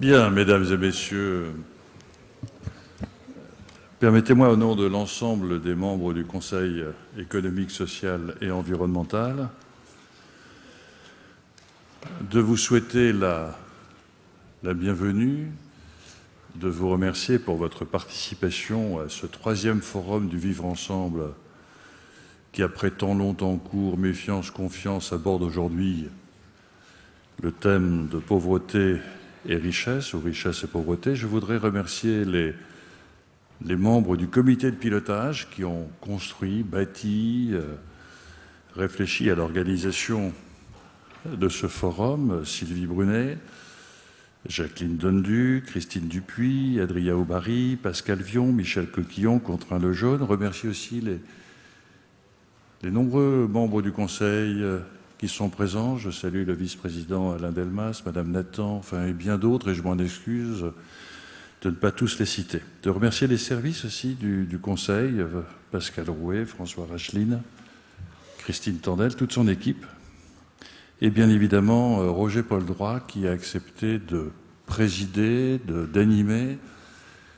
Bien, mesdames et messieurs, permettez-moi au nom de l'ensemble des membres du Conseil économique, social et environnemental de vous souhaiter la, bienvenue, de vous remercier pour votre participation à ce troisième forum du Vivre ensemble qui, après tant longtemps cours, méfiance, confiance, aborde aujourd'hui le thème de pauvreté et richesse, ou richesse et pauvreté. Je voudrais remercier les, membres du comité de pilotage qui ont construit, bâti, euh, réfléchi à l'organisation de ce forum, Sylvie Brunet, Jacqueline Dondu, Christine Dupuis, Adrien Aubary, Pascal Vion, Michel Coquillon, Contrain Le Jaune. Remercie aussi les, les nombreux membres du Conseil euh, qui sont présents. Je salue le vice-président Alain Delmas, Madame Nathan, enfin et bien d'autres, et je m'en excuse de ne pas tous les citer. De remercier les services aussi du, Conseil, euh, Pascal Rouet, François Racheline, Christine Tandel, toute son équipe, et bien évidemment euh, Roger Paul Droit qui a accepté de présider, d'animer,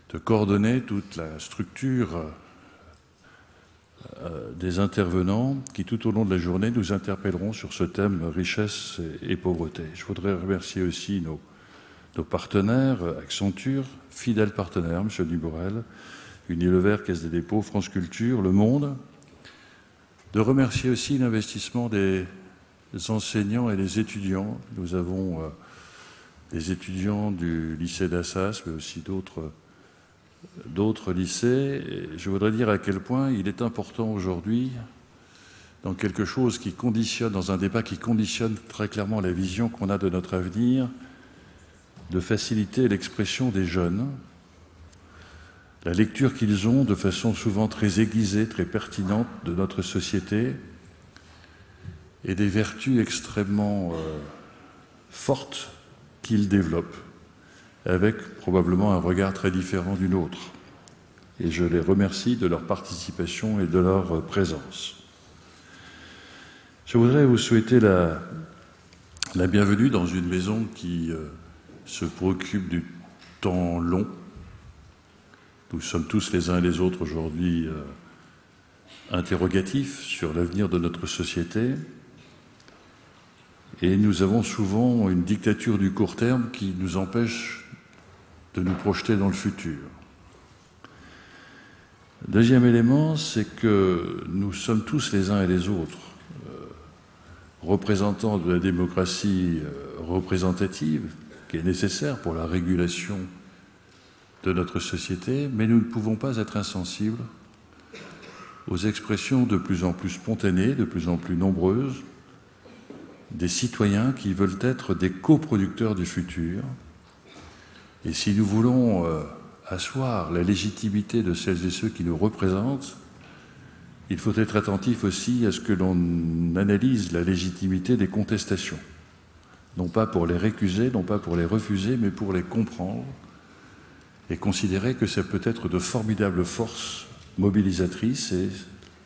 de, de, coordonner toute la structure euh, des intervenants qui tout au long de la journée nous interpelleront sur ce thème richesse et, et pauvreté. Je voudrais remercier aussi nos, nos partenaires, Accenture, fidèles partenaires, M. Duborel, Unilever, Caisse des dépôts, France Culture, Le Monde, de remercier aussi l'investissement des enseignants et des étudiants. Nous avons euh, des étudiants du lycée d'Assas, mais aussi d'autres d'autres lycées. Je voudrais dire à quel point il est important aujourd'hui, dans quelque chose qui conditionne, dans un débat qui conditionne très clairement la vision qu'on a de notre avenir, de faciliter l'expression des jeunes, la lecture qu'ils ont de façon souvent très aiguisée, très pertinente de notre société, et des vertus extrêmement euh, fortes qu'ils développent, avec probablement un regard très différent du nôtre. Et je les remercie de leur participation et de leur présence. Je voudrais vous souhaiter la, la bienvenue dans une maison qui euh, se préoccupe du temps long. Nous sommes tous les uns et les autres aujourd'hui euh, interrogatifs sur l'avenir de notre société. Et nous avons souvent une dictature du court terme qui nous empêche de nous projeter dans le futur. Deuxième élément, c'est que nous sommes tous les uns et les autres euh, représentants de la démocratie euh, représentative qui est nécessaire pour la régulation de notre société, mais nous ne pouvons pas être insensibles aux expressions de plus en plus spontanées, de plus en plus nombreuses, des citoyens qui veulent être des coproducteurs du futur. Et si nous voulons euh, asseoir la légitimité de celles et ceux qui nous représentent, il faut être attentif aussi à ce que l'on analyse la légitimité des contestations, non pas pour les récuser, non pas pour les refuser, mais pour les comprendre et considérer que ça peut être de formidables forces mobilisatrices. Et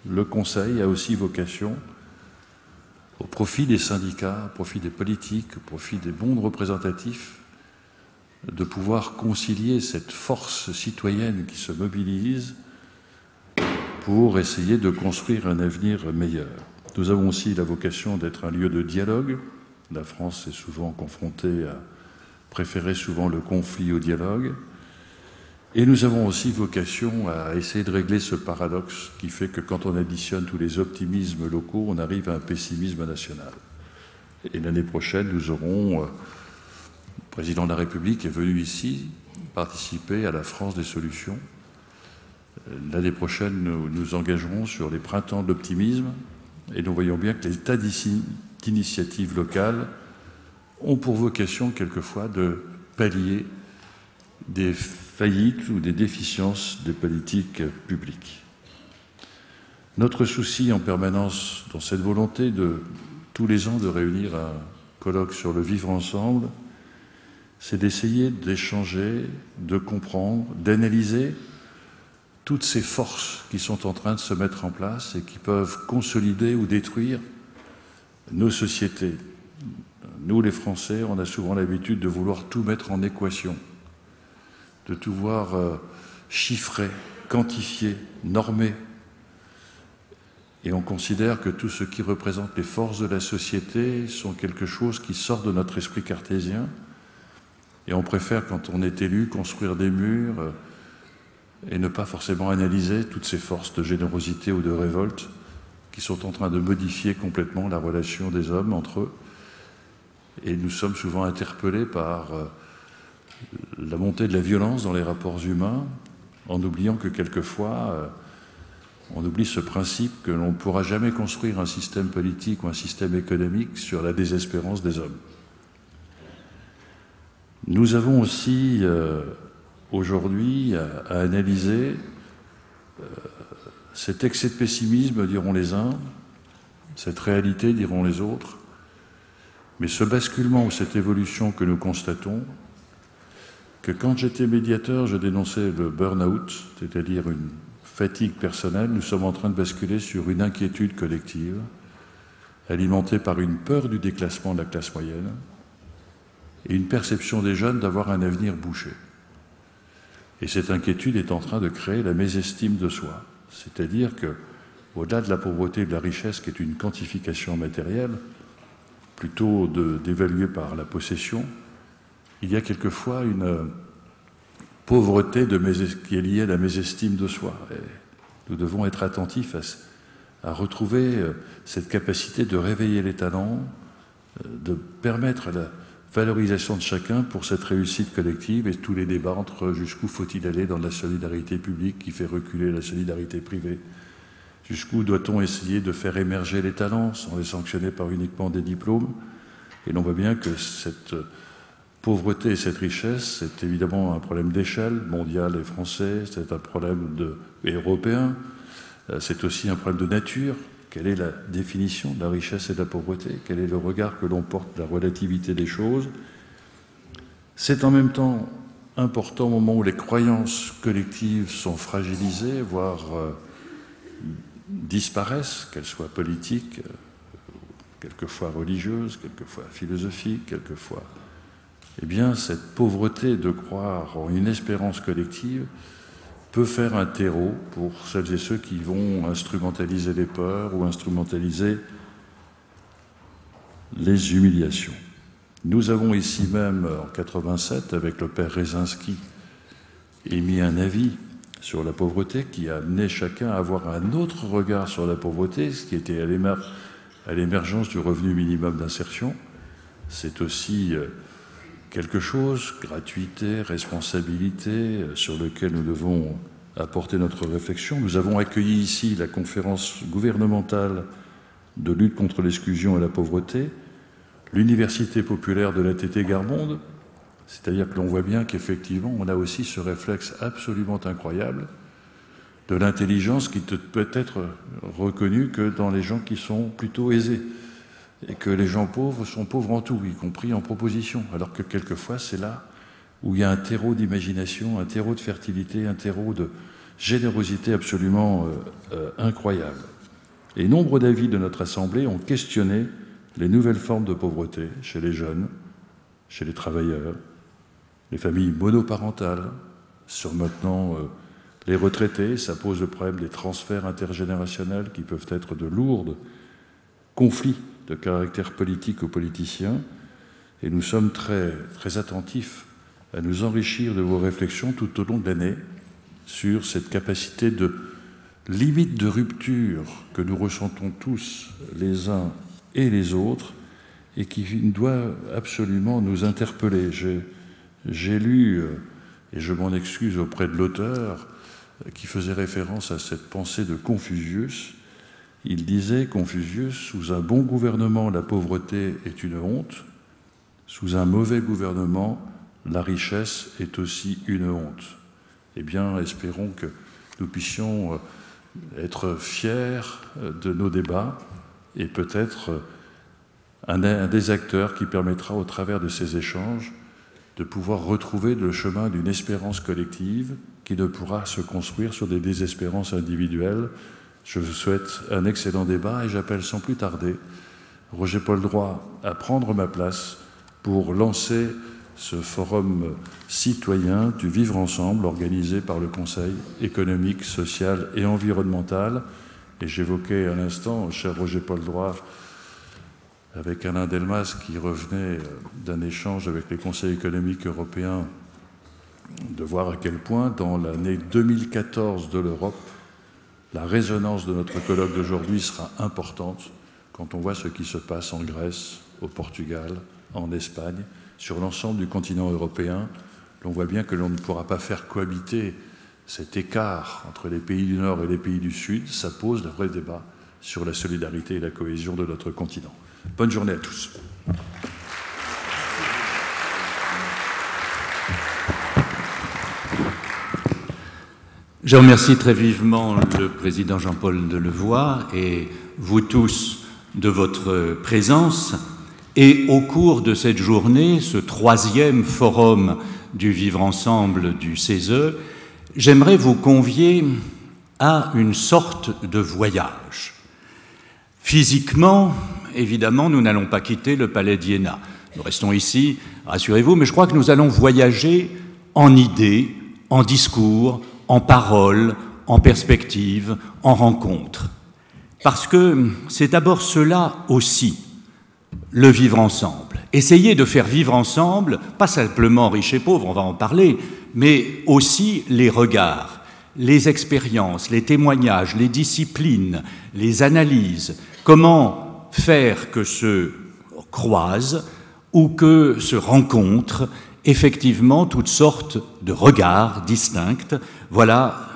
le Conseil a aussi vocation au profit des syndicats, au profit des politiques, au profit des mondes représentatifs, de pouvoir concilier cette force citoyenne qui se mobilise pour essayer de construire un avenir meilleur. Nous avons aussi la vocation d'être un lieu de dialogue. La France est souvent confrontée à préférer souvent le conflit au dialogue. Et nous avons aussi vocation à essayer de régler ce paradoxe qui fait que quand on additionne tous les optimismes locaux, on arrive à un pessimisme national. Et l'année prochaine, nous aurons... Président de la République est venu ici participer à la France des solutions. L'année prochaine, nous nous engagerons sur les printemps de l'optimisme et nous voyons bien que les tas d'initiatives locales ont pour vocation quelquefois de pallier des faillites ou des déficiences des politiques publiques. Notre souci en permanence dans cette volonté de tous les ans de réunir un colloque sur le vivre ensemble, c'est d'essayer d'échanger, de comprendre, d'analyser toutes ces forces qui sont en train de se mettre en place et qui peuvent consolider ou détruire nos sociétés, nous les Français, on a souvent l'habitude de vouloir tout mettre en équation, de tout voir euh, chiffrer, quantifier, normer. Et on considère que tout ce qui représente les forces de la société sont quelque chose qui sort de notre esprit cartésien. Et on préfère, quand on est élu, construire des murs euh, et ne pas forcément analyser toutes ces forces de générosité ou de révolte qui sont en train de modifier complètement la relation des hommes entre eux. Et nous sommes souvent interpellés par euh, la montée de la violence dans les rapports humains, en oubliant que quelquefois, euh, on oublie ce principe que l'on ne pourra jamais construire un système politique ou un système économique sur la désespérance des hommes. Nous avons aussi euh, aujourd'hui à, analyser cet excès de pessimisme, diront les uns, cette réalité, diront les autres, mais ce basculement ou cette évolution que nous constatons, que quand j'étais médiateur, je dénonçais le burn-out, c'est-à-dire une fatigue personnelle, nous sommes en train de basculer sur une inquiétude collective, alimentée par une peur du déclassement de la classe moyenne et une perception des jeunes d'avoir un avenir bouché. Et cette inquiétude est en train de créer la mésestime de soi. C'est-à-dire que, au-delà de la pauvreté et de la richesse, qui est une quantification matérielle, plutôt d'évaluer par la possession, il y a quelquefois une pauvreté qui est liée à la mésestime de soi. Nous devons être attentifs à, retrouver euh, cette capacité de réveiller les talents, euh, de permettre la valorisation de chacun pour cette réussite collective et tous les débats entre jusqu'où faut-il aller dans la solidarité publique qui fait reculer la solidarité privée, jusqu'où doit-on essayer de faire émerger les talents sans les sanctionner par uniquement des diplômes? Et l'on voit bien que cette pauvreté et cette richesse, c'est évidemment un problème d'échelle mondiale et français, c'est un problème de, européen, euh, c'est aussi un problème de nature, quelle est la définition de la richesse et de la pauvreté? Quel est le regard que l'on porte de la relativité des choses? C'est en même temps important au moment où les croyances collectives sont fragilisées, voire euh, disparaissent, qu'elles soient politiques, euh, quelquefois religieuses, quelquefois philosophiques, quelquefois. Eh bien, cette pauvreté de croire en une espérance collective peut faire un terreau pour celles et ceux qui vont instrumentaliser les peurs ou instrumentaliser les humiliations. Nous avons ici même, en 87, avec le père Rezinski, émis un avis sur la pauvreté qui a amené chacun à avoir un autre regard sur la pauvreté, ce qui était à l'émergence du revenu minimum d'insertion. C'est aussi euh, quelque chose, gratuité, responsabilité, euh, sur lequel nous devons apporter notre réflexion. Nous avons accueilli ici la conférence gouvernementale de lutte contre l'exclusion et la pauvreté, l'université populaire de la TT Garmonde, c'est-à-dire que l'on voit bien qu'effectivement, on a aussi ce réflexe absolument incroyable de l'intelligence qui peut être reconnue que dans les gens qui sont plutôt aisés et que les gens pauvres sont pauvres en tout, y compris en proposition, alors que quelquefois c'est là où il y a un terreau d'imagination, un terreau de fertilité, un terreau de générosité absolument euh, euh, incroyable. Et nombre d'avis de notre Assemblée ont questionné les nouvelles formes de pauvreté chez les jeunes, chez les travailleurs, les familles monoparentales, sur maintenant euh, les retraités. Ça pose le problème des transferts intergénérationnels qui peuvent être de lourds conflits de caractère politique aux politiciens, et nous sommes très, très attentifs à nous enrichir de vos réflexions tout au long de l'année sur cette capacité de limite de rupture que nous ressentons tous les uns et les autres et qui doit absolument nous interpeller. J'ai lu, euh, et je m'en excuse auprès de l'auteur, qui faisait référence à cette pensée de Confucius, il disait, Confucius, sous un bon gouvernement, la pauvreté est une honte, sous un mauvais gouvernement, la richesse est aussi une honte. Eh bien, espérons que nous puissions euh, être fiers euh, de nos débats et peut-être euh, un, des acteurs qui permettra, au travers de ces échanges, de pouvoir retrouver le chemin d'une espérance collective qui ne pourra se construire sur des désespérances individuelles je vous souhaite un excellent débat et j'appelle sans plus tarder Roger-Paul Droit à prendre ma place pour lancer ce forum citoyen du vivre ensemble organisé par le Conseil économique, social et environnemental. Et j'évoquais à l'instant, cher Roger-Paul Droit, avec Alain Delmas qui revenait d'un échange avec les conseils économiques européens, de voir à quel point dans l'année 2014 de l'Europe, la résonance de notre colloque d'aujourd'hui sera importante quand on voit ce qui se passe en Grèce, au Portugal, en Espagne, sur l'ensemble du continent européen. L'on voit bien que l'on ne pourra pas faire cohabiter cet écart entre les pays du Nord et les pays du Sud. Ça pose de vrais débats sur la solidarité et la cohésion de notre continent. Bonne journée à tous. Je remercie très vivement le président Jean-Paul Delevoye et vous tous de votre présence. Et au cours de cette journée, ce troisième forum du vivre ensemble du CESE, j'aimerais vous convier à une sorte de voyage. Physiquement, évidemment, nous n'allons pas quitter le palais d'Iéna. Nous restons ici, rassurez-vous, mais je crois que nous allons voyager en idées, en discours, en paroles, en perspectives, en rencontres. Parce que c'est d'abord cela aussi, le vivre ensemble. Essayer de faire vivre ensemble, pas simplement riches et pauvres, on va en parler, mais aussi les regards, les expériences, les témoignages, les disciplines, les analyses. Comment faire que se croisent ou que se rencontrent effectivement toutes sortes de regards distincts. Voilà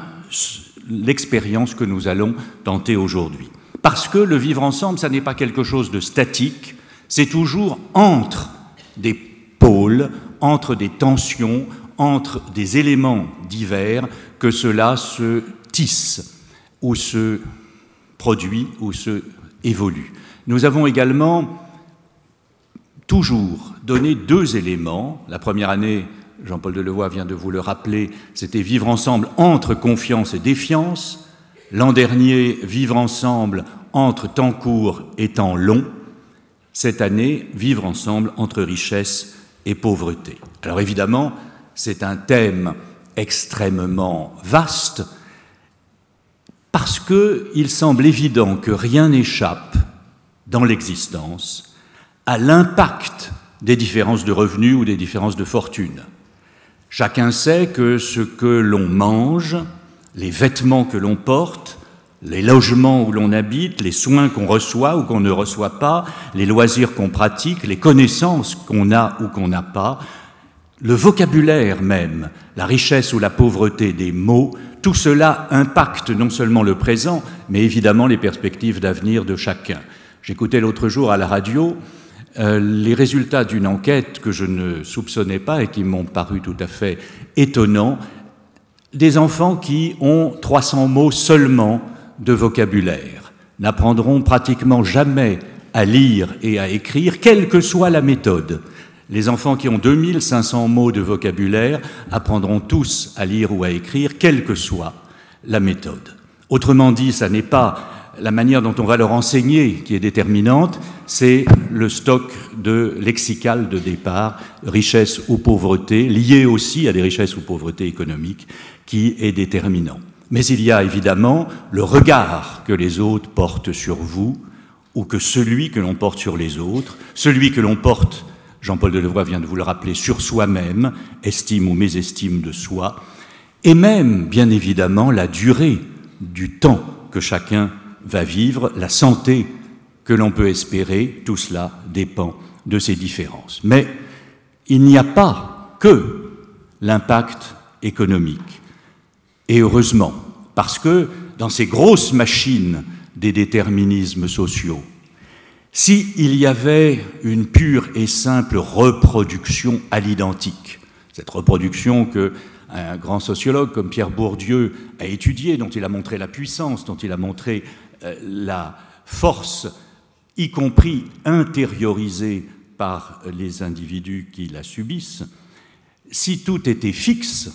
l'expérience que nous allons tenter aujourd'hui. Parce que le vivre ensemble, ça n'est pas quelque chose de statique, c'est toujours entre des pôles, entre des tensions, entre des éléments divers que cela se tisse ou se produit ou se évolue. Nous avons également toujours donné deux éléments. La première année, Jean-Paul Delevoye vient de vous le rappeler, c'était vivre ensemble entre confiance et défiance. L'an dernier, vivre ensemble entre temps court et temps long. Cette année, vivre ensemble entre richesse et pauvreté. Alors évidemment, c'est un thème extrêmement vaste parce qu'il semble évident que rien n'échappe dans l'existence à l'impact des différences de revenus ou des différences de fortune. Chacun sait que ce que l'on mange, les vêtements que l'on porte, les logements où l'on habite, les soins qu'on reçoit ou qu'on ne reçoit pas, les loisirs qu'on pratique, les connaissances qu'on a ou qu'on n'a pas, le vocabulaire même, la richesse ou la pauvreté des mots, tout cela impacte non seulement le présent, mais évidemment les perspectives d'avenir de chacun. J'écoutais l'autre jour à la radio euh, les résultats d'une enquête que je ne soupçonnais pas et qui m'ont paru tout à fait étonnants, des enfants qui ont 300 mots seulement de vocabulaire, n'apprendront pratiquement jamais à lire et à écrire, quelle que soit la méthode. Les enfants qui ont 2500 mots de vocabulaire apprendront tous à lire ou à écrire, quelle que soit la méthode. Autrement dit, ça n'est pas la manière dont on va leur enseigner qui est déterminante, c'est le stock de lexical de départ, richesse ou pauvreté, lié aussi à des richesses ou pauvretés économiques, qui est déterminant. Mais il y a évidemment le regard que les autres portent sur vous, ou que celui que l'on porte sur les autres, celui que l'on porte, Jean-Paul Delevoye vient de vous le rappeler, sur soi-même, estime ou mésestime de soi, et même, bien évidemment, la durée du temps que chacun va vivre, la santé que l'on peut espérer, tout cela dépend de ces différences. Mais il n'y a pas que l'impact économique. Et heureusement, parce que dans ces grosses machines des déterminismes sociaux, s'il y avait une pure et simple reproduction à l'identique, cette reproduction que un grand sociologue comme Pierre Bourdieu a étudié, dont il a montré la puissance, dont il a montré la force, y compris intériorisée par les individus qui la subissent, si tout était fixe,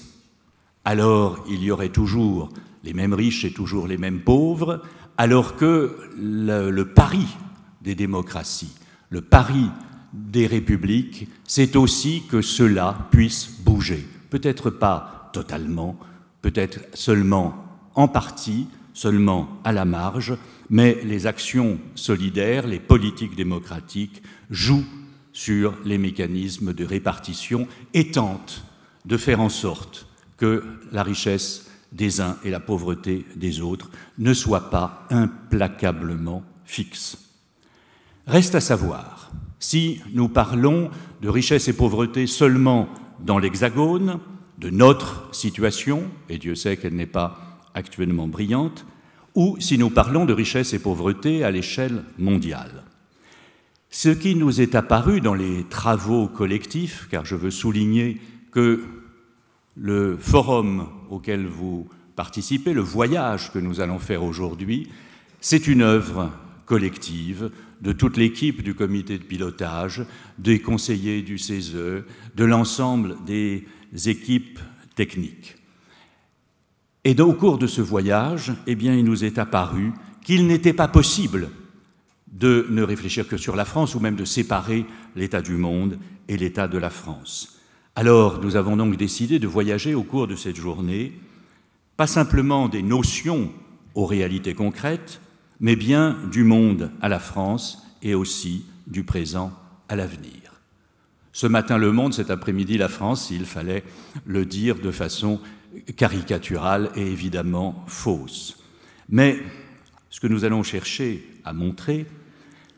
alors il y aurait toujours les mêmes riches et toujours les mêmes pauvres, alors que le, pari des démocraties. Le pari des républiques, c'est aussi que cela puisse bouger. Peut-être pas totalement, peut-être seulement en partie, seulement à la marge, mais les actions solidaires, les politiques démocratiques jouent sur les mécanismes de répartition et tentent de faire en sorte que la richesse des uns et la pauvreté des autres ne soient pas implacablement fixes. Reste à savoir si nous parlons de richesse et pauvreté seulement dans l'Hexagone, de notre situation, et Dieu sait qu'elle n'est pas actuellement brillante, ou si nous parlons de richesse et pauvreté à l'échelle mondiale. Ce qui nous est apparu dans les travaux collectifs, car je veux souligner que le forum auquel vous participez, le voyage que nous allons faire aujourd'hui, c'est une œuvre collective de toute l'équipe du comité de pilotage, des conseillers du CESE, de l'ensemble des équipes techniques. Et au cours de ce voyage, eh bien, il nous est apparu qu'il n'était pas possible de ne réfléchir que sur la France ou même de séparer l'état du monde et l'état de la France. Alors, nous avons donc décidé de voyager au cours de cette journée, pas simplement des notions aux réalités concrètes, mais bien du monde à la France et aussi du présent à l'avenir. Ce matin le monde, cet après-midi la France, s'il fallait le dire de façon caricaturale et évidemment fausse. Mais ce que nous allons chercher à montrer,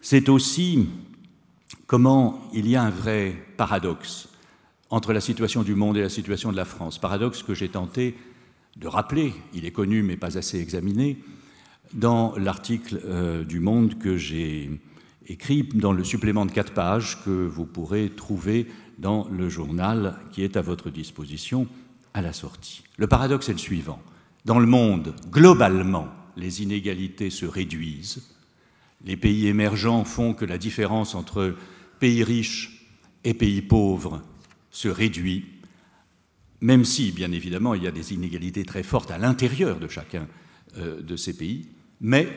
c'est aussi comment il y a un vrai paradoxe entre la situation du monde et la situation de la France. Paradoxe que j'ai tenté de rappeler, il est connu mais pas assez examiné, dans l'article euh, du Monde que j'ai écrit dans le supplément de quatre pages que vous pourrez trouver dans le journal qui est à votre disposition à la sortie. Le paradoxe est le suivant. Dans le monde, globalement, les inégalités se réduisent. Les pays émergents font que la différence entre pays riches et pays pauvres se réduit, même si, bien évidemment, il y a des inégalités très fortes à l'intérieur de chacun euh, de ces pays. Mais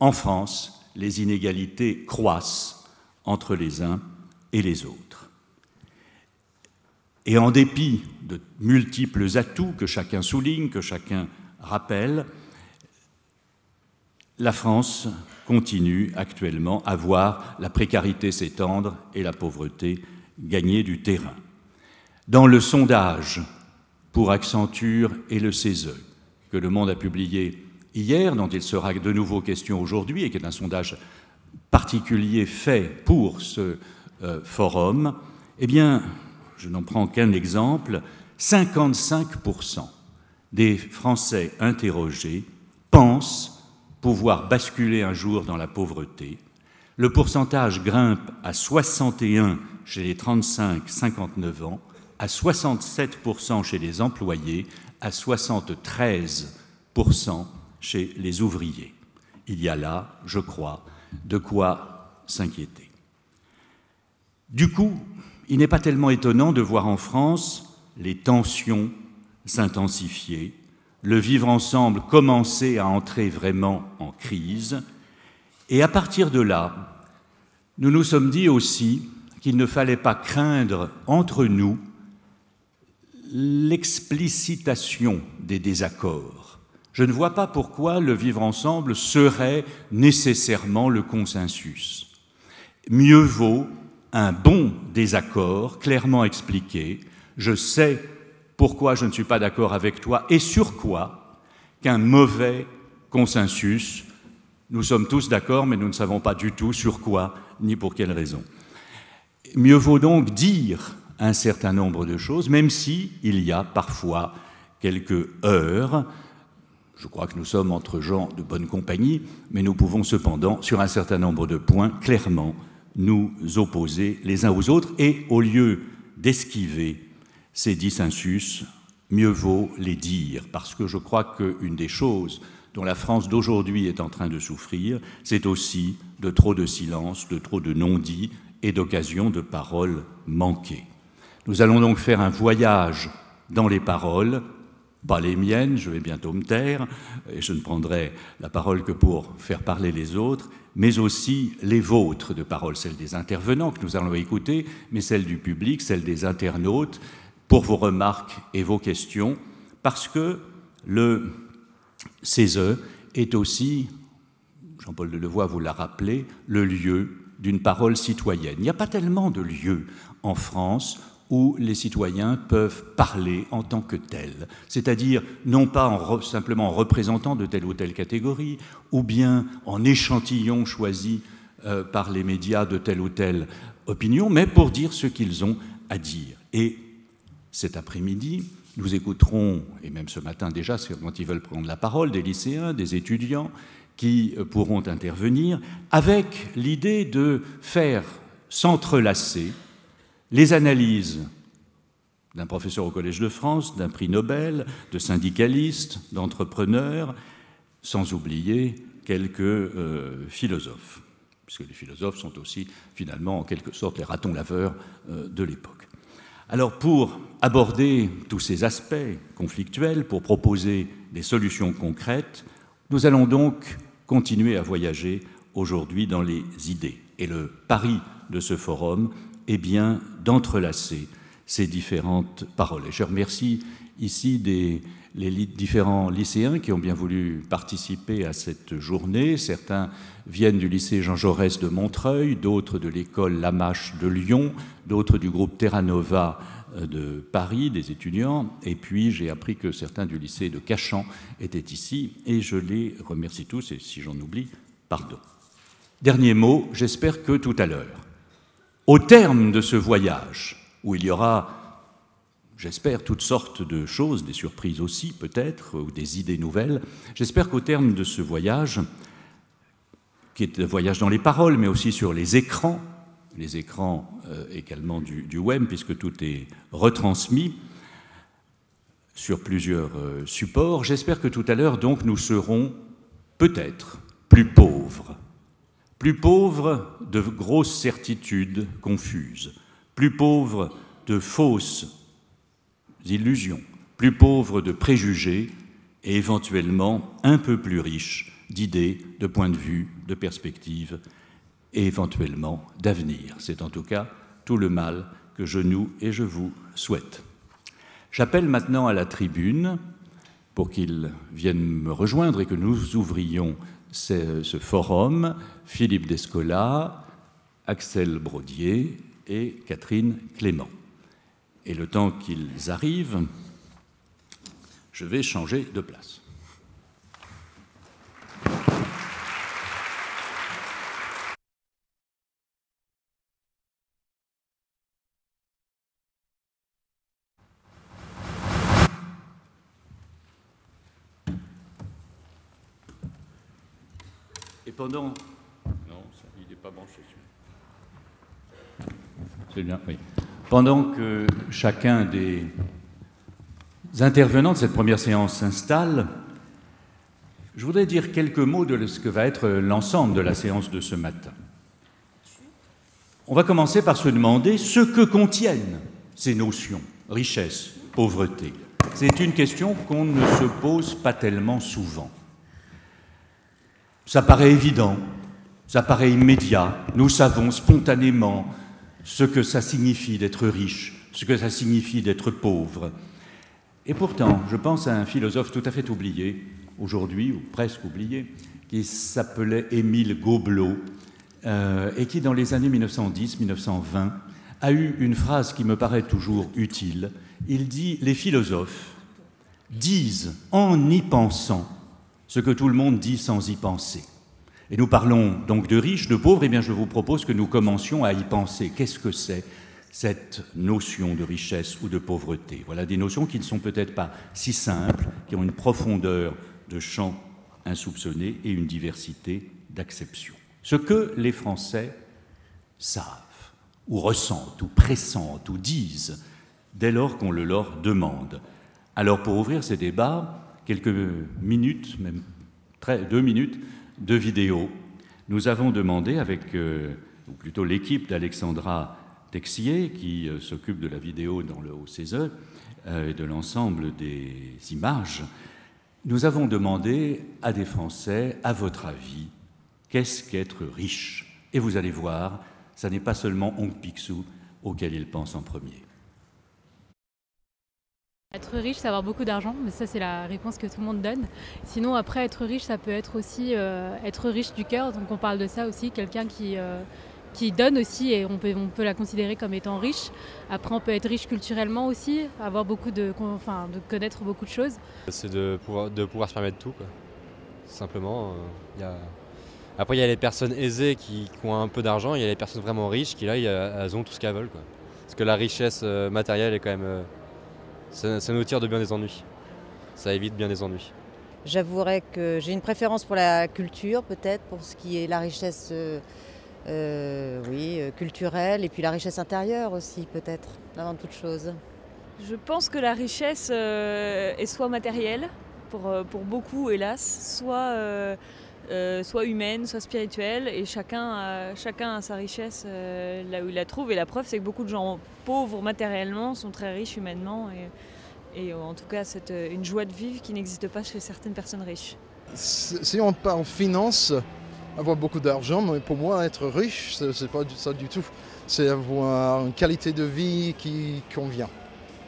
en France, les inégalités croissent entre les uns et les autres. Et en dépit de multiples atouts que chacun souligne, que chacun rappelle, la France continue actuellement à voir la précarité s'étendre et la pauvreté gagner du terrain. Dans le sondage pour Accenture et le CESE que Le Monde a publié hier, dont il sera de nouveau question aujourd'hui, et qui est un sondage particulier fait pour ce euh, forum, eh bien, je n'en prends qu'un exemple, 55% des Français interrogés pensent pouvoir basculer un jour dans la pauvreté. Le pourcentage grimpe à 61 chez les 35-59 ans, à 67% chez les employés, à 73% chez les ouvriers. Il y a là, je crois, de quoi s'inquiéter. Du coup, il n'est pas tellement étonnant de voir en France les tensions s'intensifier, le vivre ensemble commencer à entrer vraiment en crise, et à partir de là, nous nous sommes dit aussi qu'il ne fallait pas craindre entre nous l'explicitation des désaccords je ne vois pas pourquoi le vivre ensemble serait nécessairement le consensus. Mieux vaut un bon désaccord clairement expliqué, je sais pourquoi je ne suis pas d'accord avec toi et sur quoi, qu'un mauvais consensus. Nous sommes tous d'accord, mais nous ne savons pas du tout sur quoi ni pour quelle raison. Mieux vaut donc dire un certain nombre de choses, même si il y a parfois quelques heures, je crois que nous sommes entre gens de bonne compagnie, mais nous pouvons cependant, sur un certain nombre de points, clairement nous opposer les uns aux autres, et au lieu d'esquiver ces dissensus, mieux vaut les dire, parce que je crois qu'une des choses dont la France d'aujourd'hui est en train de souffrir, c'est aussi de trop de silence, de trop de non-dits et d'occasions de paroles manquées. Nous allons donc faire un voyage dans les paroles, pas les miennes, je vais bientôt me taire, et je ne prendrai la parole que pour faire parler les autres, mais aussi les vôtres de parole, celles des intervenants que nous allons écouter, mais celles du public, celles des internautes, pour vos remarques et vos questions, parce que le CESE est aussi, Jean-Paul Delevoye vous l'a rappelé, le lieu d'une parole citoyenne. Il n'y a pas tellement de lieux en France où les citoyens peuvent parler en tant que tels, c'est-à-dire non pas en simplement en représentant de telle ou telle catégorie, ou bien en échantillon choisi euh, par les médias de telle ou telle opinion, mais pour dire ce qu'ils ont à dire. Et cet après-midi, nous écouterons, et même ce matin déjà, quand ils veulent prendre la parole, des lycéens, des étudiants qui euh, pourront intervenir, avec l'idée de faire s'entrelacer les analyses d'un professeur au Collège de France, d'un prix Nobel, de syndicalistes, d'entrepreneurs, sans oublier quelques euh, philosophes, puisque les philosophes sont aussi finalement en quelque sorte les ratons laveurs euh, de l'époque. Alors pour aborder tous ces aspects conflictuels, pour proposer des solutions concrètes, nous allons donc continuer à voyager aujourd'hui dans les idées. Et le pari de ce forum est bien d'entrelacer ces différentes paroles. Et je remercie ici les différents lycéens qui ont bien voulu participer à cette journée. Certains viennent du lycée Jean Jaurès de Montreuil, d'autres de l'école Lamache de Lyon, d'autres du groupe Terra Nova euh, de Paris, des étudiants, et puis j'ai appris que certains du lycée de Cachan étaient ici, et je les remercie tous, et si j'en oublie, pardon. Dernier mot, j'espère que tout à l'heure, au terme de ce voyage, où il y aura, j'espère, toutes sortes de choses, des surprises aussi peut-être, ou des idées nouvelles, j'espère qu'au terme de ce voyage, qui est un voyage dans les paroles, mais aussi sur les écrans, les écrans euh, également du, web, puisque tout est retransmis sur plusieurs euh, supports. J'espère que tout à l'heure, donc, nous serons peut-être plus pauvres plus pauvre de grosses certitudes confuses, plus pauvre de fausses illusions, plus pauvre de préjugés et éventuellement un peu plus riche d'idées, de points de vue, de perspectives et éventuellement d'avenir. C'est en tout cas tout le mal que je nous et je vous souhaite. J'appelle maintenant à la tribune pour qu'ils viennent me rejoindre et que nous ouvrions ce forum Philippe Descola, Axel Brodier et Catherine Clément. Et le temps qu'ils arrivent, je vais changer de place. Non, il n'est pas branché C'est bien, oui. Pendant que chacun des intervenants de cette première séance s'installe, je voudrais dire quelques mots de ce que va être l'ensemble de la séance de ce matin. On va commencer par se demander ce que contiennent ces notions, richesse, pauvreté. C'est une question qu'on ne se pose pas tellement souvent. Ça paraît évident, ça paraît immédiat. Nous savons spontanément ce que ça signifie d'être riche, ce que ça signifie d'être pauvre. Et pourtant, je pense à un philosophe tout à fait oublié, aujourd'hui, ou presque oublié, qui s'appelait Émile Gobelot, euh, et qui, dans les années 1910-1920, a eu une phrase qui me paraît toujours utile. Il dit Les philosophes disent en y pensant ce que tout le monde dit sans y penser. Et nous parlons donc de riches, de pauvres, et eh bien je vous propose que nous commencions à y penser. Qu'est-ce que c'est cette notion de richesse ou de pauvreté? Voilà des notions qui ne sont peut-être pas si simples, qui ont une profondeur de champ insoupçonné et une diversité d'acception. Ce que les Français savent, ou ressentent, ou pressentent, ou disent, dès lors qu'on le leur demande. Alors pour ouvrir ces débats, quelques minutes, même deux minutes, de vidéo. Nous avons demandé avec, euh, ou plutôt l'équipe d'Alexandra Texier, qui euh, s'occupe de la vidéo dans le OCSE et de l'ensemble des images, nous avons demandé à des Français, à votre avis, qu'est-ce qu'être riche? Et vous allez voir, ça n'est pas seulement Hong Picsou auquel ils pensent en premier. Être riche, c'est avoir beaucoup d'argent, mais ça c'est la réponse que tout le monde donne. Sinon, après, être riche, ça peut être aussi euh, être riche du cœur, donc on parle de ça aussi, quelqu'un qui, euh, donne aussi, et on peut, la considérer comme étant riche. Après, on peut être riche culturellement aussi, avoir beaucoup de, enfin, de connaître beaucoup de choses. C'est de pouvoir, se permettre tout, quoi. Simplement. Euh. Après, il y a les personnes aisées qui, ont un peu d'argent, il y a les personnes vraiment riches qui, là, elles ont tout ce qu'elles veulent. Parce que la richesse matérielle est quand même ça, nous tire de bien des ennuis. Ça évite bien des ennuis. J'avouerais que j'ai une préférence pour la culture, peut-être, pour ce qui est la richesse euh, euh, oui, euh, culturelle et puis la richesse intérieure aussi, peut-être, avant toute chose. Je pense que la richesse est soit matérielle, pour, pour beaucoup, hélas, soit, soit humaine, soit spirituelle, et chacun a, chacun a sa richesse là où il la trouve. Et la preuve, c'est que beaucoup de gens pauvres matériellement sont très riches humainement. Et, et en tout cas c'est euh, une joie de vivre qui n'existe pas chez certaines personnes riches. Si on parle finance, avoir beaucoup d'argent, mais pour moi être riche, c'est pas ça du tout. C'est avoir une qualité de vie qui convient.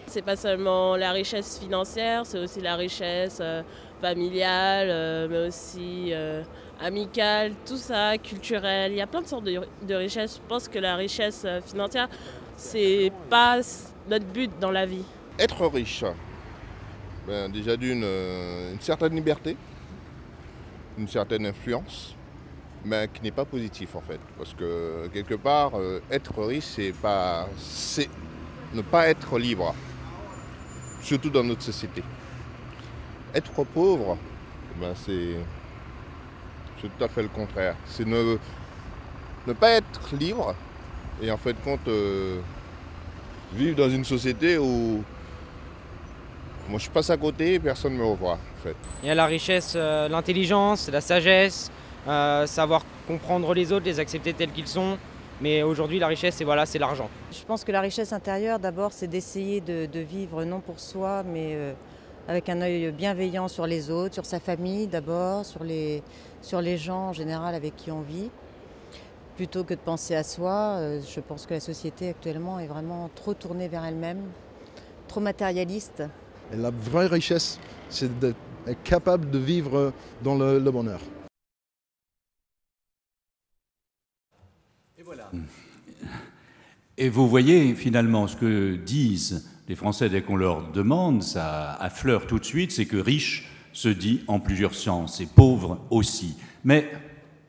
C'est pas seulement la richesse financière, c'est aussi la richesse euh, familiale, euh, mais aussi amicale, tout ça, culturelle. Il y a plein de sortes de, richesses. Je pense que la richesse financière, c'est pas notre but dans la vie être riche, ben, déjà d'une euh, une certaine liberté, une certaine influence, mais qui n'est pas positif en fait. Parce que quelque part, euh, être riche, c'est pas. c'est ne pas être libre. Surtout dans notre société. Être pauvre, ben, c'est. tout à fait le contraire. C'est ne, ne pas être libre et en fait compte euh, vivre dans une société où moi, je passe à côté et personne ne me revoit. En fait. Il y a la richesse, euh, l'intelligence, la sagesse, euh, savoir comprendre les autres, les accepter tels qu'ils sont. Mais aujourd'hui, la richesse, c'est voilà, c'est l'argent. Je pense que la richesse intérieure, d'abord, c'est d'essayer de, vivre non pour soi, mais euh, avec un œil bienveillant sur les autres, sur sa famille d'abord, sur les, sur les gens en général avec qui on vit. Plutôt que de penser à soi, je pense que la société actuellement est vraiment trop tournée vers elle-même, trop matérialiste. Et la vraie richesse, c'est d'être capable de vivre dans le, bonheur. Et voilà. Et vous voyez finalement ce que disent les Français dès qu'on leur demande, ça affleure tout de suite, c'est que riche se dit en plusieurs sens et pauvre aussi. Mais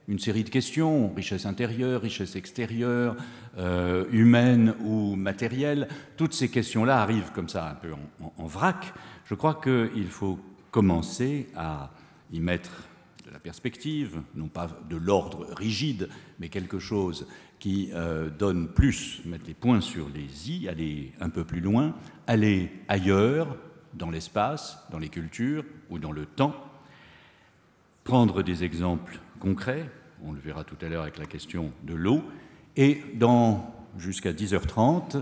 une série de questions, richesse intérieure, richesse extérieure, euh, humaine ou matérielle, toutes ces questions-là arrivent comme ça un peu en, vrac. Je crois qu'il faut commencer à y mettre de la perspective, non pas de l'ordre rigide, mais quelque chose qui euh, donne plus, mettre les points sur les i, aller un peu plus loin, aller ailleurs, dans l'espace, dans les cultures ou dans le temps, prendre des exemples concrets, on le verra tout à l'heure avec la question de l'eau, et dans jusqu'à 10h30,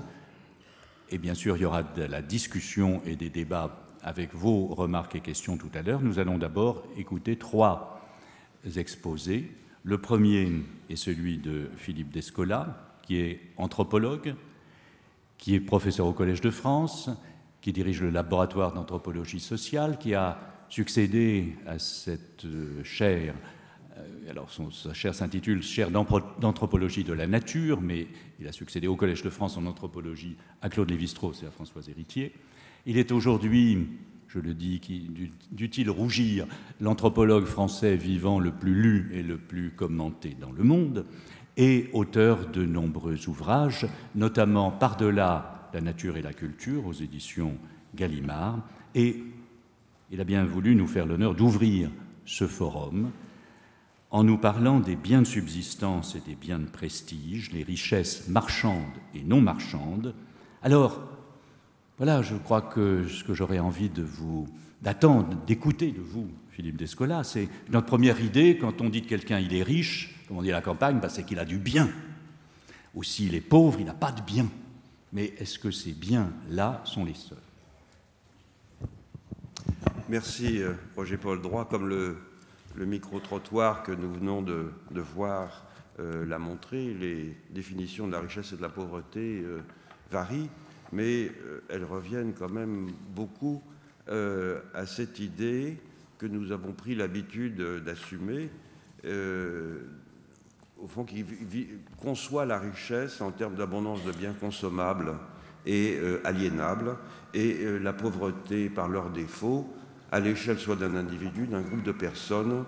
et bien sûr il y aura de la discussion et des débats avec vos remarques et questions tout à l'heure, nous allons d'abord écouter trois exposés. Le premier est celui de Philippe Descola, qui est anthropologue, qui est professeur au Collège de France, qui dirige le laboratoire d'anthropologie sociale, qui a succédé à cette chaire euh, alors sa chaire s'intitule Chaire d'anthropologie de la nature, mais il a succédé au Collège de France en anthropologie à Claude Lévi-Strauss et à Françoise Héritier. Il est aujourd'hui, je le dis, dût-il rougir, l'anthropologue français vivant le plus lu et le plus commenté dans le monde, et auteur de nombreux ouvrages, notamment Par-delà la nature et la culture aux éditions Gallimard, et il a bien voulu nous faire l'honneur d'ouvrir ce forum en nous parlant des biens de subsistance et des biens de prestige, les richesses marchandes et non marchandes, alors voilà, je crois que ce que j'aurais envie de vous d'attendre, d'écouter de vous, Philippe Descola, c'est notre première idée quand on dit de quelqu'un il est riche, comme on dit à la campagne, bah, c'est qu'il a du bien. Aussi, il est pauvre, il n'a pas de biens. Mais est-ce que ces biens-là sont les seuls? Merci, euh, Roger Paul Droit. Comme le, micro-trottoir que nous venons de, voir euh, l'a montré, les définitions de la richesse et de la pauvreté euh, varient, mais elles reviennent quand même beaucoup à cette idée que nous avons pris l'habitude d'assumer, au fond, qui conçoit la richesse en termes d'abondance de biens consommables et aliénables, et la pauvreté par leur défaut à l'échelle soit d'un individu, d'un groupe de personnes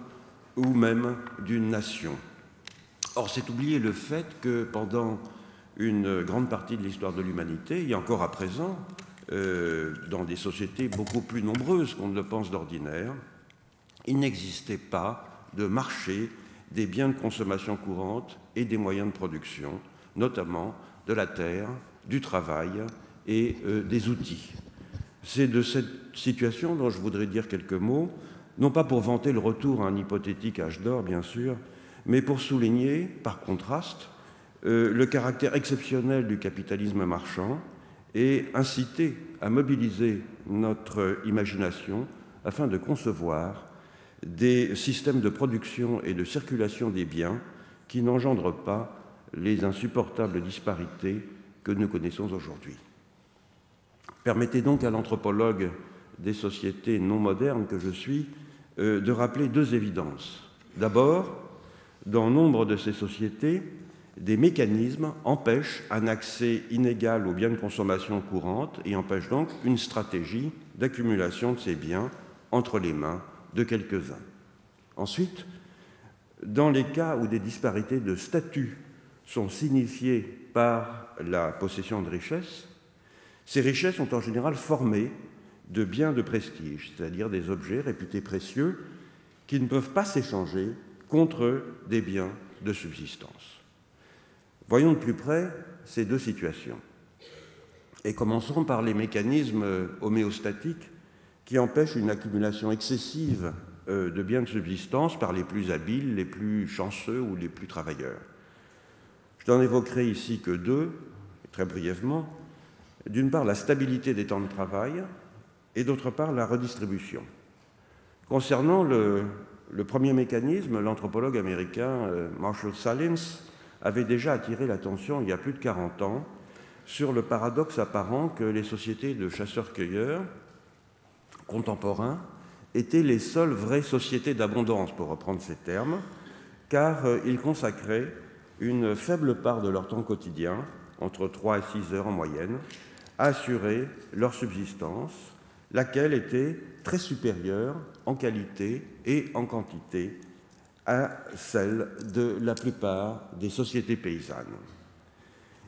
ou même d'une nation. Or, c'est oublier le fait que pendant une grande partie de l'histoire de l'humanité, et encore à présent, euh, dans des sociétés beaucoup plus nombreuses qu'on ne le pense d'ordinaire, il n'existait pas de marché des biens de consommation courante et des moyens de production, notamment de la terre, du travail et euh, des outils. C'est de cette situation dont je voudrais dire quelques mots, non pas pour vanter le retour à un hypothétique âge d'or, bien sûr, mais pour souligner, par contraste, euh, le caractère exceptionnel du capitalisme marchand et inciter à mobiliser notre imagination afin de concevoir des systèmes de production et de circulation des biens qui n'engendrent pas les insupportables disparités que nous connaissons aujourd'hui. Permettez donc à l'anthropologue des sociétés non modernes que je suis euh, de rappeler deux évidences. D'abord, dans nombre de ces sociétés, des mécanismes empêchent un accès inégal aux biens de consommation courante et empêchent donc une stratégie d'accumulation de ces biens entre les mains de quelques-uns. Ensuite, dans les cas où des disparités de statut sont signifiées par la possession de richesses, ces richesses sont en général formées de biens de prestige, c'est-à-dire des objets réputés précieux qui ne peuvent pas s'échanger contre des biens de subsistance. Voyons de plus près ces deux situations. Et commençons par les mécanismes homéostatiques qui empêchent une accumulation excessive euh, de biens de subsistance par les plus habiles, les plus chanceux ou les plus travailleurs. Je n'en évoquerai ici que deux, très brièvement d'une part la stabilité des temps de travail et d'autre part la redistribution. Concernant le, premier mécanisme, l'anthropologue américain euh, Marshall Salins avait déjà attiré l'attention il y a plus de 40 ans sur le paradoxe apparent que les sociétés de chasseurs-cueilleurs contemporains étaient les seules vraies sociétés d'abondance, pour reprendre ces termes, car euh, ils consacraient une faible part de leur temps quotidien, entre 3 et 6 heures en moyenne, assurer leur subsistance, laquelle était très supérieure en qualité et en quantité à celle de la plupart des sociétés paysannes.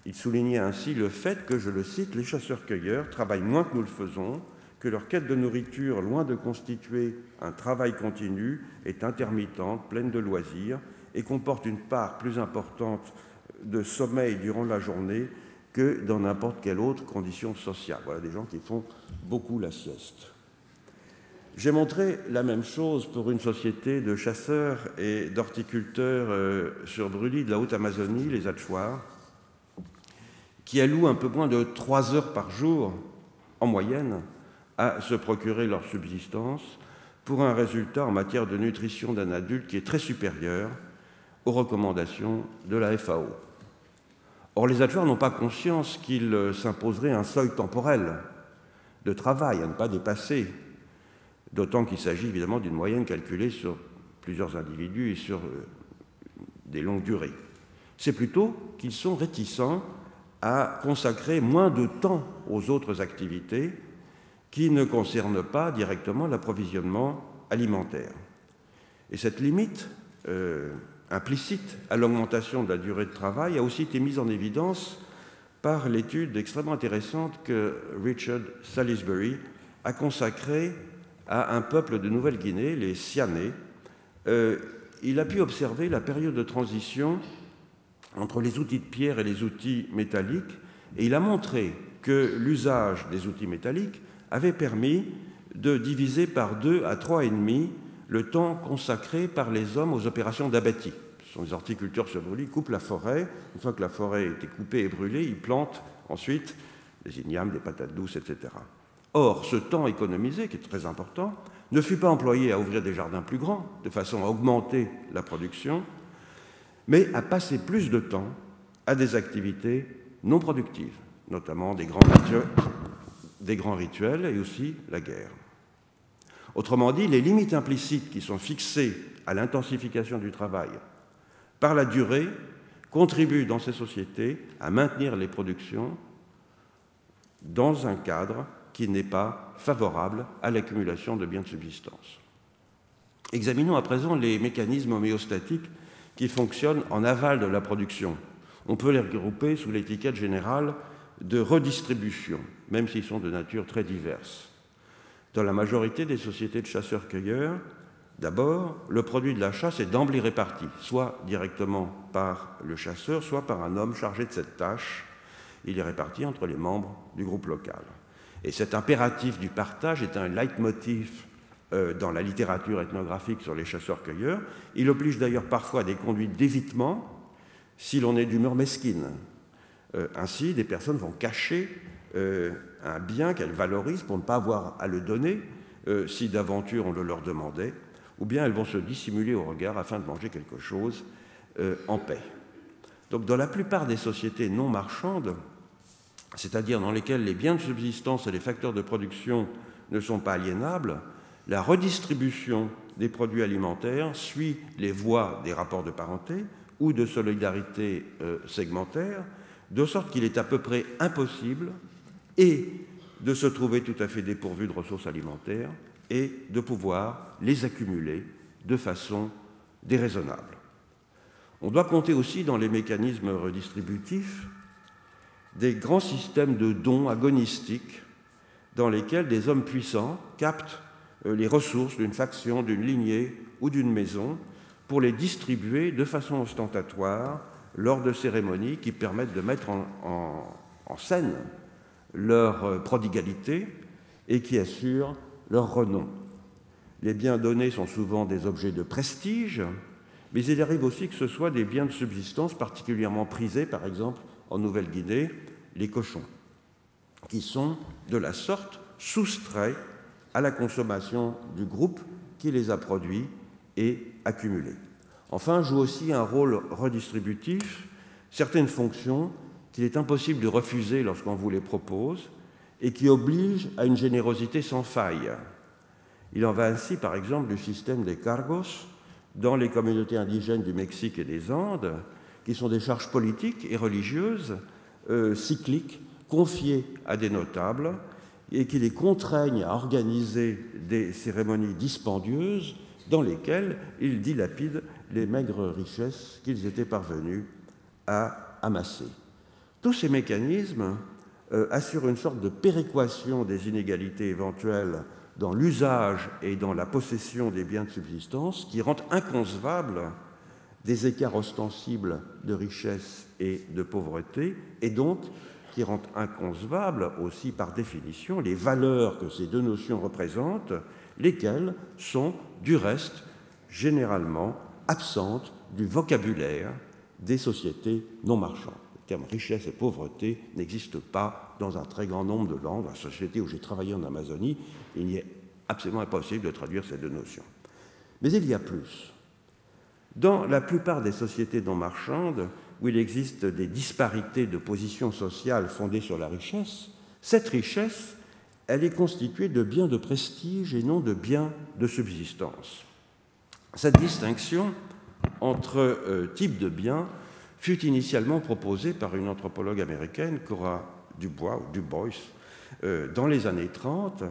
Il soulignait ainsi le fait que, je le cite, les chasseurs-cueilleurs travaillent moins que nous le faisons, que leur quête de nourriture, loin de constituer un travail continu, est intermittente, pleine de loisirs, et comporte une part plus importante de sommeil durant la journée que dans n'importe quelle autre condition sociale. Voilà des gens qui font beaucoup la sieste. J'ai montré la même chose pour une société de chasseurs et d'horticulteurs euh, sur Brûlis de la Haute-Amazonie, les Hatchoirs, qui allouent un peu moins de trois heures par jour, en moyenne, à se procurer leur subsistance, pour un résultat en matière de nutrition d'un adulte qui est très supérieur aux recommandations de la FAO. Or, les adjoints n'ont pas conscience qu'il euh, s'imposerait un seuil temporel de travail à ne pas dépasser, d'autant qu'il s'agit évidemment d'une moyenne calculée sur plusieurs individus et sur euh, des longues durées. C'est plutôt qu'ils sont réticents à consacrer moins de temps aux autres activités qui ne concernent pas directement l'approvisionnement alimentaire. Et cette limite euh, implicite à l'augmentation de la durée de travail a aussi été mise en évidence par l'étude extrêmement intéressante que Richard Salisbury a consacrée à un peuple de Nouvelle-Guinée, les Sianais. Euh, il a pu observer la période de transition entre les outils de pierre et les outils métalliques, et il a montré que l'usage des outils métalliques avait permis de diviser par deux à trois et demi le temps consacré par les hommes aux opérations d'abattis, Ce sont des horticulteurs chevrolus, ils coupent la forêt. Une fois que la forêt a été coupée et brûlée, ils plantent ensuite des ignames, des patates douces, etc. Or, ce temps économisé, qui est très important, ne fut pas employé à ouvrir des jardins plus grands, de façon à augmenter la production, mais à passer plus de temps à des activités non productives, notamment des grands rituels, des grands rituels et aussi la guerre. Autrement dit, les limites implicites qui sont fixées à l'intensification du travail par la durée contribuent dans ces sociétés à maintenir les productions dans un cadre qui n'est pas favorable à l'accumulation de biens de subsistance. Examinons à présent les mécanismes homéostatiques qui fonctionnent en aval de la production. On peut les regrouper sous l'étiquette générale de redistribution, même s'ils sont de nature très diverse. Dans la majorité des sociétés de chasseurs-cueilleurs, d'abord, le produit de la chasse est d'emblée réparti, soit directement par le chasseur, soit par un homme chargé de cette tâche. Il est réparti entre les membres du groupe local. Et cet impératif du partage est un leitmotiv euh, dans la littérature ethnographique sur les chasseurs-cueilleurs. Il oblige d'ailleurs parfois à des conduites d'évitement si l'on est d'humeur mesquine. Euh, ainsi, des personnes vont cacher euh, un bien qu'elles valorisent pour ne pas avoir à le donner si d'aventure on le leur demandait, ou bien elles vont se dissimuler au regard afin de manger quelque chose en paix. Donc dans la plupart des sociétés non marchandes, c'est-à-dire dans lesquelles les biens de subsistance et les facteurs de production ne sont pas aliénables, la redistribution des produits alimentaires suit les voies des rapports de parenté ou de solidarité euh, segmentaire, de sorte qu'il est à peu près impossible et de se trouver tout à fait dépourvu de ressources alimentaires et de pouvoir les accumuler de façon déraisonnable. On doit compter aussi dans les mécanismes redistributifs des grands systèmes de dons agonistiques dans lesquels des hommes puissants captent euh, les ressources d'une faction, d'une lignée ou d'une maison pour les distribuer de façon ostentatoire lors de cérémonies qui permettent de mettre en, scène leur euh, prodigalité et qui assurent leur renom. Les biens donnés sont souvent des objets de prestige, mais il arrive aussi que ce soit des biens de subsistance particulièrement prisés, par exemple en Nouvelle-Guinée, les cochons, qui sont de la sorte soustraits à la consommation du groupe qui les a produits et accumulés. Enfin, joue aussi un rôle redistributif certaines fonctions qu'il est impossible de refuser lorsqu'on vous les propose et qui obligent à une générosité sans faille. Il en va ainsi, par exemple, du système des cargos dans les communautés indigènes du Mexique et des Andes, qui sont des charges politiques et religieuses euh, cycliques confiées à des notables et qui les contraignent à organiser des cérémonies dispendieuses dans lesquelles ils dilapident les maigres richesses qu'ils étaient parvenus à amasser. Tous ces mécanismes euh, assurent une sorte de péréquation des inégalités éventuelles dans l'usage et dans la possession des biens de subsistance qui rendent inconcevable des écarts ostensibles de richesse et de pauvreté, et donc qui rendent inconcevable aussi par définition les valeurs que ces deux notions représentent, lesquelles sont du reste généralement absentes du vocabulaire des sociétés non marchandes. Le terme richesse et pauvreté n'existe pas dans un très grand nombre de langues. Dans la société où j'ai travaillé en Amazonie, il n'y est absolument impossible de traduire ces deux notions. Mais il y a plus. Dans la plupart des sociétés non marchandes, où il existe des disparités de position sociale fondées sur la richesse, cette richesse, elle est constituée de biens de prestige et non de biens de subsistance. Cette distinction entre euh, types de biens fut initialement proposée par une anthropologue américaine, Cora Dubois, ou Dubois, euh, dans les années 30, euh,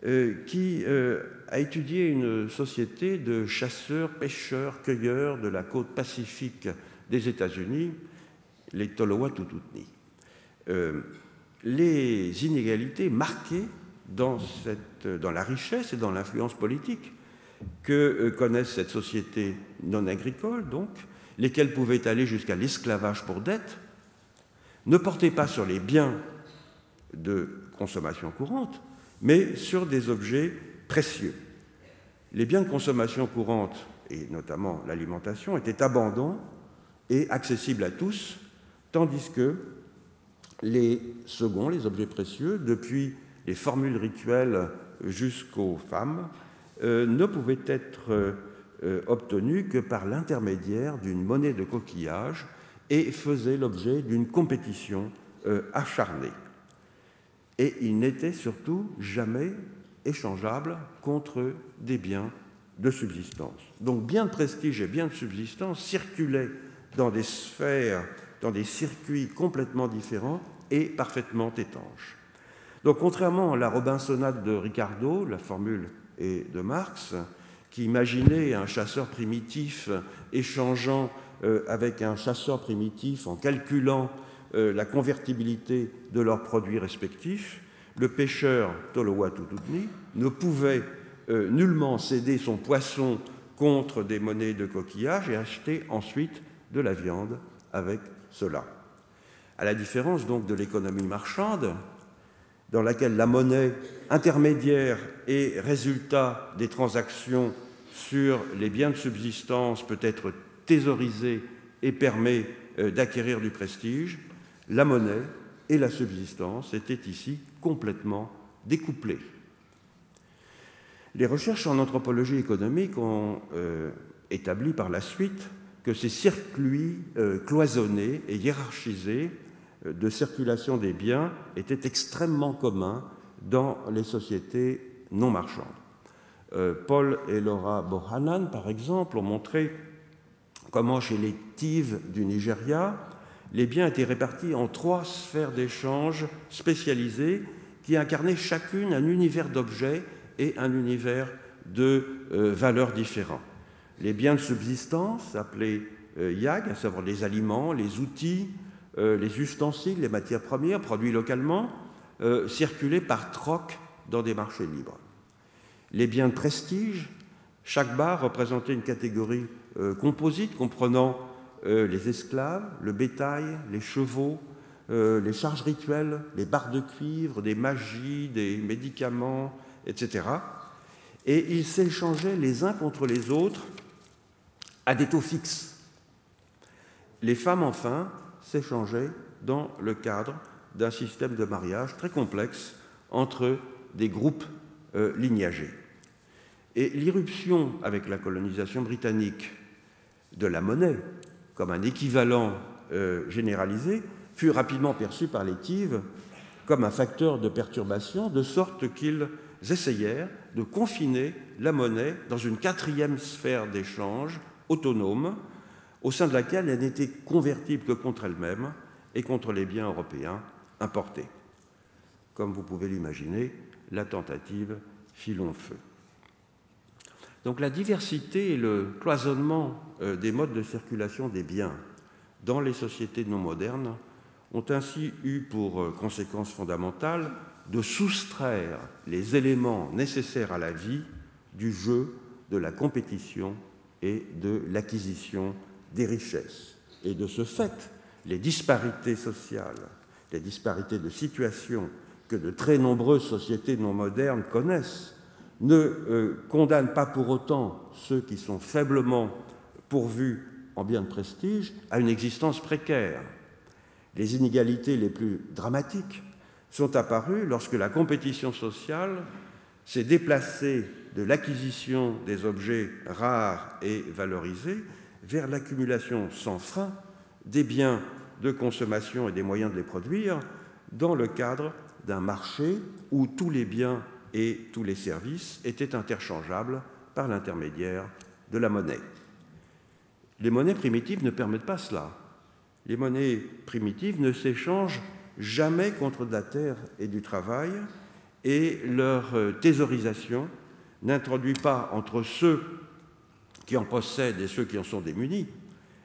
qui euh, a étudié une société de chasseurs, pêcheurs, cueilleurs de la côte pacifique des États-Unis, les Tolowatututni. Euh, les inégalités marquées dans, la richesse et dans l'influence politique que connaissent cette société non agricole, donc, lesquelles pouvaient aller jusqu'à l'esclavage pour dette, ne portaient pas sur les biens de consommation courante, mais sur des objets précieux. les biens de consommation courante, et notamment l'alimentation, étaient abondants et accessibles à tous, tandis que les seconds, les objets précieux, depuis les formules rituelles jusqu'aux femmes, euh, ne pouvaient être euh, obtenus que par l'intermédiaire d'une monnaie de coquillage et faisaient l'objet d'une compétition euh, acharnée. Et ils n'étaient surtout jamais échangeables contre des biens de subsistance. Donc bien de prestige et bien de subsistance circulaient dans des sphères, dans des circuits complètement différents et parfaitement étanches. Donc contrairement à la Robinsonade de Ricardo, la formule est de Marx, qui imaginait un chasseur primitif échangeant euh, avec un chasseur primitif en calculant la convertibilité de leurs produits respectifs, le pêcheur Tolowatututni ne pouvait euh, nullement céder son poisson contre des monnaies de coquillage et acheter ensuite de la viande avec cela. À la différence donc de l'économie marchande, dans laquelle la monnaie intermédiaire et résultat des transactions sur les biens de subsistance peut être thésaurisée et permet euh, d'acquérir du prestige, la monnaie et la subsistance étaient ici complètement découplées. Les recherches en anthropologie économique ont euh, établi par la suite que ces circuits euh, cloisonnés et hiérarchisés de circulation des biens étaient extrêmement communs dans les sociétés non marchandes. Euh, Paul et Laura Bohanan, par exemple, ont montré comment chez les Tives du Nigeria, les biens étaient répartis en trois sphères d'échange spécialisées qui incarnaient chacune un univers d'objets et un univers de euh, valeurs différents. Les biens de subsistance, appelés euh, YAG, à savoir les aliments, les outils, les ustensiles, les matières premières produits localement, circulaient par troc dans des marchés libres les biens de prestige. Chaque bar représentait une catégorie euh, composite comprenant euh, les esclaves, le bétail, les chevaux, euh, les charges rituelles, les barres de cuivre, des magies, des médicaments, etc. Et ils s'échangeaient les uns contre les autres à des taux fixes. Les femmes, enfin, s'échangeaient dans le cadre d'un système de mariage très complexe entre des groupes euh, Et l'irruption avec la colonisation britannique de la monnaie comme un équivalent euh, généralisé fut rapidement perçue par les Tives comme un facteur de perturbation, de sorte qu'ils essayèrent de confiner la monnaie dans une quatrième sphère d'échange autonome, au sein de laquelle elle n'était convertible que contre elle-même et contre les biens européens importés. Comme vous pouvez l'imaginer, la tentative fit long feu. Donc la diversité et le cloisonnement euh, des modes de circulation des biens dans les sociétés non modernes ont ainsi eu pour euh, conséquence fondamentale de soustraire les éléments nécessaires à la vie du jeu, de la compétition et de l'acquisition des richesses. Et de ce fait, les disparités sociales, les disparités de situation que de très nombreuses sociétés non modernes connaissent ne euh, condamnent pas pour autant ceux qui sont faiblement pourvus en biens de prestige à une existence précaire. Les inégalités les plus dramatiques sont apparues lorsque la compétition sociale s'est déplacée de l'acquisition des objets rares et valorisés vers l'accumulation sans frein des biens de consommation et des moyens de les produire dans le cadre d'un marché où tous les biens et tous les services étaient interchangeables par l'intermédiaire de la monnaie. Les monnaies primitives ne permettent pas cela. Les monnaies primitives ne s'échangent jamais contre de la terre et du travail et leur euh, thésaurisation n'introduit pas entre ceux qui en possèdent et ceux qui en sont démunis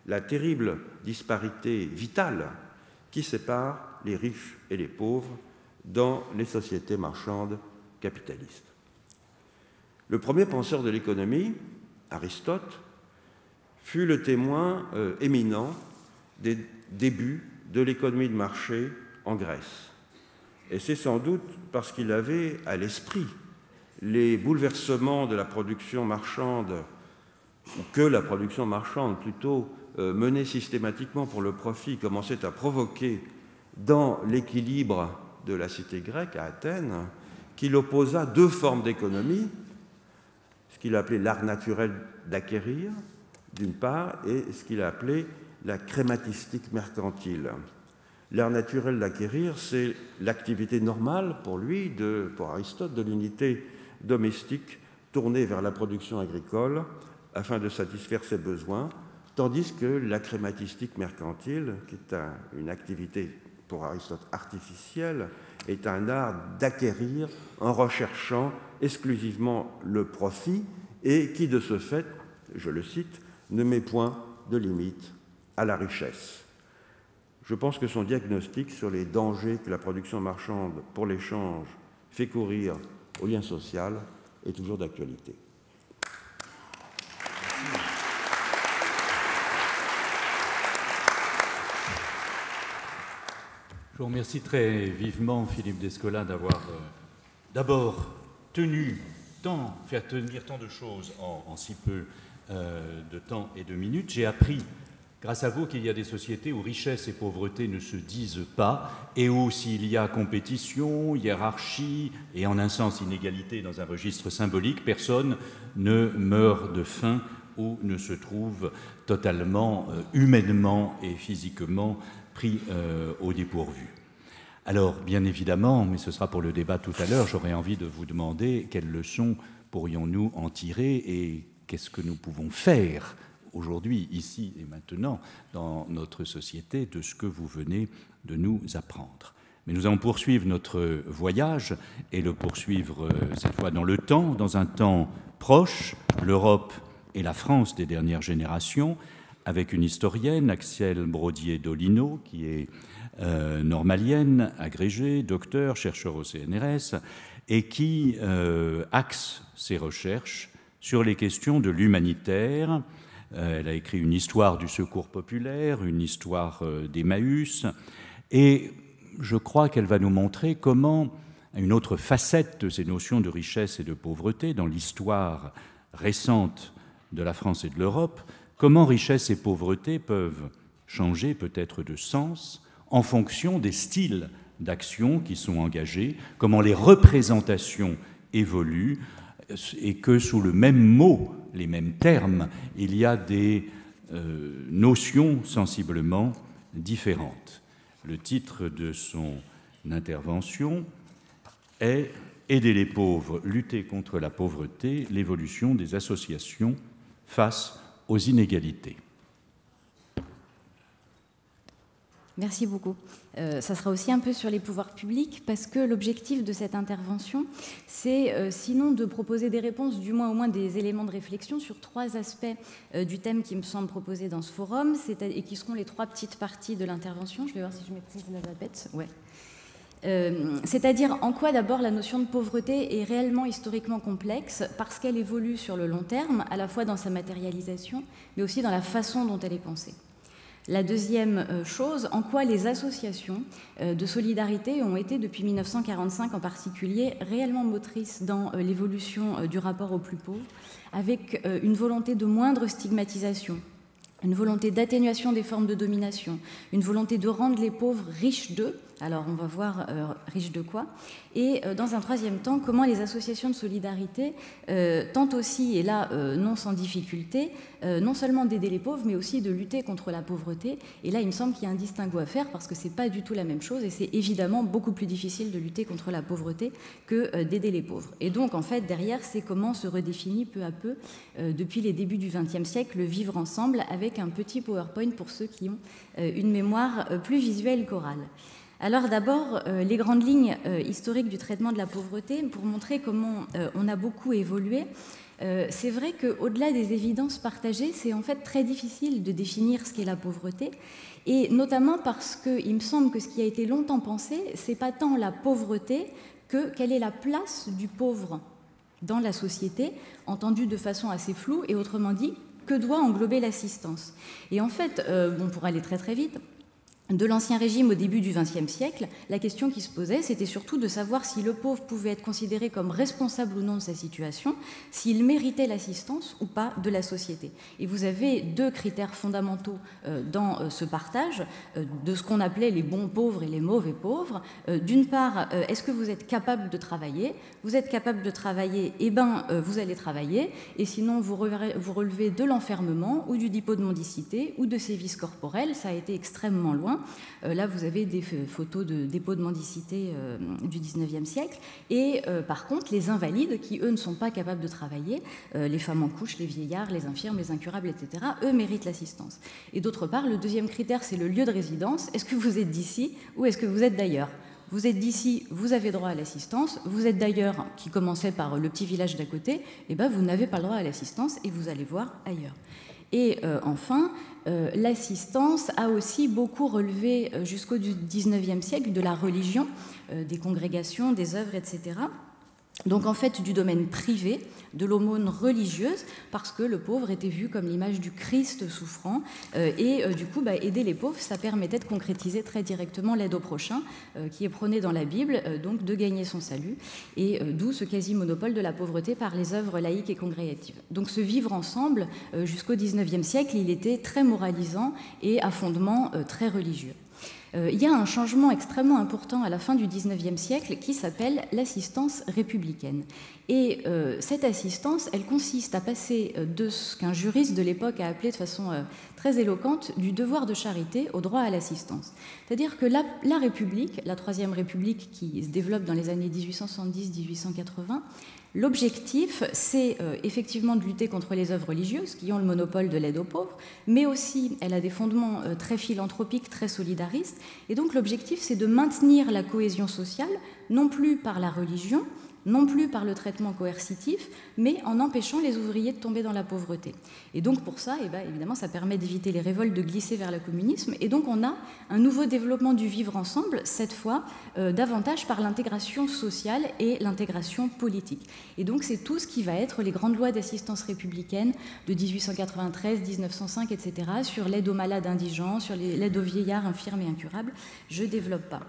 la terrible disparité vitale qui sépare les riches et les pauvres dans les sociétés marchandes capitalistes. Le premier penseur de l'économie, Aristote, fut le témoin euh, éminent des débuts de l'économie de marché en Grèce. Et c'est sans doute parce qu'il avait à l'esprit les bouleversements de la production marchande, que la production marchande plutôt, euh, menée systématiquement pour le profit, commençait à provoquer dans l'équilibre de la cité grecque à Athènes, qu'il opposa deux formes d'économie, ce qu'il appelait l'art naturel d'acquérir, d'une part, et ce qu'il a appelé la crématistique mercantile. L'art naturel d'acquérir, c'est l'activité normale pour lui, de, pour Aristote, de l'unité domestique tournée vers la production agricole afin de satisfaire ses besoins, tandis que la crématistique mercantile, qui est une activité pour Aristote artificielle, est un art d'acquérir en recherchant exclusivement le profit et qui, de ce fait, je le cite, ne met point de limite à la richesse. Je pense que son diagnostic sur les dangers que la production marchande pour l'échange fait courir au lien social est toujours d'actualité. Vous remercie très vivement, Philippe Descola, d'avoir euh, d'abord tenu tant, faire tenir tant de choses en, si peu euh, de temps et de minutes. J'ai appris grâce à vous qu'il y a des sociétés où richesse et pauvreté ne se disent pas, et où s'il y a compétition, hiérarchie et en un sens inégalité dans un registre symbolique, personne ne meurt de faim ou ne se trouve totalement euh, humainement et physiquement pris au dépourvu. Alors, bien évidemment, mais ce sera pour le débat tout à l'heure, j'aurais envie de vous demander quelles leçons pourrions-nous en tirer et qu'est-ce que nous pouvons faire aujourd'hui, ici et maintenant, dans notre société, de ce que vous venez de nous apprendre. Mais nous allons poursuivre notre voyage et le poursuivre euh, cette fois dans le temps, dans un temps proche, l'Europe et la France des dernières générations, avec une historienne, Axel Brodier-Dolino, qui est euh, normalienne, agrégée, docteur, chercheur au CNRS, et qui euh, axe ses recherches sur les questions de l'humanitaire, euh, elle a écrit une histoire du secours populaire, une histoire d'Emmaüs, et je crois qu'elle va nous montrer comment une autre facette de ces notions de richesse et de pauvreté dans l'histoire récente de la France et de l'Europe, comment richesse et pauvreté peuvent changer peut-être de sens en fonction des styles d'action qui sont engagés, comment les représentations évoluent et que sous le même mot, les mêmes termes, il y a des euh, notions sensiblement différentes. Le titre de son intervention est Aider les pauvres, lutter contre la pauvreté, l'évolution des associations face aux inégalités. Merci beaucoup. Euh, ça sera aussi un peu sur les pouvoirs publics parce que l'objectif de cette intervention, c'est euh, sinon de proposer des réponses, du moins au moins des éléments de réflexion sur trois aspects euh, du thème qui me semble proposé dans ce forum et qui seront les trois petites parties de l'intervention. Je vais voir si je maîtrise la zapette. Ouais. C'est-à-dire en quoi d'abord la notion de pauvreté est réellement historiquement complexe parce qu'elle évolue sur le long terme, à la fois dans sa matérialisation, mais aussi dans la façon dont elle est pensée. La deuxième euh, chose, en quoi les associations euh, de solidarité ont été, depuis 1945 en particulier, réellement motrices dans euh, l'évolution du rapport aux plus pauvres, avec une volonté de moindre stigmatisation, une volonté d'atténuation des formes de domination, une volonté de rendre les pauvres riches d'eux, alors on va voir euh, riche de quoi. Et euh, dans un troisième temps, comment les associations de solidarité euh, tentent aussi, et là non sans difficulté, non seulement d'aider les pauvres, mais aussi de lutter contre la pauvreté. Et là, il me semble qu'il y a un distinguo à faire parce que c'est pas du tout la même chose et c'est évidemment beaucoup plus difficile de lutter contre la pauvreté que d'aider les pauvres. Et donc, en fait, derrière, c'est comment se redéfinit peu à peu, depuis les débuts du XXe siècle, le vivre ensemble avec un petit PowerPoint pour ceux qui ont une mémoire plus visuelle qu'orale. Alors d'abord, euh, les grandes lignes euh, historiques du traitement de la pauvreté, pour montrer comment euh, on a beaucoup évolué. c'est vrai qu'au-delà des évidences partagées, c'est en fait très difficile de définir ce qu'est la pauvreté, et notamment parce qu'il me semble que ce qui a été longtemps pensé, c'est pas tant la pauvreté que quelle est la place du pauvre dans la société, entendu de façon assez floue, et autrement dit, que doit englober l'assistance. Et en fait, bon, pour aller très très vite, de l'Ancien Régime au début du XXe siècle, la question qui se posait, c'était surtout de savoir si le pauvre pouvait être considéré comme responsable ou non de sa situation, s'il méritait l'assistance ou pas de la société. Et vous avez deux critères fondamentaux euh, dans euh, ce partage euh, de ce qu'on appelait les bons pauvres et les mauvais pauvres. D'une part, est-ce que vous êtes capable de travailler? Vous êtes capable de travailler, eh bien, vous allez travailler, et sinon vous relevez de l'enfermement ou du dépôt de mendicité ou de sévices corporels. Ça a été extrêmement loin. Euh, là, vous avez des photos de dépôts de mendicité euh, du 19e siècle. Et euh, par contre, les invalides, qui eux ne sont pas capables de travailler, les femmes en couche, les vieillards, les infirmes, les incurables, etc., eux méritent l'assistance. Et d'autre part, le deuxième critère, c'est le lieu de résidence. Est-ce que vous êtes d'ici ou est-ce que vous êtes d'ailleurs? Vous êtes d'ici, vous avez droit à l'assistance. Vous êtes d'ailleurs, qui commençait par le petit village d'à côté, eh ben vous n'avez pas le droit à l'assistance et vous allez voir ailleurs. Et enfin, l'assistance a aussi beaucoup relevé euh, jusqu'au XIXe siècle de la religion, euh, des congrégations, des œuvres, etc. Donc en fait du domaine privé, de l'aumône religieuse, parce que le pauvre était vu comme l'image du Christ souffrant. et du coup, bah, aider les pauvres, ça permettait de concrétiser très directement l'aide au prochain, qui est prônée dans la Bible, donc de gagner son salut. Et d'où ce quasi-monopole de la pauvreté par les œuvres laïques et congrégatives. Donc ce vivre ensemble, jusqu'au XIXe siècle, il était très moralisant et à fondement très religieux. Euh, il y a un changement extrêmement important à la fin du XIXe siècle qui s'appelle l'assistance républicaine. Et euh, cette assistance, elle consiste à passer euh, de ce qu'un juriste de l'époque a appelé de façon très éloquente du devoir de charité au droit à l'assistance. C'est-à-dire que la, la, République, la Troisième République qui se développe dans les années 1870-1880, L'objectif, c'est euh, effectivement de lutter contre les œuvres religieuses qui ont le monopole de l'aide aux pauvres, mais aussi elle a des fondements euh, très philanthropiques, très solidaristes. Et donc l'objectif, c'est de maintenir la cohésion sociale, non plus par la religion, non plus par le traitement coercitif, mais en empêchant les ouvriers de tomber dans la pauvreté. Et donc pour ça, eh ben, évidemment, ça permet d'éviter les révoltes de glisser vers le communisme. Et donc on a un nouveau développement du vivre ensemble, cette fois euh, davantage par l'intégration sociale et l'intégration politique. Et donc c'est tout ce qui va être les grandes lois d'assistance républicaine de 1893, 1905, etc., sur l'aide aux malades indigents, sur l'aide aux vieillards infirmes et incurables. Je ne développe pas.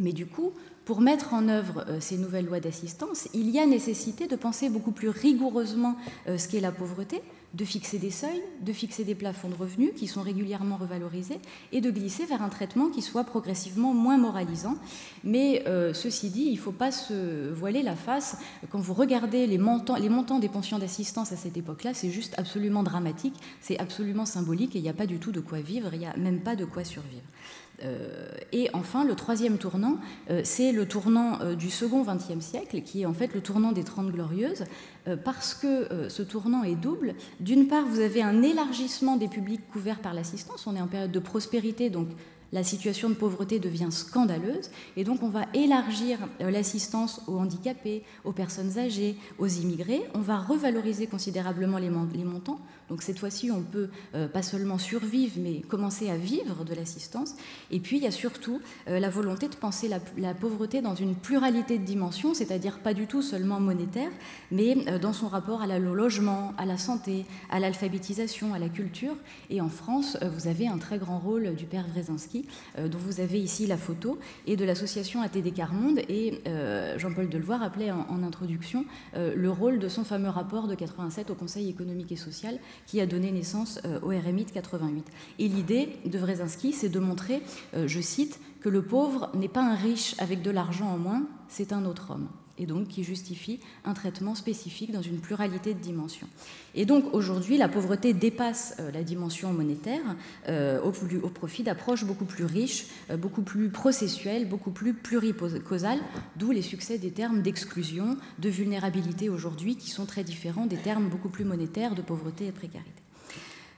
Mais du coup, pour mettre en œuvre euh, ces nouvelles lois d'assistance, il y a nécessité de penser beaucoup plus rigoureusement euh, ce qu'est la pauvreté, de fixer des seuils, de fixer des plafonds de revenus qui sont régulièrement revalorisés et de glisser vers un traitement qui soit progressivement moins moralisant. Mais euh, ceci dit, il ne faut pas se voiler la face. Quand vous regardez les montants, les montants des pensions d'assistance à cette époque-là, c'est juste absolument dramatique, c'est absolument symbolique et il n'y a pas du tout de quoi vivre, il n'y a même pas de quoi survivre. Euh, et enfin, le troisième tournant, euh, c'est le tournant euh, du second XXe siècle, qui est en fait le tournant des Trente Glorieuses, parce que ce tournant est double. D'une part, vous avez un élargissement des publics couverts par l'assistance. On est en période de prospérité, donc la situation de pauvreté devient scandaleuse et donc on va élargir l'assistance aux handicapés, aux personnes âgées, aux immigrés. On va revaloriser considérablement les, montants. Donc cette fois-ci, on peut euh, pas seulement survivre, mais commencer à vivre de l'assistance. Et puis il y a surtout euh, la volonté de penser la, pauvreté dans une pluralité de dimensions, c'est-à-dire pas du tout seulement monétaire, mais dans son rapport à la, au logement, à la santé, à l'alphabétisation, à la culture. Et en France, vous avez un très grand rôle du père Wrezinski euh, dont vous avez ici la photo, et de l'association ATD Carmonde. Et euh, Jean-Paul Delevoye rappelait en, en introduction euh, le rôle de son fameux rapport de 87 au Conseil économique et social qui a donné naissance au RMI de 88. Et l'idée de Wrezinski, c'est de montrer, je cite, que le pauvre n'est pas un riche avec de l'argent en moins, c'est un autre homme et donc qui justifie un traitement spécifique dans une pluralité de dimensions. Et donc aujourd'hui, la pauvreté dépasse euh, la dimension monétaire euh, au, profit d'approches beaucoup plus riches, euh, beaucoup plus processuelles, beaucoup plus pluricausales, d'où les succès des termes d'exclusion, de vulnérabilité aujourd'hui, qui sont très différents des termes beaucoup plus monétaires de pauvreté et précarité.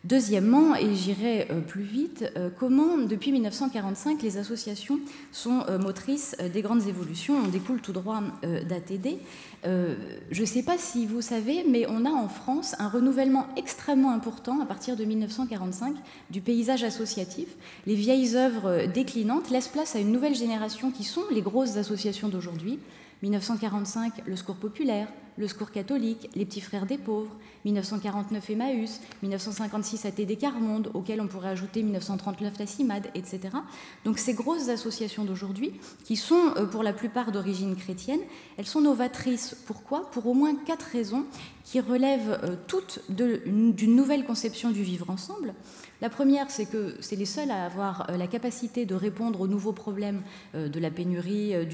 Deuxièmement, et j'irai euh, plus vite, euh, comment depuis 1945 les associations sont euh, motrices des grandes évolutions. On découle tout droit d'ATD. Je ne sais pas si vous savez, mais on a en France un renouvellement extrêmement important à partir de 1945 du paysage associatif. Les vieilles œuvres déclinantes laissent place à une nouvelle génération qui sont les grosses associations d'aujourd'hui. 1945, le Secours populaire, le Secours catholique, les Petits Frères des pauvres, 1949 Emmaüs, 1956 ATD Carmonde, auquel on pourrait ajouter 1939 la CIMAD, etc. Donc ces grosses associations d'aujourd'hui, qui sont euh, pour la plupart d'origine chrétienne, elles sont novatrices. Pourquoi? Pour au moins quatre raisons qui relèvent euh, toutes d'une nouvelle conception du vivre ensemble. La première, c'est que c'est les seuls à avoir euh, la capacité de répondre aux nouveaux problèmes euh, de la pénurie euh,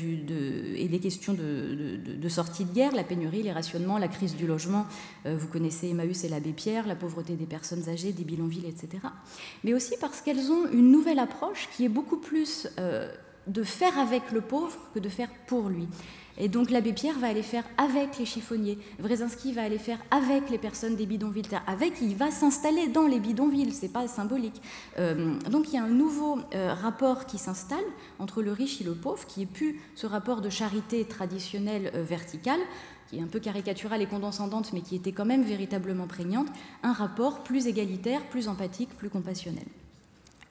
et des questions de, sortie de guerre, la pénurie, les rationnements, la crise du logement. Vous connaissez Emmaüs et l'abbé Pierre, la pauvreté des personnes âgées, des bidonvilles, etc. Mais aussi parce qu'elles ont une nouvelle approche qui est beaucoup plus de faire avec le pauvre que de faire pour lui. Et donc l'abbé Pierre va aller faire avec les chiffonniers. Wrezinski va aller faire avec les personnes des bidonvilles. Avec, il va s'installer dans les bidonvilles, c'est pas symbolique. Euh, donc il y a un nouveau euh, rapport qui s'installe entre le riche et le pauvre, qui est plus ce rapport de charité traditionnelle euh, verticale, qui est un peu caricaturale et condescendante, mais qui était quand même véritablement prégnante, un rapport plus égalitaire, plus empathique, plus compassionnel.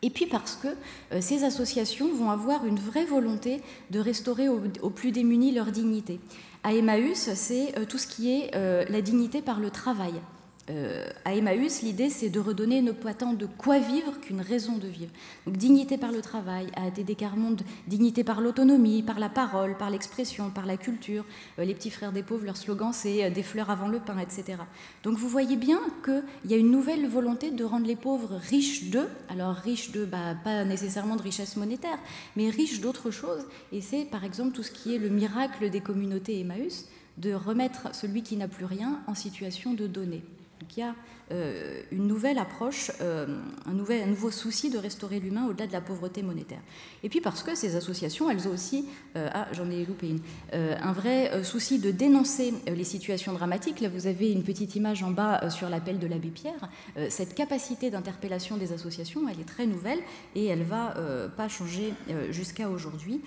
Et puis parce que euh, ces associations vont avoir une vraie volonté de restaurer aux, plus démunis leur dignité. À Emmaüs, c'est euh, tout ce qui est euh, la dignité par le travail. Euh, à Emmaüs, l'idée c'est de redonner ne pas tant de quoi vivre qu'une raison de vivre. Donc dignité par le travail, à ATD Carmonde, dignité par l'autonomie, par la parole, par l'expression, par la culture. Euh, les petits frères des pauvres, leur slogan c'est euh, des fleurs avant le pain, etc. Donc vous voyez bien qu'il y a une nouvelle volonté de rendre les pauvres riches d'eux. Alors riches d'eux, bah, pas nécessairement de richesse monétaire, mais riches d'autres choses. Et c'est par exemple tout ce qui est le miracle des communautés Emmaüs de remettre celui qui n'a plus rien en situation de donner. Donc il y a euh, une nouvelle approche, euh, un, nouveau souci de restaurer l'humain au-delà de la pauvreté monétaire. Et puis parce que ces associations, elles ont aussi, euh, ah j'en ai loupé une, un vrai souci de dénoncer les situations dramatiques. Là vous avez une petite image en bas sur l'appel de l'abbé Pierre. cette capacité d'interpellation des associations, elle est très nouvelle et elle va pas changer jusqu'à aujourd'hui,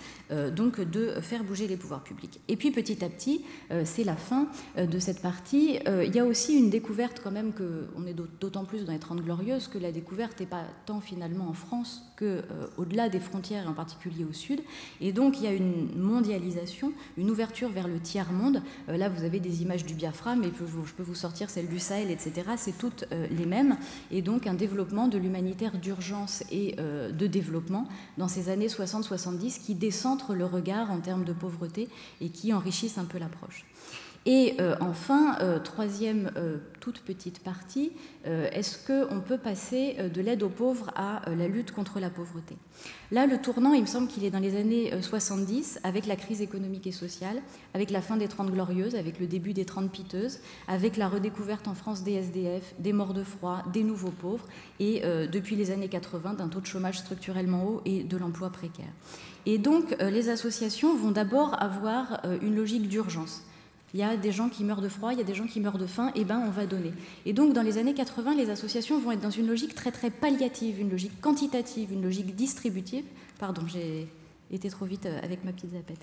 donc de faire bouger les pouvoirs publics. Et puis petit à petit, c'est la fin de cette partie. il y a aussi une découverte quand même que on est d'autant plus dans les Trente Glorieuses que la découverte n'est pas tant finalement en France qu'au-delà euh, des frontières, en particulier au sud. Et donc il y a une mondialisation, une ouverture vers le tiers-monde. Euh, là, vous avez des images du Biafra, mais je peux vous sortir celles du Sahel, etc. C'est toutes euh, les mêmes. Et donc un développement de l'humanitaire d'urgence et de développement dans ces années 60-70 qui décentrent le regard en termes de pauvreté et qui enrichissent un peu l'approche. Et euh, enfin, euh, troisième euh, toute petite partie, est-ce qu'on peut passer de l'aide aux pauvres à la lutte contre la pauvreté? Là, le tournant, il me semble qu'il est dans les années 70, avec la crise économique et sociale, avec la fin des Trente Glorieuses, avec le début des Trente Piteuses, avec la redécouverte en France des SDF, des morts de froid, des nouveaux pauvres, et depuis les années 80, d'un taux de chômage structurellement haut et de l'emploi précaire. Et donc, les associations vont d'abord avoir une logique d'urgence il y a des gens qui meurent de froid, il y a des gens qui meurent de faim, et eh ben on va donner. Et donc dans les années 80, les associations vont être dans une logique très très palliative, une logique quantitative, une logique distributive. Pardon, j'ai été trop vite euh, avec ma petite zapette.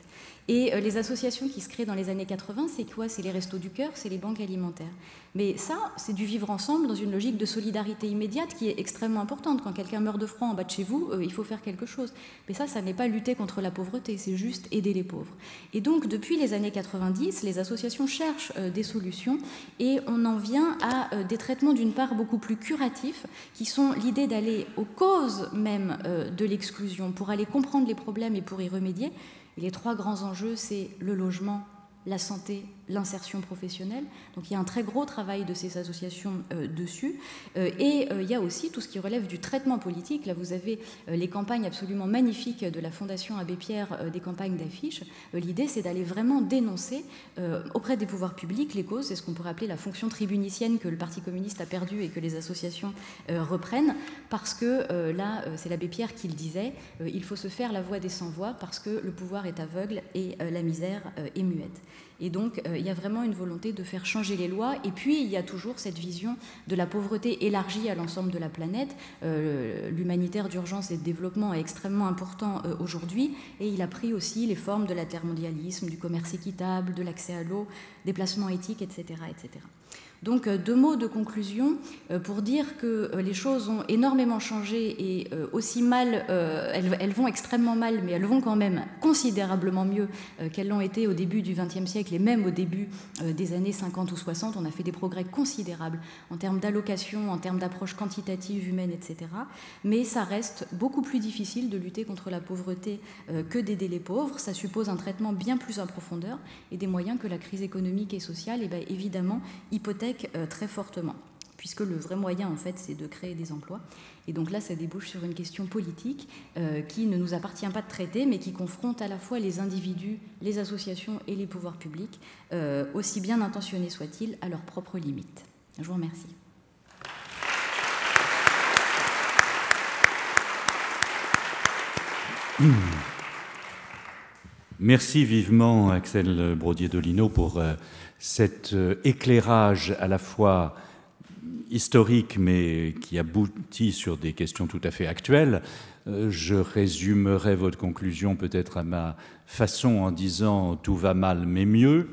Et euh, les associations qui se créent dans les années 80, c'est quoi? C'est les restos du cœur, c'est les banques alimentaires. Mais ça, c'est du vivre ensemble dans une logique de solidarité immédiate qui est extrêmement importante. Quand quelqu'un meurt de froid en bas de chez vous, euh, il faut faire quelque chose. Mais ça, ça n'est pas lutter contre la pauvreté, c'est juste aider les pauvres. Et donc, depuis les années 90, les associations cherchent des solutions et on en vient à des traitements d'une part beaucoup plus curatifs, qui sont l'idée d'aller aux causes même de l'exclusion pour aller comprendre les problèmes et pour y remédier. Les trois grands enjeux, c'est le logement, la santé l'insertion professionnelle. Donc il y a un très gros travail de ces associations euh, dessus. Euh, et euh, il y a aussi tout ce qui relève du traitement politique. Là, vous avez les campagnes absolument magnifiques de la Fondation Abbé Pierre, des campagnes d'affiches. L'idée, c'est d'aller vraiment dénoncer auprès des pouvoirs publics les causes. C'est ce qu'on pourrait appeler la fonction tribunicienne que le Parti communiste a perdue et que les associations reprennent. Parce que là, c'est l'Abbé Pierre qui le disait, il faut se faire la voix des sans-voix parce que le pouvoir est aveugle et la misère est muette. Et donc, euh, il y a vraiment une volonté de faire changer les lois. Et puis, il y a toujours cette vision de la pauvreté élargie à l'ensemble de la planète. Euh, l'humanitaire d'urgence et de développement est extrêmement important euh, aujourd'hui. Et il a pris aussi les formes de l'intermondialisme, du commerce équitable, de l'accès à l'eau, des placements éthiques, etc., etc. Donc deux mots de conclusion pour dire que les choses ont énormément changé et aussi mal, elles, vont extrêmement mal, mais elles vont quand même considérablement mieux qu'elles l'ont été au début du XXe siècle et même au début des années 50 ou 60. On a fait des progrès considérables en termes d'allocation, en termes d'approche quantitative humaine, etc. Mais ça reste beaucoup plus difficile de lutter contre la pauvreté que d'aider les pauvres. Ça suppose un traitement bien plus en profondeur et des moyens que la crise économique et sociale, eh bien, évidemment, hypothèque euh, très fortement puisque le vrai moyen, en fait, c'est de créer des emplois. Et donc là, ça débouche sur une question politique euh, qui ne nous appartient pas de traiter, mais qui confronte à la fois les individus, les associations et les pouvoirs publics, euh, aussi bien intentionnés soient-ils, à leurs propres limites. Je vous remercie. Merci vivement, Axel Brodier-Dolino, pour cet euh, éclairage à la fois historique, mais qui aboutit sur des questions tout à fait actuelles. Euh, je résumerai votre conclusion peut-être à ma façon en disant tout va mal, mais mieux.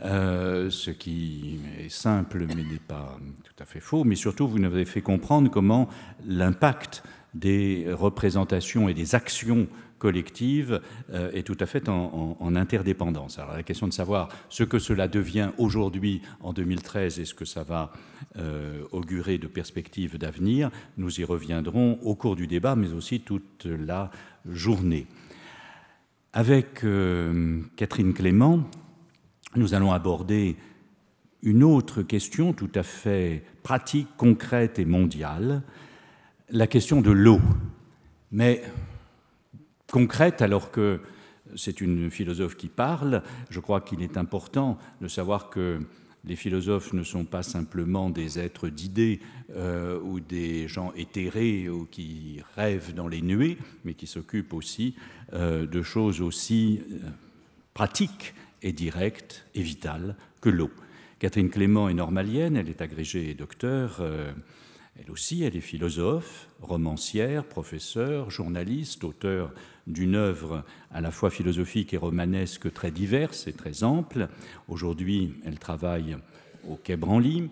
ce qui est simple mais n'est pas tout à fait faux, mais surtout vous nous avez fait comprendre comment l'impact des représentations et des actions collective euh, est tout à fait en, interdépendance. Alors la question de savoir ce que cela devient aujourd'hui en 2013 et ce que ça va euh, augurer de perspectives d'avenir, nous y reviendrons au cours du débat, mais aussi toute la journée. Avec euh, Catherine Clément, nous allons aborder une autre question tout à fait pratique, concrète et mondiale, la question de l'eau. Mais concrète alors que c'est une philosophe qui parle. Je crois qu'il est important de savoir que les philosophes ne sont pas simplement des êtres d'idées euh, ou des gens éthérés ou qui rêvent dans les nuées, mais qui s'occupent aussi euh, de choses aussi euh, pratiques et directes et vitales que l'eau. Catherine Clément est normalienne, elle est agrégée et docteur. elle aussi, elle est philosophe, romancière, professeure, journaliste, auteur d'une œuvre à la fois philosophique et romanesque très diverse et très ample. Aujourd'hui, elle travaille au Quai Branly.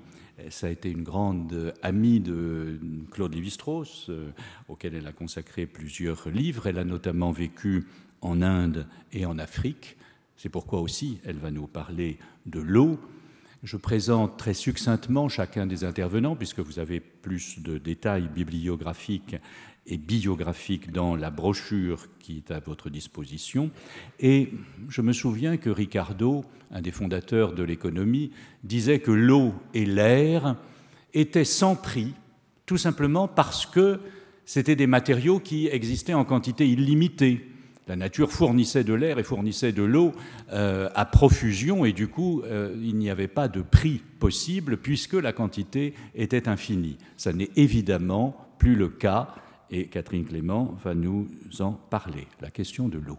Ça a été une grande amie de Claude Lévi-Strauss, euh, auquel elle a consacré plusieurs livres. Elle a notamment vécu en Inde et en Afrique. C'est pourquoi aussi elle va nous parler de l'eau. Je présente très succinctement chacun des intervenants, puisque vous avez plus de détails bibliographiques et biographique dans la brochure qui est à votre disposition. Et je me souviens que Ricardo, un des fondateurs de l'économie, disait que l'eau et l'air étaient sans prix, tout simplement parce que c'était des matériaux qui existaient en quantité illimitée. La nature fournissait de l'air et fournissait de l'eau euh, à profusion et du coup, euh, il n'y avait pas de prix possible puisque la quantité était infinie. Ça n'est évidemment plus le cas et Catherine Clément va nous en parler, la question de l'eau.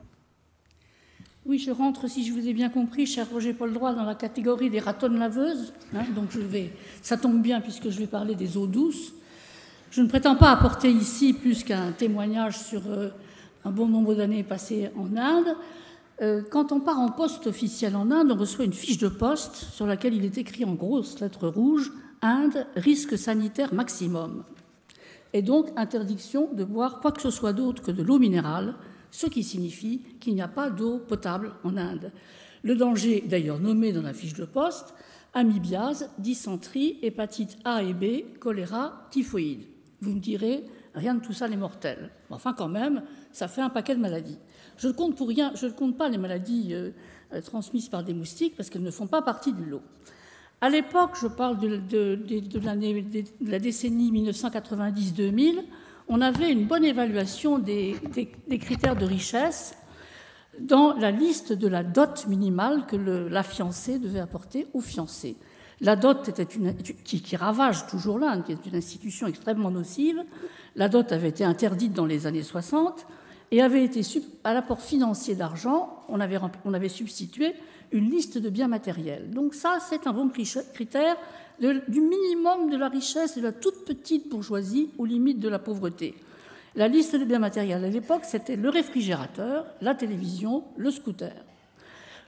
Oui, je rentre, si je vous ai bien compris, cher Roger Paul Droit, dans la catégorie des ratonnes laveuses. Hein, donc je vais, ça tombe bien puisque je vais parler des eaux douces. Je ne prétends pas apporter ici plus qu'un témoignage sur euh, un bon nombre d'années passées en Inde. Euh, quand on part en poste officiel en Inde, on reçoit une fiche de poste sur laquelle il est écrit en grosses lettres rouges Inde, risque sanitaire maximum et donc interdiction de boire quoi que ce soit d'autre que de l'eau minérale, ce qui signifie qu'il n'y a pas d'eau potable en Inde. Le danger, d'ailleurs nommé dans la fiche de poste, amibiase, dysenterie, hépatite A et B, choléra, typhoïde. Vous me direz, rien de tout ça n'est mortel. Enfin, quand même, ça fait un paquet de maladies. Je ne compte, pour rien, je ne compte pas les maladies euh, euh, transmises par des moustiques parce qu'elles ne font pas partie du lot. À l'époque, je parle de, la décennie 1990-2000, on avait une bonne évaluation des, critères de richesse dans la liste de la dot minimale que la fiancée devait apporter au fiancé. La dot était une, qui, qui ravage toujours l'Inde, qui est une institution extrêmement nocive. La dot avait été interdite dans les années 60 et avait été, à l'apport financier d'argent, on avait, substitué une liste de biens matériels. Donc ça, c'est un bon critère du minimum de la richesse de la toute petite bourgeoisie aux limites de la pauvreté. La liste de biens matériels à l'époque, c'était le réfrigérateur, la télévision, le scooter.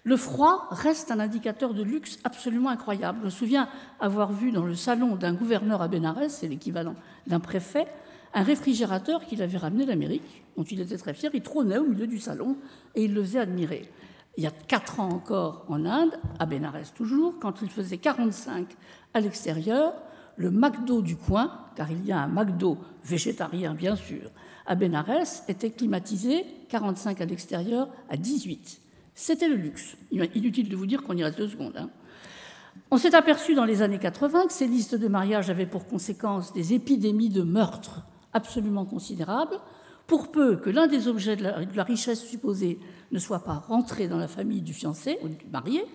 Le froid reste un indicateur de luxe absolument incroyable. Je me souviens avoir vu dans le salon d'un gouverneur à Bénarès, c'est l'équivalent d'un préfet, un réfrigérateur qu'il avait ramené d'Amérique, dont il était très fier. Il trônait au milieu du salon et il le faisait admirer. Il y a quatre ans encore en Inde, à Bénarès toujours, quand il faisait 45 à l'extérieur, le McDo du coin, car il y a un McDo végétarien bien sûr, à Bénarès, était climatisé 45 à l'extérieur à 18. C'était le luxe. Inutile de vous dire qu'on y reste deux secondes. Hein. On s'est aperçu dans les années 80 que ces listes de mariage avaient pour conséquence des épidémies de meurtres absolument considérables, pour peu que l'un des objets de la, richesse supposée ne soit pas rentré dans la famille du fiancé ou du marié,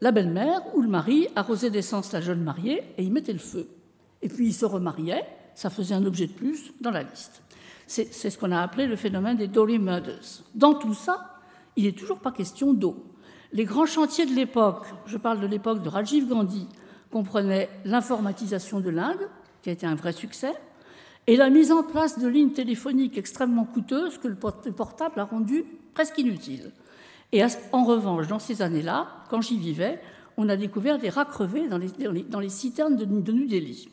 la belle-mère ou le mari arrosait d'essence la jeune mariée et y mettait le feu. Et puis il se remariait, ça faisait un objet de plus dans la liste. C'est ce qu'on a appelé le phénomène des Dolly Murders. Dans tout ça, il n'est toujours pas question d'eau. Les grands chantiers de l'époque, je parle de l'époque de Rajiv Gandhi, comprenaient l'informatisation de l'Inde, qui a été un vrai succès, et la mise en place de lignes téléphoniques extrêmement coûteuses que le portable a rendues presque inutiles. Et en revanche, dans ces années-là, quand j'y vivais, on a découvert des rats crevés dans les, dans les, citernes de, de New Delhi.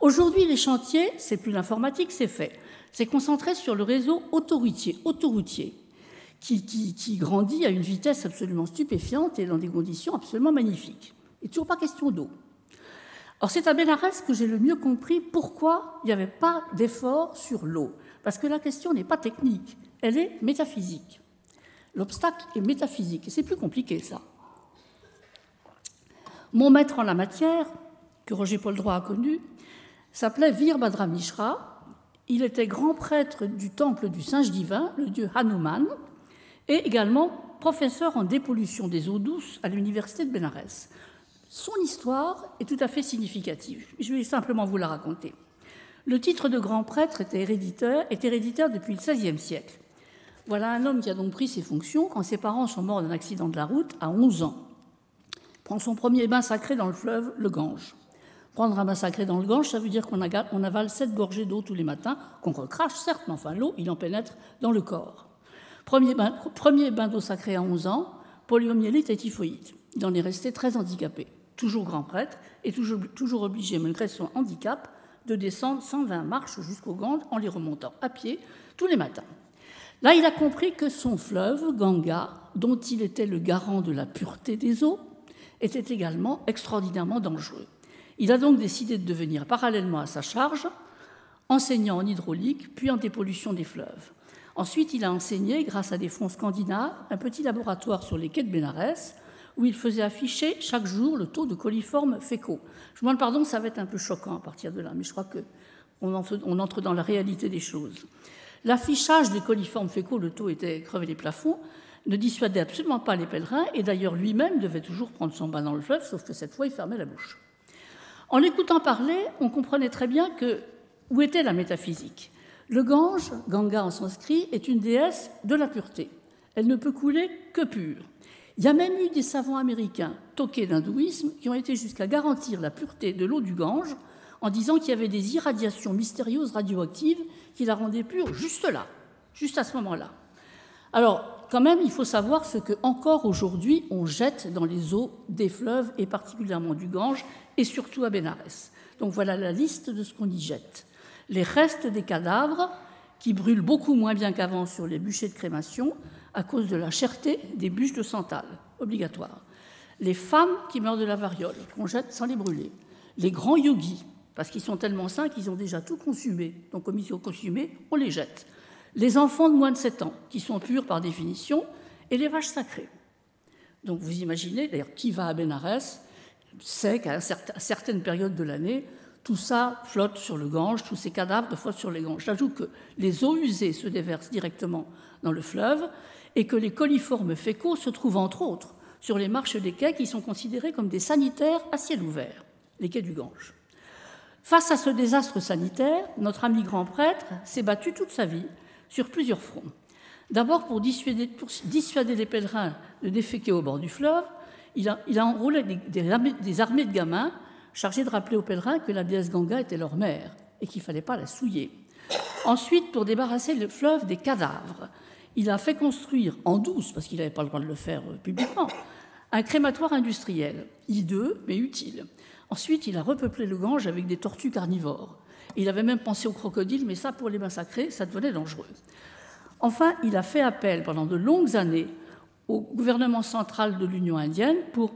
Aujourd'hui, les chantiers, c'est plus l'informatique, c'est fait. C'est concentré sur le réseau autoroutier, autoroutier qui, grandit à une vitesse absolument stupéfiante et dans des conditions absolument magnifiques. Et toujours pas question d'eau. Or, c'est à Bénarès que j'ai le mieux compris pourquoi il n'y avait pas d'effort sur l'eau. Parce que la question n'est pas technique, elle est métaphysique. L'obstacle est métaphysique, et c'est plus compliqué ça. Mon maître en la matière, que Roger Paul Droit a connu, s'appelait Virbhadra Mishra. Il était grand prêtre du temple du singe divin, le dieu Hanuman, et également professeur en dépollution des eaux douces à l'université de Bénarès. Son histoire est tout à fait significative. Je vais simplement vous la raconter. Le titre de grand prêtre héréditaire, est héréditaire depuis le XVIe siècle. Voilà un homme qui a donc pris ses fonctions quand ses parents sont morts d'un accident de la route à 11 ans. Prend son premier bain sacré dans le fleuve, le Gange. Prendre un bain sacré dans le Gange, ça veut dire qu'on avale sept gorgées d'eau tous les matins, qu'on recrache, certes, mais enfin l'eau, il en pénètre dans le corps. Premier bain, premier bain d'eau sacrée à 11 ans, poliomyélite et typhoïde. Il en est resté très handicapé. Toujours grand prêtre et toujours, toujours obligé, malgré son handicap, de descendre 120 marches jusqu'au Gange en les remontant à pied tous les matins. Là, il a compris que son fleuve, Ganga, dont il était le garant de la pureté des eaux, était également extraordinairement dangereux. Il a donc décidé de devenir, parallèlement à sa charge, enseignant en hydraulique, puis en dépollution des fleuves. Ensuite, il a enseigné, grâce à des fonds scandinaves, un petit laboratoire sur les quais de Bénarès, où il faisait afficher chaque jour le taux de coliformes fécaux. Je vous demande pardon, ça va être un peu choquant à partir de là, mais je crois qu'on entre dans la réalité des choses. L'affichage des coliformes fécaux, le taux était crevé les plafonds, ne dissuadait absolument pas les pèlerins, et d'ailleurs lui-même devait toujours prendre son bain dans le fleuve, sauf que cette fois il fermait la bouche. En l'écoutant parler, on comprenait très bien que où était la métaphysique le Gange, Ganga en sanskrit, est une déesse de la pureté. Elle ne peut couler que pure. Il y a même eu des savants américains, toqués d'hindouisme, qui ont été jusqu'à garantir la pureté de l'eau du Gange en disant qu'il y avait des irradiations mystérieuses radioactives qui la rendaient pure juste là, juste à ce moment-là. Alors, quand même, il faut savoir ce que encore aujourd'hui on jette dans les eaux des fleuves et particulièrement du Gange et surtout à Bénarès. Donc voilà la liste de ce qu'on y jette les restes des cadavres qui brûlent beaucoup moins bien qu'avant sur les bûchers de crémation à cause de la cherté des bûches de santal, obligatoire. Les femmes qui meurent de la variole, qu'on jette sans les brûler. Les grands yogis, parce qu'ils sont tellement sains qu'ils ont déjà tout consumé. Donc, comme ils ont consumé, on les jette. Les enfants de moins de 7 ans, qui sont purs par définition, et les vaches sacrées. Donc, vous imaginez, d'ailleurs, qui va à Bénarès sait qu'à certaines périodes de l'année, tout ça flotte sur le Gange, tous ces cadavres flottent sur les Ganges. J'ajoute que les eaux usées se déversent directement dans le fleuve et que les coliformes fécaux se trouvent entre autres sur les marches des quais qui sont considérés comme des sanitaires à ciel ouvert, les quais du Gange. Face à ce désastre sanitaire, notre ami grand prêtre s'est battu toute sa vie sur plusieurs fronts. D'abord pour dissuader, les pèlerins de déféquer au bord du fleuve, il a, enrôlé des armées de gamins chargés de rappeler aux pèlerins que la déesse Ganga était leur mère et qu'il ne fallait pas la souiller. Ensuite, pour débarrasser le fleuve des cadavres, il a fait construire en douce, parce qu'il n'avait pas le droit de le faire euh, publiquement, un crématoire industriel, hideux mais utile. Ensuite, il a repeuplé le Gange avec des tortues carnivores. Il avait même pensé aux crocodiles, mais ça, pour les massacrer, ça devenait dangereux. Enfin, il a fait appel pendant de longues années au gouvernement central de l'Union indienne pour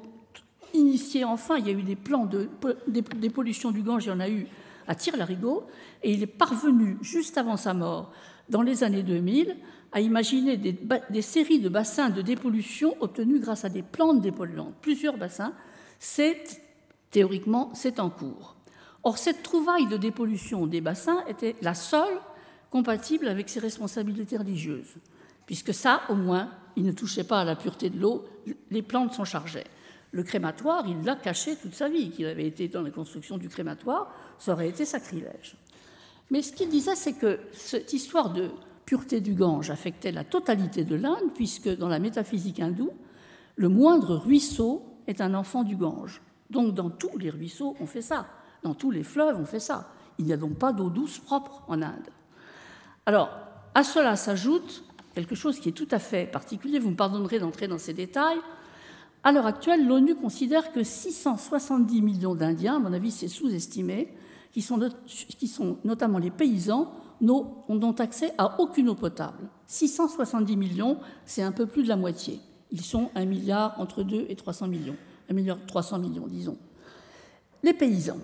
initier enfin, il y a eu des plans de dépollution du Gange, il y en a eu à Tire-Larigot, et il est parvenu, juste avant sa mort, dans les années 2000, à imaginer des, des, séries de bassins de dépollution obtenus grâce à des plantes dépolluantes. Plusieurs bassins, c'est théoriquement, c'est en cours. Or, cette trouvaille de dépollution des bassins était la seule compatible avec ses responsabilités religieuses, puisque ça, au moins, il ne touchait pas à la pureté de l'eau, les plantes s'en chargeaient. Le crématoire, il l'a caché toute sa vie, qu'il avait été dans la construction du crématoire, ça aurait été sacrilège. Mais ce qu'il disait, c'est que cette histoire de pureté du Gange affectait la totalité de l'Inde, puisque dans la métaphysique hindoue, le moindre ruisseau est un enfant du Gange. Donc dans tous les ruisseaux, on fait ça. Dans tous les fleuves, on fait ça. Il n'y a donc pas d'eau douce propre en Inde. Alors, à cela s'ajoute quelque chose qui est tout à fait particulier, vous me pardonnerez d'entrer dans ces détails. À l'heure actuelle, l'ONU considère que 670 millions d'Indiens, à mon avis c'est sous-estimé, qui sont, qui notamment les paysans, n'ont accès à aucune eau potable. 670 millions, c'est un peu plus de la moitié. Ils sont un milliard, entre 2 et 300 millions. Un milliard 300 millions, disons. Les paysans.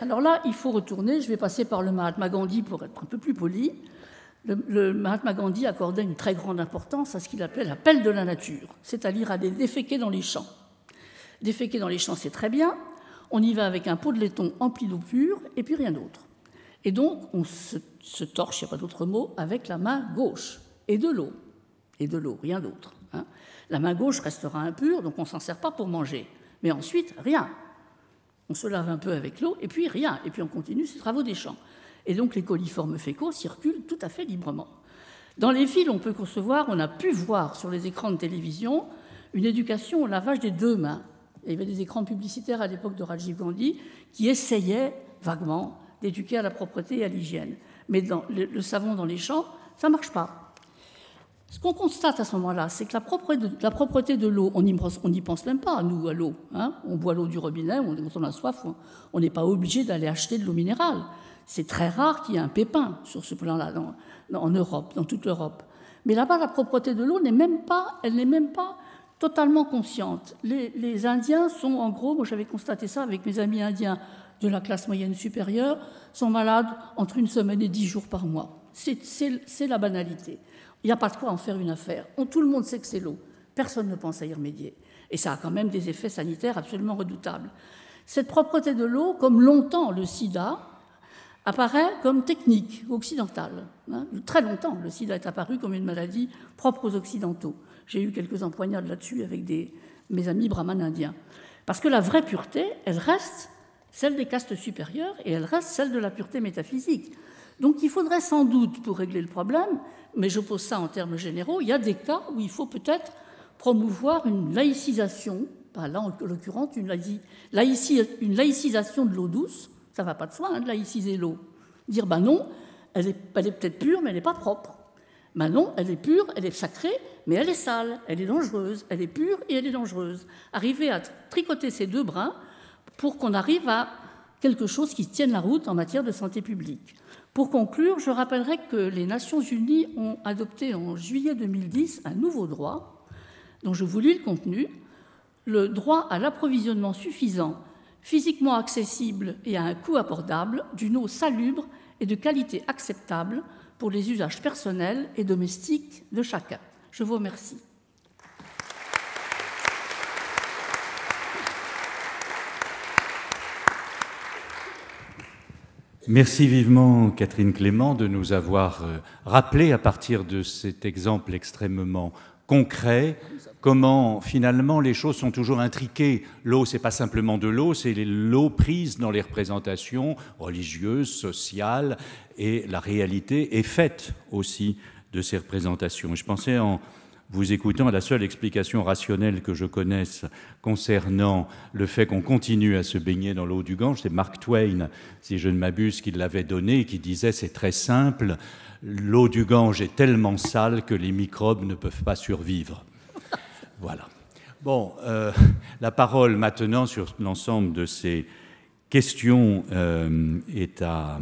Alors là, il faut retourner, je vais passer par le Mahatma Gandhi pour être un peu plus poli le, Mahatma Gandhi accordait une très grande importance à ce qu'il appelait l'appel de la nature, c'est-à-dire à des déféqués dans les champs. Déféquer dans les champs, c'est très bien. On y va avec un pot de laiton empli d'eau pure et puis rien d'autre. Et donc, on se, torche, il n'y a pas d'autre mot, avec la main gauche et de l'eau. Et de l'eau, rien d'autre. Hein. La main gauche restera impure, donc on ne s'en sert pas pour manger. Mais ensuite, rien. On se lave un peu avec l'eau, et puis rien. Et puis on continue ses travaux des champs. Et donc les coliformes fécaux circulent tout à fait librement. Dans les villes, on peut concevoir, on a pu voir sur les écrans de télévision une éducation au lavage des deux mains. Il y avait des écrans publicitaires à l'époque de Rajiv Gandhi qui essayaient vaguement d'éduquer à la propreté et à l'hygiène. Mais le, savon dans les champs, ça ne marche pas. Ce qu'on constate à ce moment-là, c'est que la propreté de, l'eau, on n'y pense même pas, nous, à l'eau. Hein. on boit l'eau du robinet, on, quand on a soif, on n'est pas obligé d'aller acheter de l'eau minérale. C'est très rare qu'il y ait un pépin sur ce plan-là en Europe, dans toute l'Europe. Mais là-bas, la propreté de l'eau n'est même pas, elle n'est même pas totalement consciente. Les, Indiens sont, en gros, moi j'avais constaté ça avec mes amis indiens de la classe moyenne supérieure, sont malades entre une semaine et dix jours par mois. C'est la banalité. Il n'y a pas de quoi en faire une affaire. tout le monde sait que c'est l'eau. Personne ne pense à y remédier. Et ça a quand même des effets sanitaires absolument redoutables. Cette propreté de l'eau, comme longtemps le sida, apparaît comme technique occidentale. Hein. Très longtemps, le sida est apparu comme une maladie propre aux Occidentaux. J'ai eu quelques empoignades là-dessus avec mes amis brahmanes indiens. Parce que la vraie pureté, elle reste celle des castes supérieures et elle reste celle de la pureté métaphysique. Donc il faudrait sans doute, pour régler le problème, mais je pose ça en termes généraux, il y a des cas où il faut peut-être promouvoir une laïcisation, là en l'occurrence une, une laïcisation de l'eau douce, ça ne va pas de soi hein, de laïciser l'eau. Dire, ben non, elle est, peut-être pure, mais elle n'est pas propre. Ben non, elle est pure, elle est sacrée, mais elle est sale, elle est dangereuse. Elle est pure et elle est dangereuse. Arriver à tricoter ces deux brins pour qu'on arrive à quelque chose qui tienne la route en matière de santé publique. Pour conclure, je rappellerai que les Nations Unies ont adopté en juillet 2010 un nouveau droit, dont je vous lis le contenu, le droit à l'approvisionnement suffisant physiquement accessible et à un coût abordable, d'une eau salubre et de qualité acceptable pour les usages personnels et domestiques de chacun. Je vous remercie. Merci vivement, Catherine Clément, de nous avoir euh, rappelé, à partir de cet exemple extrêmement concret, comment finalement les choses sont toujours intriquées. L'eau, c'est pas simplement de l'eau, c'est l'eau prise dans les représentations religieuses, sociales, et la réalité est faite aussi de ces représentations. Je pensais en vous écoutant, la seule explication rationnelle que je connaisse concernant le fait qu'on continue à se baigner dans l'eau du Gange, c'est Mark Twain, si je ne m'abuse, qui l'avait donné, qui disait c'est très simple, l'eau du Gange est tellement sale que les microbes ne peuvent pas survivre. Voilà. Bon, euh, la parole maintenant sur l'ensemble de ces questions euh, est à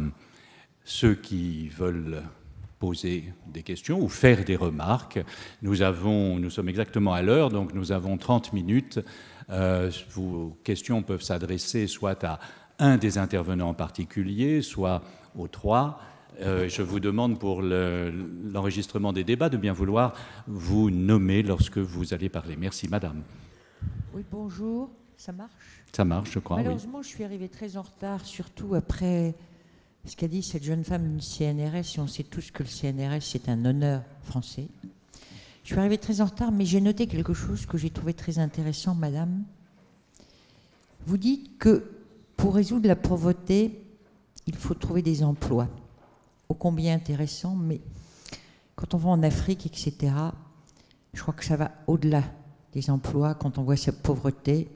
ceux qui veulent poser des questions ou faire des remarques. Nous, avons, nous sommes exactement à l'heure, donc nous avons 30 minutes. Euh, vos questions peuvent s'adresser soit à un des intervenants en particulier, soit aux trois. Euh, je vous demande pour l'enregistrement des débats de bien vouloir vous nommer lorsque vous allez parler. Merci, madame. Oui, bonjour. Ça marche? Ça marche, je crois. Malheureusement, je suis arrivée très en retard, surtout après ce qu'a dit cette jeune femme du CNRS, et on sait tous que le CNRS, c'est un honneur français. Je suis arrivée très en retard, mais j'ai noté quelque chose que j'ai trouvé très intéressant, madame. Vous dites que pour résoudre la pauvreté, il faut trouver des emplois. Ô combien intéressant, mais quand on va en Afrique, etc., je crois que ça va au-delà des emplois quand on voit cette pauvreté.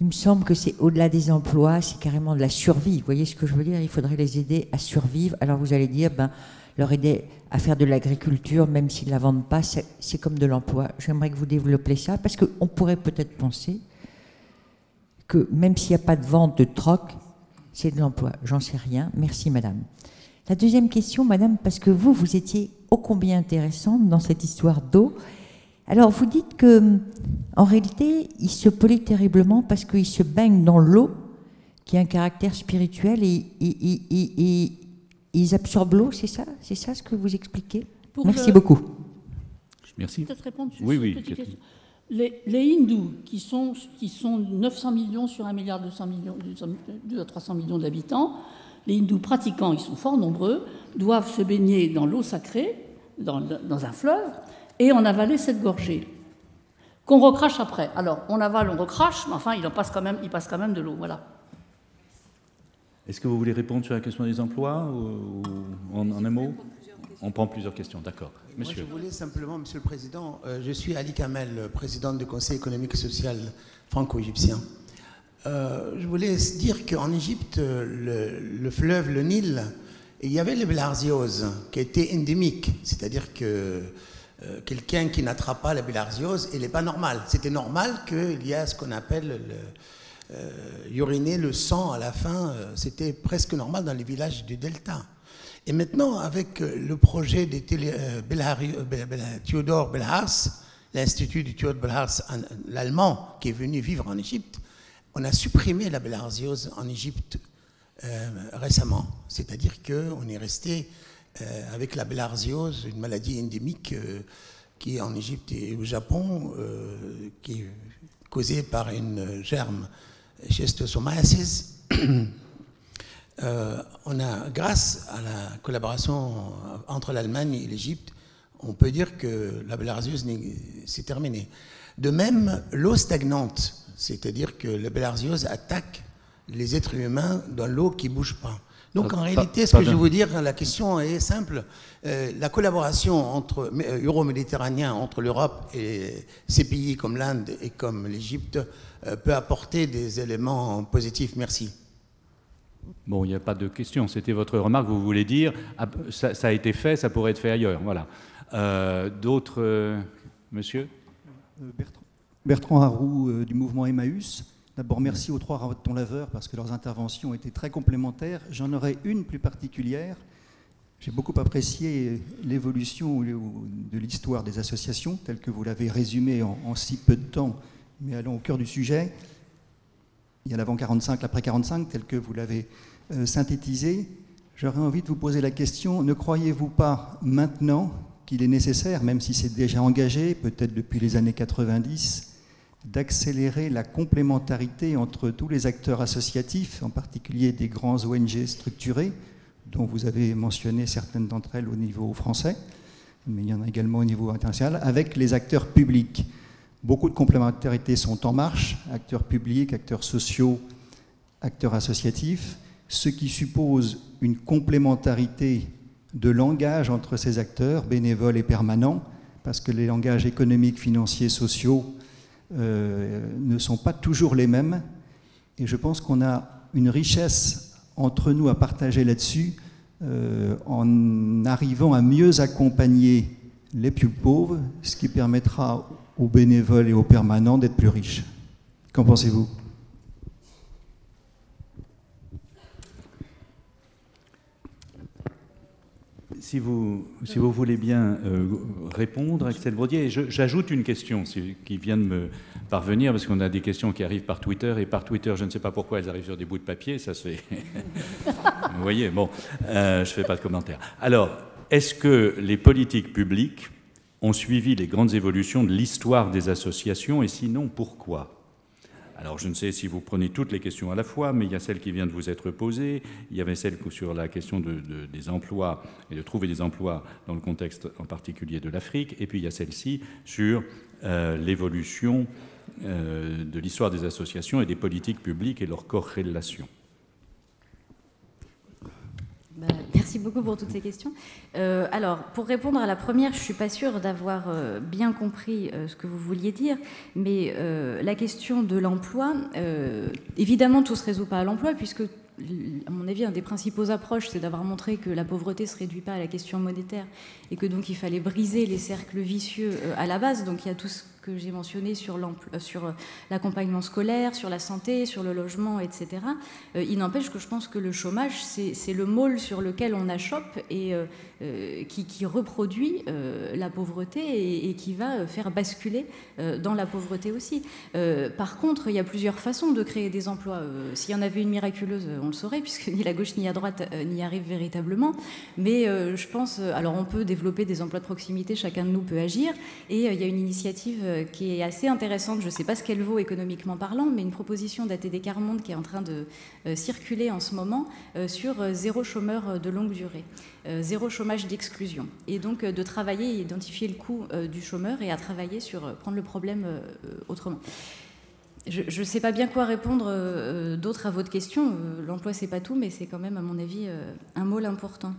Il me semble que c'est au-delà des emplois, c'est carrément de la survie. Vous voyez ce que je veux dire? Il faudrait les aider à survivre. Alors vous allez dire, ben, leur aider à faire de l'agriculture, même s'ils ne la vendent pas, c'est comme de l'emploi. J'aimerais que vous développiez ça, parce qu'on pourrait peut-être penser que même s'il n'y a pas de vente de troc, c'est de l'emploi. J'en sais rien. Merci, madame. La deuxième question, madame, parce que vous, vous étiez ô combien intéressante dans cette histoire d'eau alors vous dites que en réalité, ils se polluent terriblement parce qu'ils se baignent dans l'eau qui a un caractère spirituel et, ils absorbent l'eau, c'est ça? C'est ça ce que vous expliquez? Merci beaucoup. Merci. Peut-être répondre oui, oui. Les, les, hindous, qui sont, qui sont 900 millions sur 1 milliard 200 millions, 2 à 300 millions d'habitants, les hindous pratiquants, ils sont fort nombreux, doivent se baigner dans l'eau sacrée, dans, dans un fleuve, et on avalait cette gorgée qu'on recrache après. Alors, on avale, on recrache, mais enfin, il, en passe, quand même, il passe quand même de l'eau. Voilà. Est-ce que vous voulez répondre sur la question des emplois ou, en, un mot? On prend plusieurs questions, d'accord. Monsieur. je voulais simplement, Monsieur le Président, euh, je suis Ali Kamel, président du Conseil économique et social franco-égyptien. Euh, je voulais dire qu'en Égypte, le, le, fleuve, le Nil, il y avait le bilharziose qui était endémique, c'est-à-dire que euh, quelqu'un qui n'attrape pas la bilharziose, il n'est pas normal. C'était normal qu'il y ait ce qu'on appelle le, euh, uriner le sang à la fin. Euh, c'était presque normal dans les villages du delta. Et maintenant, avec le projet de Theodore Belhars, l'Institut du Theodore Belhars, l'allemand, qui est venu vivre en Égypte, on a supprimé la bilharziose en Égypte récemment. C'est-à-dire qu'on est resté euh, avec la bilharziose, une maladie endémique euh, qui est en Égypte et au Japon, euh, qui est causée par une germe schistosomiasis. on a, grâce à la collaboration entre l'Allemagne et l'Égypte, on peut dire que la bilharziose c'est terminé. De même, l'eau stagnante, c'est-à-dire que la bilharziose attaque les êtres humains dans l'eau qui ne bouge pas. Donc en réalité, ce que je veux vous dire, la question est simple. Euh, la collaboration entre euh, euro-méditerranéen entre l'Europe et ces pays comme l'Inde et comme l'Égypte euh, peut apporter des éléments positifs. Merci. Bon, il n'y a pas de question. C'était votre remarque. Vous voulez dire, ah, ça, a été fait, ça pourrait être fait ailleurs. Voilà. D'autres, monsieur? Bertrand, Bertrand Harou du mouvement Emmaüs. D'abord, merci aux trois ratons laveurs parce que leurs interventions étaient très complémentaires. J'en aurais une plus particulière. J'ai beaucoup apprécié l'évolution de l'histoire des associations, telle que vous l'avez résumée en, si peu de temps, mais allons au cœur du sujet. Il y a l'avant 45, l'après 45, tel que vous l'avez euh, synthétisé. J'aurais envie de vous poser la question, ne croyez-vous pas maintenant qu'il est nécessaire, même si c'est déjà engagé, peut-être depuis les années 90, d'accélérer la complémentarité entre tous les acteurs associatifs, en particulier des grands ONG structurés, dont vous avez mentionné certaines d'entre elles au niveau français, mais il y en a également au niveau international, avec les acteurs publics. Beaucoup de complémentarités sont en marche, acteurs publics, acteurs sociaux, acteurs associatifs, ce qui suppose une complémentarité de langage entre ces acteurs, bénévoles et permanents, parce que les langages économiques, financiers, sociaux ne sont pas toujours les mêmes. Et je pense qu'on a une richesse entre nous à partager là-dessus en arrivant à mieux accompagner les plus pauvres, ce qui permettra aux bénévoles et aux permanents d'être plus riches. Qu'en pensez-vous? Si vous, si vous voulez bien euh, répondre, Axel Brodier, j'ajoute une question qui vient de me parvenir, parce qu'on a des questions qui arrivent par Twitter, et par Twitter, je ne sais pas pourquoi elles arrivent sur des bouts de papier, ça fait. vous voyez, bon, euh, je ne fais pas de commentaire. Alors, est-ce que les politiques publiques ont suivi les grandes évolutions de l'histoire des associations, et sinon, pourquoi? Alors je ne sais si vous prenez toutes les questions à la fois, mais il y a celle qui vient de vous être posée, il y avait celle sur la question des emplois et de trouver des emplois dans le contexte en particulier de l'Afrique, et puis il y a celle-ci sur euh, l'évolution euh, de l'histoire des associations et des politiques publiques et leur corrélation. Bah, merci beaucoup pour toutes ces questions. Euh, alors, pour répondre à la première, je ne suis pas sûre d'avoir euh, bien compris euh, ce que vous vouliez dire, mais la question de l'emploi, évidemment, tout ne se résout pas à l'emploi, puisque, à mon avis, un des principaux approches, c'est d'avoir montré que la pauvreté ne se réduit pas à la question monétaire, et que donc il fallait briser les cercles vicieux à la base. Donc il y a tout ce que j'ai mentionné sur euh, l'accompagnement scolaire, sur la santé, sur le logement, etc. Euh, il n'empêche que je pense que le chômage, c'est le môle sur lequel on achoppe et euh, qui, reproduit la pauvreté et, qui va faire basculer dans la pauvreté aussi. par contre, il y a plusieurs façons de créer des emplois. S'il y en avait une miraculeuse, on le saurait, puisque ni la gauche ni la droite n'y arrivent véritablement. Mais je pense, alors on peut développer des emplois de proximité, chacun de nous peut agir, et il y a une initiative euh, qui est assez intéressante. Je ne sais pas ce qu'elle vaut économiquement parlant, mais une proposition d'ATD Carmonde qui est en train de euh, circuler en ce moment euh, sur zéro chômeur de longue durée, zéro chômage d'exclusion. Et donc de travailler et identifier le coût du chômeur et à travailler sur prendre le problème autrement. Je ne sais pas bien quoi répondre d'autre à votre question. L'emploi, c'est pas tout, mais c'est quand même, à mon avis, un mot important.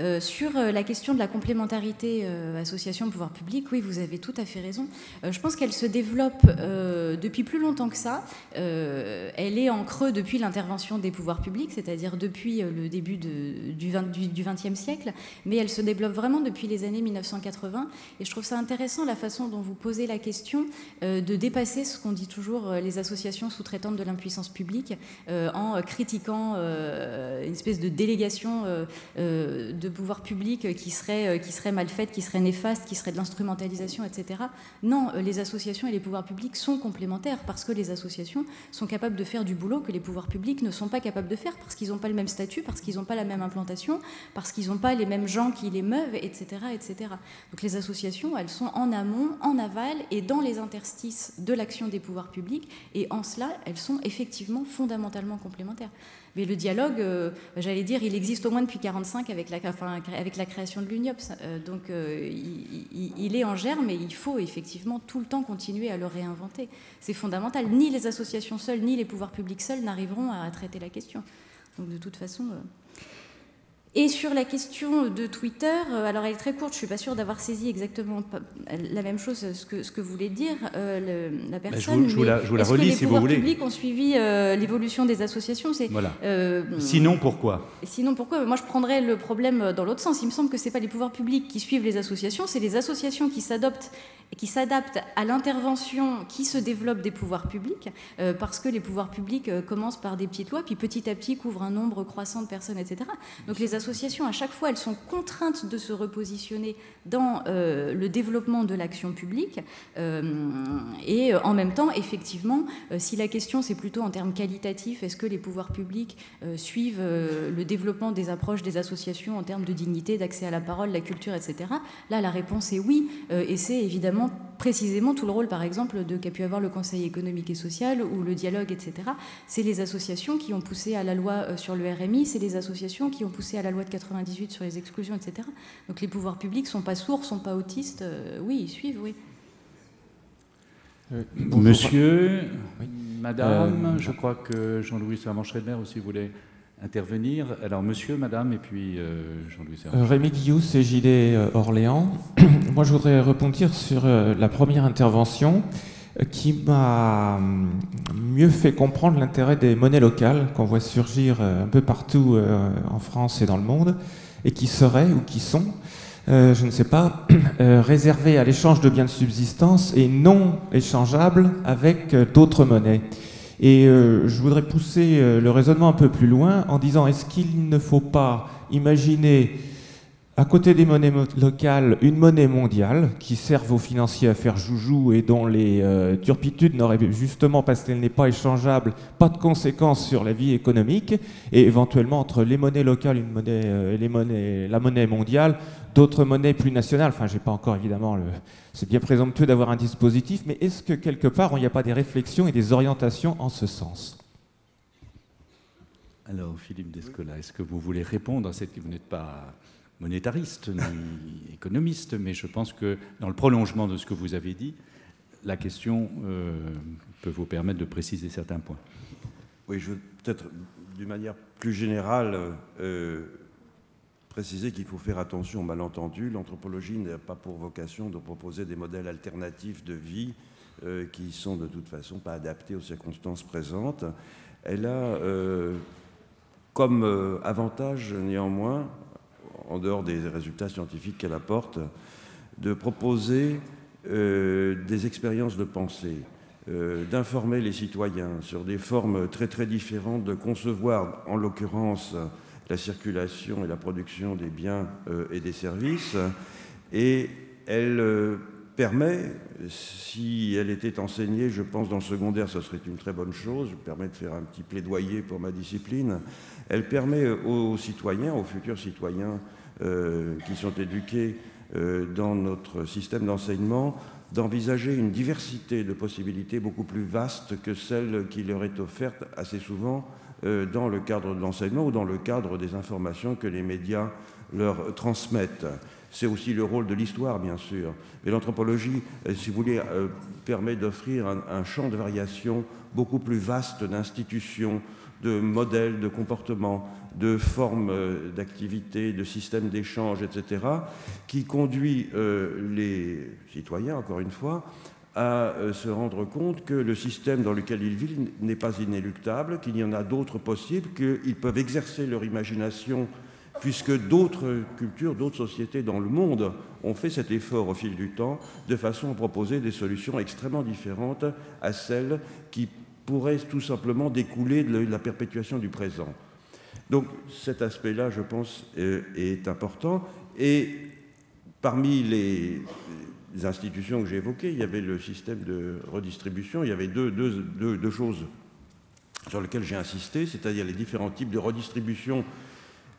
Euh, sur euh, la question de la complémentarité euh, association-pouvoir public, oui, vous avez tout à fait raison. je pense qu'elle se développe depuis plus longtemps que ça. elle est en creux depuis l'intervention des pouvoirs publics, c'est-à-dire depuis le début du, 20, du, XXe siècle, mais elle se développe vraiment depuis les années 1980. Et je trouve ça intéressant la façon dont vous posez la question de dépasser ce qu'on dit toujours les associations sous-traitantes de l'impuissance publique en critiquant une espèce de délégation de de pouvoir public qui serait, euh, qui serait mal faite, qui serait néfaste, qui serait de l'instrumentalisation, etc. Non, euh, les associations et les pouvoirs publics sont complémentaires parce que les associations sont capables de faire du boulot que les pouvoirs publics ne sont pas capables de faire parce qu'ils n'ont pas le même statut, parce qu'ils n'ont pas la même implantation, parce qu'ils n'ont pas les mêmes gens qui les meuvent, etc., etc. Donc les associations, elles sont en amont, en aval et dans les interstices de l'action des pouvoirs publics et en cela, elles sont effectivement fondamentalement complémentaires. Mais le dialogue, euh, j'allais dire, il existe au moins depuis 1945 avec la, création de l'UNIOPS. Euh, donc euh, il, est en germe et il faut effectivement tout le temps continuer à le réinventer. C'est fondamental. Ni les associations seules, ni les pouvoirs publics seuls n'arriveront à traiter la question. Donc de toute façon... Et sur la question de Twitter, euh, alors elle est très courte, je ne suis pas sûre d'avoir saisi exactement la même chose, ce que, ce que voulait dire euh, la personne. je, vous, la, relis si vous voulez. Les publics ont suivi euh, l'évolution des associations? Voilà. sinon, pourquoi? Sinon, pourquoi? Moi, je prendrais le problème dans l'autre sens. Il me semble que ce n'est pas les pouvoirs publics qui suivent les associations, c'est les associations qui s'adoptent qui s'adaptent à l'intervention qui se développe des pouvoirs publics, parce que les pouvoirs publics commencent par des petites lois, puis petit à petit couvrent un nombre croissant de personnes, etc. Donc les associations, à chaque fois, elles sont contraintes de se repositionner dans euh, le développement de l'action publique. Euh, et euh, en même temps, effectivement, si la question c'est plutôt en termes qualitatifs, est-ce que les pouvoirs publics suivent le développement des approches des associations en termes de dignité, d'accès à la parole, la culture, etc. Là, la réponse est oui. et c'est évidemment précisément tout le rôle, par exemple, de qu'a pu avoir le Conseil économique et social ou le dialogue, etc. C'est les associations qui ont poussé à la loi sur le RMI, c'est les associations qui ont poussé à la loi de 98 sur les exclusions, etc. Donc les pouvoirs publics ne sont pas sourds, ne sont pas autistes. Euh, oui, ils suivent, oui. Euh, Monsieur, Madame, euh, je crois que Jean-Louis Servan-Schredmer aussi voulait intervenir. Alors, monsieur, madame, et puis Jean-Louis. Rémi Guillou, CJD Orléans. Moi, je voudrais rebondir sur la première intervention qui m'a hum, mieux fait comprendre l'intérêt des monnaies locales qu'on voit surgir un peu partout en France et dans le monde, et qui seraient ou qui sont euh, je ne sais pas, euh, réservé à l'échange de biens de subsistance et non échangeable avec euh, d'autres monnaies. Et je voudrais pousser le raisonnement un peu plus loin en disant est-ce qu'il ne faut pas imaginer à côté des monnaies locales, une monnaie mondiale qui serve aux financiers à faire joujou et dont les euh, turpitudes n'auraient justement, parce qu'elle n'est pas échangeable, pas de conséquences sur la vie économique, et éventuellement entre les monnaies locales euh, et la monnaie mondiale, d'autres monnaies plus nationales. Enfin, j'ai pas encore évidemment le. C'est bien présomptueux d'avoir un dispositif, mais est-ce que quelque part il n'y a pas des réflexions et des orientations en ce sens? Alors, Philippe Descola, est-ce que vous voulez répondre à cette... Vous n'êtes pas monétariste ni économiste, mais je pense que dans le prolongement de ce que vous avez dit, la question euh, peut vous permettre de préciser certains points. Oui, je veux peut-être d'une manière plus générale euh, préciser qu'il faut faire attention aux malentendus. L'anthropologie n'a pas pour vocation de proposer des modèles alternatifs de vie euh, qui sont de toute façon pas adaptés aux circonstances présentes. Elle a comme avantage néanmoins en dehors des résultats scientifiques qu'elle apporte, de proposer euh, des expériences de pensée, euh, d'informer les citoyens sur des formes très très différentes de concevoir, en l'occurrence, la circulation et la production des biens euh, et des services. Et elle permet, si elle était enseignée, je pense dans le secondaire, ce serait une très bonne chose, je permets de faire un petit plaidoyer pour ma discipline, elle permet aux citoyens, aux futurs citoyens euh, qui sont éduqués euh, dans notre système d'enseignement d'envisager une diversité de possibilités beaucoup plus vaste que celle qui leur est offerte assez souvent euh, dans le cadre de l'enseignement ou dans le cadre des informations que les médias leur transmettent. C'est aussi le rôle de l'histoire, bien sûr. Mais l'anthropologie, si vous voulez, permet d'offrir un, champ de variation beaucoup plus vaste d'institutions, de modèles de comportement, de formes euh, d'activité, de systèmes d'échange, etc., qui conduit euh, les citoyens, encore une fois, à euh, se rendre compte que le système dans lequel ils vivent n'est pas inéluctable, qu'il y en a d'autres possibles, qu'ils peuvent exercer leur imagination, puisque d'autres cultures, d'autres sociétés dans le monde ont fait cet effort au fil du temps, de façon à proposer des solutions extrêmement différentes à celles qui pourrait tout simplement découler de la perpétuation du présent. Donc cet aspect-là, je pense, euh, est important. Et parmi les, institutions que j'ai évoquées, il y avait le système de redistribution, il y avait deux, choses sur lesquelles j'ai insisté, c'est-à-dire les différents types de redistribution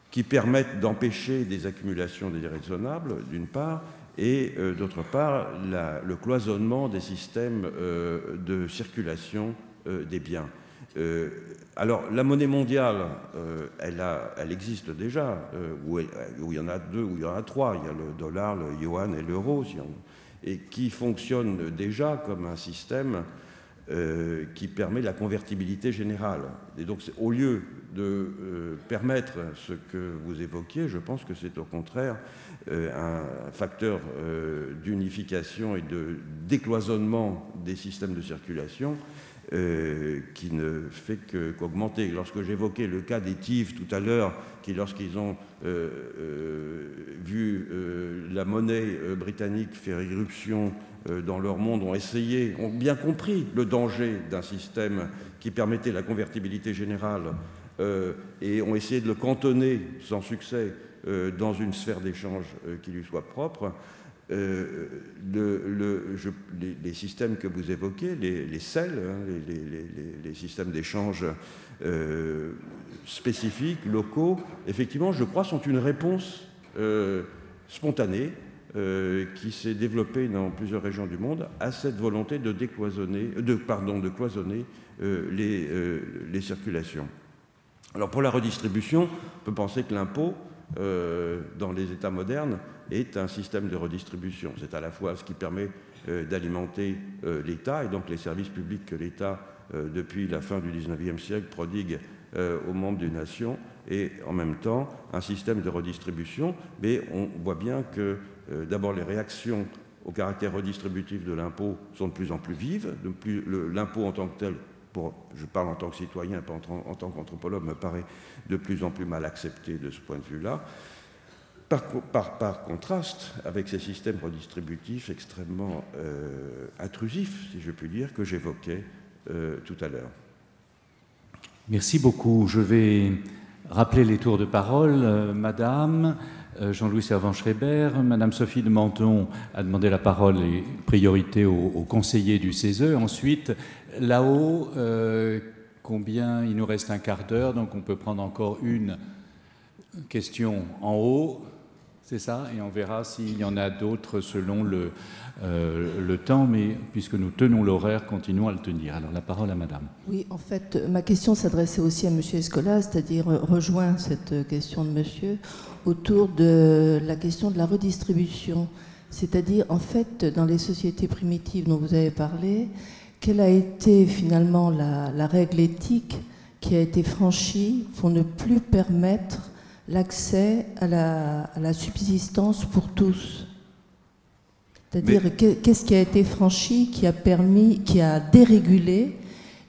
qui permettent d'empêcher des accumulations déraisonnables, d'une part, et euh, d'autre part, le cloisonnement des systèmes euh, de circulation des biens. Euh, alors, la monnaie mondiale, euh, elle, existe déjà, où, il y en a deux, où il y en a trois. Il y a le dollar, le yuan et l'euro, et qui fonctionne déjà comme un système qui permet la convertibilité générale. Et donc, au lieu de permettre ce que vous évoquiez, je pense que c'est au contraire un facteur d'unification et de décloisonnement des systèmes de circulation euh, qui ne fait qu'augmenter. Lorsque j'évoquais le cas des TIF tout à l'heure, qui lorsqu'ils ont euh, euh, vu la monnaie britannique faire irruption dans leur monde, ont essayé, ont bien compris le danger d'un système qui permettait la convertibilité générale et ont essayé de le cantonner sans succès dans une sphère d'échange qui lui soit propre. Euh, les, systèmes que vous évoquez, les, les hein, les, systèmes d'échange euh, spécifiques, locaux, effectivement, je crois, sont une réponse euh, spontanée qui s'est développée dans plusieurs régions du monde à cette volonté de décloisonner, pardon, de cloisonner les circulations. Alors pour la redistribution, on peut penser que l'impôt, dans les États modernes, est un système de redistribution. C'est à la fois ce qui permet euh, d'alimenter euh, l'État et donc les services publics que l'État, euh, depuis la fin du XIXe siècle, prodigue aux membres d'une nation et en même temps un système de redistribution. Mais on voit bien que d'abord les réactions au caractère redistributif de l'impôt sont de plus en plus vives. L'impôt en tant que tel, je parle en tant que citoyen, pas en, tant qu'anthropologue, me paraît de plus en plus mal accepté de ce point de vue-là. Par, contraste avec ces systèmes redistributifs extrêmement euh, intrusifs, si je puis dire, que j'évoquais euh, tout à l'heure. Merci beaucoup. Je vais rappeler les tours de parole. Euh, madame, Jean-Louis Servan-Schreiber. Madame Sophie de Menton a demandé la parole et priorité aux, conseillers du CESE. Ensuite, là-haut, combien Il nous reste un quart d'heure, donc on peut prendre encore une question en haut. C'est ça Et on verra s'il y en a d'autres selon le, euh, le temps, mais puisque nous tenons l'horaire, continuons à le tenir. Alors la parole à Madame. Oui, en fait, ma question s'adressait aussi à Monsieur Escola, c'est-à-dire rejoint cette question de Monsieur autour de la question de la redistribution. C'est-à-dire, en fait, dans les sociétés primitives dont vous avez parlé, quelle a été finalement la, règle éthique qui a été franchie pour ne plus permettre l'accès à la, subsistance pour tous C'est-à-dire, qu'est-ce qui a été franchi, qui a permis, qui a dérégulé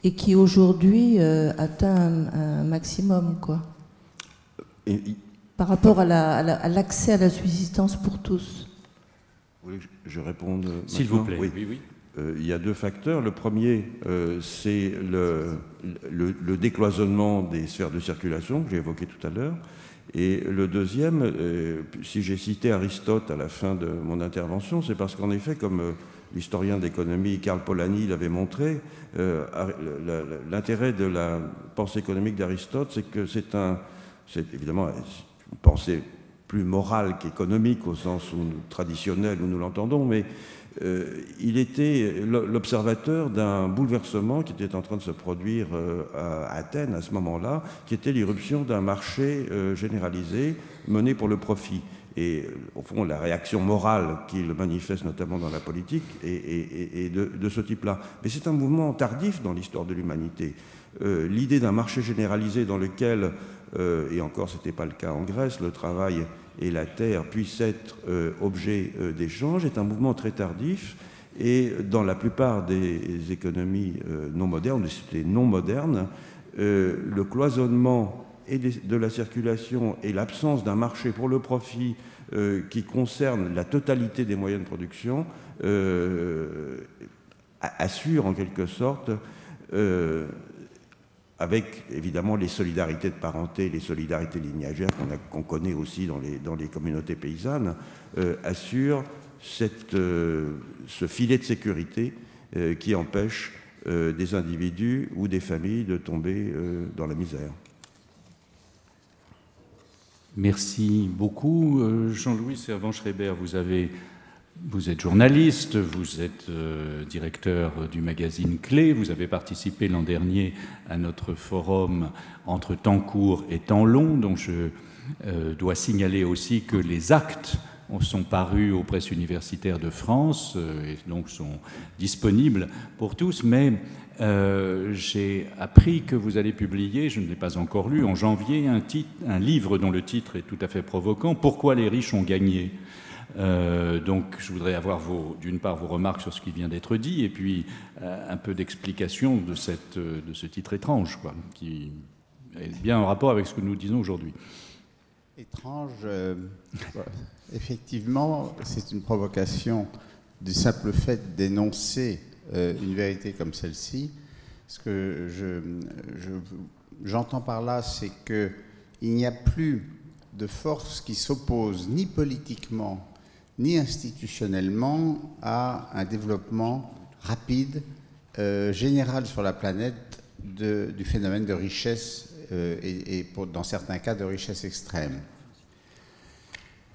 et qui aujourd'hui euh, atteint un, maximum, quoi? Par rapport à l'accès à, la subsistance pour tous Vous voulez que je réponde S'il vous plaît. Oui, oui. Euh, il y a deux facteurs. Le premier, euh, c'est le, le, décloisonnement des sphères de circulation que j'ai évoqué tout à l'heure. Et le deuxième, euh, si j'ai cité Aristote à la fin de mon intervention, c'est parce qu'en effet, comme l'historien d'économie Karl Polanyi l'avait montré, l'intérêt de la pensée économique d'Aristote, c'est que c'est un, c'est évidemment une pensée plus morale qu'économique au sens où traditionnel où nous l'entendons, mais euh, il était l'observateur d'un bouleversement qui était en train de se produire euh, à Athènes à ce moment-là, qui était l'irruption d'un marché euh, généralisé mené pour le profit. Et au fond, la réaction morale qu'il manifeste notamment dans la politique est, de, ce type-là. Mais c'est un mouvement tardif dans l'histoire de l'humanité. L'idée d'un marché généralisé dans lequel euh, et encore ce n'était pas le cas en Grèce, le travail et la terre puissent être euh, objet euh, d'échange, est un mouvement très tardif. Et dans la plupart des économies non modernes, des sociétés non modernes, le cloisonnement de la circulation et l'absence d'un marché pour le profit qui concerne la totalité des moyens de production assure en quelque sorte avec évidemment les solidarités de parenté, les solidarités lignagères qu'on connaît aussi dans les, communautés paysannes, euh, assurent euh, ce filet de sécurité euh, qui empêche des individus ou des familles de tomber dans la misère. Merci beaucoup. Jean-Louis Servan-Schreiber, vous avez vous êtes journaliste, vous êtes euh, directeur du magazine Clé, vous avez participé l'an dernier à notre forum entre temps court et temps long, dont je euh, dois signaler aussi que les actes sont parus aux presses universitaires de France euh, et donc sont disponibles pour tous, mais j'ai appris que vous allez publier, je ne l'ai pas encore lu, en janvier, un, un livre dont le titre est tout à fait provoquant, Pourquoi les riches ont gagné? Euh, donc je voudrais avoir d'une part vos remarques sur ce qui vient d'être dit et puis euh, un peu d'explication de, euh, ce titre étrange, qui est bien en rapport avec ce que nous disons aujourd'hui. Étrange, effectivement, c'est une provocation du simple fait d'énoncer une vérité comme celle-ci. Ce que j'entends je, par là, c'est qu'il n'y a plus de force qui s'oppose ni politiquement ni institutionnellement à un développement rapide, euh, général sur la planète du phénomène de richesse euh, et, dans certains cas de richesse extrême.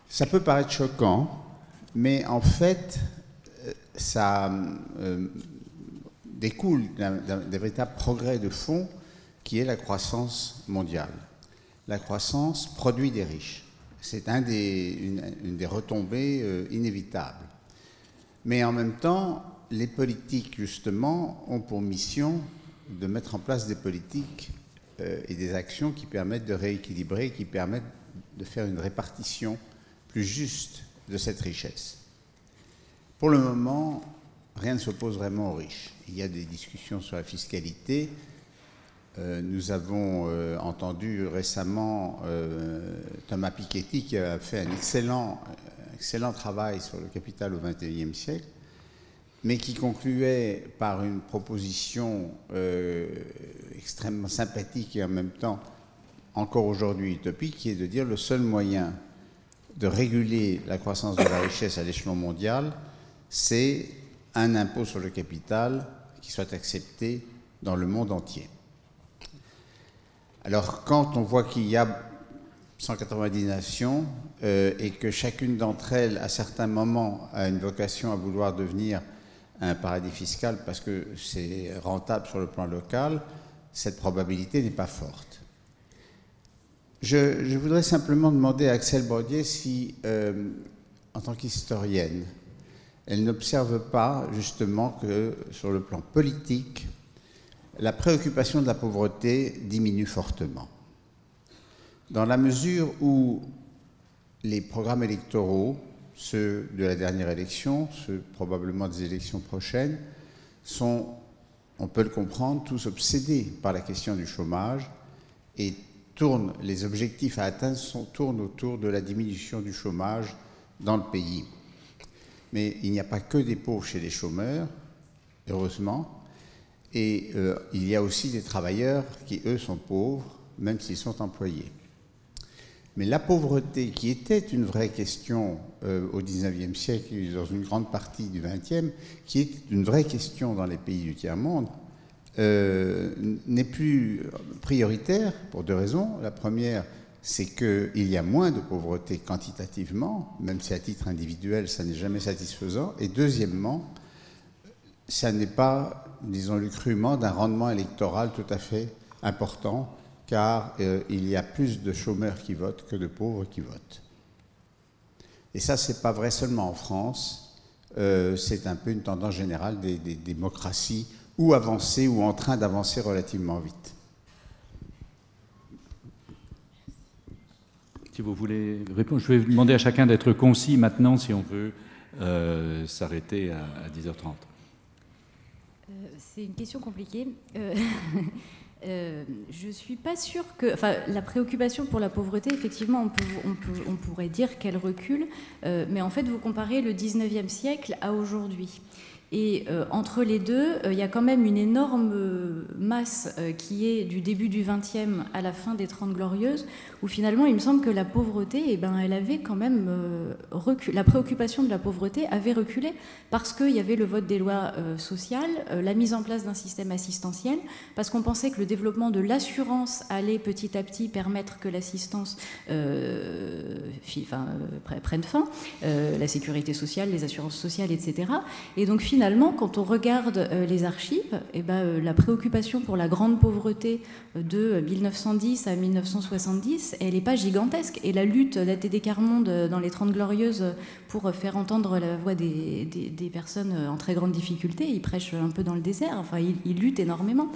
Ça peut paraître choquant, mais en fait, euh, ça découle d'un véritable progrès de fond qui est la croissance mondiale. La croissance produit des riches c'est une, des retombées euh, inévitables. Mais en même temps, les politiques, justement, ont pour mission de mettre en place des politiques euh, et des actions qui permettent de rééquilibrer, qui permettent de faire une répartition plus juste de cette richesse. Pour le moment, rien ne s'oppose vraiment aux riches. Il y a des discussions sur la fiscalité. Euh, nous avons euh, entendu récemment Thomas Piketty qui a fait un excellent, travail sur le capital au XXIe siècle mais qui concluait par une proposition euh, extrêmement sympathique et en même temps encore aujourd'hui utopique, qui est de dire le seul moyen de réguler la croissance de la richesse à l'échelon mondial, c'est un impôt sur le capital qui soit accepté dans le monde entier. Alors quand on voit qu'il y a 190 nations euh, et que chacune d'entre elles, à certains moments, a une vocation à vouloir devenir un paradis fiscal parce que c'est rentable sur le plan local, cette probabilité n'est pas forte. Je, voudrais simplement demander à Axel Baudier si, euh, en tant qu'historienne, elle n'observe pas justement que sur le plan politique, la préoccupation de la pauvreté diminue fortement. Dans la mesure où les programmes électoraux ceux de la dernière élection, ceux probablement des élections prochaines, sont, on peut le comprendre, tous obsédés par la question du chômage et tournent, les objectifs à atteindre tournent autour de la diminution du chômage dans le pays. Mais il n'y a pas que des pauvres chez les chômeurs, heureusement, et euh, il y a aussi des travailleurs qui, eux, sont pauvres, même s'ils sont employés. Mais la pauvreté, qui était une vraie question euh, au XIXe siècle et dans une grande partie du XXe, qui est une vraie question dans les pays du tiers-monde, euh, n'est plus prioritaire pour deux raisons. La première, c'est qu'il y a moins de pauvreté quantitativement, même si à titre individuel, ça n'est jamais satisfaisant. Et deuxièmement, ça n'est pas, disons-le crûment, d'un rendement électoral tout à fait important car euh, il y a plus de chômeurs qui votent que de pauvres qui votent. Et ça, ce n'est pas vrai seulement en France, euh, c'est un peu une tendance générale des, démocraties ou avancées ou en train d'avancer relativement vite. Si vous voulez répondre, je vais demander à chacun d'être concis maintenant si on veut euh, s'arrêter à, 10h30. C'est une question compliquée. Euh, je ne suis pas sûre que. Enfin, la préoccupation pour la pauvreté, effectivement, on, pourrait dire qu'elle recule, euh, mais en fait, vous comparez le 19e siècle à aujourd'hui. Et euh, entre les deux, il y a quand même une énorme masse qui est du début du 20e à la fin des 30 Glorieuses, où finalement il me semble que la pauvreté, eh ben, elle avait quand même euh. La préoccupation de la pauvreté avait reculé parce qu'il y avait le vote des lois euh, sociales, euh, la mise en place d'un système assistentiel, parce qu'on pensait que le développement de l'assurance allait petit à petit permettre que l'assistance prenne fin, la sécurité sociale, les assurances sociales, etc. Et donc finalement, quand on regarde les archives, eh ben, la préoccupation pour la grande pauvreté de 1910 à 1970, elle n'est pas gigantesque. Et la lutte d'ATD Carmonde dans les Trente Glorieuses pour faire entendre la voix des, personnes en très grande difficulté, il prêche un peu dans le désert, enfin, il, lutte énormément.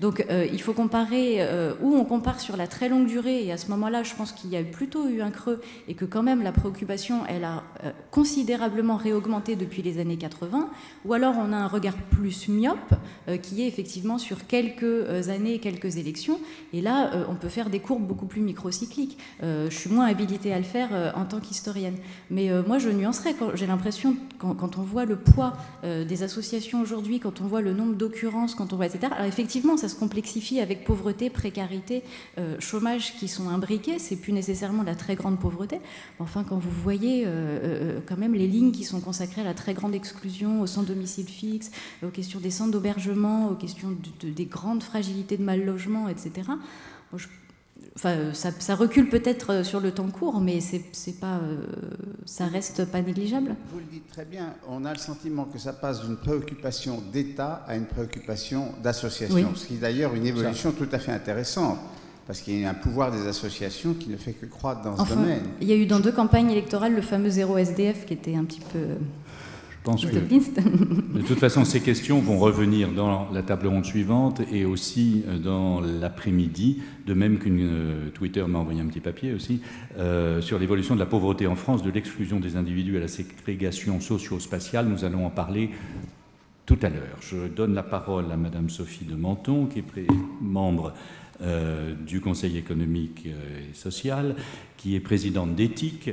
Donc euh, il faut comparer, euh, où on compare sur la très longue durée, et à ce moment-là, je pense qu'il y a plutôt eu un creux, et que quand même la préoccupation, elle a euh, considérablement réaugmenté depuis les années 80, ou alors on a un regard plus myope, qui est effectivement sur quelques années, quelques élections, et là, on peut faire des courbes beaucoup plus microcycliques euh, je suis moins habilitée à le faire euh, en tant qu'historienne. Mais euh, moi, je nuancerais. J'ai l'impression, quand, on voit le poids des associations aujourd'hui, quand on voit le nombre d'occurrences, quand on voit, etc. Alors effectivement, ça se complexifie avec pauvreté, précarité, chômage qui sont imbriqués. C'est plus nécessairement la très grande pauvreté. Enfin, quand vous voyez quand même les lignes qui sont consacrées à la très grande exclusion, au sans domicile fixe, aux questions des centres d'hébergement, aux questions des grandes fragilités de mal logement, etc. Enfin, ça, recule peut-être euh, sur le temps court, mais c'est pas, euh, ça reste pas négligeable. Vous le dites très bien. On a le sentiment que ça passe d'une préoccupation d'État à une préoccupation d'association, ce qui est d'ailleurs une évolution tout à fait intéressante. Parce qu'il y a un pouvoir des associations qui ne fait que croître dans ce domaine. Il y a eu dans deux campagnes électorales le fameux zéro SDF qui était un petit peu pense que de toute façon, ces questions vont revenir dans la table ronde suivante et aussi euh, dans l'après-midi, de même qu'une euh, Twitter m'a envoyé un petit papier aussi euh, sur l'évolution de la pauvreté en France, de l'exclusion des individus à la ségrégation socio-spatiale. Nous allons en parler tout à l'heure. Je donne la parole à Madame Sophie de Menton, qui est membre du Conseil économique et social, qui est présidente d'éthique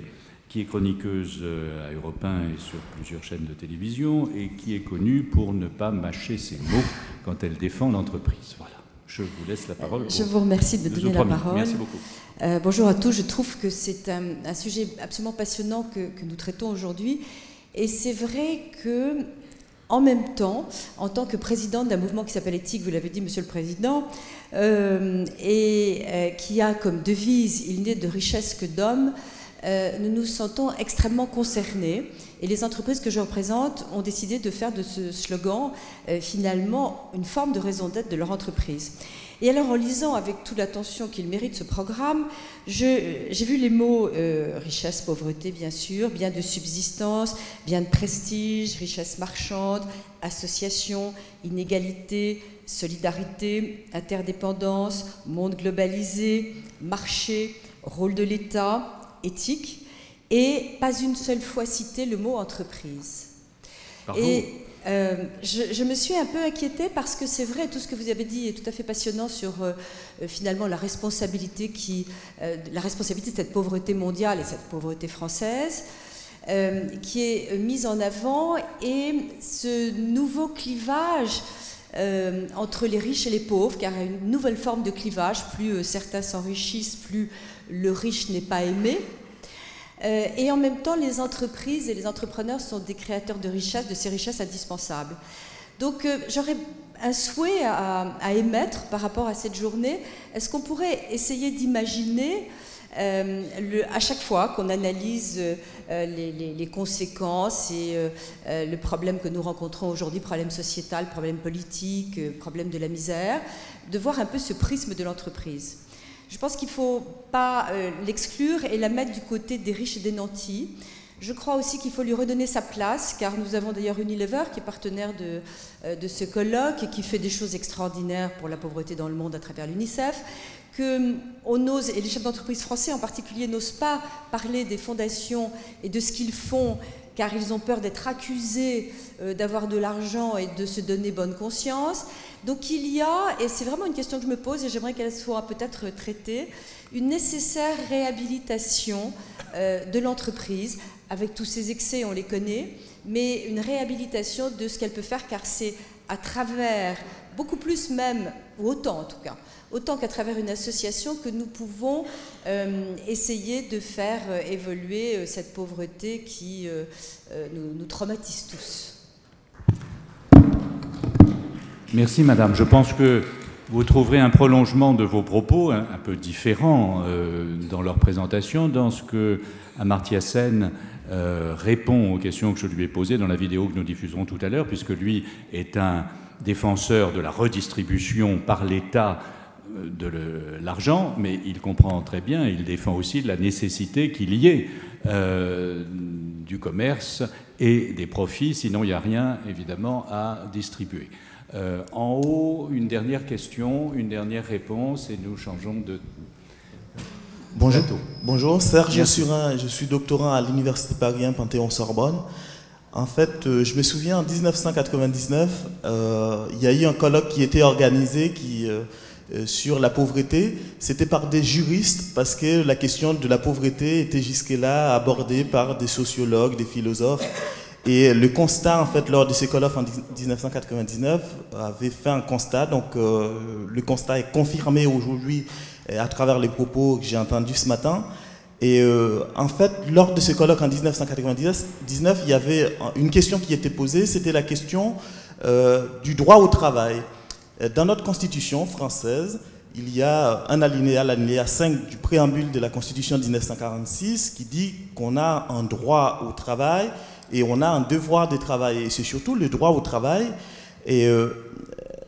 qui est chroniqueuse euh, à Europe 1 et sur plusieurs chaînes de télévision et qui est connue pour ne pas mâcher ses mots quand elle défend l'entreprise. Voilà. Je vous laisse la parole. Je vous remercie de me donner la parole. Merci beaucoup. Euh, bonjour à tous. Je trouve que c'est un, sujet absolument passionnant que, nous traitons aujourd'hui. Et c'est vrai que, en même temps, en tant que présidente d'un mouvement qui s'appelle Éthique, vous l'avez dit, Monsieur le Président, euh, et qui a comme devise Il n'est de richesse que d'hommes, euh, nous nous sentons extrêmement concernés. Et les entreprises que je représente ont décidé de faire de ce slogan euh, finalement une forme de raison d'être de leur entreprise. Et alors en lisant avec toute l'attention qu'il mérite ce programme, j'ai vu les mots euh, richesse, pauvreté bien sûr, bien de subsistance, bien de prestige, richesse marchande, association, inégalité, solidarité, interdépendance, monde globalisé, marché, rôle de l'État, éthique et pas une seule fois cité le mot entreprise. Et euh, je, me suis un peu inquiétée parce que c'est vrai, tout ce que vous avez dit est tout à fait passionnant sur euh, euh, finalement la responsabilité, qui, la responsabilité de cette pauvreté mondiale et cette pauvreté française. qui est mise en avant et ce nouveau clivage entre les riches et les pauvres, car il y a une nouvelle forme de clivage, plus certains s'enrichissent, plus le riche n'est pas aimé. Euh, et en même temps, les entreprises et les entrepreneurs sont des créateurs de richesses, de ces richesses indispensables. Donc euh, j'aurais un souhait à, émettre par rapport à cette journée. Est-ce qu'on pourrait essayer d'imaginer, euh, à chaque fois qu'on analyse les, conséquences et le problème que nous rencontrons aujourd'hui, problème sociétal, problème politique, problème de la misère, de voir un peu ce prisme de l'entreprise? Je pense qu'il ne faut pas euh, l'exclure et la mettre du côté des riches et des nantis. Je crois aussi qu'il faut lui redonner sa place, car nous avons d'ailleurs Unilever qui est partenaire de, euh, ce colloque et qui fait des choses extraordinaires pour la pauvreté dans le monde à travers l'UNICEF, que on ose, et les chefs d'entreprise français en particulier n'osent pas parler des fondations et de ce qu'ils font car ils ont peur d'être accusés euh, d'avoir de l'argent et de se donner bonne conscience. Donc il y a, et c'est vraiment une question que je me pose et j'aimerais qu'elle soit peut-être traitée, une nécessaire réhabilitation euh, de l'entreprise, avec tous ses excès, on les connaît, mais une réhabilitation de ce qu'elle peut faire, car c'est à travers, beaucoup plus même, ou autant en tout cas, autant qu'à travers une association que nous pouvons euh, essayer de faire euh, évoluer cette pauvreté qui nous, traumatise tous. Merci Madame. Je pense que vous trouverez un prolongement de vos propos un, peu différent dans leur présentation, dans ce que Amartya Sen répond aux questions que je lui ai posées dans la vidéo que nous diffuserons tout à l'heure, puisque lui est un défenseur de la redistribution par l'État de l'argent, mais il comprend très bien, il défend aussi la nécessité qu'il y ait euh, du commerce et des profits, sinon il n'y a rien évidemment à distribuer. Euh, en haut, une dernière question, une dernière réponse, et nous changeons de. Bonjour, bonjour Serge Surin, je suis doctorant à l'Université Paris 1 Panthéon-Sorbonne. En fait, euh, je me souviens en 1999, il y a eu un colloque qui était organisé qui euh, sur la pauvreté, c'était par des juristes, parce que la question de la pauvreté était jusque-là abordée par des sociologues, des philosophes. Et le constat, en fait, lors de ces colloques en 1999, avait fait un constat. Donc, euh, le constat est confirmé aujourd'hui à travers les propos que j'ai entendus ce matin. Et euh, en fait, lors de ce colloque en 1999, il y avait une question qui était posée, c'était la question du droit au travail. Euh, dans notre constitution française, il y a un alinéa, l'alinéa 5 du préambule de la constitution de 1946, qui dit qu'on a un droit au travail et on a un devoir de travailler. Et c'est surtout le droit au travail. Et euh,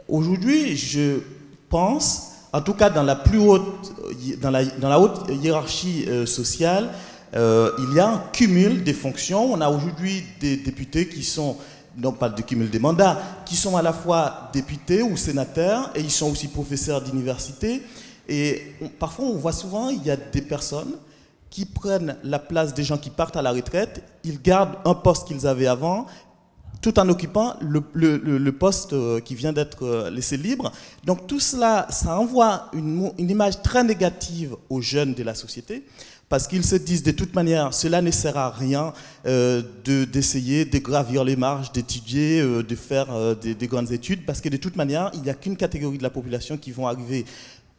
aujourd'hui, je pense, en tout cas dans la plus haute, dans la haute hiérarchie euh, sociale, euh, il y a un cumul des fonctions. On a aujourd'hui des députés qui sont, non pas de cumul des mandats, qui sont à la fois députés ou sénateurs, et ils sont aussi professeurs d'université. Et parfois, on voit souvent, il y a des personnes qui prennent la place des gens qui partent à la retraite, ils gardent un poste qu'ils avaient avant, tout en occupant le, poste euh, qui vient d'être euh, laissé libre. Donc tout cela, ça envoie une, image très négative aux jeunes de la société parce qu'ils se disent de toute manière, cela ne sert à rien euh, d'essayer de, gravir les marges, d'étudier, de faire des, des, grandes études, parce que de toute manière, il n'y a qu'une catégorie de la population qui vont arriver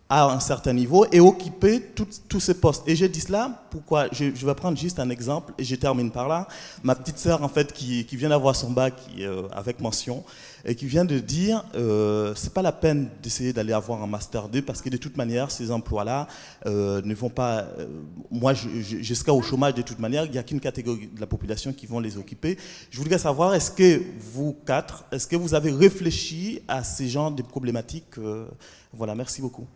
à un certain niveau et occuper tous ces postes. Et j'ai dit cela, pourquoi je, vais prendre juste un exemple et je termine par là. Ma petite sœur, en fait, qui, vient d'avoir son bac euh, avec mention et qui vient de dire euh, c'est pas la peine d'essayer d'aller avoir un master 2 parce que de toute manière, ces emplois-là euh, ne vont pas. Euh, moi, jusqu'à au chômage, de toute manière, il n'y a qu'une catégorie de la population qui vont les occuper. Je voudrais savoir, est-ce que vous quatre, est-ce que vous avez réfléchi à ces genres de problématiques Voilà, merci beaucoup.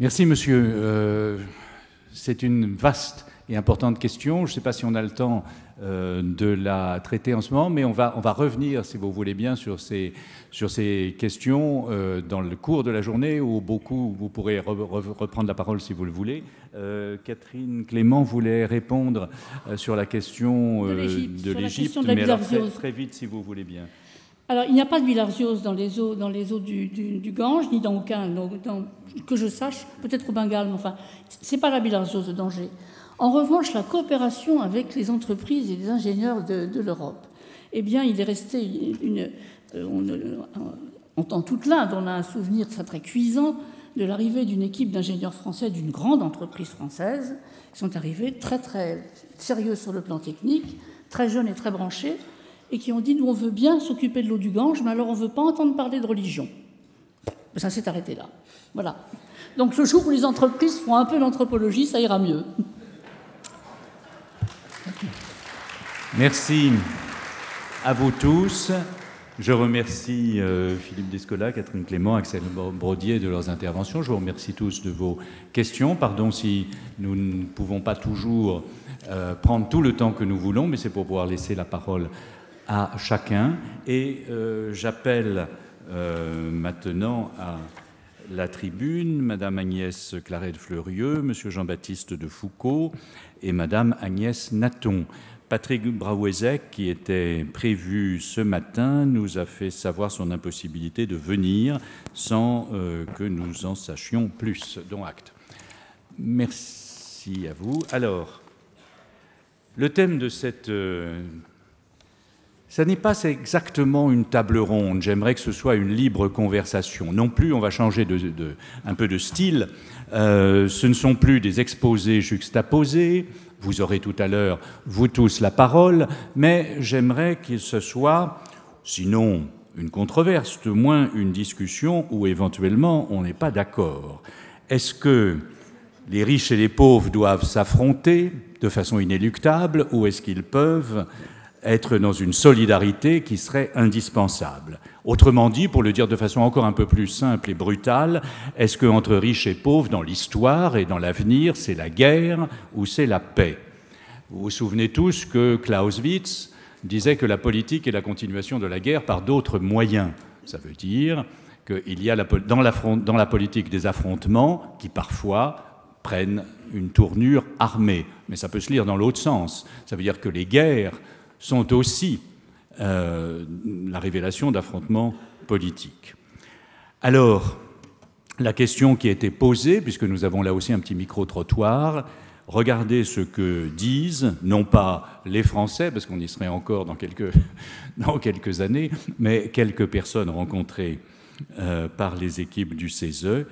Merci, monsieur. Euh, c'est une vaste et importante question. Je ne sais pas si on a le temps euh, de la traiter en ce moment, mais on va, on va revenir, si vous voulez bien, sur ces, sur ces questions euh, dans le cours de la journée, où beaucoup, vous pourrez reprendre la parole si vous le voulez. Catherine Clément voulait répondre sur la question de l'Égypte, mais alors très, très vite, si vous voulez bien. Alors, il n'y a pas de bilharziose dans les eaux, du, Gange, ni dans aucun, que je sache, peut-être au Bengale, mais enfin, ce n'est pas la bilharziose de danger. En revanche, la coopération avec les entreprises et les ingénieurs de, l'Europe, eh bien, il est resté une. Euh, on, en toute l'Inde, on a un souvenir très, très cuisant de l'arrivée d'une équipe d'ingénieurs français d'une grande entreprise française. Ils sont arrivés très, très sérieux sur le plan technique, très jeunes et très branchés et qui ont dit nous on veut bien s'occuper de l'eau du Gange, mais alors on ne veut pas entendre parler de religion. Ça s'est arrêté là. Voilà. Donc le jour où les entreprises font un peu d'anthropologie, ça ira mieux. Merci à vous tous. Je remercie euh, Philippe Descola, Catherine Clément, Axel Brodier de leurs interventions. Je vous remercie tous de vos questions. Pardon si nous ne pouvons pas toujours euh, prendre tout le temps que nous voulons, mais c'est pour pouvoir laisser la parole à chacun. Et euh, j'appelle euh, maintenant à la tribune Madame Agnès Claret-Fleurieux, Monsieur Jean-Baptiste de Foucault et Madame Agnès Naton. Patrick Brawezek, qui était prévu ce matin, nous a fait savoir son impossibilité de venir sans euh, que nous en sachions plus. dont acte. Merci à vous. Alors, le thème de cette ce n'est pas exactement une table ronde. J'aimerais que ce soit une libre conversation. Non plus, on va changer un peu de style. Euh, ce ne sont plus des exposés juxtaposés. Vous aurez tout à l'heure, vous tous, la parole. Mais j'aimerais que ce soit, sinon une controverse, au moins une discussion où éventuellement on n'est pas d'accord. Est-ce que les riches et les pauvres doivent s'affronter de façon inéluctable ou est-ce qu'ils peuvent être dans une solidarité qui serait indispensable. Autrement dit, pour le dire de façon encore un peu plus simple et brutale, est-ce que entre riches et pauvres, dans l'histoire et dans l'avenir, c'est la guerre ou c'est la paix? Vous vous souvenez tous que Clausewitz disait que la politique est la continuation de la guerre par d'autres moyens. Ça veut dire qu'il y a dans la politique des affrontements qui parfois prennent une tournure armée. Mais ça peut se lire dans l'autre sens. Ça veut dire que les guerres sont aussi euh, la révélation d'affrontements politiques. Alors, la question qui a été posée, puisque nous avons là aussi un petit micro-trottoir, regardez ce que disent, non pas les Français, parce qu'on y serait encore dans quelques, années, mais quelques personnes rencontrées euh, par les équipes du CESE,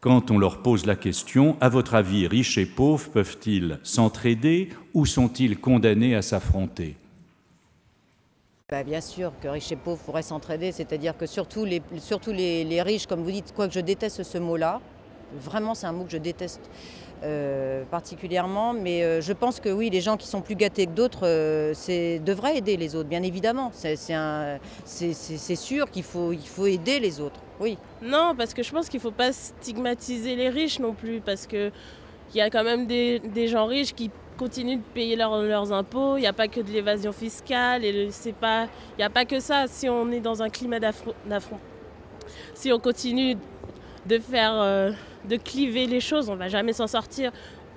quand on leur pose la question, à votre avis, riches et pauvres peuvent-ils s'entraider ou sont-ils condamnés à s'affronter? Bah, bien sûr que riches et pauvres pourraient s'entraider, c'est-à-dire que surtout, les, riches, comme vous dites, quoique je déteste ce mot-là, vraiment c'est un mot que je déteste euh, particulièrement, mais euh, je pense que oui, les gens qui sont plus gâtés que d'autres euh, devraient aider les autres, bien évidemment. C'est sûr qu'il faut, aider les autres, oui. Non, parce que je pense qu'il ne faut pas stigmatiser les riches non plus, parce qu'il y a quand même des gens riches qui continuent de payer leurs impôts. Il n'y a pas que de l'évasion fiscale. Il n'y a pas que ça. Si on est dans un climat d'affront, si on continue de faire, euh, de cliver les choses, on ne va jamais s'en sortir.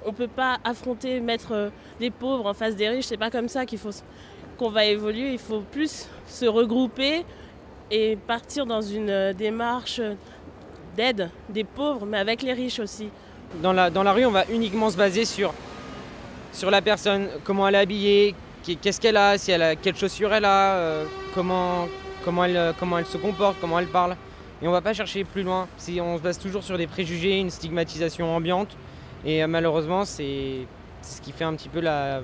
On ne peut pas affronter, mettre euh, les pauvres en face des riches. C'est pas comme ça qu'il faut qu'on va évoluer. Il faut plus se regrouper et partir dans une euh, démarche d'aide des pauvres, mais avec les riches aussi. Dans la rue, on va uniquement se baser sur, sur la personne, comment elle est habillée, qu'est-ce qu'elle a, si elle a, quelles chaussures elle a, euh, comment, comment, elle, se comporte, comment elle parle. Et on va pas chercher plus loin. On se base toujours sur des préjugés, une stigmatisation ambiante. Et euh, malheureusement, c'est ce qui fait un petit peu la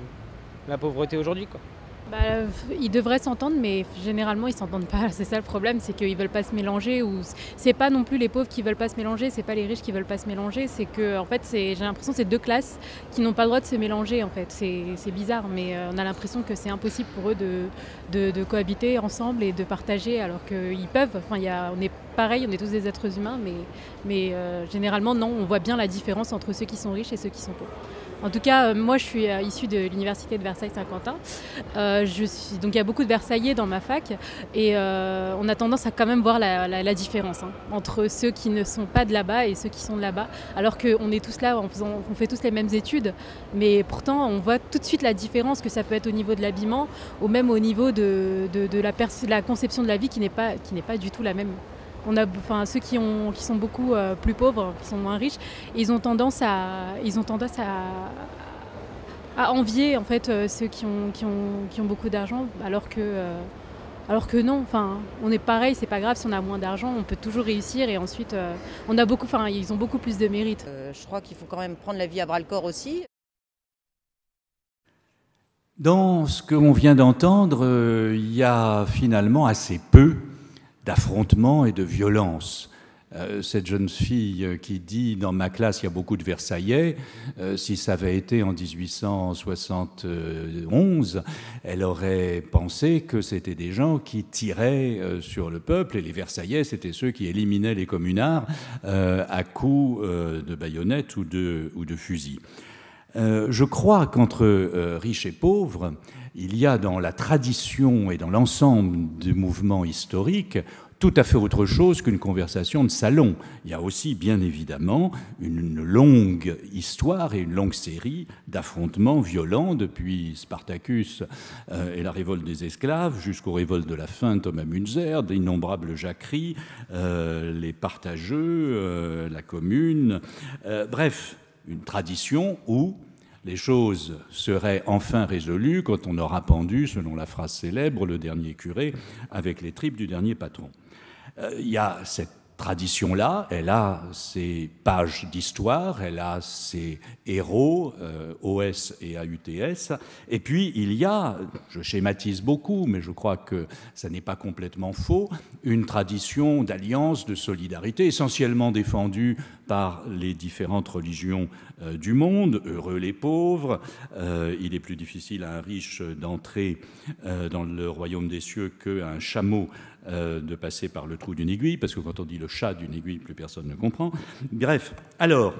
pauvreté aujourd'hui. Bah, ils devraient s'entendre, mais généralement ils s'entendent pas. C'est ça le problème, c'est qu'ils veulent pas se mélanger. Ou c'est pas non plus les pauvres qui veulent pas se mélanger, c'est pas les riches qui veulent pas se mélanger. C'est que en fait, j'ai l'impression que c'est deux classes qui n'ont pas le droit de se mélanger. En fait, c'est bizarre, mais euh, on a l'impression que c'est impossible pour eux de, cohabiter ensemble et de partager, alors qu'ils peuvent. Enfin, on est pareil, on est tous des êtres humains, mais, mais euh, généralement non, on voit bien la différence entre ceux qui sont riches et ceux qui sont pauvres. En tout cas, euh, moi, je suis euh, issue de l'université de Versailles-Saint-Quentin. Euh, donc, il y a beaucoup de Versaillais dans ma fac, et on a tendance à quand même voir la, différence hein, entre ceux qui ne sont pas de là-bas et ceux qui sont de là-bas. Alors qu'on est tous là, on, fait tous les mêmes études, mais pourtant, on voit tout de suite la différence que ça peut être au niveau de l'habillement, ou même au niveau de, la, conception de la vie qui n'est pas du tout la même on a, enfin, ceux qui, ont, qui sont beaucoup euh, plus pauvres, qui sont moins riches, ils ont tendance à, ils ont tendance à, à envier en fait euh, ceux qui ont, qui ont, qui ont beaucoup d'argent, alors que, euh, alors que non. Enfin, on est pareil, c'est pas grave si on a moins d'argent, on peut toujours réussir et ensuite on a beaucoup, enfin, ils ont beaucoup plus de mérite. je crois qu'il faut quand même prendre la vie à bras le corps aussi. Dans ce que l'on vient d'entendre, il y a finalement assez peu d'affrontements et de violence. Euh, cette jeune fille euh, qui dit dans ma classe il y a beaucoup de Versaillais, euh, si ça avait été en 1871, elle aurait pensé que c'était des gens qui tiraient sur le peuple et les Versaillais c'était ceux qui éliminaient les communards à coups de baïonnettes ou de, ou de fusil. je crois qu'entre riches et pauvres, il y a dans la tradition et dans l'ensemble du mouvement historique tout à fait autre chose qu'une conversation de salon. Il y a aussi, bien évidemment, une longue histoire et une longue série d'affrontements violents depuis Spartacus euh, et la révolte des esclaves jusqu'aux révoltes de la faim, Thomas Munzer, d'innombrables jacqueries, euh, les partageux, euh, la commune. bref, une tradition où les choses seraient enfin résolues quand on aura pendu, selon la phrase célèbre, le dernier curé avec les tripes du dernier patron. Euh, il y a cette tradition-là, elle a ses pages d'histoire, elle a ses héros, euh, OS et AUTS, et puis il y a, je schématise beaucoup, mais je crois que ça n'est pas complètement faux, une tradition d'alliance, de solidarité, essentiellement défendue par les différentes religions euh, du monde, heureux les pauvres, euh, il est plus difficile à un riche d'entrer dans le royaume des cieux qu'à un chameau de passer par le trou d'une aiguille, parce que quand on dit le chat d'une aiguille, plus personne ne comprend. Bref, alors,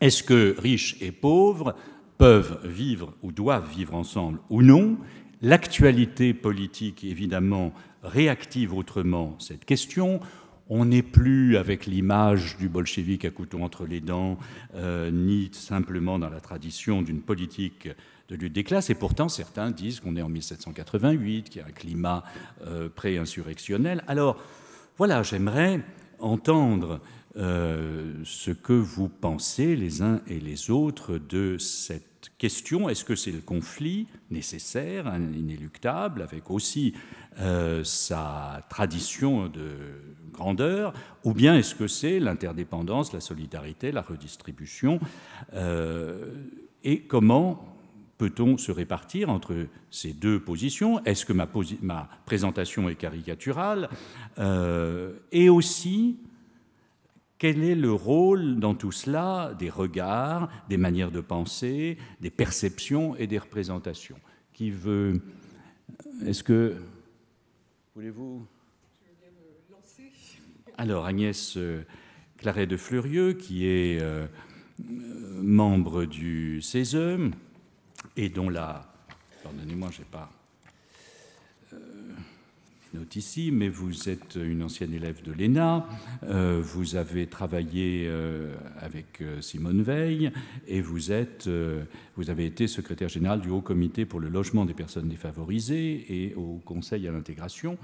est-ce que riches et pauvres peuvent vivre ou doivent vivre ensemble ou non? L'actualité politique, évidemment, réactive autrement cette question. On n'est plus avec l'image du bolchevique à couteau entre les dents, euh, ni simplement dans la tradition d'une politique de lutte des classes. Et pourtant, certains disent qu'on est en 1788, qu'il y a un climat euh, pré-insurrectionnel. Alors, voilà, j'aimerais entendre euh, ce que vous pensez les uns et les autres de cette question. Est-ce que c'est le conflit nécessaire, inéluctable, avec aussi euh, sa tradition de grandeur, ou bien est-ce que c'est l'interdépendance, la solidarité, la redistribution Et comment peut-on se répartir entre ces deux positions? Est-ce que ma, présentation est caricaturale? Et aussi, quel est le rôle dans tout cela des regards, des manières de penser, des perceptions et des représentations? Qui veut. Est-ce que. Voulez-vous Alors, Agnès euh, Claret de Fleurieux, qui est euh, membre du CESE, et dont la... Pardonnez-moi, je n'ai pas euh, note ici, mais vous êtes une ancienne élève de l'ENA, euh, vous avez travaillé euh, avec Simone Veil et vous, êtes, vous avez été secrétaire général du Haut Comité pour le logement des personnes défavorisées et au Conseil à l'intégration.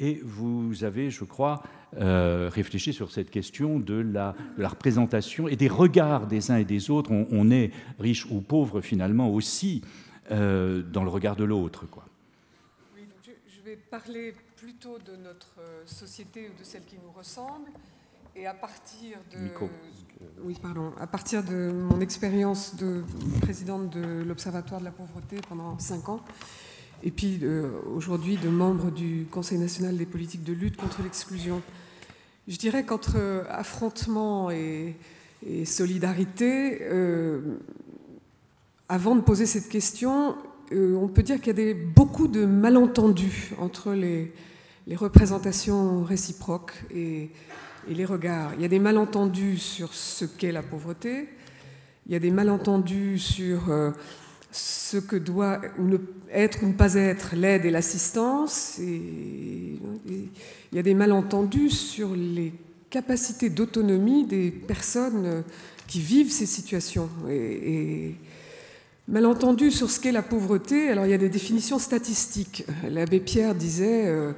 Et vous avez, je crois, euh, réfléchi sur cette question de la, représentation et des regards des uns et des autres. On, est riche ou pauvre finalement aussi euh, dans le regard de l'autre. Quoi. Oui, je, vais parler plutôt de notre euh, société ou de celle qui nous ressemble. Et à partir de, oui, pardon, à partir de mon expérience de présidente de l'Observatoire de la pauvreté pendant cinq ans, et puis euh, aujourd'hui de membre du Conseil national des politiques de lutte contre l'exclusion. Je dirais qu'entre euh, affrontement et, solidarité, euh, avant de poser cette question, on peut dire qu'il y a beaucoup de malentendus entre les, représentations réciproques et, les regards. Il y a des malentendus sur ce qu'est la pauvreté, il y a des malentendus sur ce que doit être ou ne pas être l'aide et l'assistance. Il y a des malentendus sur les capacités d'autonomie des personnes qui vivent ces situations. Et, malentendus sur ce qu'est la pauvreté. Alors il y a des définitions statistiques. L'abbé Pierre disait euh,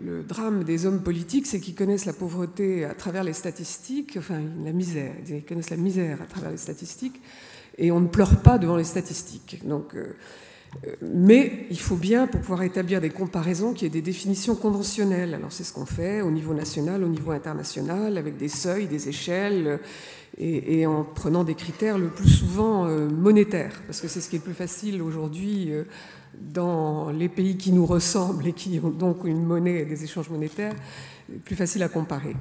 le drame des hommes politiques, c'est qu'ils connaissent la pauvreté à travers les statistiques, enfin la misère. Ils connaissent la misère à travers les statistiques et on ne pleure pas devant les statistiques. Donc, euh, euh, mais il faut bien, pour pouvoir établir des comparaisons, qu'il y ait des définitions conventionnelles. Alors c'est ce qu'on fait au niveau national, au niveau international, avec des seuils, des échelles, et, en prenant des critères le plus souvent euh, monétaires, parce que c'est ce qui est plus facile aujourd'hui dans les pays qui nous ressemblent et qui ont donc une monnaie et des échanges monétaires, plus facile à comparer.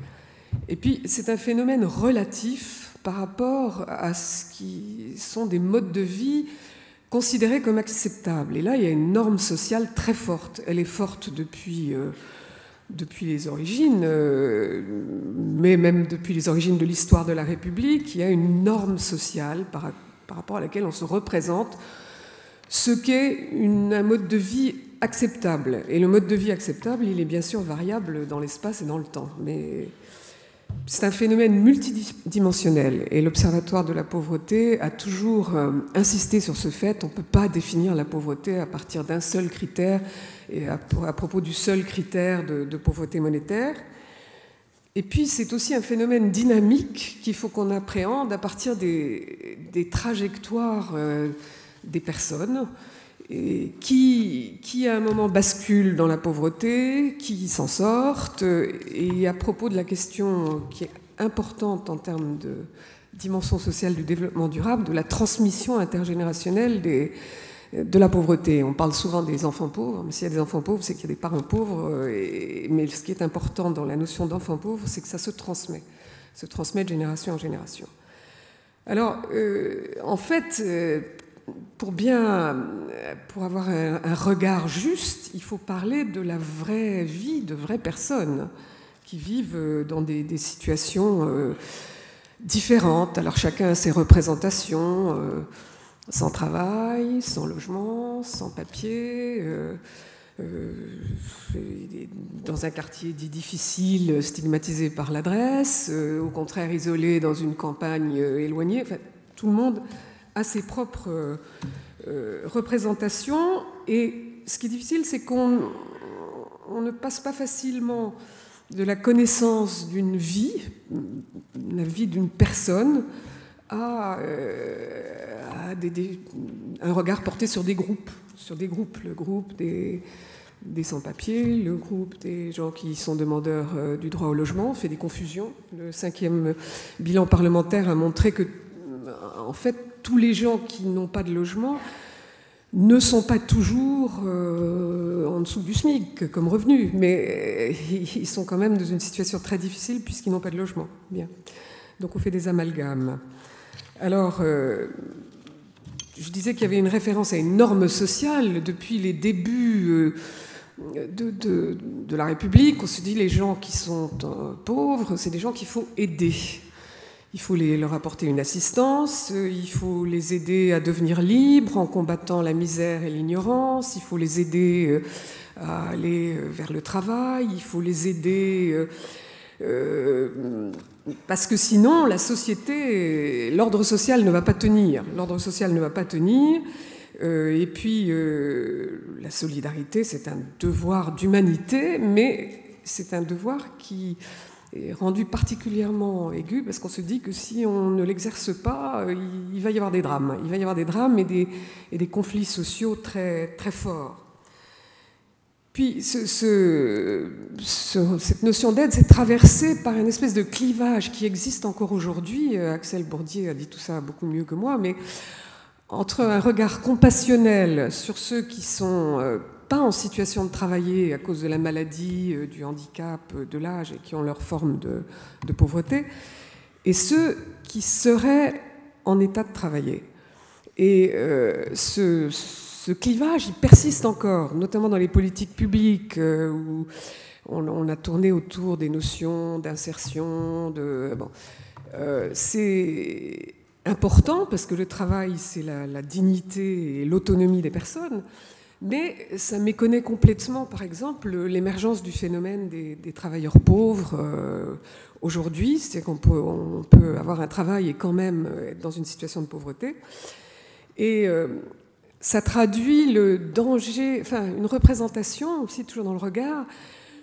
Et puis c'est un phénomène relatif par rapport à ce qui sont des modes de vie considérés comme acceptables. Et là, il y a une norme sociale très forte. Elle est forte depuis, euh, les origines, euh, mais même depuis les origines de l'histoire de la République. Il y a une norme sociale par, par rapport à laquelle on se représente ce qu'est un mode de vie acceptable. Et le mode de vie acceptable, il est bien sûr variable dans l'espace et dans le temps. Mais c'est un phénomène multidimensionnel et l'Observatoire de la pauvreté a toujours euh, insisté sur ce fait. On ne peut pas définir la pauvreté à partir d'un seul critère et à, propos du seul critère de, pauvreté monétaire. Et puis c'est aussi un phénomène dynamique qu'il faut qu'on appréhende à partir des, trajectoires euh, des personnes qui, à un moment basculent dans la pauvreté, qui s'en sortent. Et à propos de la question qui est importante en termes de dimension sociale du développement durable, de la transmission intergénérationnelle de la pauvreté. On parle souvent des enfants pauvres, mais s'il y a des enfants pauvres, c'est qu'il y a des parents pauvres. mais ce qui est important dans la notion d'enfant pauvre, c'est que ça se transmet, se transmet de génération en génération. Alors, euh, en fait, euh, pour bien, pour avoir un, regard juste, il faut parler de la vraie vie de vraies personnes qui vivent dans des, situations euh, différentes. Alors chacun a ses représentations, euh, sans travail, sans logement, sans papier. Euh, dans un quartier dit difficile, stigmatisé par l'adresse, au contraire isolé dans une campagne éloignée. Enfin, tout le monde à ses propres euh, représentations. Et ce qui est difficile, c'est qu'on on ne passe pas facilement de la connaissance d'une vie, la vie d'une personne, à, euh, un regard porté sur des groupes, sur des groupes, le groupe des, des sans-papiers, le groupe des gens qui sont demandeurs euh, du droit au logement, fait des confusions. Le cinquième bilan parlementaire a montré que, en fait, tous les gens qui n'ont pas de logement ne sont pas toujours euh, en dessous du SMIC comme revenu, mais euh, ils sont quand même dans une situation très difficile puisqu'ils n'ont pas de logement. Bien. Donc on fait des amalgames. Alors, euh, je disais qu'il y avait une référence à une norme sociale depuis les débuts de, de, la République. On se dit les gens qui sont pauvres, c'est des gens qu'il faut aider. Il faut leur apporter une assistance, il faut les aider à devenir libres en combattant la misère et l'ignorance, il faut les aider à aller vers le travail, il faut les aider parce que sinon, la société, l'ordre social ne va pas tenir. L'ordre social ne va pas tenir. Euh, et puis, euh, la solidarité, c'est un devoir d'humanité, mais c'est un devoir qui rendu particulièrement aigu parce qu'on se dit que si on ne l'exerce pas, il, va y avoir des drames. Il va y avoir des drames et des, conflits sociaux très, très forts. Puis cette notion d'aide, c'est traversée par une espèce de clivage qui existe encore aujourd'hui. Euh, Axel Bourdier a dit tout ça beaucoup mieux que moi, mais entre un regard compassionnel sur ceux qui sont euh, pas en situation de travailler à cause de la maladie, euh, du handicap, de l'âge et qui ont leur forme de, pauvreté, et ceux qui seraient en état de travailler. Et ce ce clivage, il persiste encore, notamment dans les politiques publiques, euh, où on, a tourné autour des notions d'insertion, euh, c'est important parce que le travail, c'est la, dignité et l'autonomie des personnes, mais ça méconnaît complètement, par exemple, l'émergence du phénomène des, travailleurs pauvres. Euh, aujourd'hui, c'est qu'on peut, on peut, avoir un travail et quand même être dans une situation de pauvreté. Et ça traduit le danger, enfin une représentation aussi toujours dans le regard,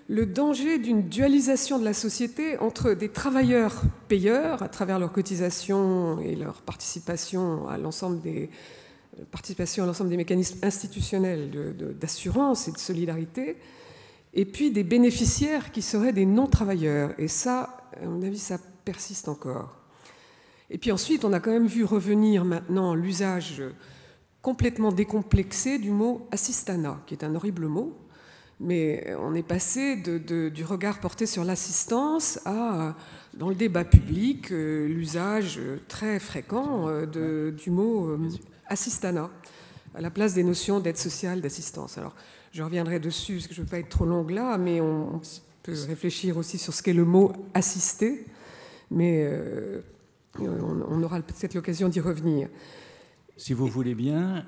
le danger d'une dualisation de la société entre des travailleurs payeurs à travers leur cotisation et leur participation à l'ensemble des participation à l'ensemble des mécanismes institutionnels d'assurance et de solidarité, et puis des bénéficiaires qui seraient des non-travailleurs. Et ça, à mon avis, ça persiste encore. Et puis ensuite, on a quand même vu revenir maintenant l'usage complètement décomplexé du mot assistana, qui est un horrible mot, mais on est passé du regard porté sur l'assistance à, dans le débat public, euh, l'usage très fréquent euh, du mot euh, assistana, à la place des notions d'aide sociale, d'assistance. Alors, je reviendrai dessus, parce que je ne veux pas être trop longue là, mais on, peut réfléchir aussi sur ce qu'est le mot assister, mais on aura peut-être l'occasion d'y revenir. Si vous voulez bien,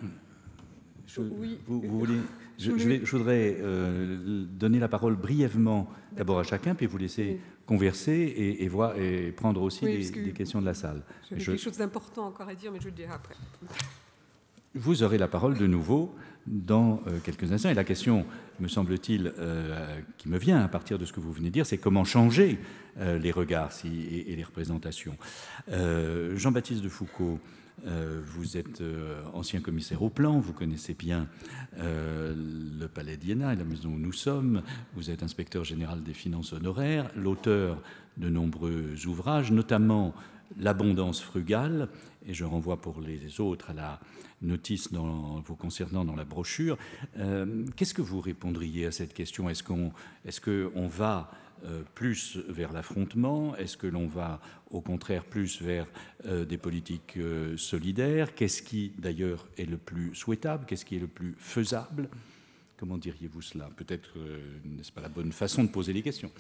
je, vous, voulez, je, voudrais euh, donner la parole brièvement d'abord à chacun, puis vous laisser converser et, voir, et prendre aussi des, questions de la salle. J'ai quelque chose d'important encore à dire, mais je le dirai après. Vous aurez la parole de nouveau dans euh, quelques instants. Et la question, me semble-t-il, euh, qui me vient à partir de ce que vous venez de dire, c'est comment changer les regards et, les représentations. Jean-Baptiste de Foucault, euh, vous êtes euh, ancien commissaire au plan, vous connaissez bien euh, le Palais d'Iéna et la maison où nous sommes, vous êtes inspecteur général des finances honoraires, l'auteur de nombreux ouvrages, notamment L'abondance frugale, et je renvoie pour les autres à la notice vous concernant dans la brochure. Qu'est-ce que vous répondriez à cette question? Est-ce qu'on est va euh, plus vers l'affrontement? Est-ce que l'on va au contraire plus vers euh, des politiques euh, solidaires? Qu'est-ce qui d'ailleurs est le plus souhaitable? Qu'est-ce qui est le plus faisable? Comment diriez-vous cela? Peut-être n'est-ce pas la bonne façon de poser les questions?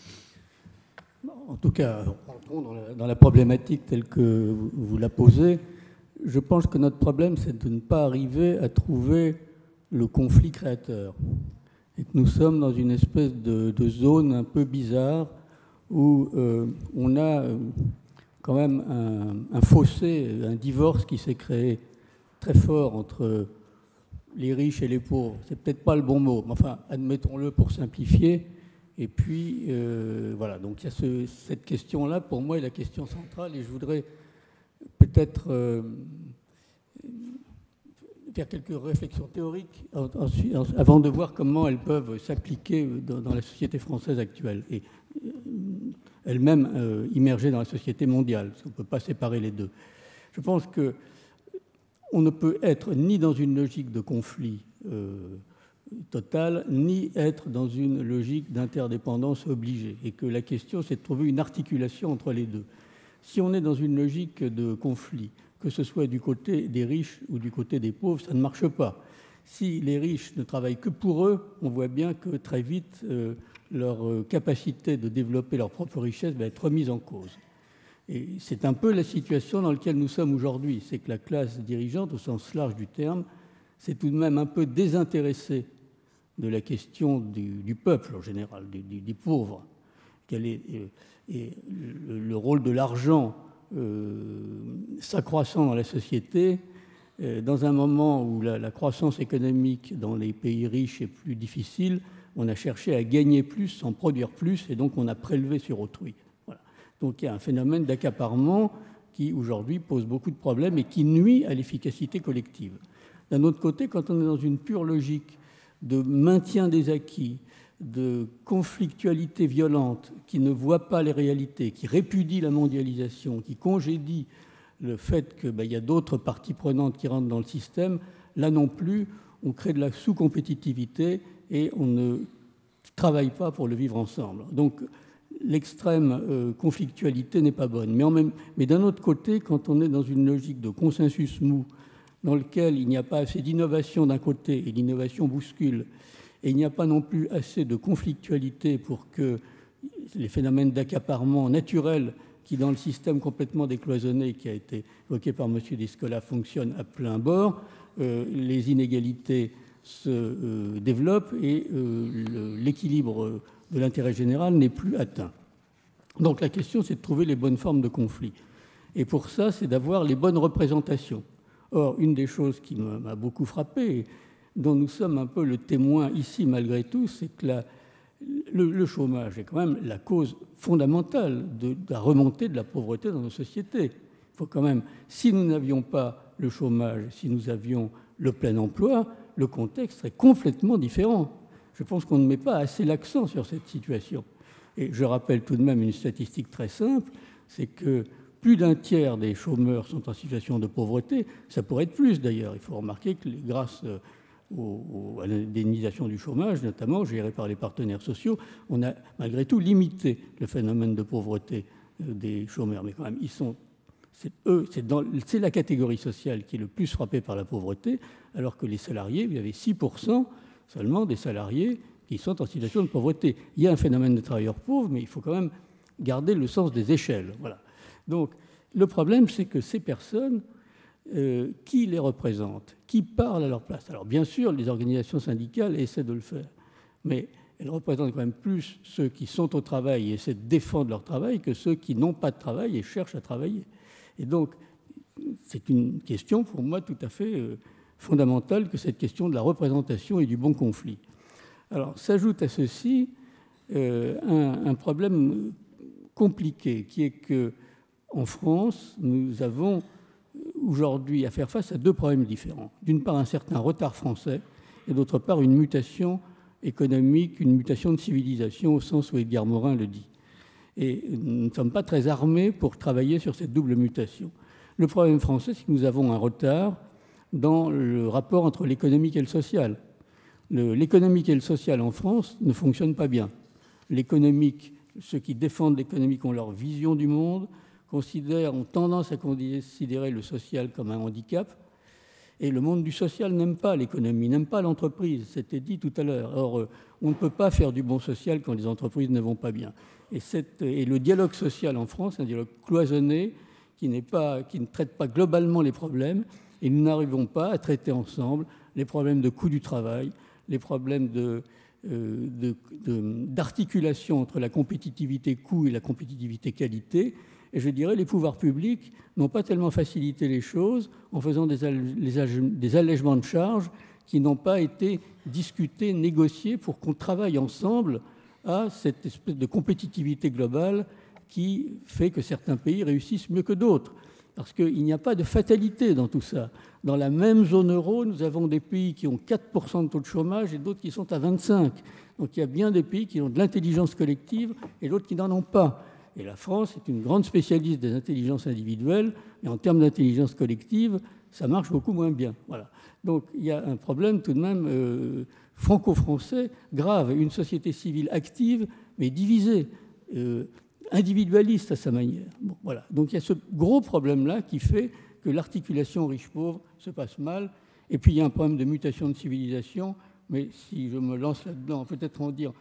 En tout cas, dans la, dans la problématique telle que vous la posez, je pense que notre problème, c'est de ne pas arriver à trouver le conflit créateur et que nous sommes dans une espèce de, zone un peu bizarre où euh, on a euh, quand même un, fossé, un divorce qui s'est créé très fort entre les riches et les pauvres. C'est peut-être pas le bon mot, mais enfin, admettons-le pour simplifier. Et puis, euh, voilà, donc il y a cette question-là, pour moi, est la question centrale, et je voudrais peut-être faire quelques réflexions théoriques avant de voir comment elles peuvent s'appliquer dans, la société française actuelle et euh, elles-mêmes euh, immergées dans la société mondiale. On ne peut pas séparer les deux. Je pense que on ne peut être ni dans une logique de conflit euh, total, ni être dans une logique d'interdépendance obligée. Et que la question, c'est de trouver une articulation entre les deux. Si on est dans une logique de conflit, que ce soit du côté des riches ou du côté des pauvres, ça ne marche pas. Si les riches ne travaillent que pour eux, on voit bien que très vite, euh, leur euh, capacité de développer leur propre richesse va être remise en cause. Et c'est un peu la situation dans laquelle nous sommes aujourd'hui. C'est que la classe dirigeante, au sens large du terme, s'est tout de même un peu désintéressée de la question du, peuple en général, est, euh, et le, rôle de l'argent euh, s'accroissant dans la société, euh, dans un moment où la, croissance économique dans les pays riches est plus difficile, on a cherché à gagner plus sans produire plus, et donc on a prélevé sur autrui. Donc il y a un phénomène d'accaparement qui aujourd'hui pose beaucoup de problèmes et qui nuit à l'efficacité collective. D'un autre côté, quand on est dans une pure logique de maintien des acquis, de conflictualité violente, qui ne voit pas les réalités, qui répudie la mondialisation, qui congédie le fait qu'il ben, y a d'autres parties prenantes qui rentrent dans le système, là non plus, on crée de la sous-compétitivité et on ne travaille pas pour le vivre ensemble. Donc l'extrême euh, conflictualité n'est pas bonne. Mais, mais d'un autre côté, quand on est dans une logique de consensus mou, dans lequel il n'y a pas assez d'innovation d'un côté et l'innovation bouscule, et il n'y a pas non plus assez de conflictualité pour que les phénomènes d'accaparement naturels qui, dans le système complètement décloisonné qui a été évoqué par M. Descola, fonctionnent à plein bord, euh, les inégalités se euh, développent et l'équilibre de l'intérêt général n'est plus atteint. Donc la question, c'est de trouver les bonnes formes de conflit. Et pour ça, c'est d'avoir les bonnes représentations. Or, une des choses qui m'a beaucoup frappé, dont nous sommes un peu le témoin ici malgré tout, c'est que le, chômage est quand même la cause fondamentale de, la remontée de la pauvreté dans nos sociétés. Il faut quand même, si nous n'avions pas le chômage, si nous avions le plein emploi, le contexte serait complètement différent je pense qu'on ne met pas assez l'accent sur cette situation. Et je rappelle tout de même une statistique très simple, c'est que plus d'un tiers des chômeurs sont en situation de pauvreté, ça pourrait être plus d'ailleurs. Il faut remarquer que grâce euh, à l'indemnisation du chômage, notamment gérée par les partenaires sociaux, on a malgré tout limité le phénomène de pauvreté euh, des chômeurs. Mais quand même, ils sont, c'est eux, c'est la catégorie sociale qui est le plus frappée par la pauvreté, alors que les salariés, y avait 6 seulement des salariés qui sont en situation de pauvreté. Il y a un phénomène de travailleurs pauvres, mais il faut quand même garder le sens des échelles. Voilà. Donc, le problème, c'est que ces personnes, euh, qui les représentent Qui parlent à leur place Alors, bien sûr, les organisations syndicales essaient de le faire, mais elles représentent quand même plus ceux qui sont au travail et essaient de défendre leur travail que ceux qui n'ont pas de travail et cherchent à travailler. Et donc, c'est une question pour moi tout à fait euh, fondamentale que cette question de la représentation et du bon conflit. Alors, s'ajoute à ceci euh, un, problème compliqué, qui est que en France, nous avons aujourd'hui à faire face à deux problèmes différents. D'une part, un certain retard français, et d'autre part, une mutation économique, une mutation de civilisation, au sens où Edgar Morin le dit. Et nous ne sommes pas très armés pour travailler sur cette double mutation. Le problème français, c'est que nous avons un retard dans le rapport entre l'économique et le social. L'économique et le social en France ne fonctionnent pas bien. L'économique, ceux qui défendent l'économique ont leur vision du monde, considèrent, ont tendance à considérer le social comme un handicap. Et le monde du social n'aime pas l'économie, n'aime pas l'entreprise, c'était dit tout à l'heure. Or, euh, on ne peut pas faire du bon social quand les entreprises ne vont pas bien. Et, et le dialogue social en France, un dialogue cloisonné, qui, pas, qui ne traite pas globalement les problèmes, et nous n'arrivons pas à traiter ensemble les problèmes de coût du travail, les problèmes euh, d'articulation entre la compétitivité coût et la compétitivité qualité. Et je dirais les pouvoirs publics n'ont pas tellement facilité les choses en faisant des, des allègements de charges qui n'ont pas été discutés, négociés pour qu'on travaille ensemble à cette espèce de compétitivité globale qui fait que certains pays réussissent mieux que d'autres parce qu'il n'y a pas de fatalité dans tout ça. Dans la même zone euro, nous avons des pays qui ont 4% de taux de chômage et d'autres qui sont à 25%. Donc il y a bien des pays qui ont de l'intelligence collective et d'autres qui n'en ont pas. Et la France est une grande spécialiste des intelligences individuelles, mais en termes d'intelligence collective, ça marche beaucoup moins bien. Voilà. Donc il y a un problème tout de même euh, franco-français grave, une société civile active, mais divisée. Euh, individualiste à sa manière. voilà. Donc il y a ce gros problème-là qui fait que l'articulation riche-pauvre se passe mal. Et puis il y a un problème de mutation de civilisation, mais si je me lance là-dedans, peut-être en dire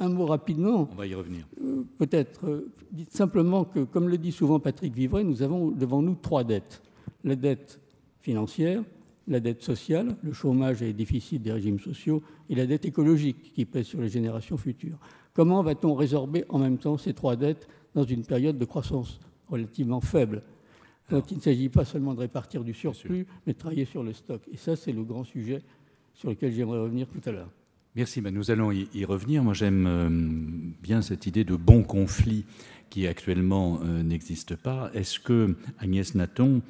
Un mot rapidement. On va y revenir. Euh, peut-être. Euh, dites simplement que, comme le dit souvent Patrick Vivray, nous avons devant nous trois dettes. La dette financière, la dette sociale, le chômage et les déficits des régimes sociaux, et la dette écologique qui pèse sur les générations futures. Comment va-t-on résorber en même temps ces trois dettes dans une période de croissance relativement faible? Donc il ne s'agit pas seulement de répartir du surplus, mais de travailler sur le stock. Et ça, c'est le grand sujet sur lequel j'aimerais revenir tout à l'heure. Merci, ben, nous allons y, revenir. Moi, j'aime euh, bien cette idée de bon conflit qui actuellement euh, n'existe pas. Est-ce que Agnès Nathan,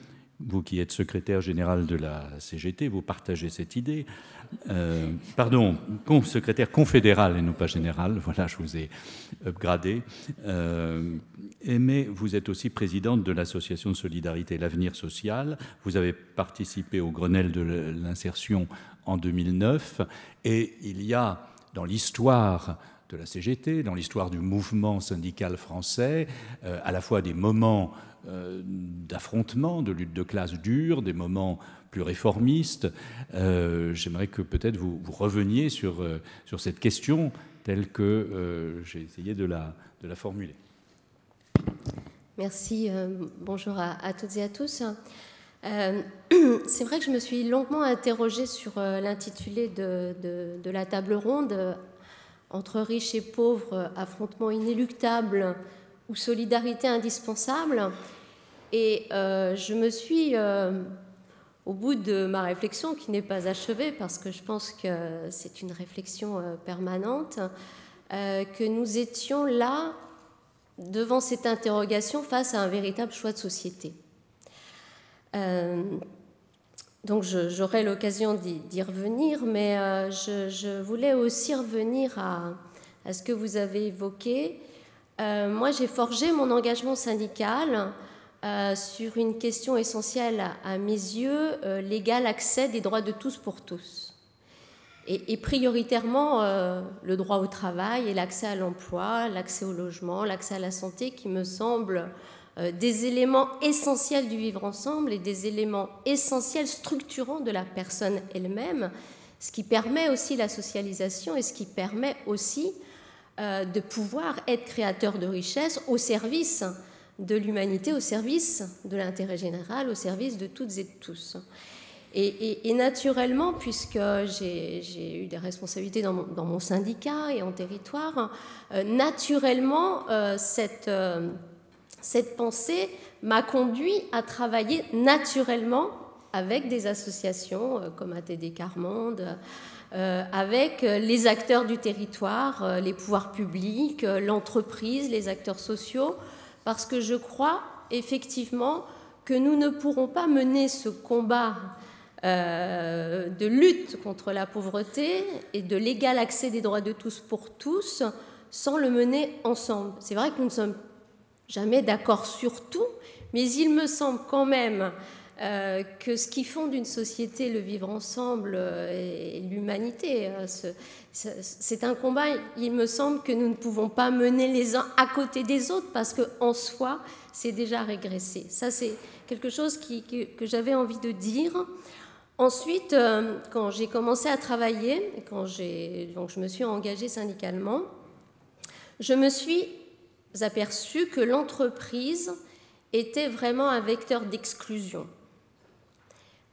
vous qui êtes secrétaire général de la CGT, vous partagez cette idée? Euh, Pardon, secrétaire confédéral et non pas général, voilà, je vous ai upgradé. mais vous êtes aussi présidente de l'association de solidarité L'Avenir Social. Vous avez participé au Grenelle de l'insertion en 2009. Et il y a dans l'histoire de la CGT, dans l'histoire du mouvement syndical français, euh, à la fois des moments euh, d'affrontement, de lutte de classe dure, des moments plus réformistes. Euh, j'aimerais que peut-être vous, reveniez sur, sur cette question telle que j'ai essayé de la, de la formuler. Merci. bonjour à, à, toutes et à tous. Euh, c'est vrai que je me suis longuement interrogée sur euh, l'intitulé de, la table ronde euh, entre riches et pauvres, affrontement inéluctable ou solidarité indispensable. Et je me suis, au bout de ma réflexion, qui n'est pas achevée parce que je pense que c'est une réflexion permanente, que nous étions là devant cette interrogation face à un véritable choix de société. Euh, donc j'aurai l'occasion d'y revenir, mais euh, je, voulais aussi revenir à, ce que vous avez évoqué. Euh, moi, j'ai forgé mon engagement syndical sur une question essentielle à, mes yeux, l'égal accès des droits de tous pour tous. Et, prioritairement le droit au travail et l'accès à l'emploi, l'accès au logement, l'accès à la santé qui me semblent des éléments essentiels du vivre ensemble et des éléments essentiels structurants de la personne elle-même, ce qui permet aussi la socialisation et ce qui permet aussi euh, de pouvoir être créateur de richesse au service de l'humanité, au service de l'intérêt général, au service de toutes et de tous. Et, naturellement, puisque j'ai eu des responsabilités dans mon, syndicat et en territoire, euh, naturellement, cette cette pensée m'a conduit à travailler naturellement avec des associations euh, comme ATD Carmonde, euh, avec les acteurs du territoire, euh, les pouvoirs publics, l'entreprise, les acteurs sociaux, parce que je crois effectivement que nous ne pourrons pas mener ce combat de lutte contre la pauvreté et de l'égal accès des droits de tous pour tous sans le mener ensemble. C'est vrai que nous ne sommes jamais d'accord sur tout, mais il me semble quand même euh, que ce qui fonde une société, le vivre ensemble euh, et l'humanité, euh, c'est un combat, il me semble que nous ne pouvons pas mener les uns à côté des autres parce qu'en soi, c'est déjà régressé. Ça, c'est quelque chose que, j'avais envie de dire. Ensuite, quand j'ai commencé à travailler, quand donc je me suis engagée syndicalement, je me suis aperçu que l'entreprise était vraiment un vecteur d'exclusion,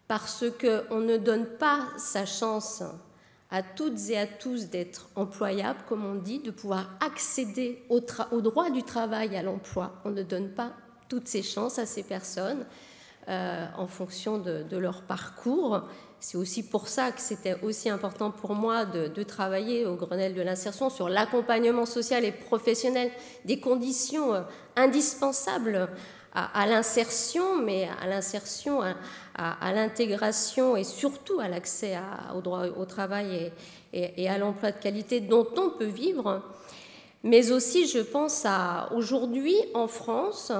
parce qu'on ne donne pas sa chance à toutes et à tous d'être employables, comme on dit, de pouvoir accéder au, droit du travail, à l'emploi. On ne donne pas toutes ces chances à ces personnes euh, en fonction de, leur parcours. C'est aussi pour ça que c'était aussi important pour moi de, travailler au Grenelle de l'insertion sur l'accompagnement social et professionnel des conditions euh, indispensables à, l'insertion, mais à l'insertion, à, l'intégration et surtout à l'accès au droit au travail et, et à l'emploi de qualité dont on peut vivre. Mais aussi, je pense à aujourd'hui en France,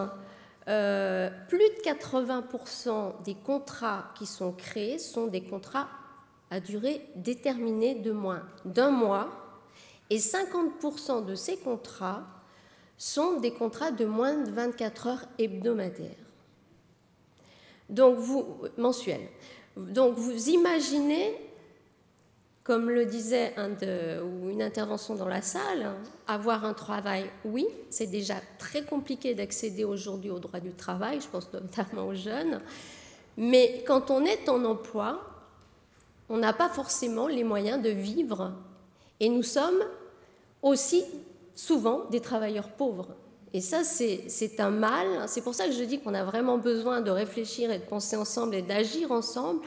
euh, plus de 80% des contrats qui sont créés sont des contrats à durée déterminée de moins d'un mois et 50% de ces contrats sont des contrats de moins de 24 heures hebdomadaires. Donc vous mensuels. Donc vous imaginez Comme le disait une intervention dans la salle, avoir un travail, oui, c'est déjà très compliqué d'accéder aujourd'hui au droit du travail, je pense notamment aux jeunes, mais quand on est en emploi, on n'a pas forcément les moyens de vivre. Et nous sommes aussi souvent des travailleurs pauvres. Et ça, c'est un mal. C'est pour ça que je dis qu'on a vraiment besoin de réfléchir et de penser ensemble et d'agir ensemble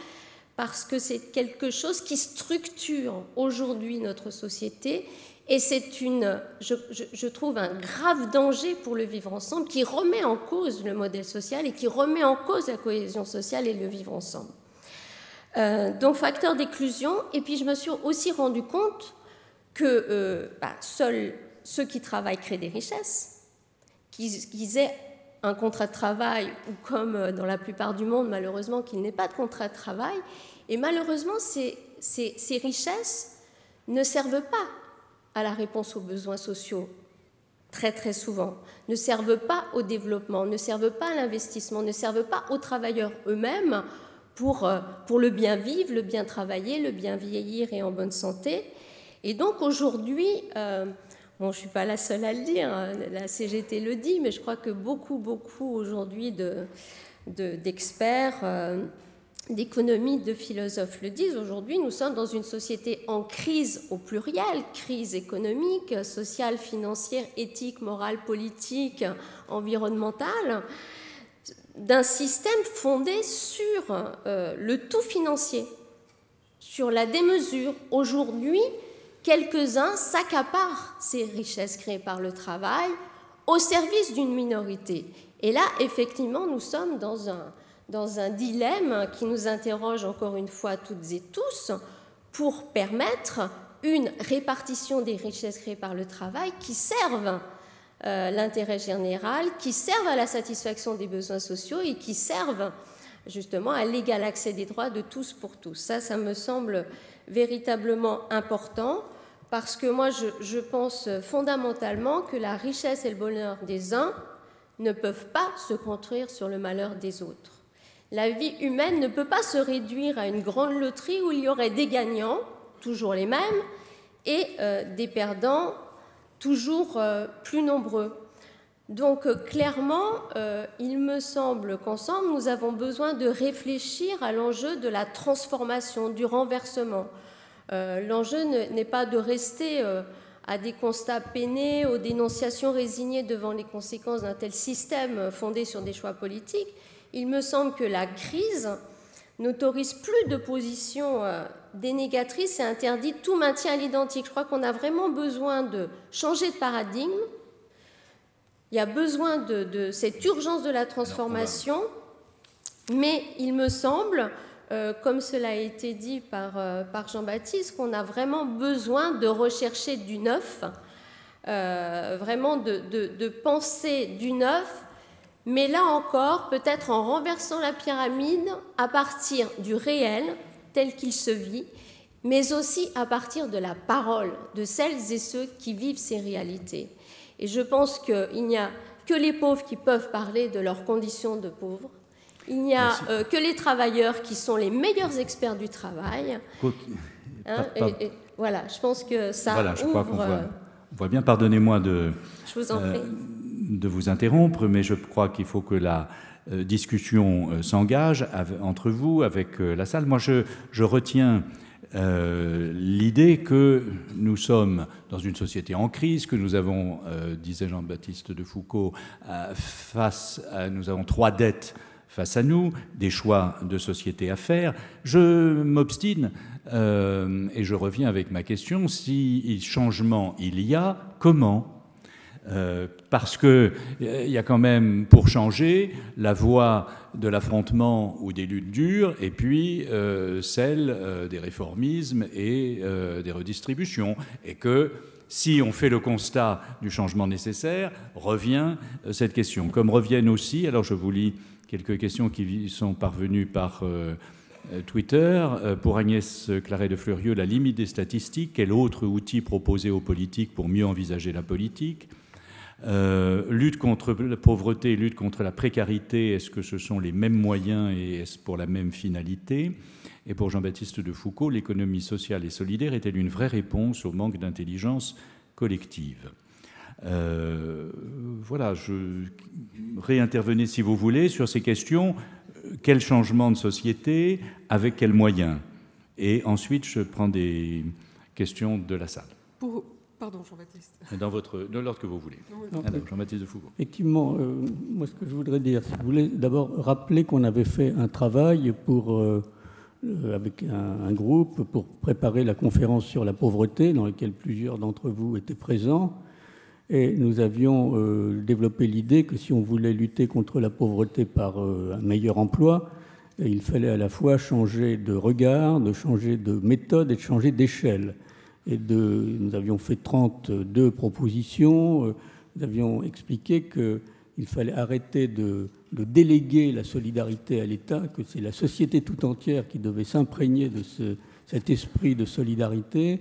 parce que c'est quelque chose qui structure aujourd'hui notre société et c'est une, je, trouve, un grave danger pour le vivre ensemble qui remet en cause le modèle social et qui remet en cause la cohésion sociale et le vivre ensemble. Euh, donc facteur d'exclusion. Et puis je me suis aussi rendu compte que euh, bah, seuls ceux qui travaillent créent des richesses, qu'ils aient un contrat de travail ou comme euh, dans la plupart du monde malheureusement qu'il n'ait pas de contrat de travail, et malheureusement, ces, richesses ne servent pas à la réponse aux besoins sociaux, très très souvent, ne servent pas au développement, ne servent pas à l'investissement, ne servent pas aux travailleurs eux-mêmes pour, euh, pour le bien vivre, le bien travailler, le bien vieillir et en bonne santé. Et donc aujourd'hui, euh, bon, je ne suis pas la seule à le dire, hein, la CGT le dit, mais je crois que beaucoup, beaucoup aujourd'hui d'experts... De, euh, d'économie, de philosophes le disent, aujourd'hui nous sommes dans une société en crise au pluriel, crise économique, sociale, financière, éthique, morale, politique, environnementale, d'un système fondé sur euh, le tout financier, sur la démesure. Aujourd'hui, quelques-uns s'accaparent ces richesses créées par le travail au service d'une minorité. Et là, effectivement, nous sommes dans un, dans un dilemme qui nous interroge encore une fois toutes et tous pour permettre une répartition des richesses créées par le travail qui servent euh, l'intérêt général, qui servent à la satisfaction des besoins sociaux et qui servent justement à l'égal accès des droits de tous pour tous. Ça, ça me semble véritablement important parce que moi, je, pense fondamentalement que la richesse et le bonheur des uns ne peuvent pas se construire sur le malheur des autres. La vie humaine ne peut pas se réduire à une grande loterie où il y aurait des gagnants, toujours les mêmes, et euh, des perdants, toujours euh, plus nombreux. Donc euh, clairement, il me semble qu'ensemble, nous avons besoin de réfléchir à l'enjeu de la transformation, du renversement. l'enjeu n'est pas de rester à des constats peinés, aux dénonciations résignées devant les conséquences d'un tel système fondé sur des choix politiques, il me semble que la crise n'autorise plus de position euh, dénégatrice et interdit tout maintien à l'identique. Je crois qu'on a vraiment besoin de changer de paradigme. Il y a besoin de, cette urgence de la transformation, mais il me semble, euh, comme cela a été dit par, euh, Jean-Baptiste, qu'on a vraiment besoin de rechercher du neuf, vraiment de penser du neuf mais là encore, peut-être en renversant la pyramide à partir du réel tel qu'il se vit, mais aussi à partir de la parole de celles et ceux qui vivent ces réalités. Et je pense qu'il n'y a que les pauvres qui peuvent parler de leurs conditions de pauvres. Il n'y a euh, que les travailleurs qui sont les meilleurs experts du travail. Hein, voilà, je pense que ça voilà, je Crois voit, euh, on voit bien, pardonnez-moi de... Je vous. Euh, de vous interrompre, mais je crois qu'il faut que la euh, discussion s'engage entre vous, avec la salle. Moi, je, retiens l'idée que nous sommes dans une société en crise, que nous avons, disait Jean-Baptiste de Foucault, face à, nous avons trois dettes face à nous, des choix de société à faire. Je m'obstine et je reviens avec ma question, si changement il y a, comment euh, parce qu'il euh, y a quand même, pour changer, la voie de l'affrontement ou des luttes dures, et puis euh, celle des réformismes et des redistributions. Et que si on fait le constat du changement nécessaire, revient cette question. Comme reviennent aussi, alors je vous lis quelques questions qui sont parvenues par Twitter. Pour Agnès Claret de Fleurieux, la limite des statistiques, quel autre outil proposer aux politiques pour mieux envisager la politique? Euh, lutte contre la pauvreté, lutte contre la précarité, est-ce que ce sont les mêmes moyens et est-ce pour la même finalité? Et pour Jean-Baptiste de Foucault, l'économie sociale et solidaire est-elle une vraie réponse au manque d'intelligence collective? Euh, Voilà, je réintervenais si vous voulez sur ces questions. Quel changement de société? Avec quels moyens? Et ensuite, je prends des questions de la salle. Pour, Pardon, Jean-Baptiste. Dans, votre, dans l'ordre que vous voulez. Jean-Baptiste de Foucault. Effectivement, euh, moi, ce que je voudrais dire, si vous voulez, d'abord rappeler qu'on avait fait un travail pour, euh, euh, avec un, groupe pour préparer la conférence sur la pauvreté, dans laquelle plusieurs d'entre vous étaient présents. Et nous avions développé l'idée que si on voulait lutter contre la pauvreté par un meilleur emploi, il fallait à la fois changer de regard, de changer de méthode et de changer d'échelle et nous avions fait 32 propositions. Euh, nous avions expliqué qu'il fallait arrêter de, déléguer la solidarité à l'État, que c'est la société tout entière qui devait s'imprégner de cet esprit de solidarité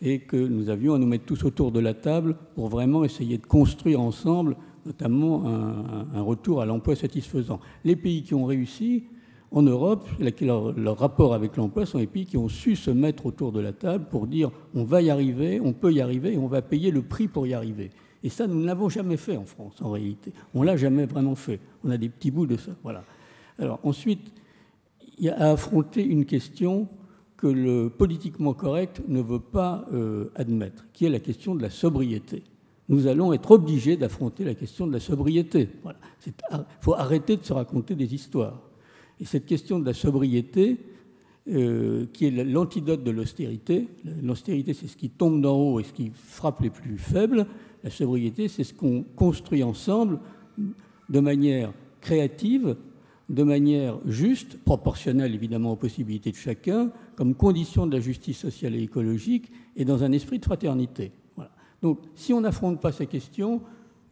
et que nous avions à nous mettre tous autour de la table pour vraiment essayer de construire ensemble notamment un retour à l'emploi satisfaisant. Les pays qui ont réussi, en Europe, leur, rapport avec l'emploi sont les pays qui ont su se mettre autour de la table pour dire on va y arriver, on peut y arriver et on va payer le prix pour y arriver. Et ça, nous ne l'avons jamais fait en France, en réalité. On ne l'a jamais vraiment fait. On a des petits bouts de ça. Voilà. Alors ensuite, il y a à affronter une question que le politiquement correct ne veut pas euh, admettre, qui est la question de la sobriété. Nous allons être obligés d'affronter la question de la sobriété. Il faut arrêter de se raconter des histoires. Et cette question de la sobriété, euh, qui est l'antidote de l'austérité, l'austérité c'est ce qui tombe d'en haut et ce qui frappe les plus faibles, la sobriété c'est ce qu'on construit ensemble de manière créative, de manière juste, proportionnelle évidemment aux possibilités de chacun, comme condition de la justice sociale et écologique, et dans un esprit de fraternité. Donc si on n'affronte pas ces questions,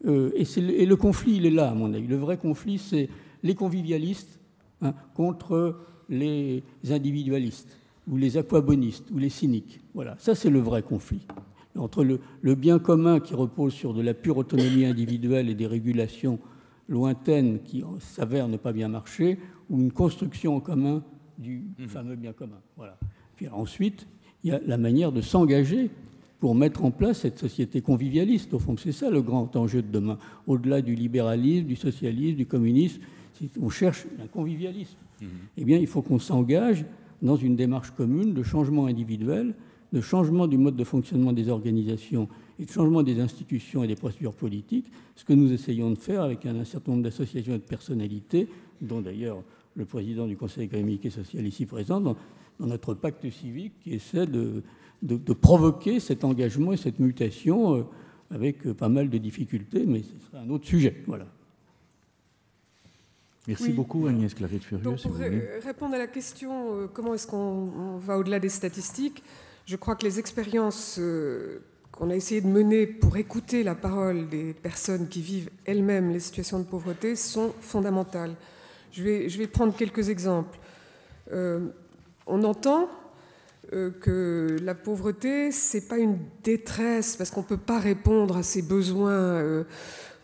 euh, et, et, le conflit il est là à mon avis, le vrai conflit c'est les convivialistes Hein, contre les individualistes ou les aquabonistes ou les cyniques. Voilà, ça c'est le vrai conflit. Entre le, bien commun qui repose sur de la pure autonomie individuelle et des régulations lointaines qui s'avèrent ne pas bien marcher, ou une construction en commun du mmh. fameux bien commun. Voilà. Puis ensuite, il y a la manière de s'engager pour mettre en place cette société convivialiste. Au fond, c'est ça le grand enjeu de demain. Au-delà du libéralisme, du socialisme, du communisme, on cherche un convivialisme, mhm. eh bien, il faut qu'on s'engage dans une démarche commune de changement individuel, de changement du mode de fonctionnement des organisations et de changement des institutions et des procédures politiques, ce que nous essayons de faire avec un certain nombre d'associations et de personnalités, dont d'ailleurs le président du Conseil économique et social ici présent, dans, notre pacte civique qui essaie de, provoquer cet engagement et cette mutation euh, avec euh, pas mal de difficultés, mais ce sera un autre sujet. Voilà. Merci beaucoup Agnès Claret Furieux. pour répondre à la question euh, comment est-ce qu'on va au-delà des statistiques, je crois que les expériences euh, qu'on a essayé de mener pour écouter la parole des personnes qui vivent elles-mêmes les situations de pauvreté sont fondamentales. Je vais, je vais prendre quelques exemples. Euh, on entend que la pauvreté, c'est pas une détresse parce qu'on ne peut pas répondre à ses besoins euh,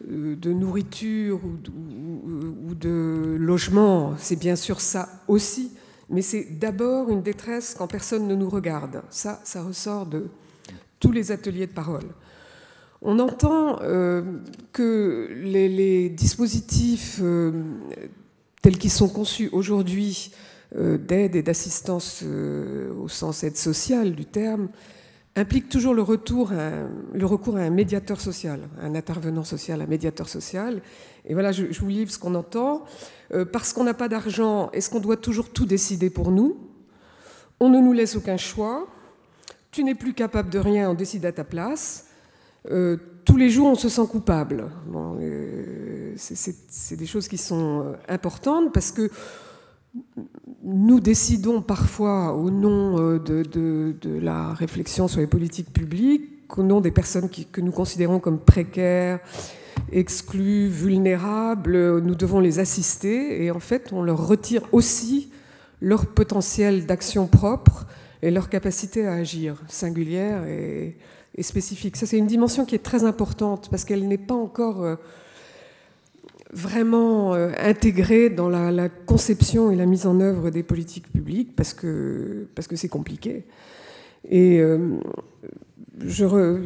de nourriture ou de, logement, c'est bien sûr ça aussi, mais c'est d'abord une détresse quand personne ne nous regarde. Ça, ça ressort de tous les ateliers de parole. On entend euh, que les, dispositifs euh, tels qu'ils sont conçus aujourd'hui d'aide et d'assistance au sens aide sociale du terme implique toujours le, retour le recours à un médiateur social, un intervenant social, un médiateur social. Et voilà, je, vous livre ce qu'on entend. Euh, parce qu'on n'a pas d'argent, est-ce qu'on doit toujours tout décider pour nous? On ne nous laisse aucun choix. Tu n'es plus capable de rien, on décide à ta place. Euh, tous les jours, on se sent coupable. Euh, c'est des choses qui sont importantes parce que nous décidons parfois au nom euh, de, la réflexion sur les politiques publiques, au nom des personnes que nous considérons comme précaires, exclues, vulnérables, nous devons les assister et en fait on leur retire aussi leur potentiel d'action propre et leur capacité à agir singulière et, spécifique. Ça c'est une dimension qui est très importante parce qu'elle n'est pas encore... Euh, vraiment intégré dans la, conception et la mise en œuvre des politiques publiques parce que c'est parce que compliqué. Et je, veux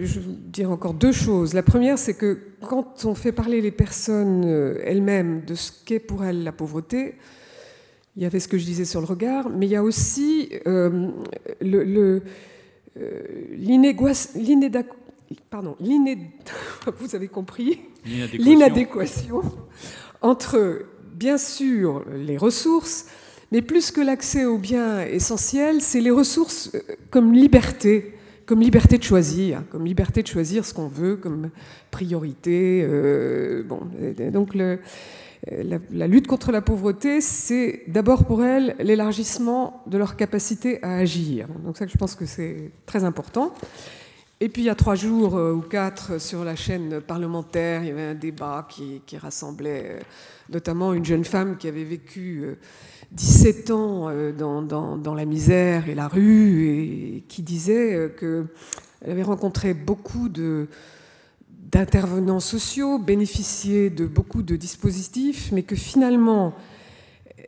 dire encore deux choses. La première, c'est que quand on fait parler les personnes elles-mêmes de ce qu'est pour elles la pauvreté, il y avait ce que je disais sur le regard, mais il y a aussi euh, euh, pardon, vous avez compris, l'inadéquation entre, bien sûr, les ressources, mais plus que l'accès aux biens essentiels, c'est les ressources euh, comme liberté, comme liberté de choisir, comme liberté de choisir ce qu'on veut comme priorité. bon, donc le, euh, la, lutte contre la pauvreté, c'est d'abord pour elles l'élargissement de leur capacité à agir. Donc ça, je pense que c'est très important. Et puis il y a trois jours euh, ou quatre sur la chaîne parlementaire, il y avait un débat qui, rassemblait euh, notamment une jeune femme qui avait vécu 17 ans dans, la misère et la rue et qui disait qu'elle avait rencontré beaucoup d'intervenants sociaux, bénéficier de beaucoup de dispositifs, mais que finalement,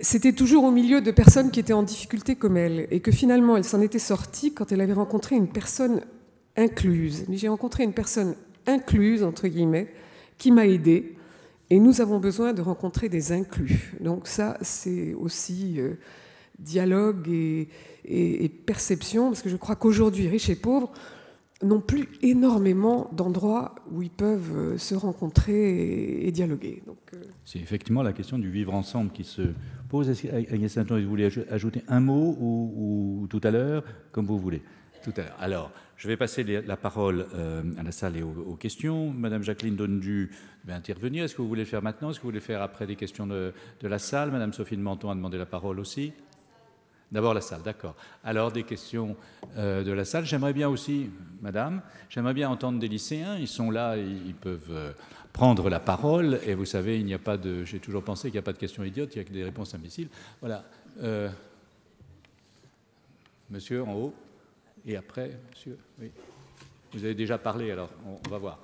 c'était toujours au milieu de personnes qui étaient en difficulté comme elle, et que finalement, elle s'en était sortie quand elle avait rencontré une personne incluse. J'ai rencontré une personne incluse, entre guillemets, qui m'a aidée, et nous avons besoin de rencontrer des inclus. Donc ça, c'est aussi euh, dialogue et, perception, parce que je crois qu'aujourd'hui, riches et pauvres, n'ont plus énormément d'endroits où ils peuvent euh, se rencontrer et, dialoguer. Euh, C'est effectivement la question du vivre ensemble qui se pose. Agnès saint vous voulez ajouter un mot ou, tout à l'heure, comme vous voulez? Tout à l'heure. Alors, je vais passer la parole euh, à la salle et aux, questions. Madame Jacqueline Dondu va intervenir. Est-ce que vous voulez le faire maintenant? Est-ce que vous voulez le faire après des questions de, la salle? Madame Sophie de Menton a demandé la parole aussi. D'abord la salle, d'accord. Alors des questions euh, de la salle. J'aimerais bien aussi, madame, j'aimerais bien entendre des lycéens. Ils sont là, ils peuvent euh, prendre la parole. Et vous savez, il n'y a pas de. J'ai toujours pensé qu'il n'y a pas de questions idiotes, il n'y a que des réponses imbéciles. Voilà. Monsieur en haut. Et après, monsieur. Oui. Vous avez déjà parlé, alors on, va voir.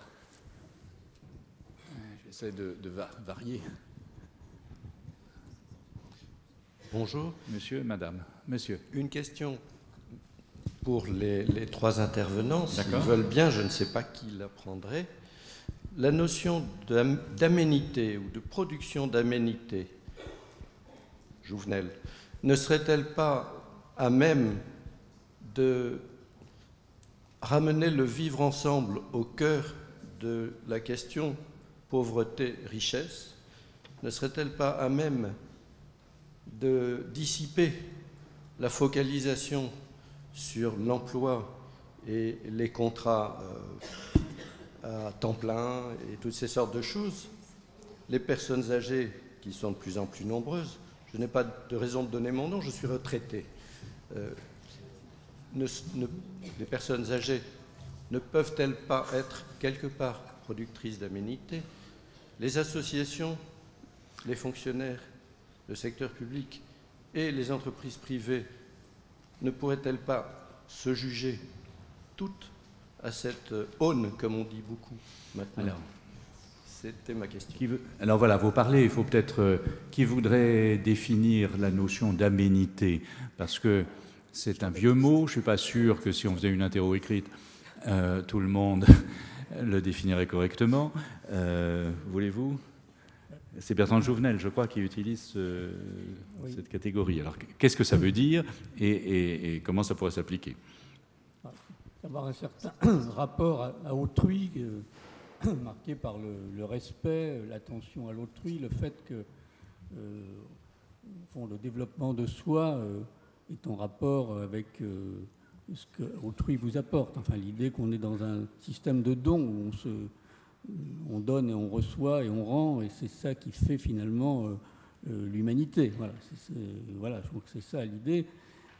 J'essaie de, de varier. Bonjour. Monsieur, madame. Monsieur. Une question pour les, trois intervenants. S'ils veulent bien, je ne sais pas qui la prendrait. La notion d'aménité ou de production d'aménité, Jouvenel, ne serait-elle pas à même de ramener le vivre ensemble au cœur de la question pauvreté-richesse Ne serait-elle pas à même de dissiper la focalisation sur l'emploi et les contrats euh, à temps plein et toutes ces sortes de choses, les personnes âgées qui sont de plus en plus nombreuses, je n'ai pas de raison de donner mon nom, je suis retraité. Euh, les personnes âgées ne peuvent-elles pas être quelque part productrices d'aménité? Les associations, les fonctionnaires, le secteur public et les entreprises privées ne pourraient-elles pas se juger toutes à cette aune, comme on dit beaucoup maintenant? C'était ma question. alors voilà, vous parlez, il faut peut-être... Euh, qui voudrait définir la notion d'aménité? Parce que c'est un vieux mot, je ne suis pas sûr que si on faisait une interro écrite, euh, tout le monde le définirait correctement. Euh, voulez-vous? C'est Bertrand Jouvenel, je crois, qui utilise cette catégorie. Alors, qu'est-ce que ça veut dire et, comment ça pourrait s'appliquer? Avoir un certain rapport à, autrui, euh, marqué par le, respect, l'attention à l'autrui, le fait que euh, le développement de soi euh, est en rapport avec ce que autrui vous apporte. Enfin, l'idée qu'on est dans un système de dons où on se on donne et on reçoit et on rend, et c'est ça qui fait finalement euh, euh, l'humanité. Voilà, voilà, je trouve que c'est ça l'idée.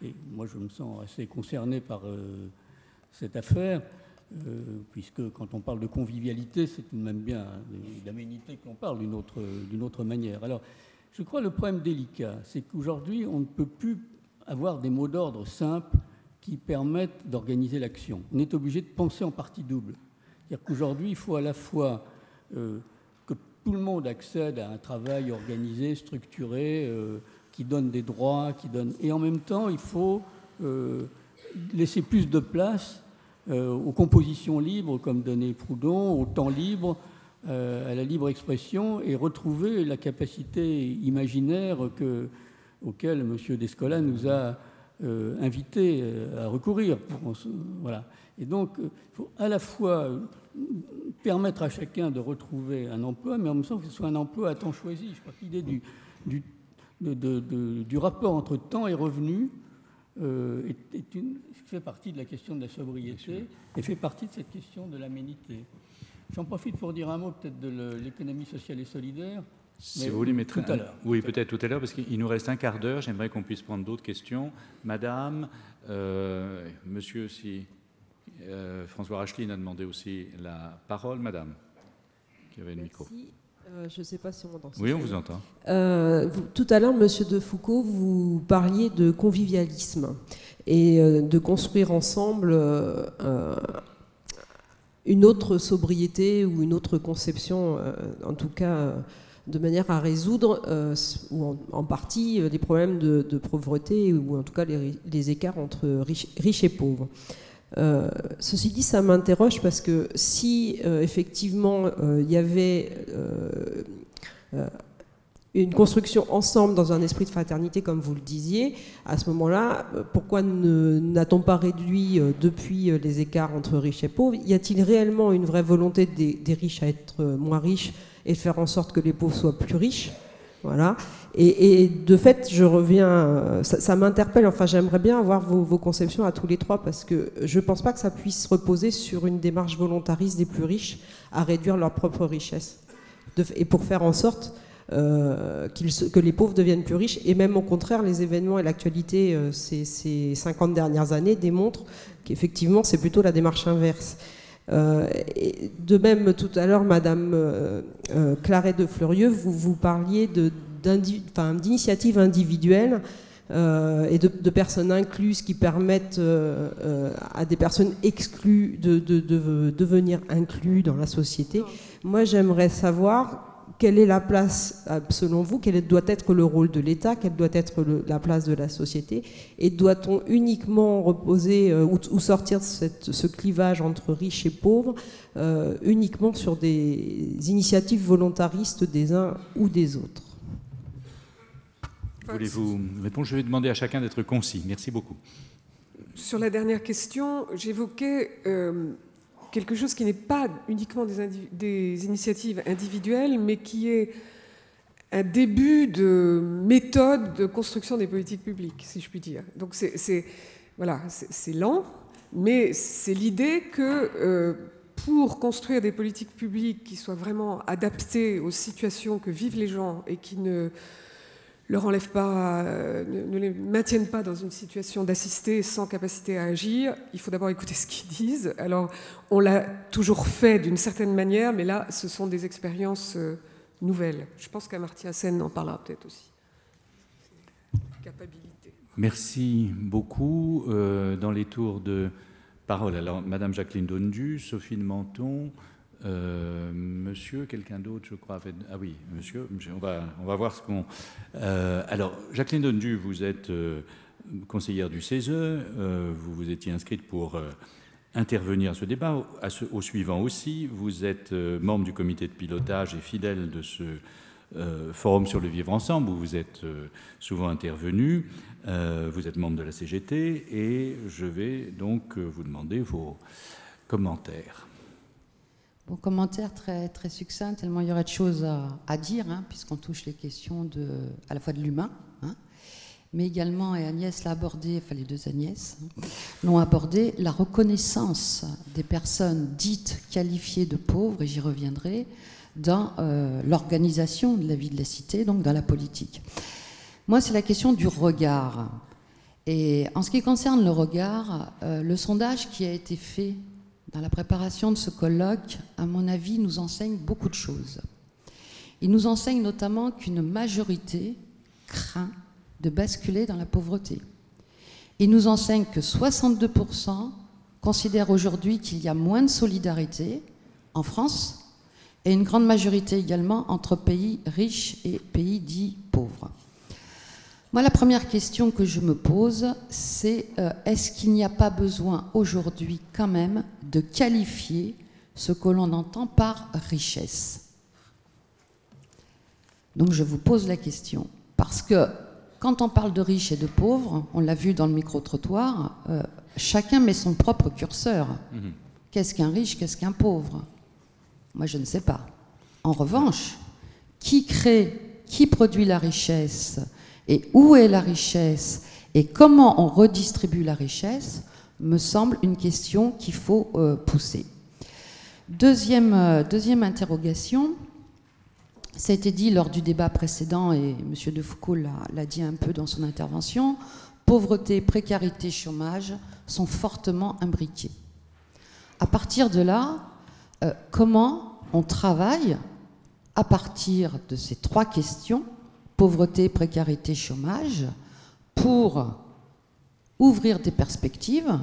Et moi, je me sens assez concerné par euh, cette affaire, puisque quand on parle de convivialité, c'est tout de même bien d'aménité qu'on parle d'une autre, autre manière. Alors, je crois que le problème délicat, c'est qu'aujourd'hui, on ne peut plus avoir des mots d'ordre simples qui permettent d'organiser l'action. On est obligé de penser en partie double. C'est-à-dire qu'aujourd'hui, il faut à la fois euh, que tout le monde accède à un travail organisé, structuré, qui donne des droits, qui donne. Et en même temps, il faut laisser plus de place aux compositions libres, comme donnait Proudhon, au temps libre, à la libre expression, et retrouver la capacité imaginaire que, auquel M. Descola nous a euh, invité euh, à recourir. voilà. Et donc, euh, il faut à la fois permettre à chacun de retrouver un emploi, mais en même temps que ce soit un emploi à temps choisi. Je crois que l'idée du, du, du, rapport entre temps et revenu est, une, fait partie de la question de la sobriété et fait partie de cette question de l'aménité. J'en profite pour dire un mot peut-être de l'économie sociale et solidaire. Si vous voulez mettre tout à l'heure. Oui, peut-être tout à l'heure, parce qu'il nous reste un quart d'heure. J'aimerais qu'on puisse prendre d'autres questions. Madame, euh, monsieur, si euh, François Racheline a demandé aussi la parole. Madame, qui avait le micro. Euh, je ne sais pas si on m'entend. Oui, on vous entend. tout à l'heure, Monsieur de Foucault, vous parliez de convivialisme et de construire ensemble une autre sobriété ou une autre conception, en tout cas de manière à résoudre, euh, ou en, partie, euh, les problèmes de, pauvreté, ou en tout cas les, écarts entre riches, et pauvres. Euh, ceci dit, ça m'interroge parce que si effectivement il y avait une construction ensemble dans un esprit de fraternité, comme vous le disiez, à ce moment-là, pourquoi n'a-t-on pas réduit depuis les écarts entre riches et pauvres? Y a-t-il réellement une vraie volonté des riches à être moins riches? Et de faire en sorte que les pauvres soient plus riches. Voilà. Et, de fait, je reviens, ça, m'interpelle, enfin j'aimerais bien avoir vos, conceptions à tous les trois, parce que je ne pense pas que ça puisse reposer sur une démarche volontariste des plus riches à réduire leur propre richesse. et pour faire en sorte euh, que les pauvres deviennent plus riches. Et même au contraire, les événements et l'actualité euh, ces, ces 50 dernières années démontrent qu'effectivement, c'est plutôt la démarche inverse. Euh, de même, tout à l'heure, Madame euh, euh, Claret de Fleurieux, vous, vous parliez d'initiatives individuelles et de, personnes incluses qui permettent à des personnes exclues de, de, devenir incluses dans la société. Moi, j'aimerais savoir quelle est la place, euh, selon vous, quel doit être le rôle de l'État, quelle doit être la place de la société Et doit-on uniquement reposer euh, ou, sortir de ce clivage entre riches et pauvres euh, uniquement sur des initiatives volontaristes des uns ou des autres? Voulez-vous répondre? Je vais demander à chacun d'être concis. Merci beaucoup. Sur la dernière question, j'évoquais quelque chose qui n'est pas uniquement des, initiatives individuelles, mais qui est un début de méthode de construction des politiques publiques, si je puis dire. Donc c'est voilà, lent, mais c'est l'idée que euh, pour construire des politiques publiques qui soient vraiment adaptées aux situations que vivent les gens et qui ne euh, ne, les maintiennent pas dans une situation d'assister sans capacité à agir, il faut d'abord écouter ce qu'ils disent. Alors, on l'a toujours fait d'une certaine manière, mais là, ce sont des expériences euh, nouvelles. Je pense qu'Amartya Sen en parlera peut-être aussi. Capacité. Merci beaucoup. Euh, dans les tours de parole, alors Madame Jacqueline Dondu, Sophie de Menton, euh, monsieur, quelqu'un d'autre, je crois. Ah oui, monsieur, on va, voir ce qu'on. Euh, alors, Jacqueline Dondu, vous êtes euh, conseillère du CESE, vous vous étiez inscrite pour intervenir à ce débat, au suivant aussi. Vous êtes membre du comité de pilotage et fidèle de ce forum sur le vivre ensemble où vous êtes souvent intervenu. vous êtes membre de la CGT et je vais donc vous demander vos commentaires. Bon, commentaire très, très succinct, tellement il y aurait de choses à, dire, hein, puisqu'on touche les questions à la fois de l'humain, hein, mais également, et Agnès l'a abordé, enfin les deux Agnès hein, l'ont abordé, la reconnaissance des personnes dites qualifiées de pauvres, et j'y reviendrai, dans euh, l'organisation de la vie de la cité, donc dans la politique. Moi, c'est la question du regard. Et en ce qui concerne le regard, euh, le sondage qui a été fait la préparation de ce colloque, à mon avis, nous enseigne beaucoup de choses. Il nous enseigne notamment qu'une majorité craint de basculer dans la pauvreté. Il nous enseigne que 62% considèrent aujourd'hui qu'il y a moins de solidarité en France et une grande majorité également entre pays riches et pays dits pauvres. Moi, la première question que je me pose, c'est euh, est-ce qu'il n'y a pas besoin aujourd'hui quand même de qualifier ce que l'on entend par richesse? Donc je vous pose la question, parce que quand on parle de riches et de pauvres, on l'a vu dans le micro-trottoir, euh, chacun met son propre curseur. Mhm. Qu'est-ce qu'un riche, qu'est-ce qu'un pauvre? Moi, je ne sais pas. En revanche, qui crée, qui produit la richesse? Et où est la richesse? Et comment on redistribue la richesse? Me semble une question qu'il faut euh, pousser. Deuxième, euh, deuxième interrogation, ça a été dit lors du débat précédent et M. De Foucault l'a dit un peu dans son intervention, pauvreté, précarité, chômage sont fortement imbriqués. À partir de là, euh, comment on travaille à partir de ces trois questions, pauvreté, précarité, chômage, pour ouvrir des perspectives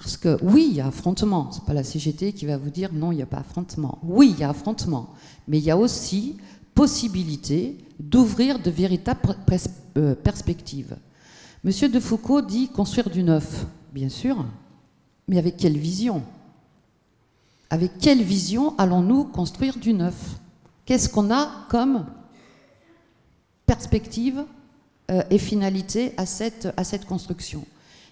parce que oui, il y a affrontement. Ce n'est pas la CGT qui va vous dire non, il n'y a pas affrontement. Oui, il y a affrontement. Mais il y a aussi possibilité d'ouvrir de véritables euh, perspectives. Monsieur de Foucault dit construire du neuf. Bien sûr. Mais avec quelle vision? Avec quelle vision allons-nous construire du neuf? Qu'est-ce qu'on a comme perspective euh, et finalité à cette, à cette construction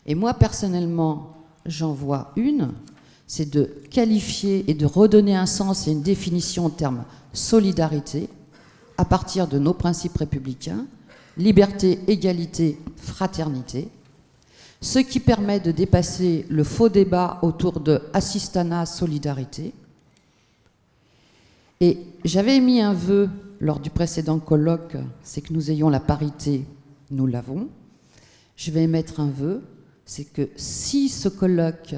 Et moi, personnellement, j'en vois une, c'est de qualifier et de redonner un sens et une définition en termes solidarité à partir de nos principes républicains, liberté, égalité, fraternité, ce qui permet de dépasser le faux débat autour de assistana, solidarité. Et j'avais émis un vœu lors du précédent colloque, c'est que nous ayons la parité, nous l'avons. Je vais émettre un vœu, c'est que si ce colloque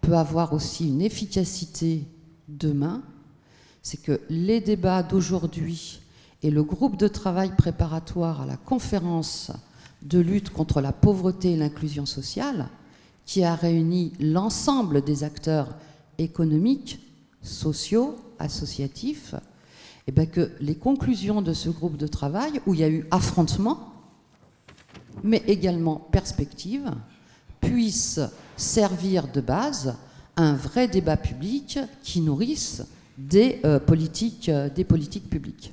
peut avoir aussi une efficacité demain, c'est que les débats d'aujourd'hui et le groupe de travail préparatoire à la conférence de lutte contre la pauvreté et l'inclusion sociale, qui a réuni l'ensemble des acteurs économiques, sociaux, associatifs, eh bien que les conclusions de ce groupe de travail, où il y a eu affrontement, mais également perspective, puisse servir de base à un vrai débat public qui nourrisse des, euh, politiques, euh, des politiques publiques.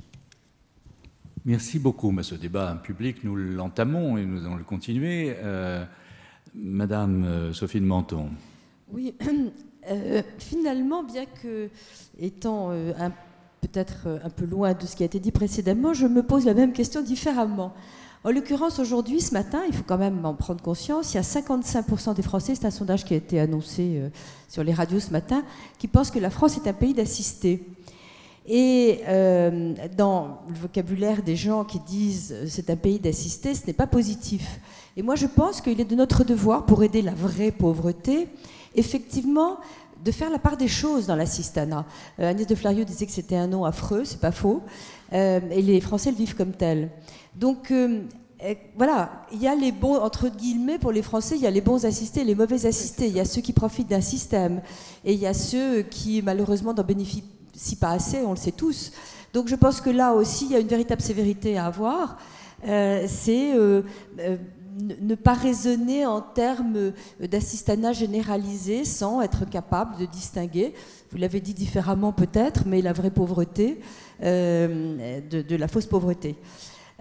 Merci beaucoup. Mais ce débat public, nous l'entamons et nous allons le continuer. Euh, Madame Sophie de Menton. Oui, finalement, bien que étant peut-être un peu loin de ce qui a été dit précédemment, je me pose la même question différemment. En l'occurrence, aujourd'hui, ce matin, il faut quand même en prendre conscience, il y a 55% des Français, c'est un sondage qui a été annoncé euh, sur les radios ce matin, qui pensent que la France est un pays d'assistés. Et euh, dans le vocabulaire des gens qui disent euh, c'est un pays d'assistés, ce n'est pas positif. Et moi, je pense qu'il est de notre devoir, pour aider la vraie pauvreté, effectivement, de faire la part des choses dans l'assistanat. Agnès de Flario disait que c'était un nom affreux, c'est pas faux, et les Français le vivent comme tel. Donc euh, voilà, il y a les bons, entre guillemets, pour les Français, il y a les bons assistés et les mauvais assistés. Il y a ceux qui profitent d'un système et il y a ceux qui, malheureusement, n'en bénéficient pas assez, on le sait tous. Donc je pense que là aussi, il y a une véritable sévérité à avoir. Euh, c'est euh, ne pas raisonner en termes d'assistanat généralisé sans être capable de distinguer, vous l'avez dit différemment peut-être, mais la vraie pauvreté de, la fausse pauvreté.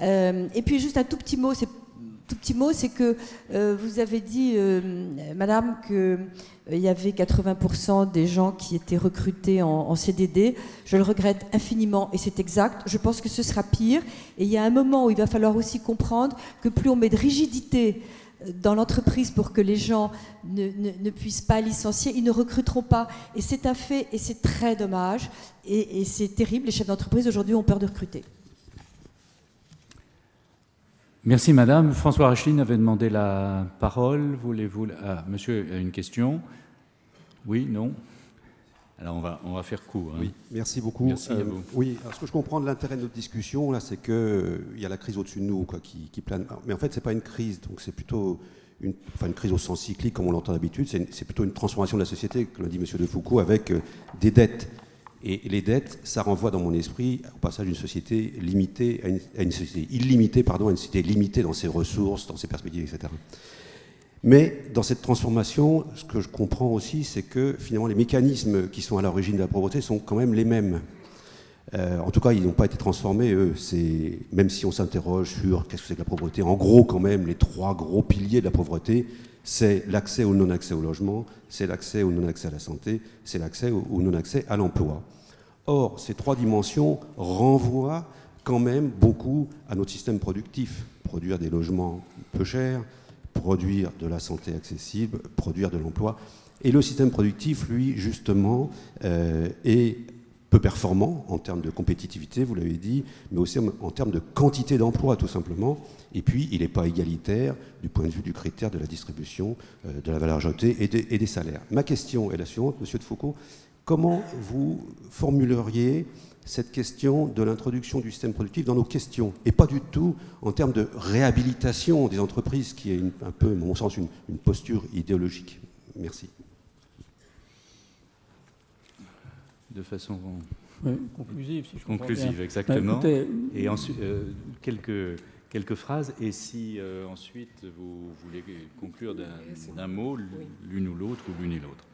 Euh, et puis juste un tout petit mot, tout petit mot, c'est que euh, vous avez dit, euh, Madame, qu'il y avait 80% des gens qui étaient recrutés en, CDD. Je le regrette infiniment et c'est exact. Je pense que ce sera pire. Et il y a un moment où il va falloir aussi comprendre que plus on met de rigidité dans l'entreprise pour que les gens ne, puissent pas licencier, ils ne recruteront pas. Et c'est un fait et c'est très dommage. Et c'est terrible. Les chefs d'entreprise aujourd'hui ont peur de recruter. Merci Madame. François Racheline avait demandé la parole. Voulez-vous... Ah, monsieur a une question Oui, non alors on va, on va faire court. Hein. Oui, merci beaucoup. Merci à euh, vous. Oui, alors ce que je comprends de l'intérêt de notre discussion, là, c'est qu'il euh, y a la crise au-dessus de nous quoi, qui, plane. Mais en fait, ce n'est pas une crise, donc c'est plutôt une, enfin, une crise au sens cyclique, comme on l'entend d'habitude. C'est plutôt une transformation de la société, comme l'a dit M. De Foucault, avec euh, des dettes Et les dettes, ça renvoie dans mon esprit au passage d'une société limitée à une, société illimitée, pardon, à une société limitée dans ses ressources, dans ses perspectives, etc. Mais dans cette transformation, ce que je comprends aussi, c'est que finalement les mécanismes qui sont à l'origine de la pauvreté sont quand même les mêmes. Euh, en tout cas, ils n'ont pas été transformés, eux. Même si on s'interroge sur qu'est-ce que c'est que la pauvreté, en gros, quand même, les trois gros piliers de la pauvreté, c'est l'accès ou non-accès au logement, c'est l'accès ou non-accès à la santé, c'est l'accès ou non-accès à l'emploi. Or, ces trois dimensions renvoient quand même beaucoup à notre système productif. Produire des logements peu chers, produire de la santé accessible, produire de l'emploi. Et le système productif, lui, justement, euh, est peu performant en termes de compétitivité, vous l'avez dit, mais aussi en termes de quantité d'emploi, tout simplement. Et puis, il n'est pas égalitaire du point de vue du critère de la distribution euh, de la valeur ajoutée et des, et des, salaires. Ma question est la suivante, Monsieur de Foucault. Comment vous formuleriez cette question de l'introduction du système productif dans nos questions, et pas du tout en termes de réhabilitation des entreprises, qui est un peu, à mon sens, une, posture idéologique? Merci. De façon conclusive, si je Conclusive, exactement. Bah, et ensuite, euh, quelques, quelques phrases, et si euh, ensuite vous voulez conclure d'un mot, l'une ou l'autre, ou l'une et l'autre.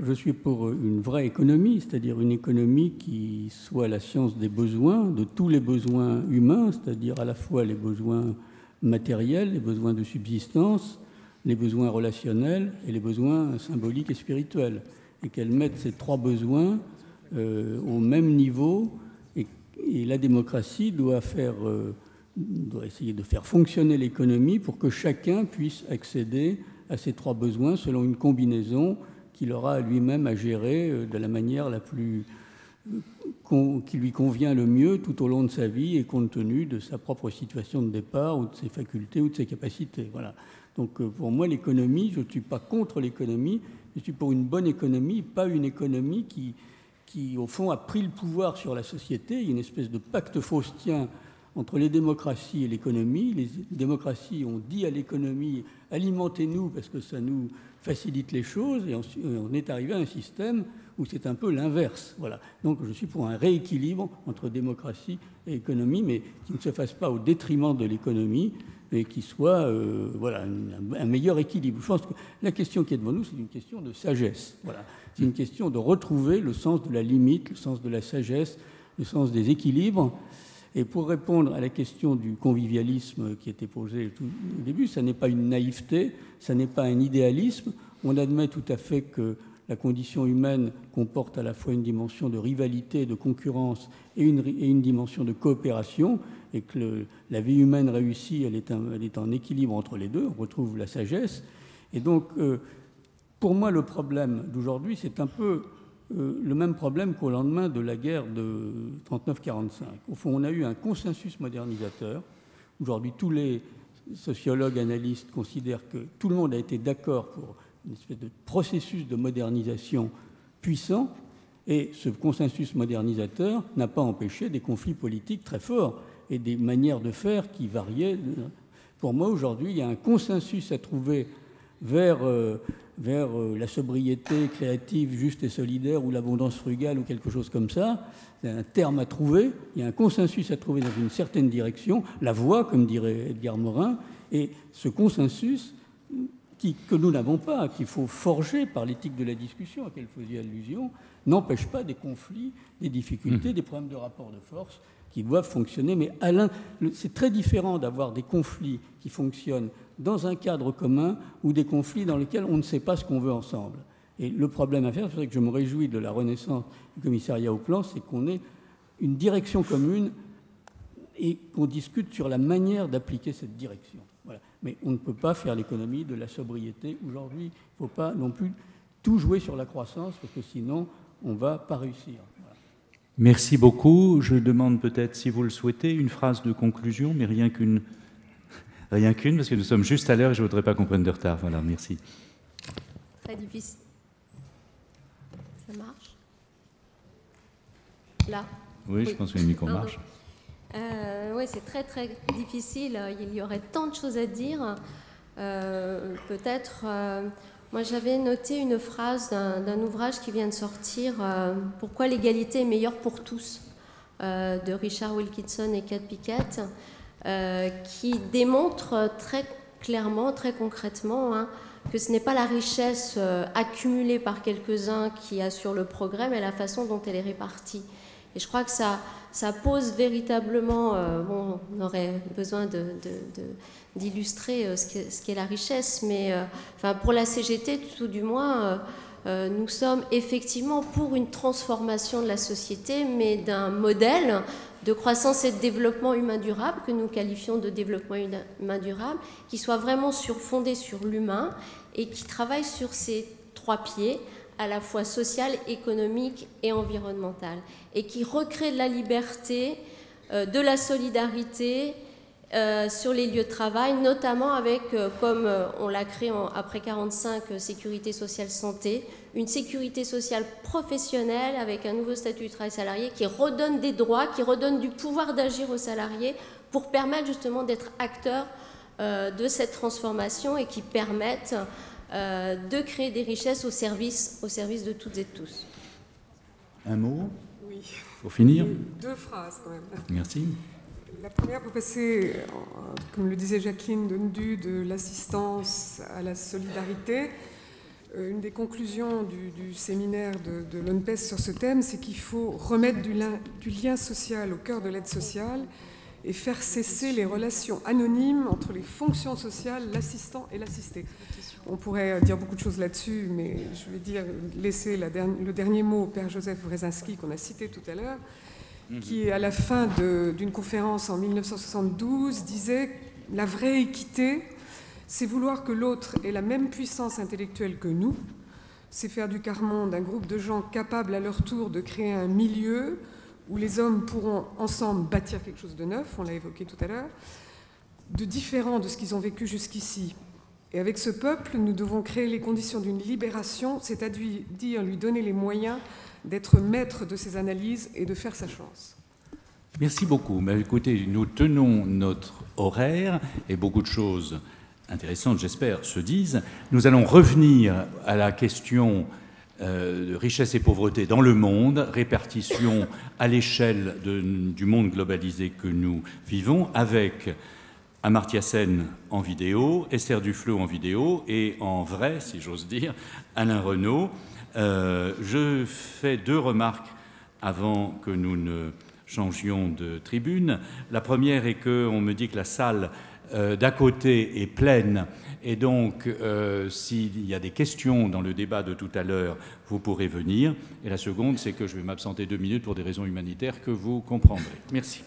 Je suis pour une vraie économie, c'est-à-dire une économie qui soit la science des besoins, de tous les besoins humains, c'est-à-dire à la fois les besoins matériels, les besoins de subsistance, les besoins relationnels et les besoins symboliques et spirituels, et qu'elle mette ces trois besoins euh, au même niveau. Et, la démocratie doit, faire, euh, doit essayer de faire fonctionner l'économie pour que chacun puisse accéder à ces trois besoins selon une combinaison qu'il aura lui-même à gérer euh, de la manière la plus euh, qui lui convient le mieux tout au long de sa vie et compte tenu de sa propre situation de départ ou de ses facultés ou de ses capacités. Voilà. Donc euh, pour moi, l'économie, je ne suis pas contre l'économie, je suis pour une bonne économie, pas une économie qui, qui, au fond, a pris le pouvoir sur la société. Une espèce de pacte faustien entre les démocraties et l'économie. Les démocraties ont dit à l'économie alimentez-nous parce que ça nous facilite les choses, et on est arrivé à un système où c'est un peu l'inverse. Voilà. Donc je suis pour un rééquilibre entre démocratie et économie, mais qui ne se fasse pas au détriment de l'économie, mais qui soit euh, voilà, un, meilleur équilibre. Je pense que la question qui est devant nous, c'est une question de sagesse. Voilà. C'est une question de retrouver le sens de la limite, le sens de la sagesse, le sens des équilibres. Et pour répondre à la question du convivialisme qui était posée au début, ça n'est pas une naïveté, ça n'est pas un idéalisme. On admet tout à fait que la condition humaine comporte à la fois une dimension de rivalité, de concurrence et une, dimension de coopération, et que la vie humaine réussie, elle est, elle est, en équilibre entre les deux, on retrouve la sagesse. Et donc, euh, pour moi, le problème d'aujourd'hui, c'est un peu euh, le même problème qu'au lendemain de la guerre de 39-45. Au fond, on a eu un consensus modernisateur. Aujourd'hui, tous les sociologues, analystes considèrent que tout le monde a été d'accord pour une espèce de processus de modernisation puissant. Et ce consensus modernisateur n'a pas empêché des conflits politiques très forts et des manières de faire qui variaient. Pour moi, aujourd'hui, il y a un consensus à trouver vers euh, vers euh, la sobriété créative, juste et solidaire, ou l'abondance frugale, ou quelque chose comme ça. C'est un terme à trouver, il y a un consensus à trouver dans une certaine direction, la voie, comme dirait Edgar Morin, et ce consensus qui, que nous n'avons pas, qu'il faut forger par l'éthique de la discussion à laquelle faisait allusion, n'empêche pas des conflits, des difficultés, mmh. des problèmes de rapport de force qui doivent fonctionner. Mais c'est très différent d'avoir des conflits qui fonctionnent dans un cadre commun ou des conflits dans lesquels on ne sait pas ce qu'on veut ensemble. Et le problème à faire, c'est que je me réjouis de la renaissance du commissariat au plan, c'est qu'on ait une direction commune et qu'on discute sur la manière d'appliquer cette direction. Mais on ne peut pas faire l'économie de la sobriété. Aujourd'hui, il ne faut pas non plus tout jouer sur la croissance, parce que sinon, on ne va pas réussir. Merci beaucoup. Je demande peut-être, si vous le souhaitez, une phrase de conclusion, mais rien qu'une Rien qu'une, parce que nous sommes juste à l'heure et je ne voudrais pas qu'on prenne de retard. Voilà, merci. Très difficile. Ça marche? Là? Oui, je pense que le micro marche. Euh, oui, c'est très très difficile. Il y aurait tant de choses à dire. Euh, peut-être euh, Moi, j'avais noté une phrase d'un ouvrage qui vient de sortir, Pourquoi l'égalité est meilleure pour tous, de Richard Wilkinson et Kate Pickett, euh, qui démontre très clairement, très concrètement, hein, que ce n'est pas la richesse accumulée par quelques-uns qui assure le progrès, mais la façon dont elle est répartie. Et je crois que ça, pose véritablement, bon, on aurait besoin d'illustrer euh, ce qu'est la richesse, mais euh, enfin, pour la CGT, tout du moins, euh, nous sommes effectivement pour une transformation de la société, mais d'un modèle de croissance et de développement humain durable, que nous qualifions de développement humain durable, qui soit vraiment sur, fondé sur l'humain et qui travaille sur ces trois pieds, à la fois social, économique et environnemental, et qui recrée de la liberté, de la solidarité, euh, sur les lieux de travail, notamment avec, euh, comme euh, on l'a créé après 45, sécurité sociale santé, une sécurité sociale professionnelle avec un nouveau statut du travail salarié qui redonne des droits, qui redonne du pouvoir d'agir aux salariés pour permettre justement d'être acteurs de cette transformation et qui permettent de créer des richesses au service, au service de toutes et de tous. Un mot Oui. Pour finir Deux phrases quand même. Merci. La première pour passer, comme le disait Jacqueline Dondu, de l'assistance à la solidarité. Euh, une des conclusions du, séminaire de, de l'ONPES sur ce thème, c'est qu'il faut remettre du lien, social au cœur de l'aide sociale et faire cesser les relations anonymes entre les fonctions sociales, l'assistant et l'assisté. On pourrait dire beaucoup de choses là-dessus, mais je vais dire, laisser le dernier mot au père Joseph Wrezinski qu'on a cité tout à l'heure. Qui, à la fin d'une conférence en 1972, disait La vraie équité, c'est vouloir que l'autre ait la même puissance intellectuelle que nous, c'est faire du quart-monde un groupe de gens capables à leur tour de créer un milieu où les hommes pourront ensemble bâtir quelque chose de neuf, on l'a évoqué tout à l'heure, de différent de ce qu'ils ont vécu jusqu'ici. Et avec ce peuple, nous devons créer les conditions d'une libération, c'est-à-dire lui donner les moyens d'être maître de ses analyses et de faire sa chance. Merci beaucoup. Mais écoutez, nous tenons notre horaire et beaucoup de choses intéressantes, j'espère, se disent. Nous allons revenir à la question euh, de richesse et pauvreté dans le monde, répartition à l'échelle du monde globalisé que nous vivons, avec Amartya Sen en vidéo, Esther Duflo en vidéo et en vrai, si j'ose dire, Alain Renaud. Euh, je fais deux remarques avant que nous ne changions de tribune. La première est qu'on me dit que la salle d'à côté est pleine et donc euh, s'il y a des questions dans le débat de tout à l'heure, vous pourrez venir. Et la seconde, c'est que je vais m'absenter deux minutes pour des raisons humanitaires que vous comprendrez. Merci.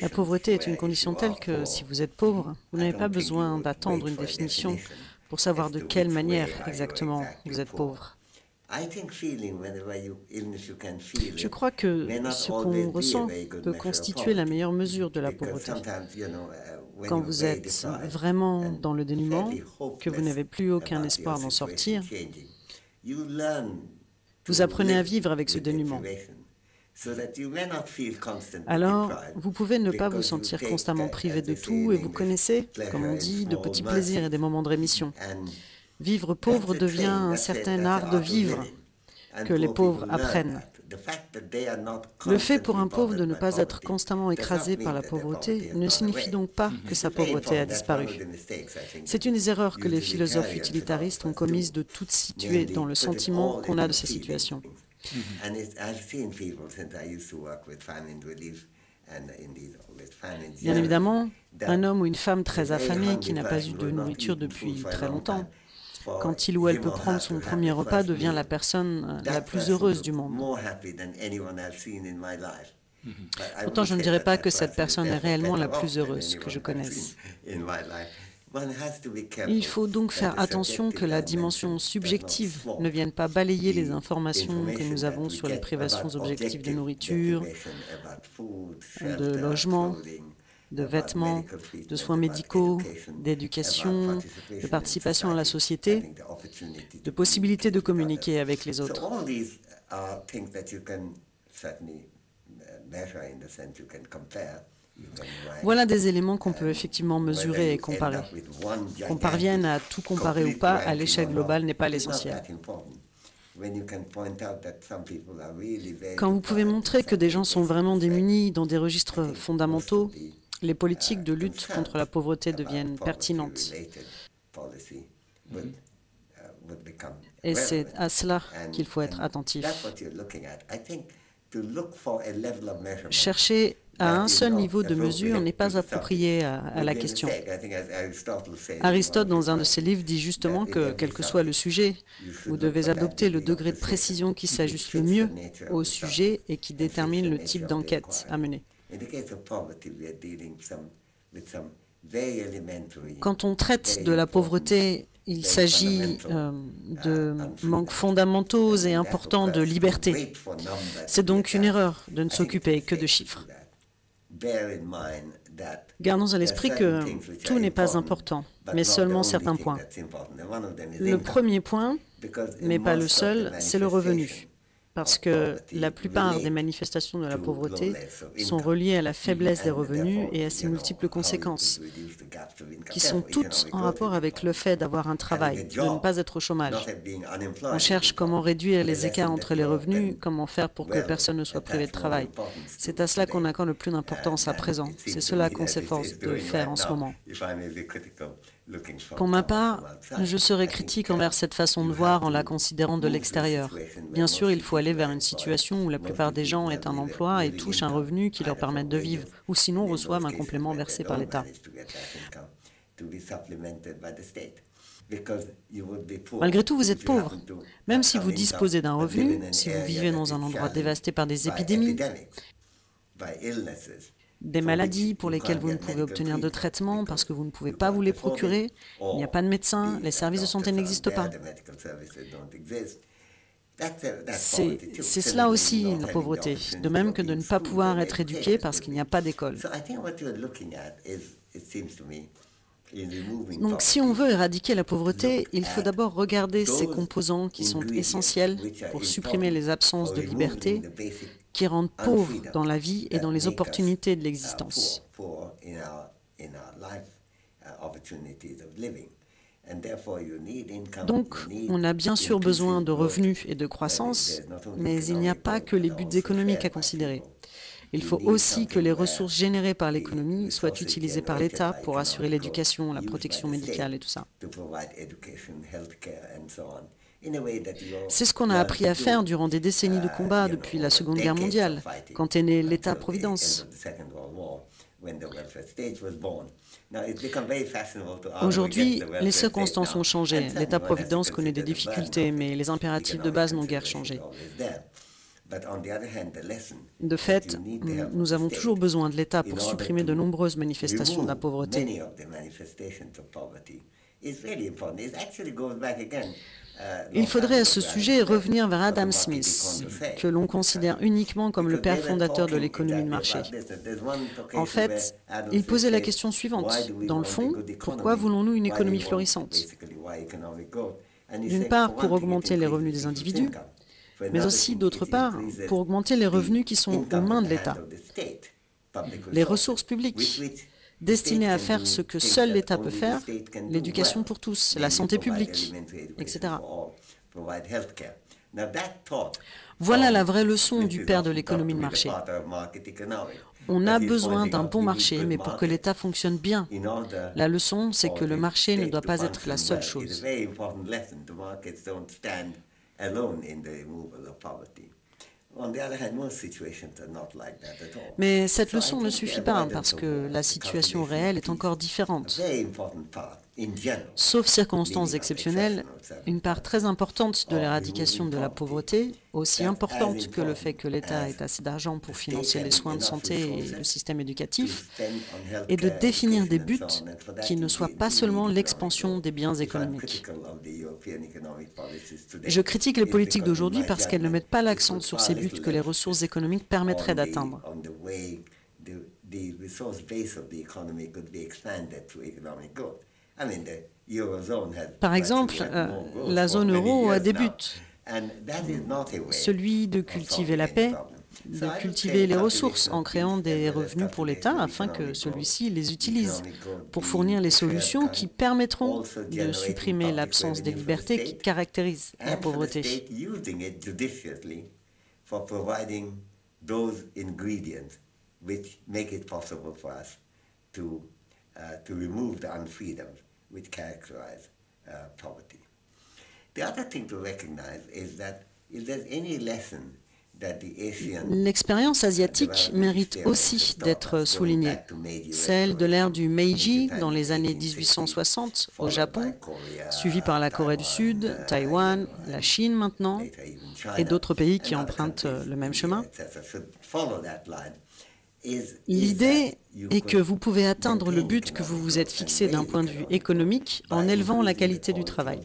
La pauvreté est une condition telle que si vous êtes pauvre, vous n'avez pas besoin d'attendre une définition pour savoir de quelle manière exactement vous êtes pauvre. Je crois que ce qu'on ressent peut constituer la meilleure mesure de la pauvreté. Uh, Quand vous êtes vraiment dans le dénuement, que vous n'avez plus aucun espoir d'en sortir, vous apprenez à vivre avec ce dénuement. Alors, vous pouvez ne pas vous sentir constamment privé de tout et vous connaissez, comme on dit, de petits plaisirs et des moments de rémission. Vivre pauvre devient un certain art de vivre que les pauvres apprennent. Le fait pour un pauvre de ne pas être constamment écrasé par la pauvreté ne signifie donc pas que sa pauvreté a disparu. C'est une des erreurs que les philosophes utilitaristes ont commises de tout situer dans le sentiment qu'on a de ces situations. Bien évidemment, un homme ou une femme très affamé qui n'a pas eu de nourriture depuis très longtemps, quand il ou elle peut prendre son premier repas, devient la personne la plus heureuse du monde. Pourtant, je ne dirais pas que cette personne est réellement la plus heureuse que je connaisse. Il faut donc faire attention que la dimension subjective ne vienne pas balayer les informations que nous avons sur les privations objectives de nourriture, de logement, de vêtements, de soins médicaux, d'éducation, de participation à la société, de possibilité de communiquer avec les autres. Voilà des éléments qu'on peut effectivement mesurer et comparer. Qu'on parvienne à tout comparer ou pas à l'échelle globale n'est pas l'essentiel. Quand vous pouvez montrer que des gens sont vraiment démunis dans des registres fondamentaux, les politiques de lutte contre la pauvreté deviennent pertinentes. Et c'est à cela qu'il faut être attentif. Chercher à un seul niveau de mesure n'est pas approprié à, la question. Aristote, dans un de ses livres, dit justement que, quel que soit le sujet, vous devez adopter le degré de précision qui s'ajuste le mieux au sujet et qui détermine le type d'enquête à mener. Quand on traite de la pauvreté, il s'agit euh, de manques fondamentaux et importants de liberté. C'est donc une erreur de ne s'occuper que de chiffres. Gardons à l'esprit que tout n'est pas important, mais seulement certains points. Le premier point, mais pas le seul, c'est le revenu parce que la plupart des manifestations de la pauvreté sont reliées à la faiblesse des revenus et à ses multiples conséquences, qui sont toutes en rapport avec le fait d'avoir un travail, de ne pas être au chômage. On cherche comment réduire les écarts entre les revenus, comment faire pour que personne ne soit privé de travail. C'est à cela qu'on accorde le plus d'importance à présent. C'est cela qu'on s'efforce de faire en ce moment. Pour ma part, je serai critique envers cette façon de voir en la considérant de l'extérieur. Bien sûr, il faut aller vers une situation où la plupart des gens aient un emploi et touchent un revenu qui leur permette de vivre, ou sinon reçoivent un complément versé par l'État. Malgré tout, vous êtes pauvre. Même si vous disposez d'un revenu, si vous vivez dans un endroit dévasté par des épidémies, des maladies pour lesquelles vous ne pouvez obtenir de traitement parce que vous ne pouvez pas vous les procurer, il n'y a pas de médecin, les services de santé n'existent pas. C'est cela aussi la pauvreté, de même que de ne pas pouvoir être éduqué parce qu'il n'y a pas d'école. Donc si on veut éradiquer la pauvreté, il faut d'abord regarder ces composants qui sont essentiels pour supprimer les absences de liberté qui rendent pauvres dans la vie et dans les opportunités de l'existence. Donc, on a bien sûr besoin de revenus et de croissance, mais il n'y a pas que les buts économiques à considérer. Il faut aussi que les ressources générées par l'économie soient utilisées par l'État pour assurer l'éducation, la protection médicale et tout ça. C'est ce qu'on a appris à faire durant des décennies de combat depuis la Seconde Guerre mondiale, quand est né l'État-providence. Aujourd'hui, les circonstances ont changé. L'État-providence connaît des difficultés, mais les impératifs de base n'ont guère changé. De fait, nous avons toujours besoin de l'État pour supprimer de nombreuses manifestations de la pauvreté. Il faudrait à ce sujet revenir vers Adam Smith, que l'on considère uniquement comme le père fondateur de l'économie de marché. En fait, il posait la question suivante. Dans le fond, pourquoi voulons-nous une économie florissante? D'une part, pour augmenter les revenus des individus, mais aussi, d'autre part, pour augmenter les revenus qui sont aux mains de l'État, les ressources publiques destinées à faire ce que seul l'État peut faire, l'éducation pour tous, la santé publique, etc. Voilà la vraie leçon du père de l'économie de marché. On a besoin d'un bon marché, mais pour que l'État fonctionne bien. La leçon, c'est que le marché ne doit pas être la seule chose. Mais cette leçon ne suffit pas parce que la situation réelle est encore différente. Sauf circonstances exceptionnelles, une part très importante de l'éradication de la pauvreté, aussi importante que le fait que l'État ait assez d'argent pour financer les soins de santé et le système éducatif, est de définir des buts qui ne soient pas seulement l'expansion des biens économiques. Je critique les politiques d'aujourd'hui parce qu'elles ne mettent pas l'accent sur ces buts que les ressources économiques permettraient d'atteindre. Par exemple, euh, la zone euro a des buts. Celui de cultiver la paix, de cultiver les ressources en créant des revenus pour l'État afin que celui-ci les utilise pour fournir les solutions qui permettront de supprimer l'absence des libertés qui caractérisent la pauvreté. To remove the unfreedoms which characterize uh, poverty. The other thing to recognize is that if there's any lesson L'expérience asiatique mérite aussi d'être soulignée. Celle de l'ère du Meiji dans les années 1860 au Japon, suivie par la Corée du Sud, Taïwan, la Chine maintenant, et d'autres pays qui empruntent le même chemin. L'idée est que vous pouvez atteindre le but que vous vous êtes fixé d'un point de vue économique en élevant la qualité du travail.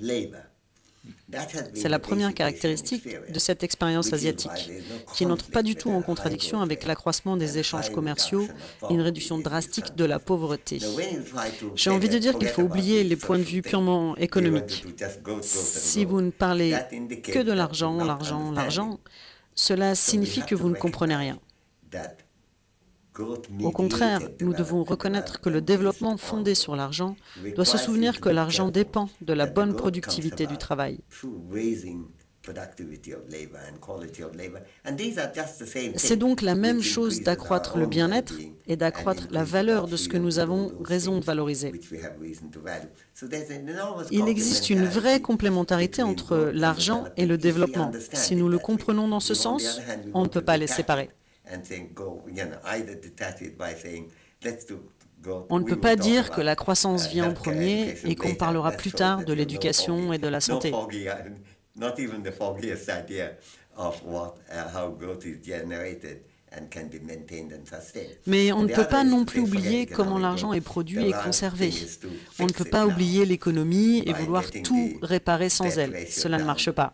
C'est la première caractéristique de cette expérience asiatique, qui n'entre pas du tout en contradiction avec l'accroissement des échanges commerciaux et une réduction drastique de la pauvreté. J'ai envie de dire qu'il faut oublier les points de vue purement économiques. Si vous ne parlez que de l'argent, l'argent, l'argent, cela signifie que vous ne comprenez rien. Au contraire, nous devons reconnaître que le développement fondé sur l'argent doit se souvenir que l'argent dépend de la bonne productivité du travail. C'est donc la même chose d'accroître le bien-être et d'accroître la valeur de ce que nous avons raison de valoriser. Il existe une vraie complémentarité entre l'argent et le développement. Si nous le comprenons dans ce sens, on ne peut pas les séparer. On ne peut pas dire que la croissance vient en premier et qu'on parlera plus tard de l'éducation et de la santé. Mais on ne peut pas non plus oublier comment l'argent est produit et conservé. On ne peut pas oublier l'économie et vouloir tout réparer sans elle. Cela ne marche pas.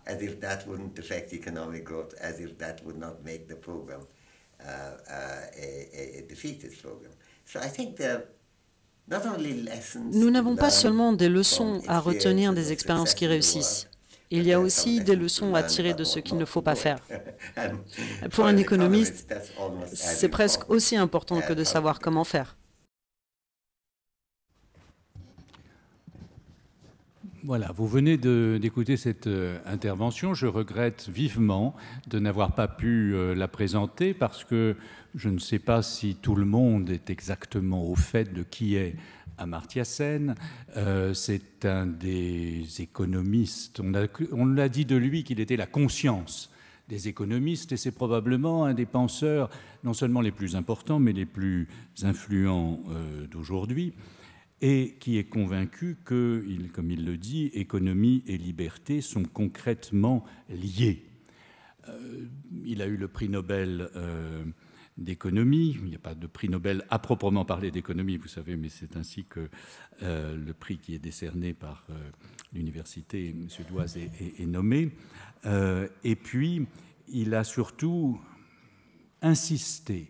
Nous n'avons pas seulement des leçons à retenir des expériences qui réussissent. Il y a aussi des leçons à tirer de ce qu'il ne faut pas faire. Pour un économiste, c'est presque aussi important que de savoir comment faire. Voilà, vous venez d'écouter cette euh, intervention. Je regrette vivement de n'avoir pas pu euh, la présenter parce que je ne sais pas si tout le monde est exactement au fait de qui est Amartya Sen. Euh, c'est un des économistes. On, l'a dit de lui qu'il était la conscience des économistes et c'est probablement un des penseurs non seulement les plus importants mais les plus influents d'aujourd'hui et qui est convaincu que, comme il le dit, économie et liberté sont concrètement liées. il a eu le prix Nobel d'économie. Il n'y a pas de prix Nobel à proprement parler d'économie, vous savez, mais c'est ainsi que le prix qui est décerné par l'université suédoise est, nommé. et puis, il a surtout insisté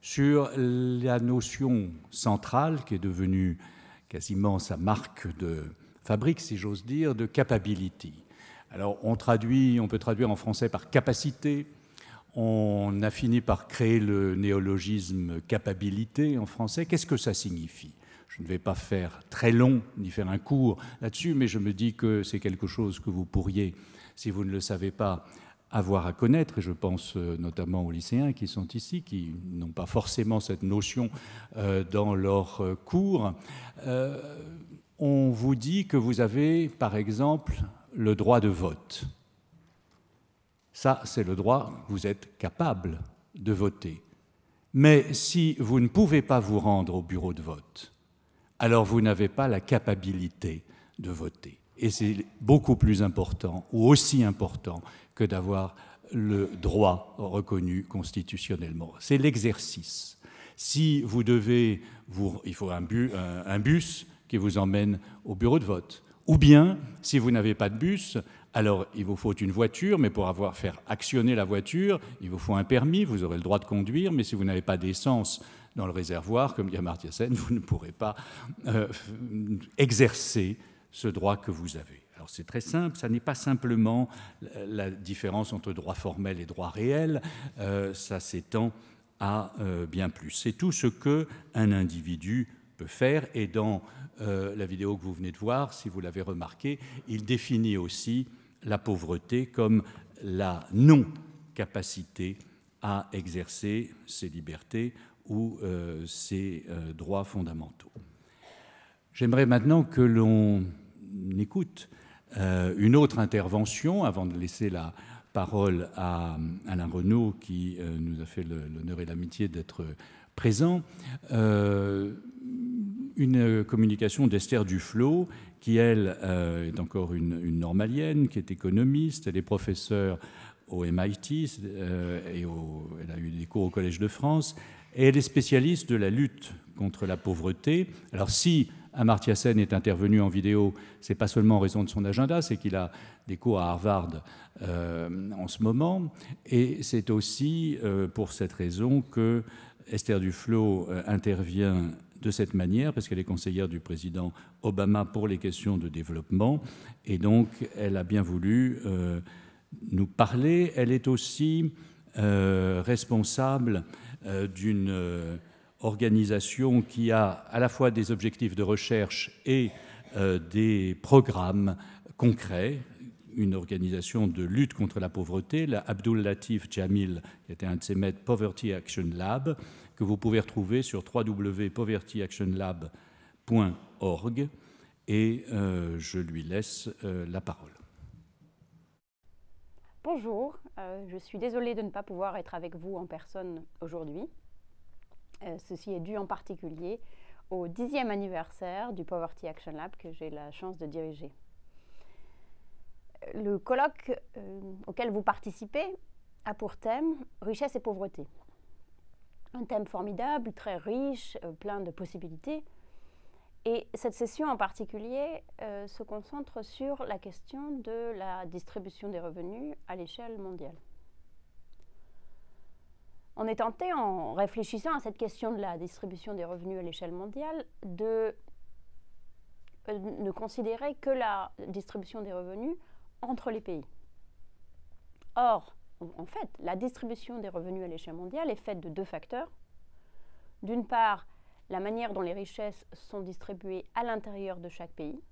sur la notion centrale qui est devenue quasiment sa marque de fabrique, si j'ose dire, de capability. Alors on traduit, on peut traduire en français par capacité. On a fini par créer le néologisme capabilité en français. Qu'est-ce que ça signifie? Je ne vais pas faire très long ni faire un cours là-dessus, mais je me dis que c'est quelque chose que vous pourriez, si vous ne le savez pas, avoir à connaître, et je pense euh, notamment aux lycéens qui sont ici, qui n'ont pas forcément cette notion euh, dans leur euh, cours. On vous dit que vous avez, par exemple, le droit de vote. Ça, c'est le droit, vous êtes capable de voter. Mais si vous ne pouvez pas vous rendre au bureau de vote, alors vous n'avez pas la capacité de voter. Et c'est beaucoup plus important, ou aussi important, que d'avoir le droit reconnu constitutionnellement. C'est l'exercice. Si vous devez, il faut un, un, bus qui vous emmène au bureau de vote. Ou bien, si vous n'avez pas de bus, alors il vous faut une voiture, mais pour avoir faire actionner la voiture, il vous faut un permis, vous aurez le droit de conduire, mais si vous n'avez pas d'essence dans le réservoir, comme dit Amartya Sen, vous ne pourrez pas euh, exercer ce droit que vous avez c'est très simple, ça n'est pas simplement la différence entre droit formel et droit réel, euh, ça s'étend à euh, bien plus. C'est tout ce que un individu peut faire et dans euh, la vidéo que vous venez de voir, si vous l'avez remarqué, il définit aussi la pauvreté comme la non-capacité à exercer ses libertés ou ses droits fondamentaux. J'aimerais maintenant que l'on écoute euh, une autre intervention, avant de laisser la parole à Alain Renaud, qui euh, nous a fait l'honneur et l'amitié d'être présent, euh, une communication d'Esther Duflo, qui, elle, est encore une, normalienne, qui est économiste, elle est professeure au MIT, et elle a eu des cours au Collège de France, et elle est spécialiste de la lutte contre la pauvreté. Alors si Amartya Sen est intervenu en vidéo, c'est pas seulement en raison de son agenda, c'est qu'il a des cours à Harvard euh, en ce moment, et c'est aussi euh, pour cette raison que Esther Duflo euh, intervient de cette manière, parce qu'elle est conseillère du président Obama pour les questions de développement, et donc elle a bien voulu nous parler. Elle est aussi responsable d'une organisation qui a à la fois des objectifs de recherche et euh, des programmes concrets, une organisation de lutte contre la pauvreté, la Abdul Latif Jamil, qui était un de ses maîtres, Poverty Action Lab, que vous pouvez retrouver sur www.povertyactionlab.org. Et euh, je lui laisse euh, la parole. Bonjour, je suis désolée de ne pas pouvoir être avec vous en personne aujourd'hui. Euh, ceci est dû en particulier au dixième anniversaire du Poverty Action Lab que j'ai la chance de diriger. Le colloque euh, auquel vous participez a pour thème richesse et pauvreté. Un thème formidable, très riche, euh, plein de possibilités. Et cette session en particulier se concentre sur la question de la distribution des revenus à l'échelle mondiale on est tenté, en réfléchissant à cette question de la distribution des revenus à l'échelle mondiale, de euh, ne considérer que la distribution des revenus entre les pays. Or, en fait, la distribution des revenus à l'échelle mondiale est faite de deux facteurs. D'une part, la manière dont les richesses sont distribuées à l'intérieur de chaque pays.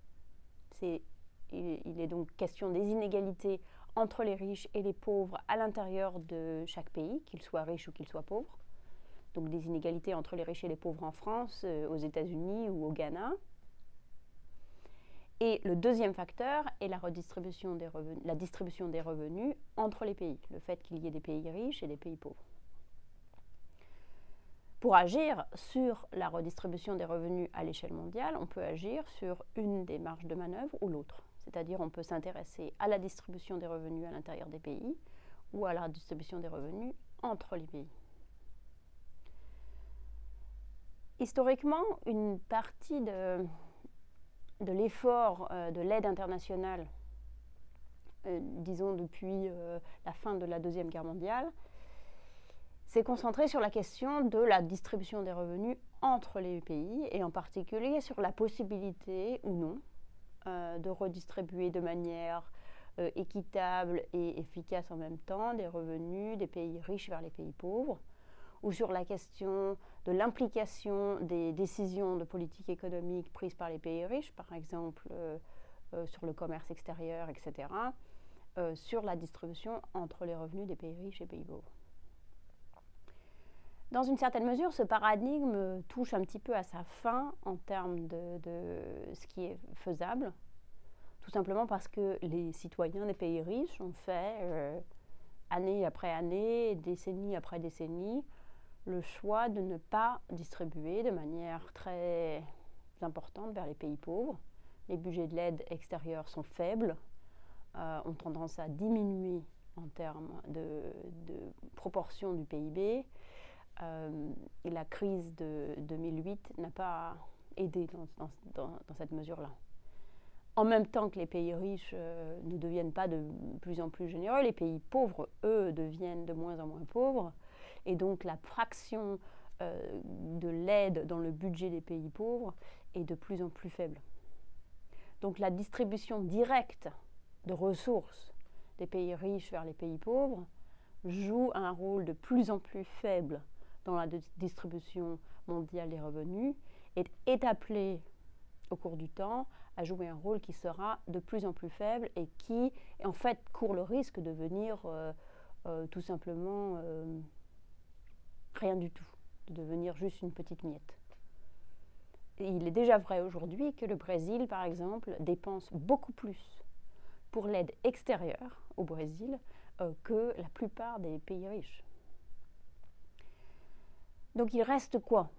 il est donc question des inégalités entre les riches et les pauvres à l'intérieur de chaque pays, qu'ils soient riches ou qu'ils soient pauvres. Donc des inégalités entre les riches et les pauvres en France, euh, aux États-Unis ou au Ghana. Et le deuxième facteur est la, redistribution la distribution des revenus entre les pays, le fait qu'il y ait des pays riches et des pays pauvres. Pour agir sur la redistribution des revenus à l'échelle mondiale, on peut agir sur une des marges de manœuvre ou l'autre. C'est-à-dire on peut s'intéresser à la distribution des revenus à l'intérieur des pays ou à la distribution des revenus entre les pays. Historiquement, une partie de, l'effort euh, de l'aide internationale, euh, disons depuis euh, la fin de la Deuxième Guerre mondiale, s'est concentrée sur la question de la distribution des revenus entre les pays et en particulier sur la possibilité ou non de redistribuer de manière équitable et efficace en même temps des revenus des pays riches vers les pays pauvres ou sur la question de l'implication des décisions de politique économique prises par les pays riches, par exemple euh, euh, sur le commerce extérieur, etc., euh, sur la distribution entre les revenus des pays riches et pays pauvres. Dans une certaine mesure, ce paradigme touche un petit peu à sa fin en termes de, ce qui est faisable, tout simplement parce que les citoyens des pays riches ont fait année après année, décennie après décennie, le choix de ne pas distribuer de manière très importante vers les pays pauvres. Les budgets de l'aide extérieure sont faibles, euh, ont tendance à diminuer en termes de, proportion du PIB. Euh, la crise de 2008 n'a pas aidé dans, cette mesure-là. En même temps que les pays riches euh, ne deviennent pas de plus en plus généreux, les pays pauvres, eux, deviennent de moins en moins pauvres. Et donc la fraction euh, de l'aide dans le budget des pays pauvres est de plus en plus faible. Donc la distribution directe de ressources des pays riches vers les pays pauvres joue un rôle de plus en plus faible dans la distribution mondiale des revenus est appelée au cours du temps à jouer un rôle qui sera de plus en plus faible et qui en fait court le risque de devenir euh, euh, tout simplement rien du tout, de devenir juste une petite miette. Et il est déjà vrai aujourd'hui que le Brésil, par exemple, dépense beaucoup plus pour l'aide extérieure au Brésil euh, que la plupart des pays riches. Donc il reste quoi?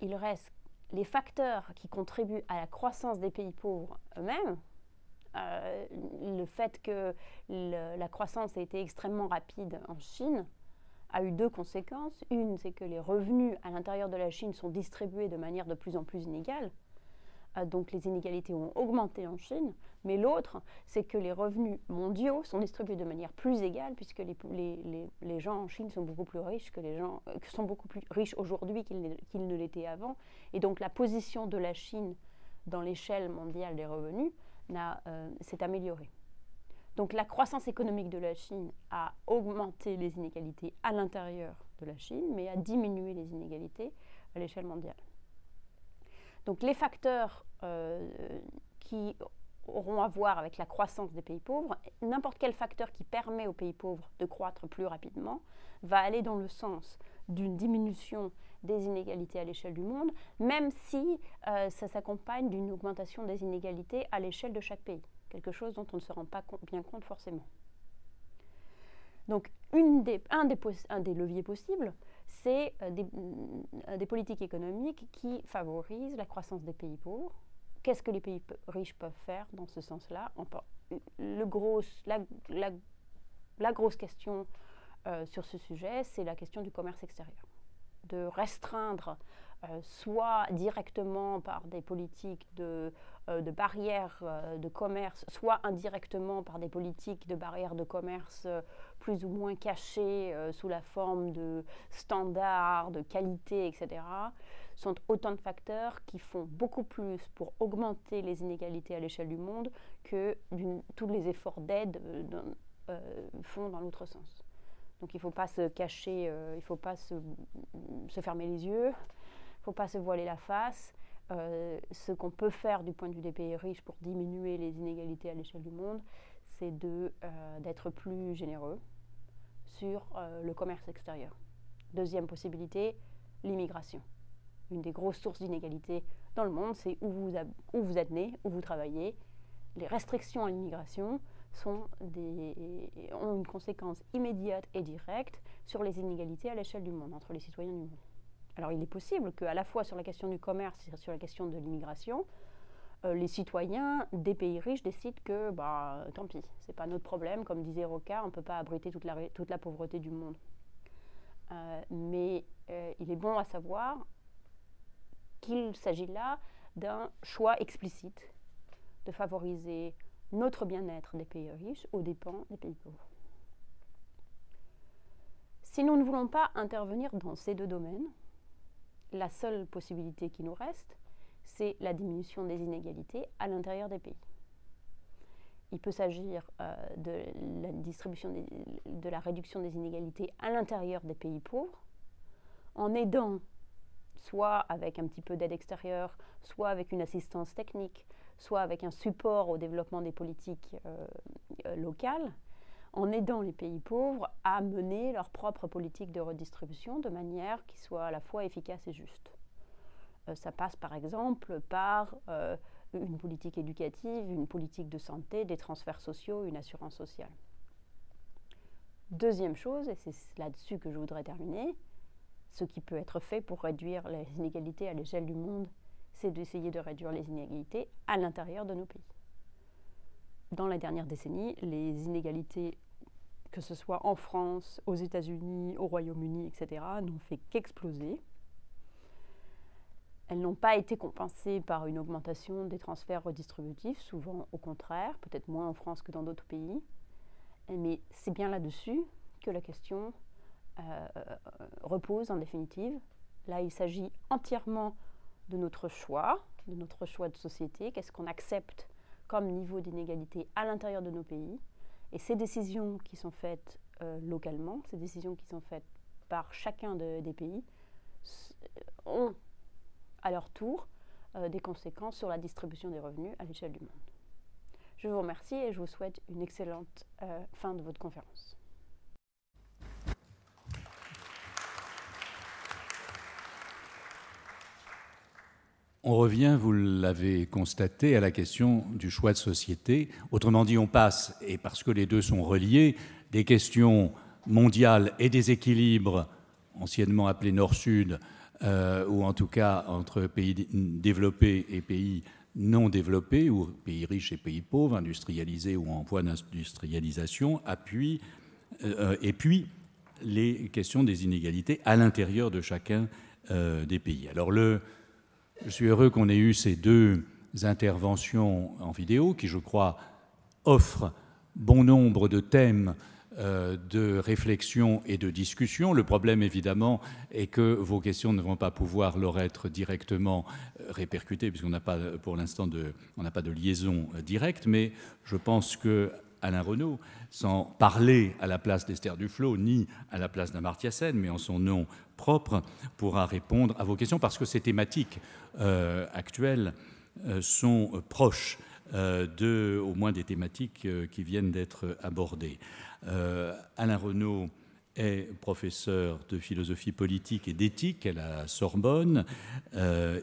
Il reste les facteurs qui contribuent à la croissance des pays pauvres eux-mêmes, euh, le fait que la croissance a été extrêmement rapide en Chine, a eu deux conséquences. Une, c'est que les revenus à l'intérieur de la Chine sont distribués de manière de plus en plus inégale. Euh, donc les inégalités ont augmenté en Chine. Mais l'autre, c'est que les revenus mondiaux sont distribués de manière plus égale, puisque les, gens en Chine sont beaucoup plus riches que les gens euh, sont beaucoup plus riches aujourd'hui qu'ils ne l'étaient avant. Et donc la position de la Chine dans l'échelle mondiale des revenus euh, s'est améliorée. Donc la croissance économique de la Chine a augmenté les inégalités à l'intérieur de la Chine, mais a diminué les inégalités à l'échelle mondiale. Donc les facteurs euh, qui auront à voir avec la croissance des pays pauvres, n'importe quel facteur qui permet aux pays pauvres de croître plus rapidement va aller dans le sens d'une diminution des inégalités à l'échelle du monde, même si euh, ça s'accompagne d'une augmentation des inégalités à l'échelle de chaque pays quelque chose dont on ne se rend pas bien compte forcément. Donc un, des, leviers possibles, c'est euh, des, euh, des, politiques économiques qui favorisent la croissance des pays pauvres. Qu'est-ce que les pays riches peuvent faire dans ce sens-là? Le la, grosse question euh, sur ce sujet, c'est la question du commerce extérieur. De restreindre soit directement par des politiques de, euh, barrières euh, de commerce, soit indirectement par des politiques de barrières de commerce plus ou moins cachées sous la forme de standards, de qualité, etc., sont autant de facteurs qui font beaucoup plus pour augmenter les inégalités à l'échelle du monde que tous les efforts d'aide font dans l'autre sens. Donc il ne faut pas se cacher, il ne faut pas se, fermer les yeux, faut pas se voiler la face. Euh, ce qu'on peut faire du point de vue des pays riches pour diminuer les inégalités à l'échelle du monde, c'est euh, d'être plus généreux sur euh, le commerce extérieur. Deuxième possibilité, l'immigration. Une des grosses sources d'inégalité dans le monde, c'est où vous, où vous êtes né, où vous travaillez. Les restrictions à l'immigration ont une conséquence immédiate et directe sur les inégalités à l'échelle du monde, entre les citoyens du monde. Alors il est possible qu'à la fois sur la question du commerce et sur la question de l'immigration, les citoyens des pays riches décident que, bah, tant pis, c'est pas notre problème. Comme disait Roca, on ne peut pas abriter toute la, toute la pauvreté du monde. mais il est bon à savoir qu'il s'agit là d'un choix explicite de favoriser notre bien-être des pays riches aux dépens des pays pauvres. Si nous ne voulons pas intervenir dans ces deux domaines, la seule possibilité qui nous reste, c'est la diminution des inégalités à l'intérieur des pays. Il peut s'agir euh, de la réduction des inégalités à l'intérieur des pays pauvres, en aidant soit avec un petit peu d'aide extérieure, soit avec une assistance technique, soit avec un support au développement des politiques euh, euh, locales, en aidant les pays pauvres à mener leur propre politique de redistribution de manière qui soit à la fois efficace et juste. Euh, ça passe par exemple par une politique éducative, une politique de santé, des transferts sociaux, une assurance sociale. Deuxième chose, et c'est là-dessus que je voudrais terminer, ce qui peut être fait pour réduire les inégalités à l'échelle du monde, c'est d'essayer de réduire les inégalités à l'intérieur de nos pays. Dans la dernière décennie, les inégalités, que ce soit en France, aux États-Unis, au Royaume-Uni, etc., n'ont fait qu'exploser. Elles n'ont pas été compensées par une augmentation des transferts redistributifs, souvent au contraire, peut-être moins en France que dans d'autres pays. Mais c'est bien là-dessus que la question euh, repose en définitive. Là, il s'agit entièrement de notre choix, de notre choix de société, qu'est-ce qu'on accepte comme niveau d'inégalité à l'intérieur de nos pays. Et ces décisions qui sont faites euh, localement, ces décisions qui sont faites par chacun des pays, ont à leur tour euh, des conséquences sur la distribution des revenus à l'échelle du monde. Je vous remercie et je vous souhaite une excellente fin de votre conférence. On revient, vous l'avez constaté, à la question du choix de société. Autrement dit, on passe, et parce que les deux sont reliés, des questions mondiales et des équilibres, anciennement appelés Nord-Sud, euh, ou en tout cas entre pays développés et pays non développés, ou pays riches et pays pauvres, industrialisés ou en voie d'industrialisation, euh, et puis les questions des inégalités à l'intérieur de chacun euh, des pays. Alors le, je suis heureux qu'on ait eu ces deux interventions en vidéo qui, je crois, offrent bon nombre de thèmes euh, de réflexion et de discussion. Le problème, évidemment, est que vos questions ne vont pas pouvoir leur être directement euh, répercutées, puisqu'on n'a pas, pour l'instant, de, on n'a pas de liaison euh, directe, mais je pense que Alain Renaud, sans parler à la place d'Esther Duflo, ni à la place d'Amartya Sen, mais en son nom propre, pourra répondre à vos questions, parce que ces thématiques euh, actuelles euh, sont proches euh, de, au moins des thématiques qui viennent d'être abordées. Alain Renaud est professeur de philosophie politique et d'éthique à la Sorbonne.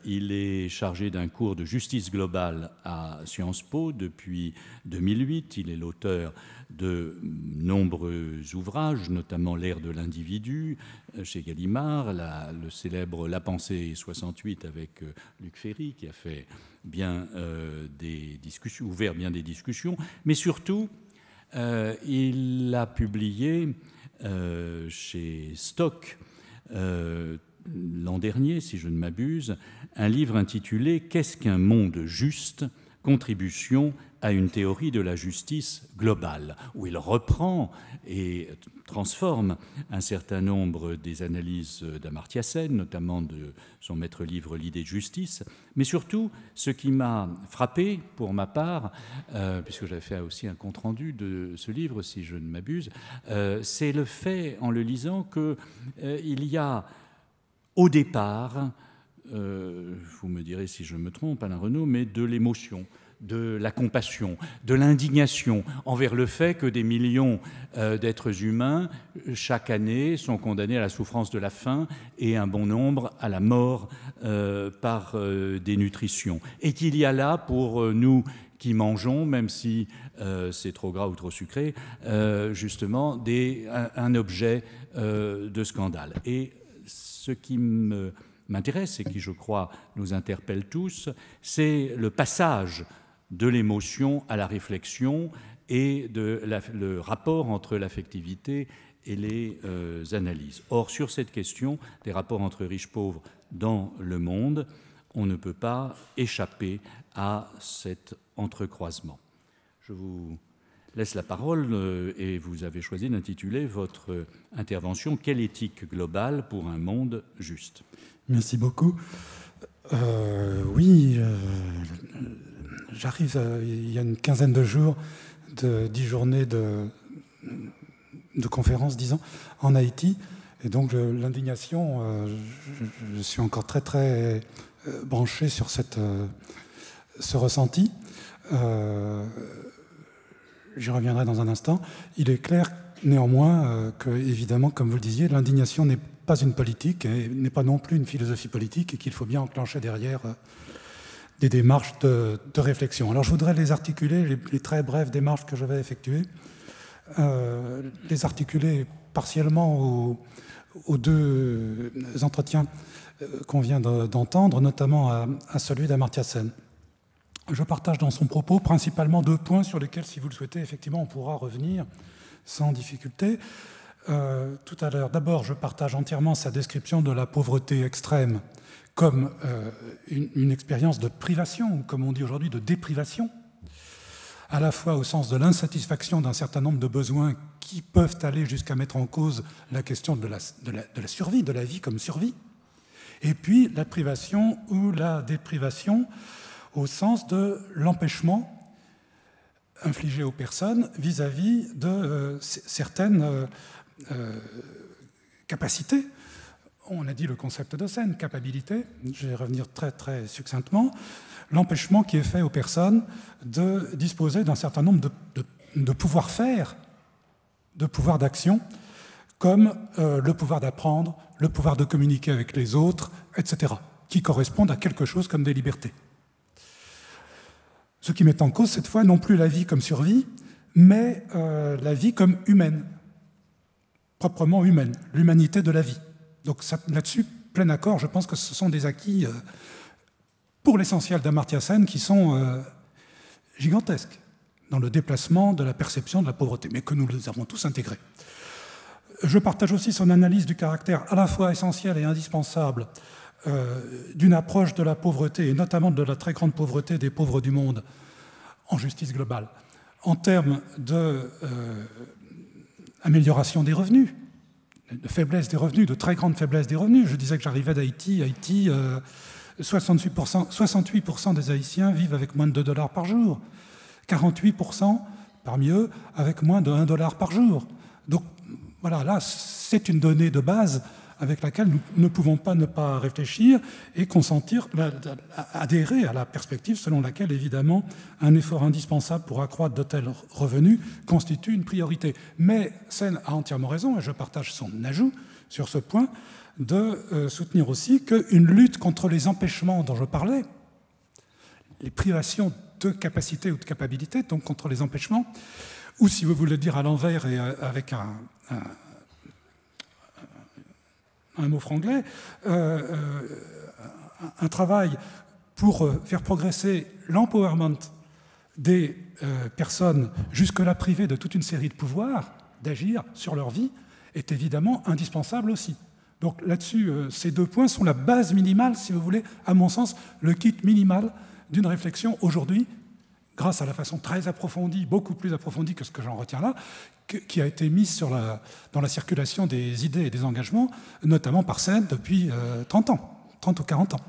il est chargé d'un cours de justice globale à Sciences Po depuis 2008. Il est l'auteur de nombreux ouvrages, notamment L'ère de l'individu euh, chez Gallimard, le célèbre La pensée 68 avec euh, Luc Ferry, qui a fait bien euh, des discussions, ouvert bien des discussions, mais surtout, il a publié chez Stock l'an dernier, si je ne m'abuse, un livre intitulé Qu'est-ce qu'un monde juste? Contribution à une théorie de la justice globale, où il reprend et transforme un certain nombre des analyses d'Amartya Sen, notamment de son maître-livre L'idée de justice. Mais surtout, ce qui m'a frappé, pour ma part, euh, puisque j'avais fait aussi un compte-rendu de ce livre, si je ne m'abuse, euh, c'est le fait, en le lisant, qu'il euh, y a au départ, vous me direz si je me trompe, Alain Renaud, mais de l'émotion de la compassion, de l'indignation envers le fait que des millions euh, d'êtres humains, chaque année, sont condamnés à la souffrance de la faim et un bon nombre à la mort euh, par euh, dénutrition. Et qu'il y a là, pour nous qui mangeons, même si c'est trop gras ou trop sucré, justement des, un, objet de scandale. Et ce qui me m'intéresse et qui, je crois, nous interpelle tous, c'est le passage de l'émotion à la réflexion et de le rapport entre l'affectivité et les euh, analyses. Or, sur cette question des rapports entre riches-pauvres dans le monde, on ne peut pas échapper à cet entrecroisement. Je vous laisse la parole euh, et vous avez choisi d'intituler votre intervention Quelle éthique globale pour un monde juste? Merci beaucoup. Euh, oui, j'arrive il y a une quinzaine de jours de dix journées de, conférences, disons, en Haïti. Et donc l'indignation, euh, je, suis encore très très euh, branché sur cette, euh, ce ressenti. J'y reviendrai dans un instant. Il est clair néanmoins que, évidemment, comme vous le disiez, l'indignation n'est pas une politique n'est pas non plus une philosophie politique et qu'il faut bien enclencher derrière des démarches de, réflexion. Alors je voudrais les articuler, les, très brèves démarches que je vais effectuer, euh, les articuler partiellement aux, deux entretiens euh, qu'on vient d'entendre, notamment à, celui d'Amartya Sen. Je partage dans son propos principalement deux points sur lesquels, si vous le souhaitez, effectivement, on pourra revenir sans difficulté. Euh, tout à l'heure, d'abord, je partage entièrement sa description de la pauvreté extrême comme euh, une, expérience de privation, comme on dit aujourd'hui, de déprivation, à la fois au sens de l'insatisfaction d'un certain nombre de besoins qui peuvent aller jusqu'à mettre en cause la question de la, de, la, survie, de la vie comme survie, et puis la privation ou la déprivation au sens de l'empêchement infligé aux personnes vis-à-vis de euh, certaines euh, capacités on a dit le concept de scène, capacité, je vais revenir très très succinctement, l'empêchement qui est fait aux personnes de disposer d'un certain nombre de, de, pouvoirs faire, de pouvoirs d'action, comme euh, le pouvoir d'apprendre, le pouvoir de communiquer avec les autres, etc., qui correspondent à quelque chose comme des libertés. Ce qui met en cause cette fois non plus la vie comme survie, mais euh, la vie comme humaine, proprement humaine, l'humanité de la vie. Donc là-dessus, plein accord, je pense que ce sont des acquis, euh, pour l'essentiel d'Amartya Sen, qui sont euh, gigantesques dans le déplacement de la perception de la pauvreté, mais que nous les avons tous intégrés. Je partage aussi son analyse du caractère à la fois essentiel et indispensable euh, d'une approche de la pauvreté, et notamment de la très grande pauvreté des pauvres du monde, en justice globale, en termes d'amélioration des revenus, de faiblesse des revenus, de très grande faiblesse des revenus. Je disais que j'arrivais d'Haïti. Haïti, 68%, 68 des Haïtiens vivent avec moins de 2 dollars par jour. 48% parmi eux avec moins de 1 dollar par jour. Donc voilà, là, c'est une donnée de base avec laquelle nous ne pouvons pas ne pas réfléchir et consentir, adhérer à la perspective selon laquelle, évidemment, un effort indispensable pour accroître de tels revenus constitue une priorité. Mais Sen a entièrement raison, et je partage son ajout sur ce point, de euh, soutenir aussi qu'une lutte contre les empêchements dont je parlais, les privations de capacité ou de capacité, donc contre les empêchements, ou si vous voulez dire à l'envers et euh, avec un un mot franglais, euh, euh, un travail pour euh, faire progresser l'empowerment des personnes jusque-là privées de toute une série de pouvoirs d'agir sur leur vie est évidemment indispensable aussi. Donc là-dessus, ces deux points sont la base minimale, si vous voulez, à mon sens, le kit minimal d'une réflexion aujourd'hui grâce à la façon très approfondie, beaucoup plus approfondie que ce que j'en retiens là, qui a été mise dans la circulation des idées et des engagements, notamment par scène depuis 30 euh, ans, 30 ou 40 ans.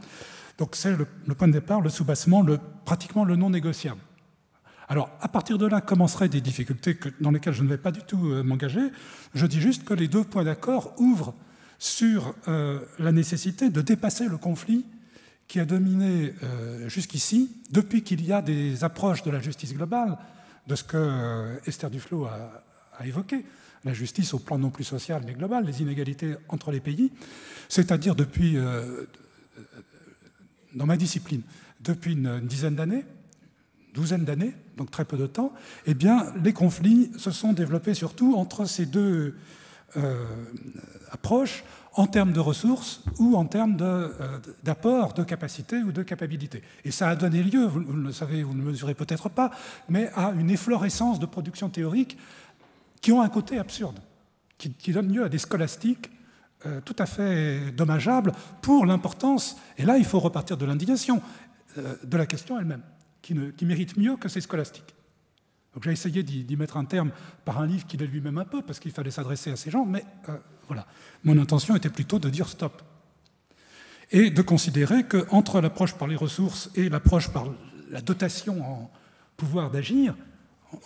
Donc c'est le, point de départ, le soubassement, le, pratiquement le non négociable. Alors, à partir de là commenceraient des difficultés dans lesquelles je ne vais pas du tout euh, m'engager. Je dis juste que les deux points d'accord ouvrent sur euh, la nécessité de dépasser le conflit qui a dominé jusqu'ici, depuis qu'il y a des approches de la justice globale, de ce que Esther Duflo a, évoqué, la justice au plan non plus social mais global, les inégalités entre les pays, c'est-à-dire depuis, euh, dans ma discipline, depuis une, dizaine d'années, douzaine d'années, donc très peu de temps, eh bien, les conflits se sont développés surtout entre ces deux approche en termes de ressources ou en termes d'apport, de, capacité ou de capacité. Et ça a donné lieu, vous, le savez, vous ne le mesurez peut-être pas, mais à une efflorescence de production théorique qui ont un côté absurde, qui, qui donne lieu à des scolastiques euh, tout à fait dommageables pour l'importance, et là il faut repartir de l'indignation, euh, de la question elle-même, qui, qui, mérite mieux que ces scolastiques. Donc j'ai essayé d'y mettre un terme par un livre qui l'est lui-même un peu, parce qu'il fallait s'adresser à ces gens, mais euh, voilà. Mon intention était plutôt de dire stop. Et de considérer qu'entre l'approche par les ressources et l'approche par la dotation en pouvoir d'agir,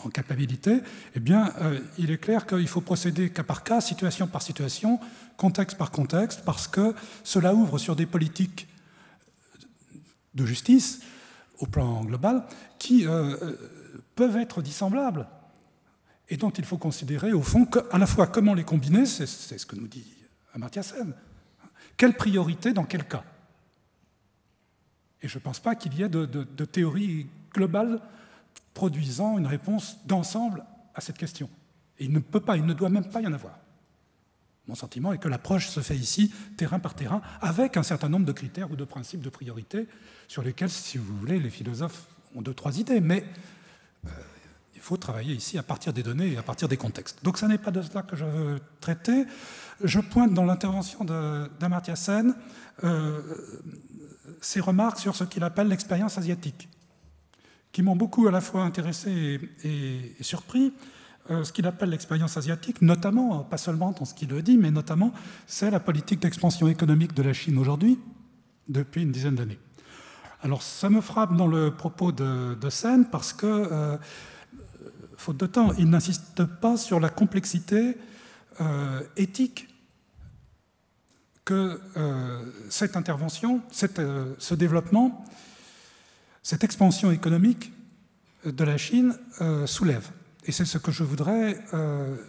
en capacité, eh bien, euh, il est clair qu'il faut procéder cas par cas, situation par situation, contexte par contexte, parce que cela ouvre sur des politiques de justice au plan global qui euh, euh, peuvent être dissemblables et dont il faut considérer, au fond, à la fois comment les combiner, c'est ce que nous dit Amartya Sen, quelle priorité dans quel cas? Et je ne pense pas qu'il y ait de, de, théorie globale produisant une réponse d'ensemble à cette question. Il ne peut pas, il ne doit même pas y en avoir. Mon sentiment est que l'approche se fait ici terrain par terrain, avec un certain nombre de critères ou de principes de priorité sur lesquels, si vous voulez, les philosophes ont deux, trois idées, mais euh, il faut travailler ici à partir des données et à partir des contextes. Donc ce n'est pas de cela que je veux traiter. Je pointe dans l'intervention d'Amartya Sen euh, ses remarques sur ce qu'il appelle l'expérience asiatique, qui m'ont beaucoup à la fois intéressé et, surpris. Euh, ce qu'il appelle l'expérience asiatique, notamment, pas seulement dans ce qu'il le dit, mais notamment, c'est la politique d'expansion économique de la Chine aujourd'hui, depuis une dizaine d'années. Alors ça me frappe dans le propos de, Sen parce que euh, faute de temps, il n'insiste pas sur la complexité euh, éthique que cette intervention, euh, ce développement, cette expansion économique de la Chine soulève. Et c'est ce que je voudrais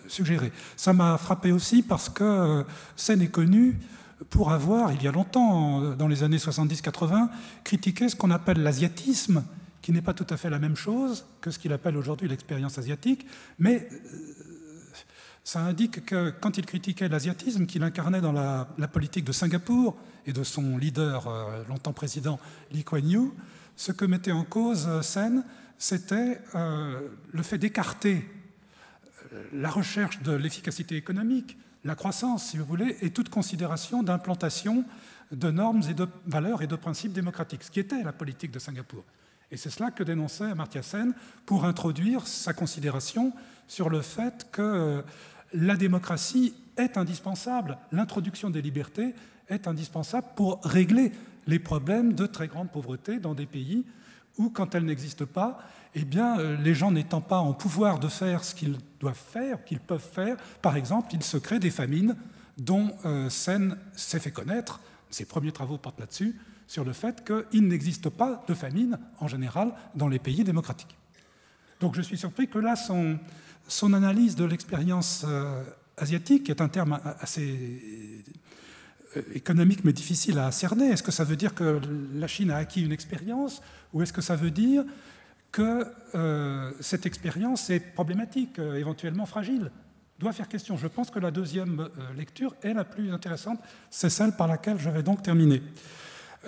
suggérer. Ça m'a frappé aussi parce que Sen est connu pour avoir, il y a longtemps, dans les années 70-80, critiqué ce qu'on appelle l'asiatisme, qui n'est pas tout à fait la même chose que ce qu'il appelle aujourd'hui l'expérience asiatique, mais euh, ça indique que quand il critiquait l'asiatisme qu'il incarnait dans la, politique de Singapour et de son leader, euh, longtemps président, Lee Kuan Yew, ce que mettait en cause euh, Sen, c'était le fait d'écarter la recherche de l'efficacité économique, la croissance, si vous voulez, et toute considération d'implantation de normes et de valeurs et de principes démocratiques, ce qui était la politique de Singapour. Et c'est cela que dénonçait Amartya Sen pour introduire sa considération sur le fait que la démocratie est indispensable, l'introduction des libertés est indispensable pour régler les problèmes de très grande pauvreté dans des pays où, quand elle n'existe pas, eh bien, les gens n'étant pas en pouvoir de faire ce qu'ils doivent faire, qu'ils peuvent faire, par exemple, il se crée des famines dont euh, s'est fait connaître, ses premiers travaux portent là-dessus, sur le fait qu'il n'existe pas de famine en général dans les pays démocratiques. Donc je suis surpris que là, son, analyse de l'expérience euh, asiatique, qui est un terme assez euh, économique mais difficile à cerner, est-ce que ça veut dire que la Chine a acquis une expérience ou est-ce que ça veut dire que euh, cette expérience est problématique, éventuellement fragile? Doit faire question. Je pense que la deuxième lecture est la plus intéressante, c'est celle par laquelle je vais donc terminer.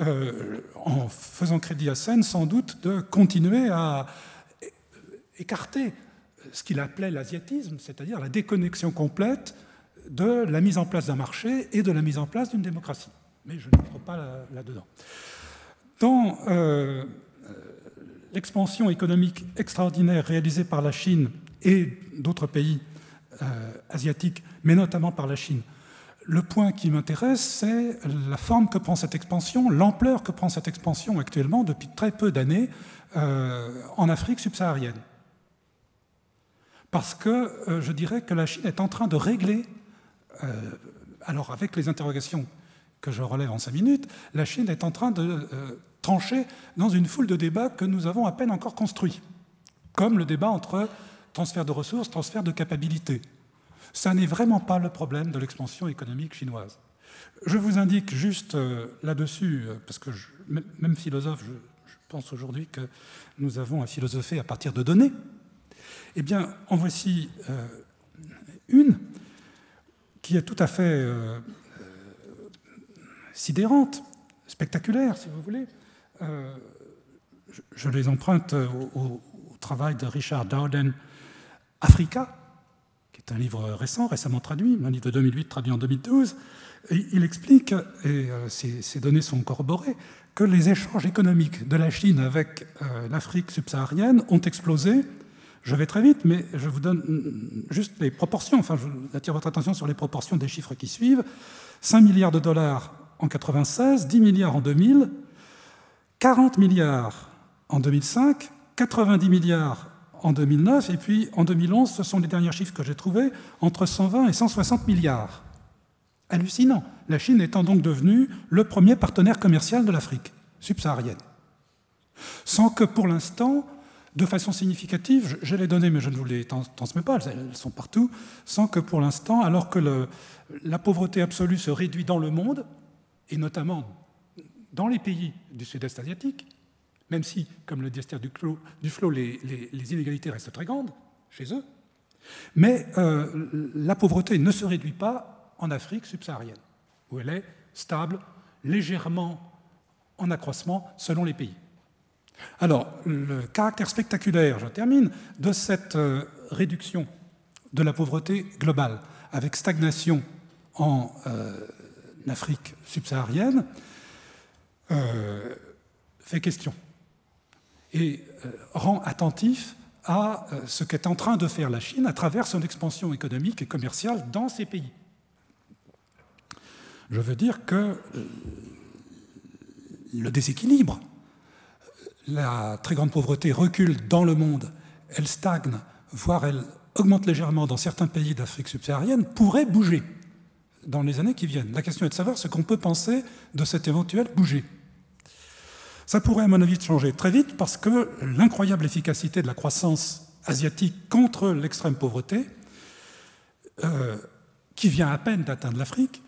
Euh, en faisant crédit à Sen, sans doute, de continuer à écarter ce qu'il appelait l'asiatisme, c'est-à-dire la déconnexion complète de la mise en place d'un marché et de la mise en place d'une démocratie. Mais je n'entre pas là-dedans. Dans euh, l'expansion économique extraordinaire réalisée par la Chine et d'autres pays euh, asiatiques, mais notamment par la Chine, le point qui m'intéresse, c'est la forme que prend cette expansion, l'ampleur que prend cette expansion actuellement depuis très peu d'années euh, en Afrique subsaharienne. Parce que je dirais que la Chine est en train de régler, alors avec les interrogations que je relève en cinq minutes, la Chine est en train de trancher dans une foule de débats que nous avons à peine encore construits, comme le débat entre transfert de ressources, transfert de capacités ça n'est vraiment pas le problème de l'expansion économique chinoise. Je vous indique juste euh, là-dessus, euh, parce que même philosophe, je, pense aujourd'hui que nous avons à philosopher à partir de données. Eh bien, en voici euh, une qui est tout à fait euh, sidérante, spectaculaire, si vous voulez. je, les emprunte au, travail de Richard Dowden, Africa, qui est un livre récent, récemment traduit, un livre de 2008 traduit en 2012. il explique, et ces, données sont corroborées, que les échanges économiques de la Chine avec l'Afrique subsaharienne ont explosé je vais très vite, mais je vous donne juste les proportions. Enfin, je attire votre attention sur les proportions des chiffres qui suivent. 5 milliards de dollars en 96, 10 milliards en 2000, 40 milliards en 2005, 90 milliards en 2009, et puis en 2011, ce sont les derniers chiffres que j'ai trouvés, entre 120 et 160 milliards. Hallucinant. La Chine étant donc devenue le premier partenaire commercial de l'Afrique subsaharienne. Sans que pour l'instant, de façon significative, j'ai les données, mais je ne vous les transmets pas, elles sont partout, sans que pour l'instant, alors que la pauvreté absolue se réduit dans le monde, et notamment dans les pays du sud-est asiatique, même si, comme le dit Duflo, les, les, inégalités restent très grandes chez eux, mais euh, la pauvreté ne se réduit pas en Afrique subsaharienne, où elle est stable, légèrement en accroissement selon les pays. Alors, le caractère spectaculaire, je termine, de cette euh, réduction de la pauvreté globale, avec stagnation en euh, Afrique subsaharienne, euh, fait question et rend attentif à ce qu'est en train de faire la Chine à travers son expansion économique et commerciale dans ces pays. Je veux dire que le déséquilibre la très grande pauvreté recule dans le monde, elle stagne, voire elle augmente légèrement dans certains pays d'Afrique subsaharienne, pourrait bouger dans les années qui viennent. La question est de savoir ce qu'on peut penser de cet éventuel bouger. Ça pourrait, à mon avis, changer très vite parce que l'incroyable efficacité de la croissance asiatique contre l'extrême pauvreté, euh, qui vient à peine d'atteindre l'Afrique,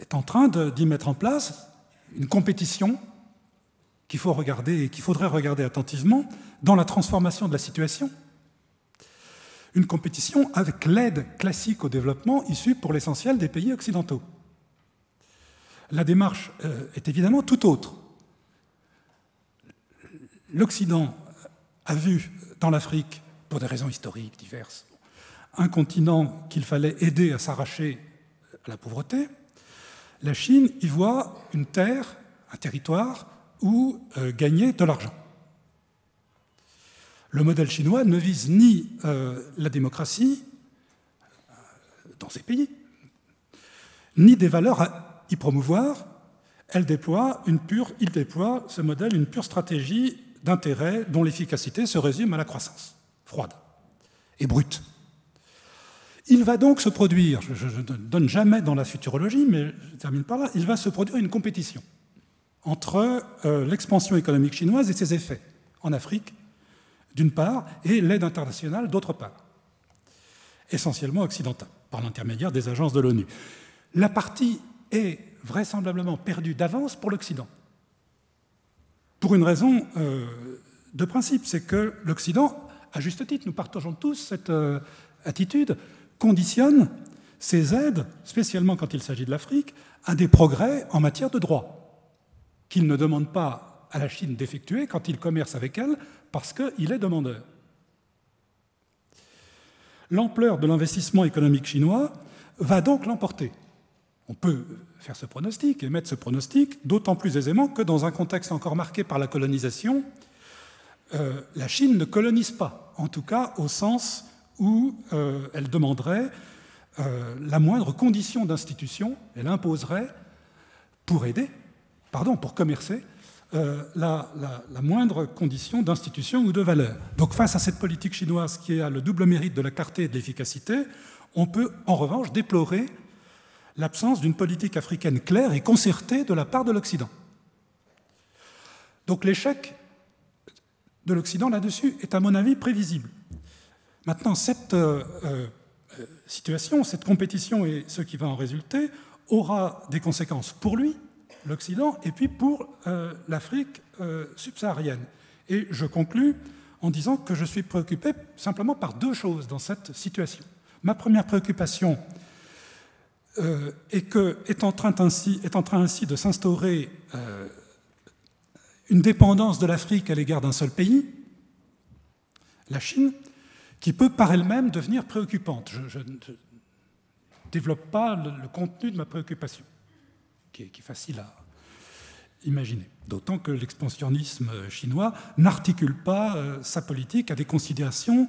est en train d'y mettre en place une compétition qu'il faut regarder et qu'il faudrait regarder attentivement dans la transformation de la situation. Une compétition avec l'aide classique au développement issue pour l'essentiel des pays occidentaux. La démarche euh, est évidemment tout autre. L'Occident a vu dans l'Afrique, pour des raisons historiques diverses, un continent qu'il fallait aider à s'arracher à la pauvreté. La Chine y voit une terre, un territoire ou euh, gagner de l'argent. Le modèle chinois ne vise ni euh, la démocratie euh, dans ces pays, ni des valeurs à y promouvoir. Il déploie ce modèle une pure stratégie d'intérêt dont l'efficacité se résume à la croissance froide et brute. Il va donc se produire, je ne donne jamais dans la futurologie, mais je termine par là, il va se produire une compétition entre euh, l'expansion économique chinoise et ses effets en Afrique, d'une part, et l'aide internationale, d'autre part, essentiellement occidentale, par l'intermédiaire des agences de l'ONU. La partie est vraisemblablement perdue d'avance pour l'Occident, pour une raison euh, de principe, c'est que l'Occident, à juste titre, nous partageons tous cette euh, attitude, conditionne ses aides, spécialement quand il s'agit de l'Afrique, à des progrès en matière de droit qu'il ne demande pas à la Chine d'effectuer quand il commerce avec elle, parce qu'il est demandeur. L'ampleur de l'investissement économique chinois va donc l'emporter. On peut faire ce pronostic, et mettre ce pronostic, d'autant plus aisément que dans un contexte encore marqué par la colonisation, euh, la Chine ne colonise pas, en tout cas au sens où euh, elle demanderait euh, la moindre condition d'institution, elle imposerait, pour aider, pardon, pour commercer, euh, la, moindre condition d'institution ou de valeur. Donc face à cette politique chinoise qui a le double mérite de la clarté et de l'efficacité, on peut en revanche déplorer l'absence d'une politique africaine claire et concertée de la part de l'Occident. Donc l'échec de l'Occident là-dessus est à mon avis prévisible. Maintenant, cette euh, euh, situation, cette compétition et ce qui va en résulter aura des conséquences pour lui, l'Occident et puis pour euh, l'Afrique euh, subsaharienne. Et je conclus en disant que je suis préoccupé simplement par deux choses dans cette situation. Ma première préoccupation euh, est, que, est, en train ainsi, est en train ainsi de s'instaurer une dépendance de l'Afrique à l'égard d'un seul pays, la Chine, qui peut par elle-même devenir préoccupante. Je, ne développe pas le, contenu de ma préoccupation, qui est, facile à imaginer. D'autant que l'expansionnisme chinois n'articule pas euh, sa politique à des considérations,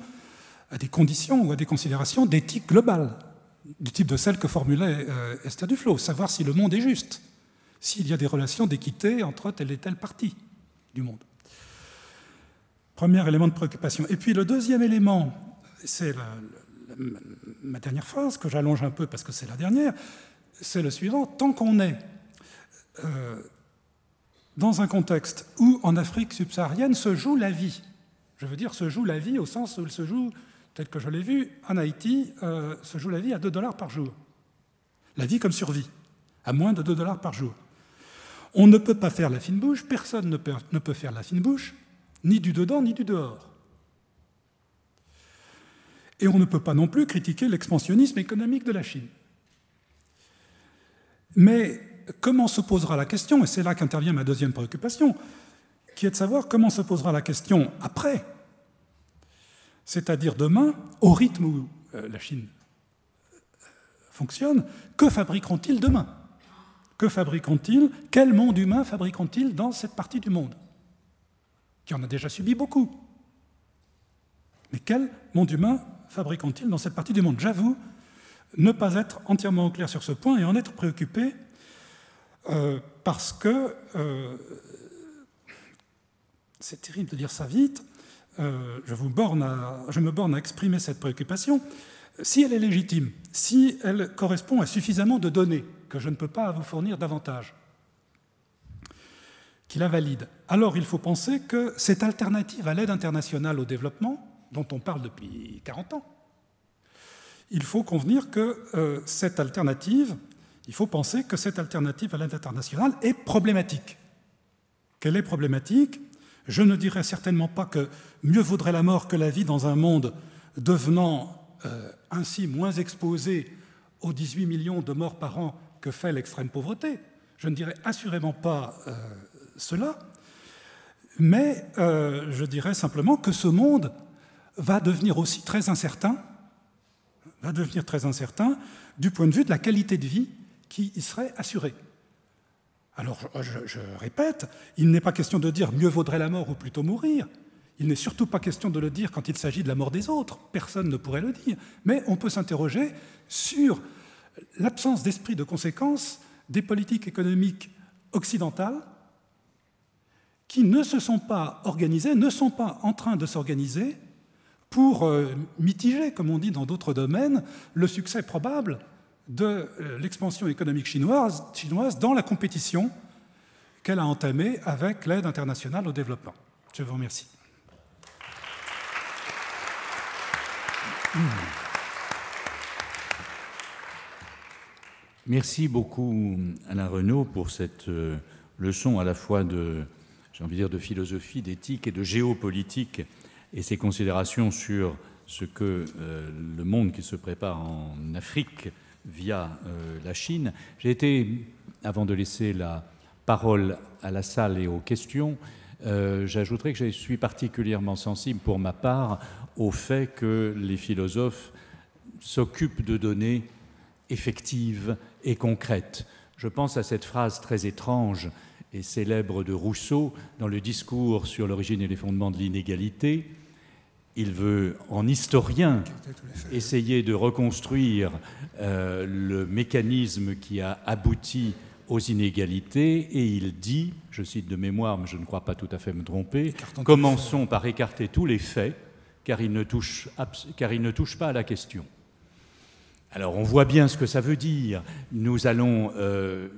à des conditions ou à des considérations d'éthique globale, du type de celle que formulait euh, Esther Duflo, savoir si le monde est juste, s'il y a des relations d'équité entre telle et telle partie du monde. Premier élément de préoccupation. Et puis le deuxième élément, c'est ma dernière phrase, que j'allonge un peu parce que c'est la dernière, c'est le suivant. Tant qu'on est euh, dans un contexte où en Afrique subsaharienne se joue la vie, je veux dire se joue la vie au sens où elle se joue, tel que je l'ai vu, en Haïti, euh, se joue la vie à 2 dollars par jour. La vie comme survie, à moins de 2 dollars par jour. On ne peut pas faire la fine bouche, personne ne peut, ne peut faire la fine bouche, ni du dedans ni du dehors. Et on ne peut pas non plus critiquer l'expansionnisme économique de la Chine. Mais comment se posera la question, et c'est là qu'intervient ma deuxième préoccupation, qui est de savoir comment se posera la question après, c'est-à-dire demain, au rythme où euh, la Chine euh, fonctionne, que fabriqueront-ils demain? Que fabriqueront-ils? Quel monde humain fabriqueront-ils dans cette partie du monde? Qui en a déjà subi beaucoup. Mais quel monde humain fabriqueront-ils dans cette partie du monde? J'avoue ne pas être entièrement au clair sur ce point et en être préoccupé euh, parce que euh, c'est terrible de dire ça vite. Euh, je, je me borne à exprimer cette préoccupation. Si elle est légitime, si elle correspond à suffisamment de données que je ne peux pas vous fournir davantage, qui la valide, alors il faut penser que cette alternative à l'aide internationale au développement dont on parle depuis 40 ans. Il faut convenir que euh, cette alternative, il faut penser que cette alternative à l'aide internationale est problématique. Qu'elle est problématique Je ne dirais certainement pas que mieux vaudrait la mort que la vie dans un monde devenant euh, ainsi moins exposé aux 18 millions de morts par an que fait l'extrême pauvreté. Je ne dirais assurément pas euh, cela, mais je dirais simplement que ce monde va devenir aussi très incertain, va devenir très incertain du point de vue de la qualité de vie qui y serait assurée. Alors, je, répète, il n'est pas question de dire mieux vaudrait la mort ou plutôt mourir. Il n'est surtout pas question de le dire quand il s'agit de la mort des autres. Personne ne pourrait le dire. Mais on peut s'interroger sur l'absence d'esprit de conséquence des politiques économiques occidentales qui ne se sont pas organisées, ne sont pas en train de s'organiser pour euh, mitiger, comme on dit dans d'autres domaines, le succès probable de euh, l'expansion économique chinoise, dans la compétition qu'elle a entamée avec l'aide internationale au développement. Je vous remercie. Merci beaucoup Alain Renaud pour cette euh, leçon à la fois de, envie de dire, de philosophie, d'éthique et de géopolitique et ses considérations sur ce que euh, le monde qui se prépare en Afrique via euh, la Chine. J'ai été, avant de laisser la parole à la salle et aux questions, euh, j'ajouterai que je suis particulièrement sensible pour ma part au fait que les philosophes s'occupent de données effectives et concrètes. Je pense à cette phrase très étrange et célèbre de Rousseau dans le discours sur l'origine et les fondements de l'inégalité, il veut, en historien, essayer de reconstruire euh, le mécanisme qui a abouti aux inégalités et il dit, je cite de mémoire, mais je ne crois pas tout à fait me tromper, commençons par écarter tous les faits car ils ne touchent, car ne touchent pas à la question. Alors on voit bien ce que ça veut dire. Nous allons euh,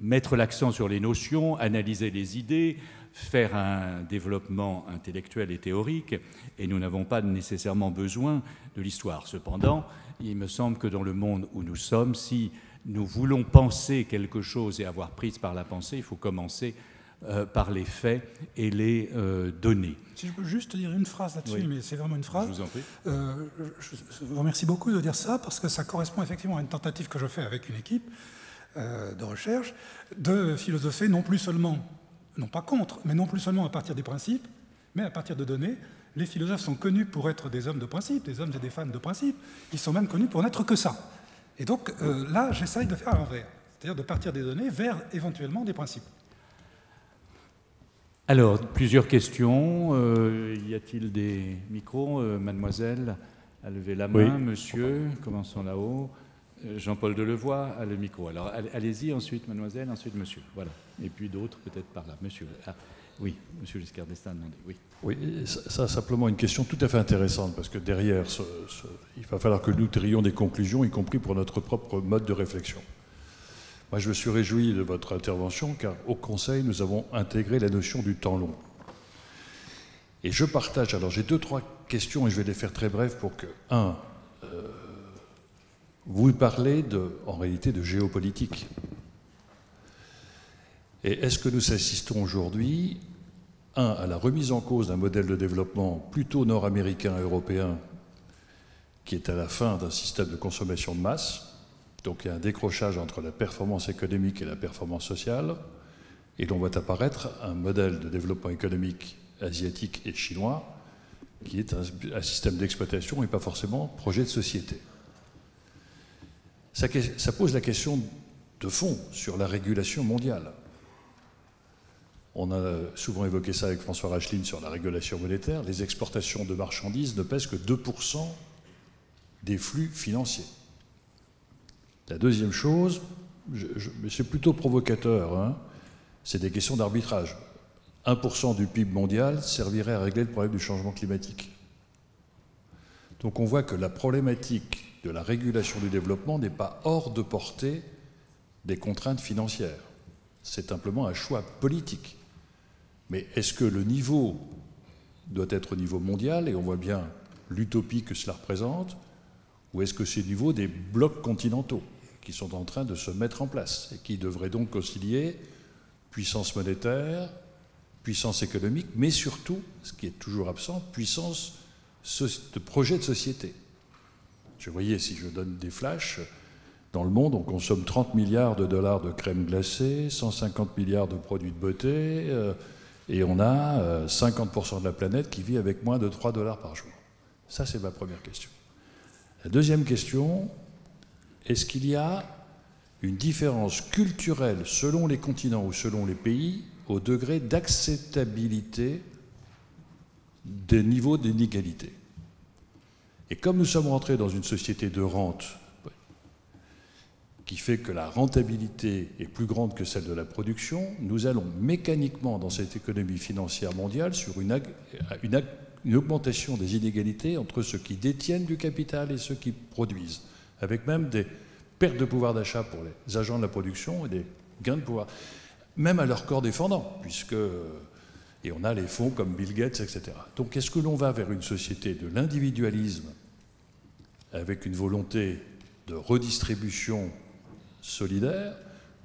mettre l'accent sur les notions, analyser les idées, faire un développement intellectuel et théorique, et nous n'avons pas nécessairement besoin de l'histoire. Cependant, il me semble que dans le monde où nous sommes, si nous voulons penser quelque chose et avoir prise par la pensée, il faut commencer par les faits et les données. Si je peux juste dire une phrase là-dessus, mais c'est vraiment une phrase. Je vous en prie. je vous remercie beaucoup de dire ça parce que ça correspond effectivement à une tentative que je fais avec une équipe de recherche de philosopher non plus seulement, non pas contre, mais non plus seulement à partir des principes, mais à partir de données. Les philosophes sont connus pour être des hommes de principe, des hommes et des femmes de principe. Ils sont même connus pour n'être que ça. Et donc là, j'essaye de faire à l'envers c'est-à-dire de partir des données vers éventuellement des principes. Alors, plusieurs questions. Euh, y a-t-il des micros? Euh, Mademoiselle a levé la main. Monsieur, commençons là-haut. Euh, Jean-Paul Delevoye a le micro. Alors, allez-y, ensuite mademoiselle, ensuite monsieur. Voilà. Et puis d'autres peut-être par là. Monsieur. Ah, oui, monsieur Giscard d'Estaing Oui. Oui, ça, simplement une question tout à fait intéressante, parce que derrière, il va falloir que nous tirions des conclusions, y compris pour notre propre mode de réflexion. Moi, je me suis réjoui de votre intervention car au Conseil, nous avons intégré la notion du temps long. Et je partage, alors j'ai deux, trois questions et je vais les faire très brèves pour que, un, euh, vous parlez de, en réalité de géopolitique. Et est-ce que nous assistons aujourd'hui, un, à la remise en cause d'un modèle de développement plutôt nord-américain, européen, qui est à la fin d'un système de consommation de masse, donc il y a un décrochage entre la performance économique et la performance sociale, et l'on voit apparaître un modèle de développement économique asiatique et chinois qui est un, système d'exploitation et pas forcément projet de société? Ça, ça, pose la question de fond sur la régulation mondiale. On a souvent évoqué ça avec François Racheline sur la régulation monétaire. Les exportations de marchandises ne pèsent que 2% des flux financiers. La deuxième chose, c'est plutôt provocateur, hein, c'est des questions d'arbitrage. 1% du PIB mondial servirait à régler le problème du changement climatique. Donc on voit que la problématique de la régulation du développement n'est pas hors de portée des contraintes financières. C'est simplement un choix politique. Mais est-ce que le niveau doit être au niveau mondial, et on voit bien l'utopie que cela représente, ou est-ce que c'est au niveau des blocs continentaux qui sont en train de se mettre en place et qui devraient donc concilier puissance monétaire, puissance économique, mais surtout, ce qui est toujours absent, puissance de projet de société? Je voyais, si je donne des flashs, dans le monde, on consomme 30 milliards de dollars de crème glacée, 150 milliards de produits de beauté, euh, et on a 50% euh, de la planète qui vit avec moins de 3 dollars par jour. Ça, c'est ma première question. La deuxième question, est-ce qu'il y a une différence culturelle selon les continents ou selon les pays au degré d'acceptabilité des niveaux d'inégalité? Et comme nous sommes rentrés dans une société de rente qui fait que la rentabilité est plus grande que celle de la production, nous allons mécaniquement dans cette économie financière mondiale sur une, augmentation des inégalités entre ceux qui détiennent du capital et ceux qui produisent avec même des pertes de pouvoir d'achat pour les agents de la production et des gains de pouvoir, même à leur corps défendant, puisque, et on a les fonds comme Bill Gates, etc. Donc est-ce que l'on va vers une société de l'individualisme avec une volonté de redistribution solidaire,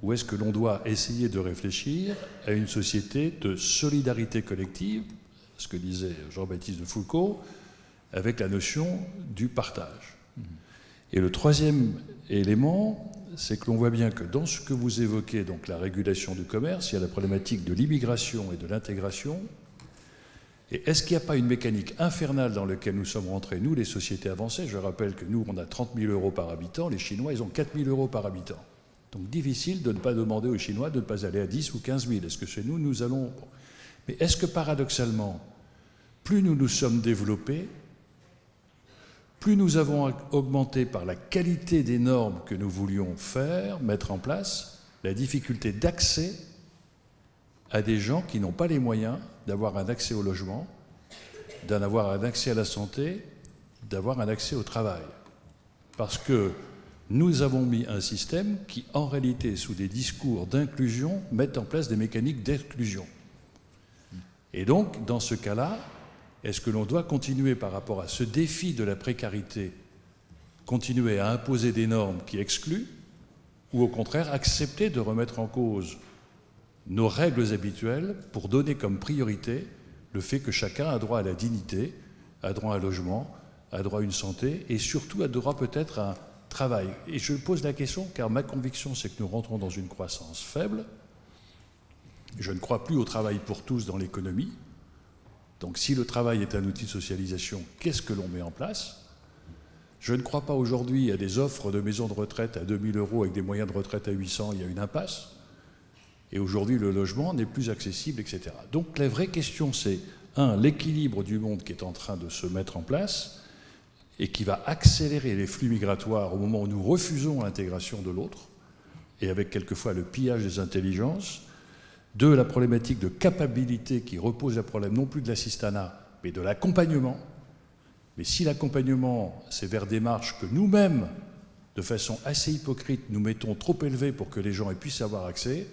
ou est-ce que l'on doit essayer de réfléchir à une société de solidarité collective, ce que disait Jean-Baptiste de Foucault, avec la notion du partage et le troisième élément, c'est que l'on voit bien que dans ce que vous évoquez, donc la régulation du commerce, il y a la problématique de l'immigration et de l'intégration. Et est-ce qu'il n'y a pas une mécanique infernale dans laquelle nous sommes rentrés, nous, les sociétés avancées? Je rappelle que nous, on a 30 000 euros par habitant, les Chinois, ils ont 4 000 euros par habitant. Donc difficile de ne pas demander aux Chinois de ne pas aller à 10 ou 15 000. Est-ce que chez nous, nous allons... Mais est-ce que paradoxalement, plus nous nous sommes développés, plus nous avons augmenté par la qualité des normes que nous voulions faire, mettre en place, la difficulté d'accès à des gens qui n'ont pas les moyens d'avoir un accès au logement, d'en avoir un accès à la santé, d'avoir un accès au travail? Parce que nous avons mis un système qui, en réalité, sous des discours d'inclusion, met en place des mécaniques d'exclusion. Et donc, dans ce cas-là, est-ce que l'on doit continuer par rapport à ce défi de la précarité, continuer à imposer des normes qui excluent, ou au contraire accepter de remettre en cause nos règles habituelles pour donner comme priorité le fait que chacun a droit à la dignité, a droit à un logement, a droit à une santé et surtout a droit peut-être à travail. Et je pose la question car ma conviction c'est que nous rentrons dans une croissance faible. Je ne crois plus au travail pour tous dans l'économie. Donc si le travail est un outil de socialisation, qu'est-ce que l'on met en place? Je ne crois pas aujourd'hui à des offres de maisons de retraite à 2000 euros avec des moyens de retraite à 800, il y a une impasse. Et aujourd'hui, le logement n'est plus accessible, etc. Donc la vraie question, c'est, un, l'équilibre du monde qui est en train de se mettre en place et qui va accélérer les flux migratoires au moment où nous refusons l'intégration de l'autre, et avec quelquefois le pillage des intelligences. Deux, la problématique de capacité qui repose le problème non plus de l'assistanat, mais de l'accompagnement. Mais si l'accompagnement, c'est vers des marches que nous-mêmes, de façon assez hypocrite, nous mettons trop élevées pour que les gens puissent avoir accès,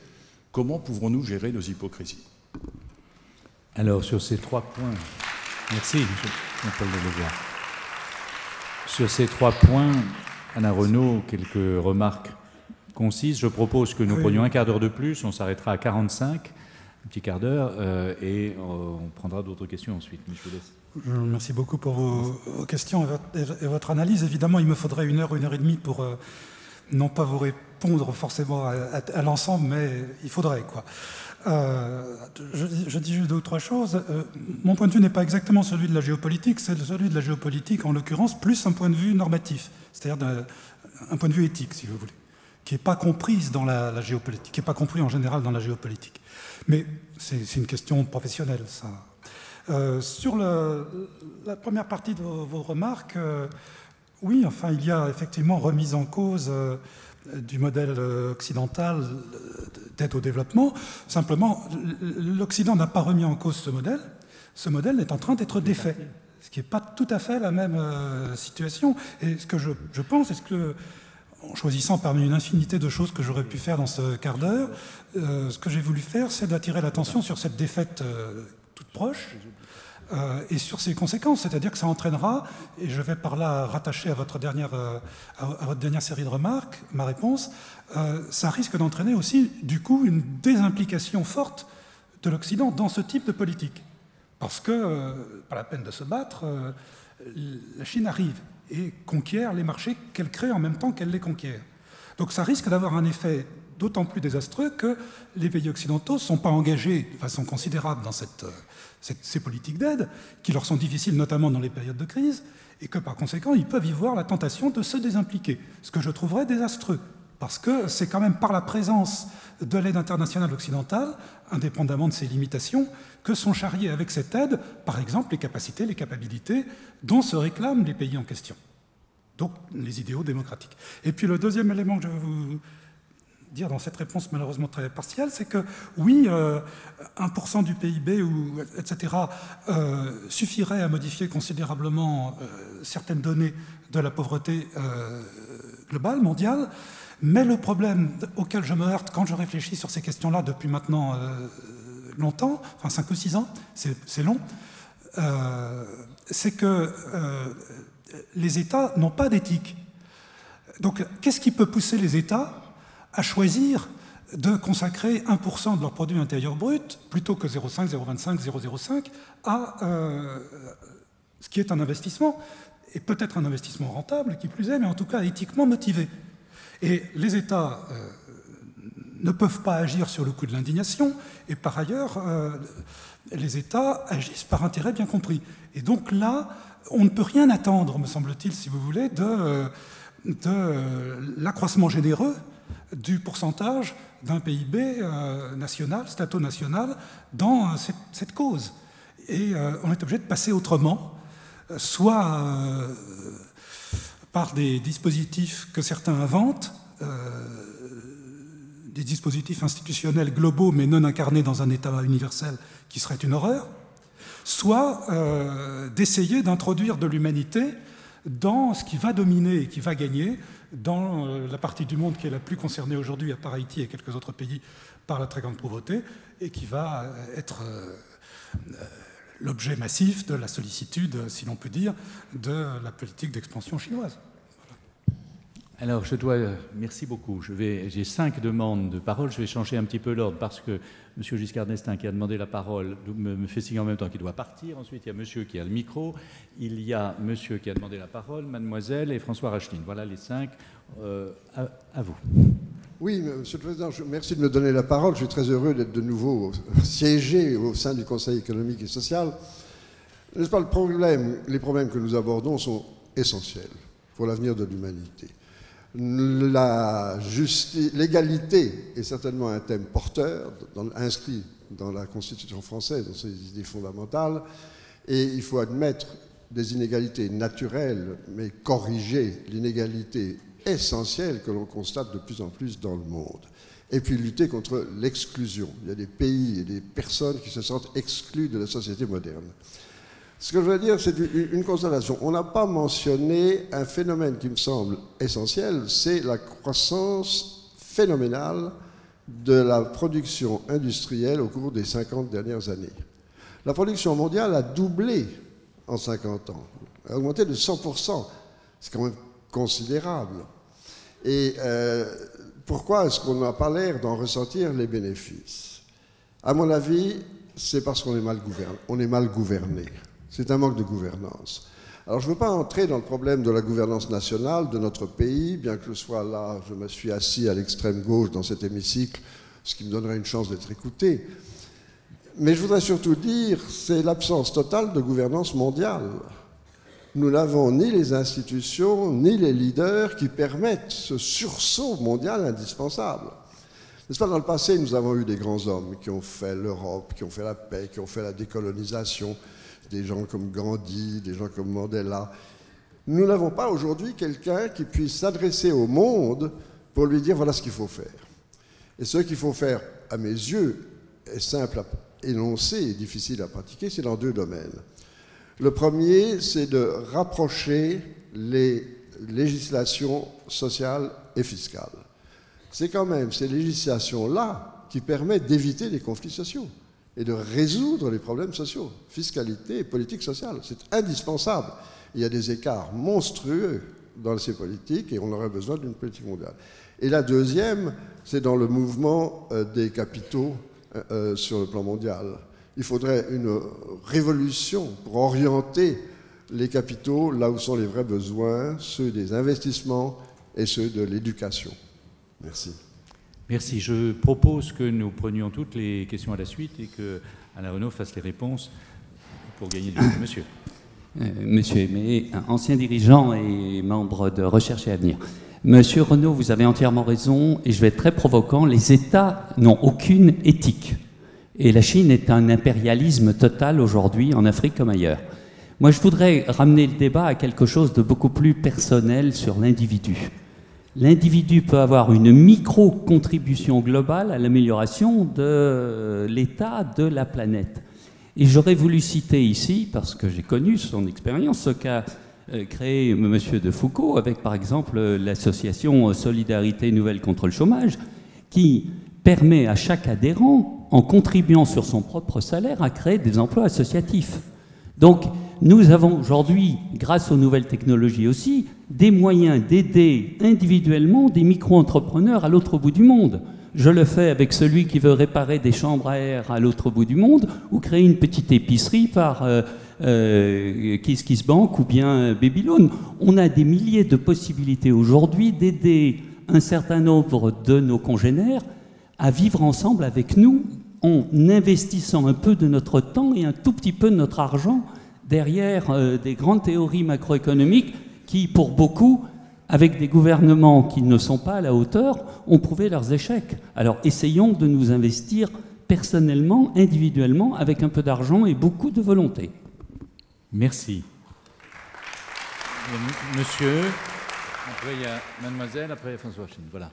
Comment pouvons-nous gérer nos hypocrisies? Alors, sur ces trois points, merci, Jean-Paul Delevoye. Sur ces trois points, Anna Renaud, quelques remarques concises. Je propose que nous prenions un quart d'heure de plus, on s'arrêtera à 45, un petit quart d'heure, euh, et on prendra d'autres questions ensuite. Merci beaucoup pour vos, questions et votre, analyse. Évidemment, il me faudrait une heure, une heure et demie pour euh, non pas vous répondre forcément à, l'ensemble, mais il faudrait. quoi. Euh, je, dis juste deux ou trois choses. Euh, mon point de vue n'est pas exactement celui de la géopolitique, c'est celui de la géopolitique, en l'occurrence, plus un point de vue normatif, c'est-à-dire un point de vue éthique, si vous voulez, qui n'est pas comprise dans la, géopolitique, qui n'est pas compris en général dans la géopolitique. Mais c'est une question professionnelle, ça. Euh, sur la première partie de vos, remarques, oui, enfin, il y a effectivement remise en cause du modèle euh, occidental d'aide au développement. Simplement, l'Occident n'a pas remis en cause ce modèle. Ce modèle est en train d'être défait, ce qui n'est pas tout à fait la même euh, situation. Et ce que je, pense, que en choisissant parmi une infinité de choses que j'aurais pu faire dans ce quart d'heure, ce que j'ai voulu faire, c'est d'attirer l'attention sur cette défaite toute proche, euh, et sur ses conséquences, c'est-à-dire que ça entraînera, et je vais par là rattacher à votre dernière, euh, à, votre dernière série de remarques, ma réponse, euh, ça risque d'entraîner aussi, du coup, une désimplication forte de l'Occident dans ce type de politique. Parce que, pas la peine de se battre, la Chine arrive et conquiert les marchés qu'elle crée en même temps qu'elle les conquiert. Donc ça risque d'avoir un effet d'autant plus désastreux que les pays occidentaux ne sont pas engagés de façon considérable dans cette ces politiques d'aide, qui leur sont difficiles notamment dans les périodes de crise, et que par conséquent, ils peuvent y voir la tentation de se désimpliquer, ce que je trouverais désastreux, parce que c'est quand même par la présence de l'aide internationale occidentale, indépendamment de ses limitations, que sont charriées avec cette aide, par exemple, les capacités, les capacités dont se réclament les pays en question. Donc les idéaux démocratiques. Et puis le deuxième élément que je vous dire dans cette réponse malheureusement très partielle, c'est que oui, 1% euh, du PIB, ou, etc., euh, suffirait à modifier considérablement euh, certaines données de la pauvreté globale, mondiale, mais le problème auquel je me heurte quand je réfléchis sur ces questions-là depuis maintenant longtemps, enfin 5 ou 6 ans, c'est long, c'est que les États n'ont pas d'éthique. Donc, qu'est-ce qui peut pousser les États à choisir de consacrer 1% de leur produit intérieur brut, plutôt que 0,5, 0,25, 0,05, à euh, ce qui est un investissement, et peut-être un investissement rentable, qui plus est, mais en tout cas éthiquement motivé. Et les États euh, ne peuvent pas agir sur le coup de l'indignation, et par ailleurs, euh, les États agissent par intérêt bien compris. Et donc là, on ne peut rien attendre, me semble-t-il, si vous voulez, de, de l'accroissement généreux du pourcentage d'un PIB euh, national, stato-national, dans euh, cette, cause. Et euh, on est obligé de passer autrement, soit par des dispositifs que certains inventent, des dispositifs institutionnels globaux mais non incarnés dans un État universel qui serait une horreur, soit d'essayer d'introduire de l'humanité dans ce qui va dominer et qui va gagner dans euh, la partie du monde qui est la plus concernée aujourd'hui, à part Haïti et quelques autres pays, par la très grande pauvreté, et qui va euh, être euh, l'objet massif de la sollicitude, si l'on peut dire, de la politique d'expansion chinoise. Alors, je dois. Merci beaucoup. j'ai cinq demandes de parole. Je vais changer un petit peu l'ordre parce que M. Giscard d'Estaing, qui a demandé la parole, me, fait signe en même temps qu'il doit partir. Ensuite, il y a monsieur qui a le micro. Il y a monsieur qui a demandé la parole, mademoiselle et François Racheline. Voilà les cinq. Euh, à, vous. Oui, Monsieur le Président, merci de me donner la parole. Je suis très heureux d'être de nouveau siégé au sein du Conseil économique et social. N'est-ce pas le problème, les problèmes que nous abordons sont essentiels pour l'avenir de l'humanité. L'égalité est certainement un thème porteur, inscrit dans la Constitution française, dans ses idées fondamentales, et il faut admettre des inégalités naturelles, mais corriger l'inégalité essentielle que l'on constate de plus en plus dans le monde. Et puis lutter contre l'exclusion. Il y a des pays et des personnes qui se sentent exclus de la société moderne. Ce que je veux dire, c'est une constatation. On n'a pas mentionné un phénomène qui me semble essentiel, c'est la croissance phénoménale de la production industrielle au cours des 50 dernières années. La production mondiale a doublé en 50 ans, a augmenté de 100%. C'est quand même considérable. Et euh, pourquoi est-ce qu'on n'a pas l'air d'en ressentir les bénéfices? À mon avis, c'est parce qu'on est mal gouverné. On est mal gouverné. C'est un manque de gouvernance. Alors je ne veux pas entrer dans le problème de la gouvernance nationale de notre pays, bien que je sois là, je me suis assis à l'extrême gauche dans cet hémicycle, ce qui me donnerait une chance d'être écouté. Mais je voudrais surtout dire, c'est l'absence totale de gouvernance mondiale. Nous n'avons ni les institutions, ni les leaders qui permettent ce sursaut mondial indispensable. N'est-ce pas, dans le passé, nous avons eu des grands hommes qui ont fait l'Europe, qui ont fait la paix, qui ont fait la décolonisation, des gens comme Gandhi, des gens comme Mandela. Nous n'avons pas aujourd'hui quelqu'un qui puisse s'adresser au monde pour lui dire voilà ce qu'il faut faire. Et ce qu'il faut faire, à mes yeux, est simple à énoncer et difficile à pratiquer, c'est dans deux domaines. Le premier, c'est de rapprocher les législations sociales et fiscales. C'est quand même ces législations-là qui permettent d'éviter les conflits sociaux et de résoudre les problèmes sociaux, fiscalité et politique sociale. C'est indispensable. Il y a des écarts monstrueux dans ces politiques et on aurait besoin d'une politique mondiale. Et la deuxième, c'est dans le mouvement euh, des capitaux euh, euh, sur le plan mondial. Il faudrait une révolution pour orienter les capitaux là où sont les vrais besoins, ceux des investissements et ceux de l'éducation. Merci. Merci. Je propose que nous prenions toutes les questions à la suite et que Alain Renaud fasse les réponses pour gagner du temps. Monsieur. Euh, monsieur Aimé, ancien dirigeant et membre de Recherche et Avenir. Monsieur Renaud, vous avez entièrement raison et je vais être très provoquant. Les États n'ont aucune éthique. Et la Chine est un impérialisme total aujourd'hui en Afrique comme ailleurs. Moi, je voudrais ramener le débat à quelque chose de beaucoup plus personnel sur l'individu l'individu peut avoir une micro-contribution globale à l'amélioration de l'état de la planète. Et j'aurais voulu citer ici, parce que j'ai connu son expérience, ce qu'a euh, créé M. de Foucault avec par exemple l'association Solidarité Nouvelle contre le chômage, qui permet à chaque adhérent, en contribuant sur son propre salaire, à créer des emplois associatifs. Donc, nous avons aujourd'hui, grâce aux nouvelles technologies aussi, des moyens d'aider individuellement des micro-entrepreneurs à l'autre bout du monde. Je le fais avec celui qui veut réparer des chambres à air à l'autre bout du monde ou créer une petite épicerie par euh, euh, Kiss Bank ou bien Babylone. On a des milliers de possibilités aujourd'hui d'aider un certain nombre de nos congénères à vivre ensemble avec nous en investissant un peu de notre temps et un tout petit peu de notre argent derrière euh, des grandes théories macroéconomiques qui, pour beaucoup, avec des gouvernements qui ne sont pas à la hauteur, ont prouvé leurs échecs. Alors essayons de nous investir personnellement, individuellement, avec un peu d'argent et beaucoup de volonté. Merci. Monsieur, après il y a mademoiselle, après François Chine. Voilà.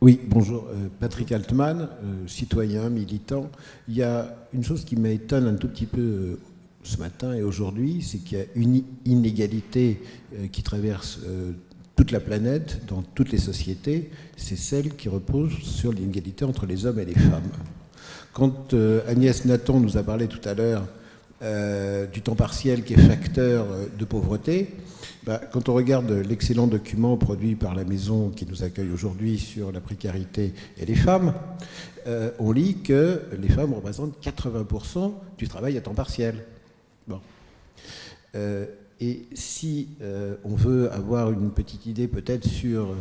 Oui, bonjour. Euh, Patrick Altman, euh, citoyen, militant. Il y a une chose qui m'étonne un tout petit peu ce matin et aujourd'hui, c'est qu'il y a une inégalité euh, qui traverse euh, toute la planète, dans toutes les sociétés, c'est celle qui repose sur l'inégalité entre les hommes et les femmes. Quand euh, Agnès Nathan nous a parlé tout à l'heure du temps partiel qui est facteur de pauvreté. Bah, quand on regarde l'excellent document produit par la maison qui nous accueille aujourd'hui sur la précarité et les femmes, on lit que les femmes représentent 80% du travail à temps partiel. Bon. Et si euh, on veut avoir une petite idée peut-être sur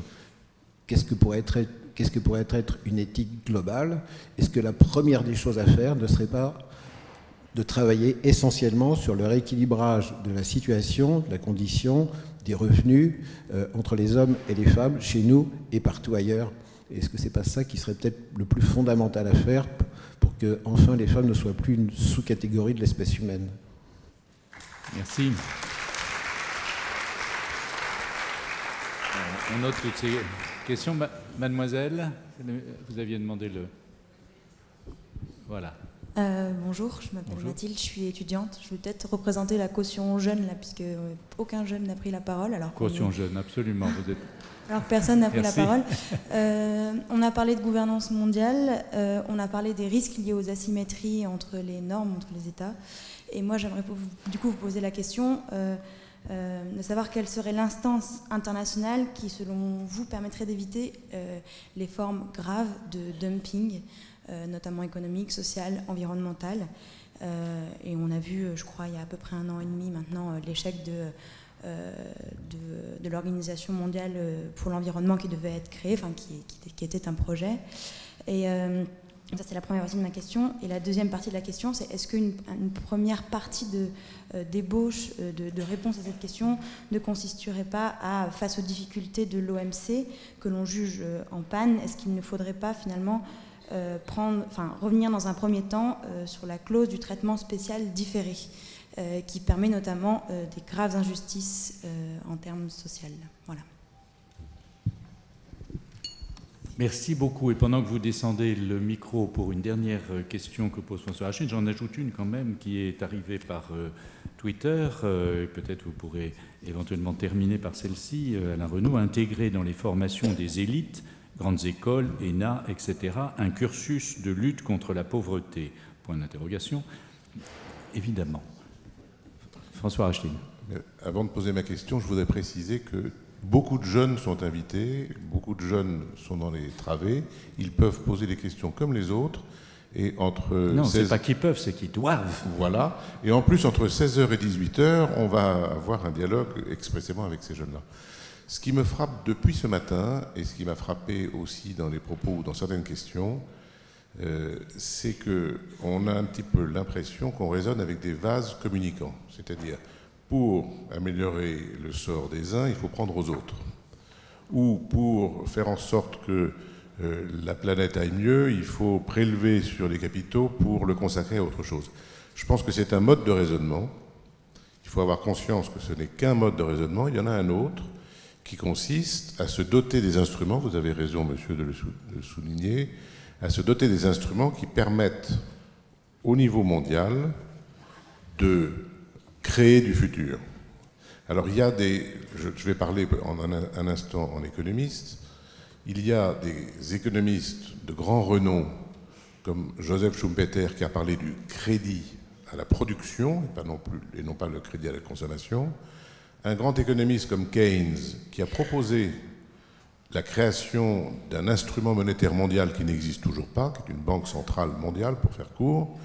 qu'est-ce que pourrait être qu'est-ce que pourrait être une éthique globale, est-ce que la première des choses à faire ne serait pas de travailler essentiellement sur le rééquilibrage de la situation, de la condition, des revenus euh, entre les hommes et les femmes, chez nous et partout ailleurs? Est-ce que ce n'est pas ça qui serait peut-être le plus fondamental à faire pour que enfin les femmes ne soient plus une sous-catégorie de l'espèce humaine? Merci. On note toutes ces questions. Mademoiselle, vous aviez demandé le. Voilà. Euh, bonjour, je m'appelle Mathilde, je suis étudiante. Je vais peut-être représenter la caution jeune, là, puisque euh, aucun jeune n'a pris la parole. Alors caution jeune, absolument. Vous êtes... Alors personne n'a pris la parole. Euh, on a parlé de gouvernance mondiale, on a parlé des risques liés aux asymétries entre les normes, entre les États. Et moi, j'aimerais du coup vous poser la question euh, de savoir quelle serait l'instance internationale qui, selon vous, permettrait d'éviter euh, les formes graves de dumping, euh, notamment économique, social, environnemental. et on a vu, je crois, il y a à peu près un an et demi maintenant, l'échec de, de, l'Organisation mondiale pour l'environnement qui devait être créée, enfin qui, qui, était un projet. Et ça, c'est la première partie de ma question. Et la deuxième partie de la question, c'est est-ce qu'une première partie de euh, d'ébauche, euh, de, réponse à cette question ne consisterait pas à, face aux difficultés de l'OMC que l'on juge euh, en panne, est-ce qu'il ne faudrait pas finalement revenir dans un premier temps sur la clause du traitement spécial différé, qui permet notamment des graves injustices en termes sociaux Voilà. Merci beaucoup. Et pendant que vous descendez le micro pour une dernière euh, question que pose François Rachid, j'en ajoute une quand même qui est arrivée par euh, Twitter. Euh, peut-être vous pourrez éventuellement terminer par celle-ci. Alain Renaud, intégrer dans les formations des élites, grandes écoles, ENA, etc., un cursus de lutte contre la pauvreté. Point d'interrogation. Évidemment. François Rachid. Avant de poser ma question, je voudrais préciser que Beaucoup de jeunes sont invités, beaucoup de jeunes sont dans les travées, ils peuvent poser des questions comme les autres. Et entre non, 16... c'est pas qu'ils peuvent, c'est qu'ils doivent. Voilà. Et en plus, entre 16h et 18h, on va avoir un dialogue expressément avec ces jeunes-là. Ce qui me frappe depuis ce matin, et ce qui m'a frappé aussi dans les propos ou dans certaines questions, euh, c'est qu'on a un petit peu l'impression qu'on raisonne avec des vases communicants. C'est-à-dire, pour améliorer le sort des uns, il faut prendre aux autres. Ou pour faire en sorte que euh, la planète aille mieux, il faut prélever sur les capitaux pour le consacrer à autre chose. Je pense que c'est un mode de raisonnement. Il faut avoir conscience que ce n'est qu'un mode de raisonnement. Il y en a un autre qui consiste à se doter des instruments, vous avez raison monsieur de le souligner, à se doter des instruments qui permettent au niveau mondial de créer du futur. Alors il y a des, je, vais parler en un, instant en économiste, il y a des économistes de grand renom comme Joseph Schumpeter qui a parlé du crédit à la production et, pas non et non pas le crédit à la consommation, un grand économiste comme Keynes qui a proposé la création d'un instrument monétaire mondial qui n'existe toujours pas, qui est une banque centrale mondiale pour faire court,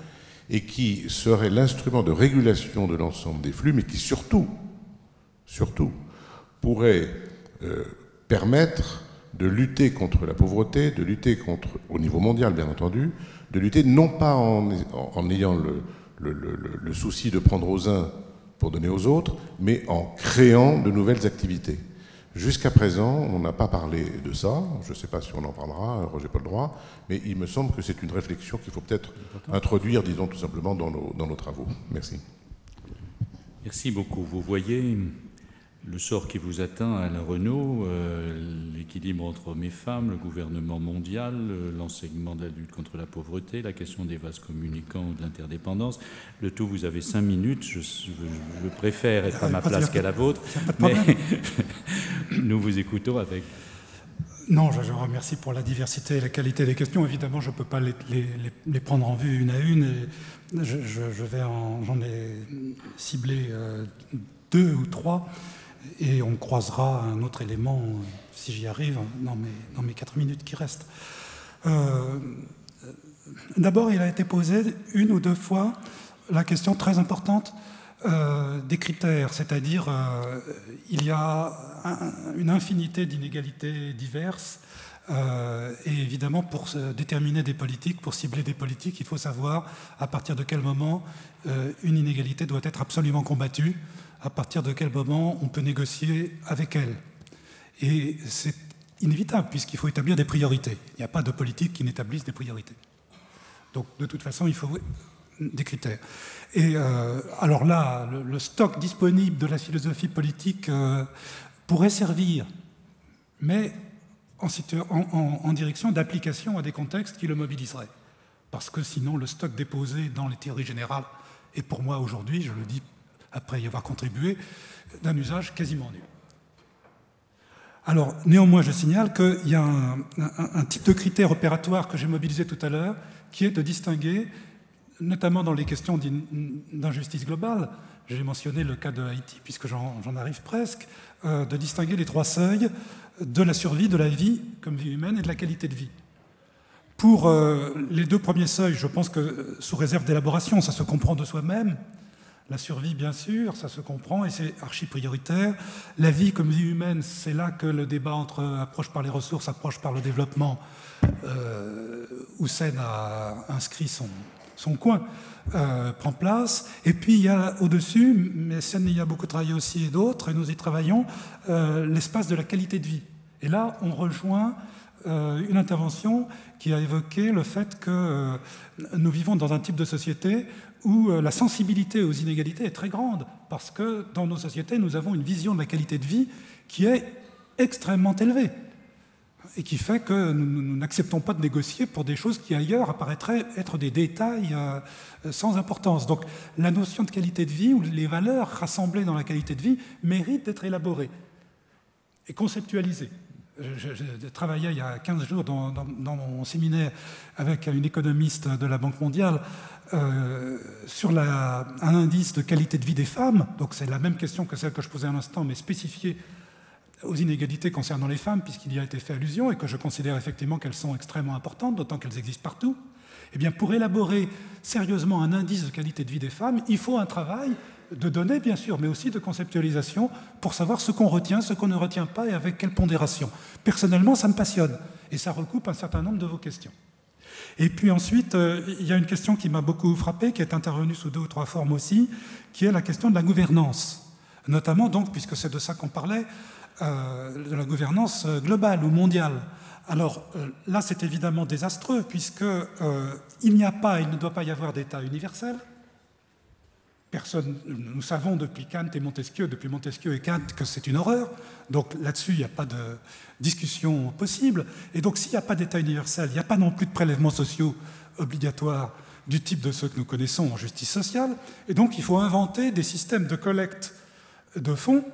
et qui serait l'instrument de régulation de l'ensemble des flux, mais qui surtout, surtout, pourrait euh, permettre de lutter contre la pauvreté, de lutter contre, au niveau mondial bien entendu, de lutter non pas en, ayant le souci de prendre aux uns pour donner aux autres, mais en créant de nouvelles activités. Jusqu'à présent, on n'a pas parlé de ça. Je ne sais pas si on en parlera, Roger Paul Droit, mais il me semble que c'est une réflexion qu'il faut peut-être introduire, disons tout simplement, dans nos, dans nos travaux. Merci. Merci beaucoup. Vous voyez, le sort qui vous atteint, Alain Renault, euh, l'équilibre entre hommes et femmes, le gouvernement mondial, euh, l'enseignement de la lutte contre la pauvreté, la question des vases communicants ou de l'interdépendance. Le tout, vous avez cinq minutes. Je, préfère être à ma place qu'à la vôtre, mais nous vous écoutons avec Non, je, remercie pour la diversité et la qualité des questions. Évidemment, je ne peux pas les, prendre en vue une à une. je, vais j'en ai ciblé euh, deux ou trois, et on croisera un autre élément, euh, si j'y arrive, dans mes, quatre minutes qui restent. Euh, d'abord, il a été posé une ou deux fois la question très importante euh, des critères, c'est-à-dire il y a une infinité d'inégalités diverses. Et évidemment, pour déterminer des politiques, pour cibler des politiques, il faut savoir à partir de quel moment une inégalité doit être absolument combattue, à partir de quel moment on peut négocier avec elle. Et c'est inévitable, puisqu'il faut établir des priorités. Il n'y a pas de politique qui n'établisse des priorités. Donc, de toute façon, il faut des critères. Et euh, alors là, le, stock disponible de la philosophie politique euh, pourrait servir, mais en, en direction d'application à des contextes qui le mobiliseraient. Parce que sinon, le stock déposé dans les théories générales est pour moi aujourd'hui, je le dis après y avoir contribué, d'un usage quasiment nul. Alors, néanmoins, je signale qu'il y a un, type de critère opératoire que j'ai mobilisé tout à l'heure, qui est de distinguer notamment dans les questions d'injustice globale, j'ai mentionné le cas de Haïti, puisque j'en arrive presque, euh, de distinguer les trois seuils de la survie, de la vie comme vie humaine et de la qualité de vie. Pour euh, les deux premiers seuils, je pense que sous réserve d'élaboration, ça se comprend de soi-même. La survie, bien sûr, ça se comprend et c'est archi prioritaire. La vie comme vie humaine, c'est là que le débat entre approche par les ressources, approche par le développement, euh, Hussein a inscrit son, coin euh, prend place. Et puis il y a au-dessus, mais Sen y a beaucoup travaillé aussi et d'autres, et nous y travaillons, euh, l'espace de la qualité de vie. Et là, on rejoint une intervention qui a évoqué le fait que nous vivons dans un type de société où la sensibilité aux inégalités est très grande, parce que dans nos sociétés, nous avons une vision de la qualité de vie qui est extrêmement élevée et qui fait que nous n'acceptons pas de négocier pour des choses qui ailleurs apparaîtraient être des détails euh, sans importance. Donc la notion de qualité de vie ou les valeurs rassemblées dans la qualité de vie méritent d'être élaborées et conceptualisées. Je, travaillais il y a 15 jours dans, mon séminaire avec une économiste de la Banque mondiale euh, sur un indice de qualité de vie des femmes. Donc c'est la même question que celle que je posais à l'instant, mais spécifiée aux inégalités concernant les femmes, puisqu'il y a été fait allusion, et que je considère effectivement qu'elles sont extrêmement importantes, d'autant qu'elles existent partout, eh bien, pour élaborer sérieusement un indice de qualité de vie des femmes, il faut un travail de données, bien sûr, mais aussi de conceptualisation pour savoir ce qu'on retient, ce qu'on ne retient pas et avec quelle pondération. Personnellement, ça me passionne et ça recoupe un certain nombre de vos questions. Et puis ensuite, euh, il y a une question qui m'a beaucoup frappé, qui est intervenue sous deux ou trois formes aussi, qui est la question de la gouvernance. Notamment, donc, puisque c'est de ça qu'on parlait, euh, de la gouvernance euh, globale ou mondiale. Alors euh, là, c'est évidemment désastreux, puisqu'il n'y a pas, il ne doit pas y avoir d'État universel. Personne, nous savons depuis Kant et Montesquieu, depuis Montesquieu et Kant, que c'est une horreur. Donc là-dessus, il n'y a pas de discussion possible. Et donc, s'il n'y a pas d'État universel, il n'y a pas non plus de prélèvements sociaux obligatoires du type de ceux que nous connaissons en justice sociale. Et donc, il faut inventer des systèmes de collecte de fonds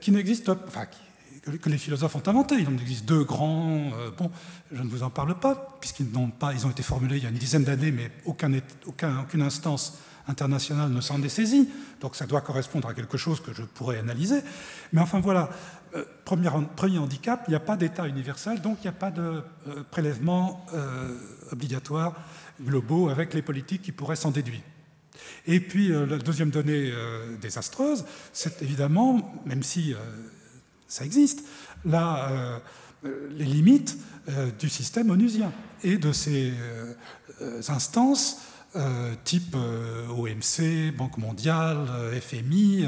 qui n'existent enfin, que les philosophes ont inventé. Il en existe deux grands. Euh, bon, je ne vous en parle pas, puisqu'ils n'ont pas, ils ont été formulés il y a une dizaine d'années, mais aucun, aucune instance internationale ne s'en est saisie. Donc ça doit correspondre à quelque chose que je pourrais analyser. Mais enfin voilà, euh, premier, premier, handicap, il n'y a pas d'État universel, donc il n'y a pas de prélèvements obligatoires globaux avec les politiques qui pourraient s'en déduire. Et puis euh, la deuxième donnée euh, désastreuse, c'est évidemment, même si euh, ça existe, les limites du système onusien et de ces instances type OMC, Banque mondiale, FMI,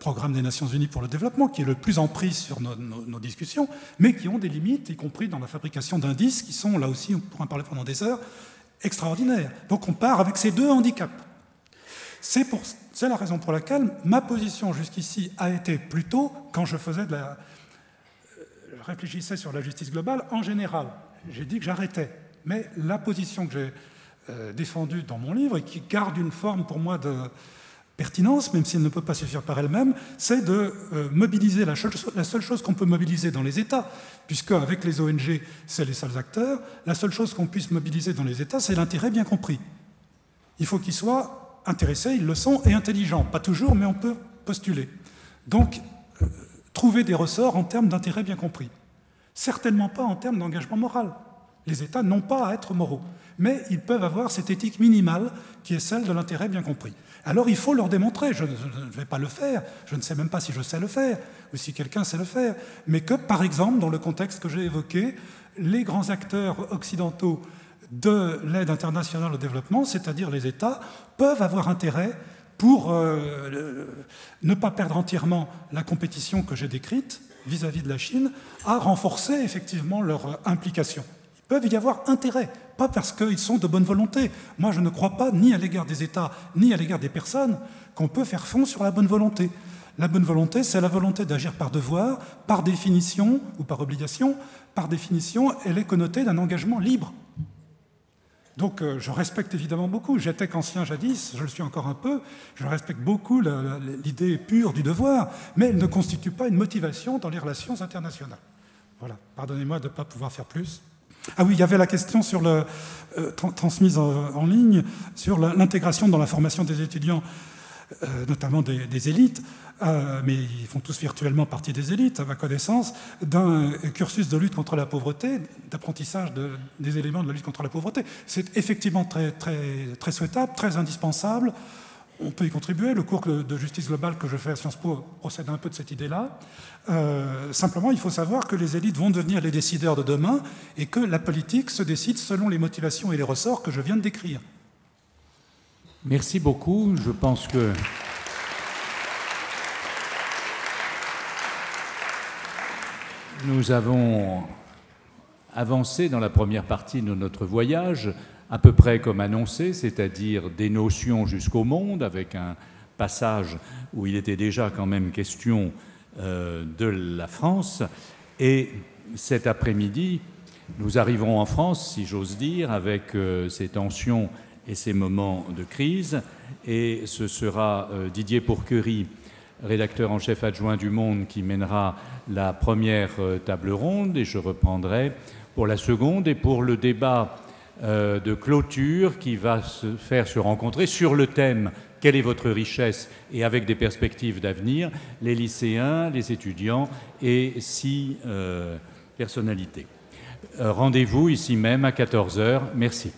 Programme des Nations Unies pour le développement, qui est le plus en prise sur nos, discussions, mais qui ont des limites, y compris dans la fabrication d'indices, qui sont, là aussi, on pourra en parler pendant des heures, extraordinaires. Donc on part avec ces deux handicaps. C'est la raison pour laquelle ma position jusqu'ici a été plutôt, quand je faisais de la, je réfléchissais sur la justice globale, en général, j'ai dit que j'arrêtais. Mais la position que j'ai euh, défendue dans mon livre, et qui garde une forme pour moi de pertinence, même si elle ne peut pas suffire par elle-même, c'est de euh, mobiliser la, la seule chose qu'on peut mobiliser dans les États, puisque avec les ONG, c'est les seuls acteurs, la seule chose qu'on puisse mobiliser dans les États, c'est l'intérêt bien compris. Il faut qu'ils soient intéressés, ils le sont, et intelligents. Pas toujours, mais on peut postuler. Donc, euh, trouver des ressorts en termes d'intérêt bien compris. Certainement pas en termes d'engagement moral. Les États n'ont pas à être moraux, mais ils peuvent avoir cette éthique minimale qui est celle de l'intérêt bien compris. Alors il faut leur démontrer, je ne vais pas le faire, je ne sais même pas si je sais le faire, ou si quelqu'un sait le faire, mais que par exemple, dans le contexte que j'ai évoqué, les grands acteurs occidentaux de l'aide internationale au développement, c'est-à-dire les États, peuvent avoir intérêt pour euh, ne pas perdre entièrement la compétition que j'ai décrite vis-à-vis de la Chine, à renforcer effectivement leur implication. Peuvent y avoir intérêt, pas parce qu'ils sont de bonne volonté. Moi, je ne crois pas, ni à l'égard des États, ni à l'égard des personnes, qu'on peut faire fond sur la bonne volonté. La bonne volonté, c'est la volonté d'agir par devoir, par définition ou par obligation. Par définition, elle est connotée d'un engagement libre. Donc euh, je respecte évidemment beaucoup. J'étais qu'ancien jadis, je le suis encore un peu. Je respecte beaucoup l'idée pure du devoir, mais elle ne constitue pas une motivation dans les relations internationales. Voilà. Pardonnez-moi de ne pas pouvoir faire plus. Ah oui, il y avait la question euh, transmise en, ligne sur l'intégration dans la formation des étudiants, euh, notamment des élites. Euh, mais ils font tous virtuellement partie des élites, à ma connaissance, d'un cursus de lutte contre la pauvreté, d'apprentissage des éléments de la lutte contre la pauvreté. C'est effectivement très souhaitable, très indispensable. On peut y contribuer. Le cours de justice globale que je fais à Sciences Po procède un peu de cette idée-là. Euh, simplement, il faut savoir que les élites vont devenir les décideurs de demain et que la politique se décide selon les motivations et les ressorts que je viens de décrire. Merci beaucoup. Je pense que Nous avons avancé dans la première partie de notre voyage, à peu près comme annoncé, c'est-à-dire des notions jusqu'au monde, avec un passage où il était déjà quand même question euh, de la France. Et cet après-midi, nous arriverons en France, si j'ose dire, avec euh, ces tensions et ces moments de crise. Et ce sera euh, Didier Pourquerie, rédacteur en chef adjoint du Monde, qui mènera la première table ronde et je reprendrai pour la seconde et pour le débat euh, de clôture qui va se faire se rencontrer sur le thème quelle est votre richesse? et avec des perspectives d'avenir, les lycéens, les étudiants et six euh, personnalités. Rendez-vous ici même à 14h. Merci.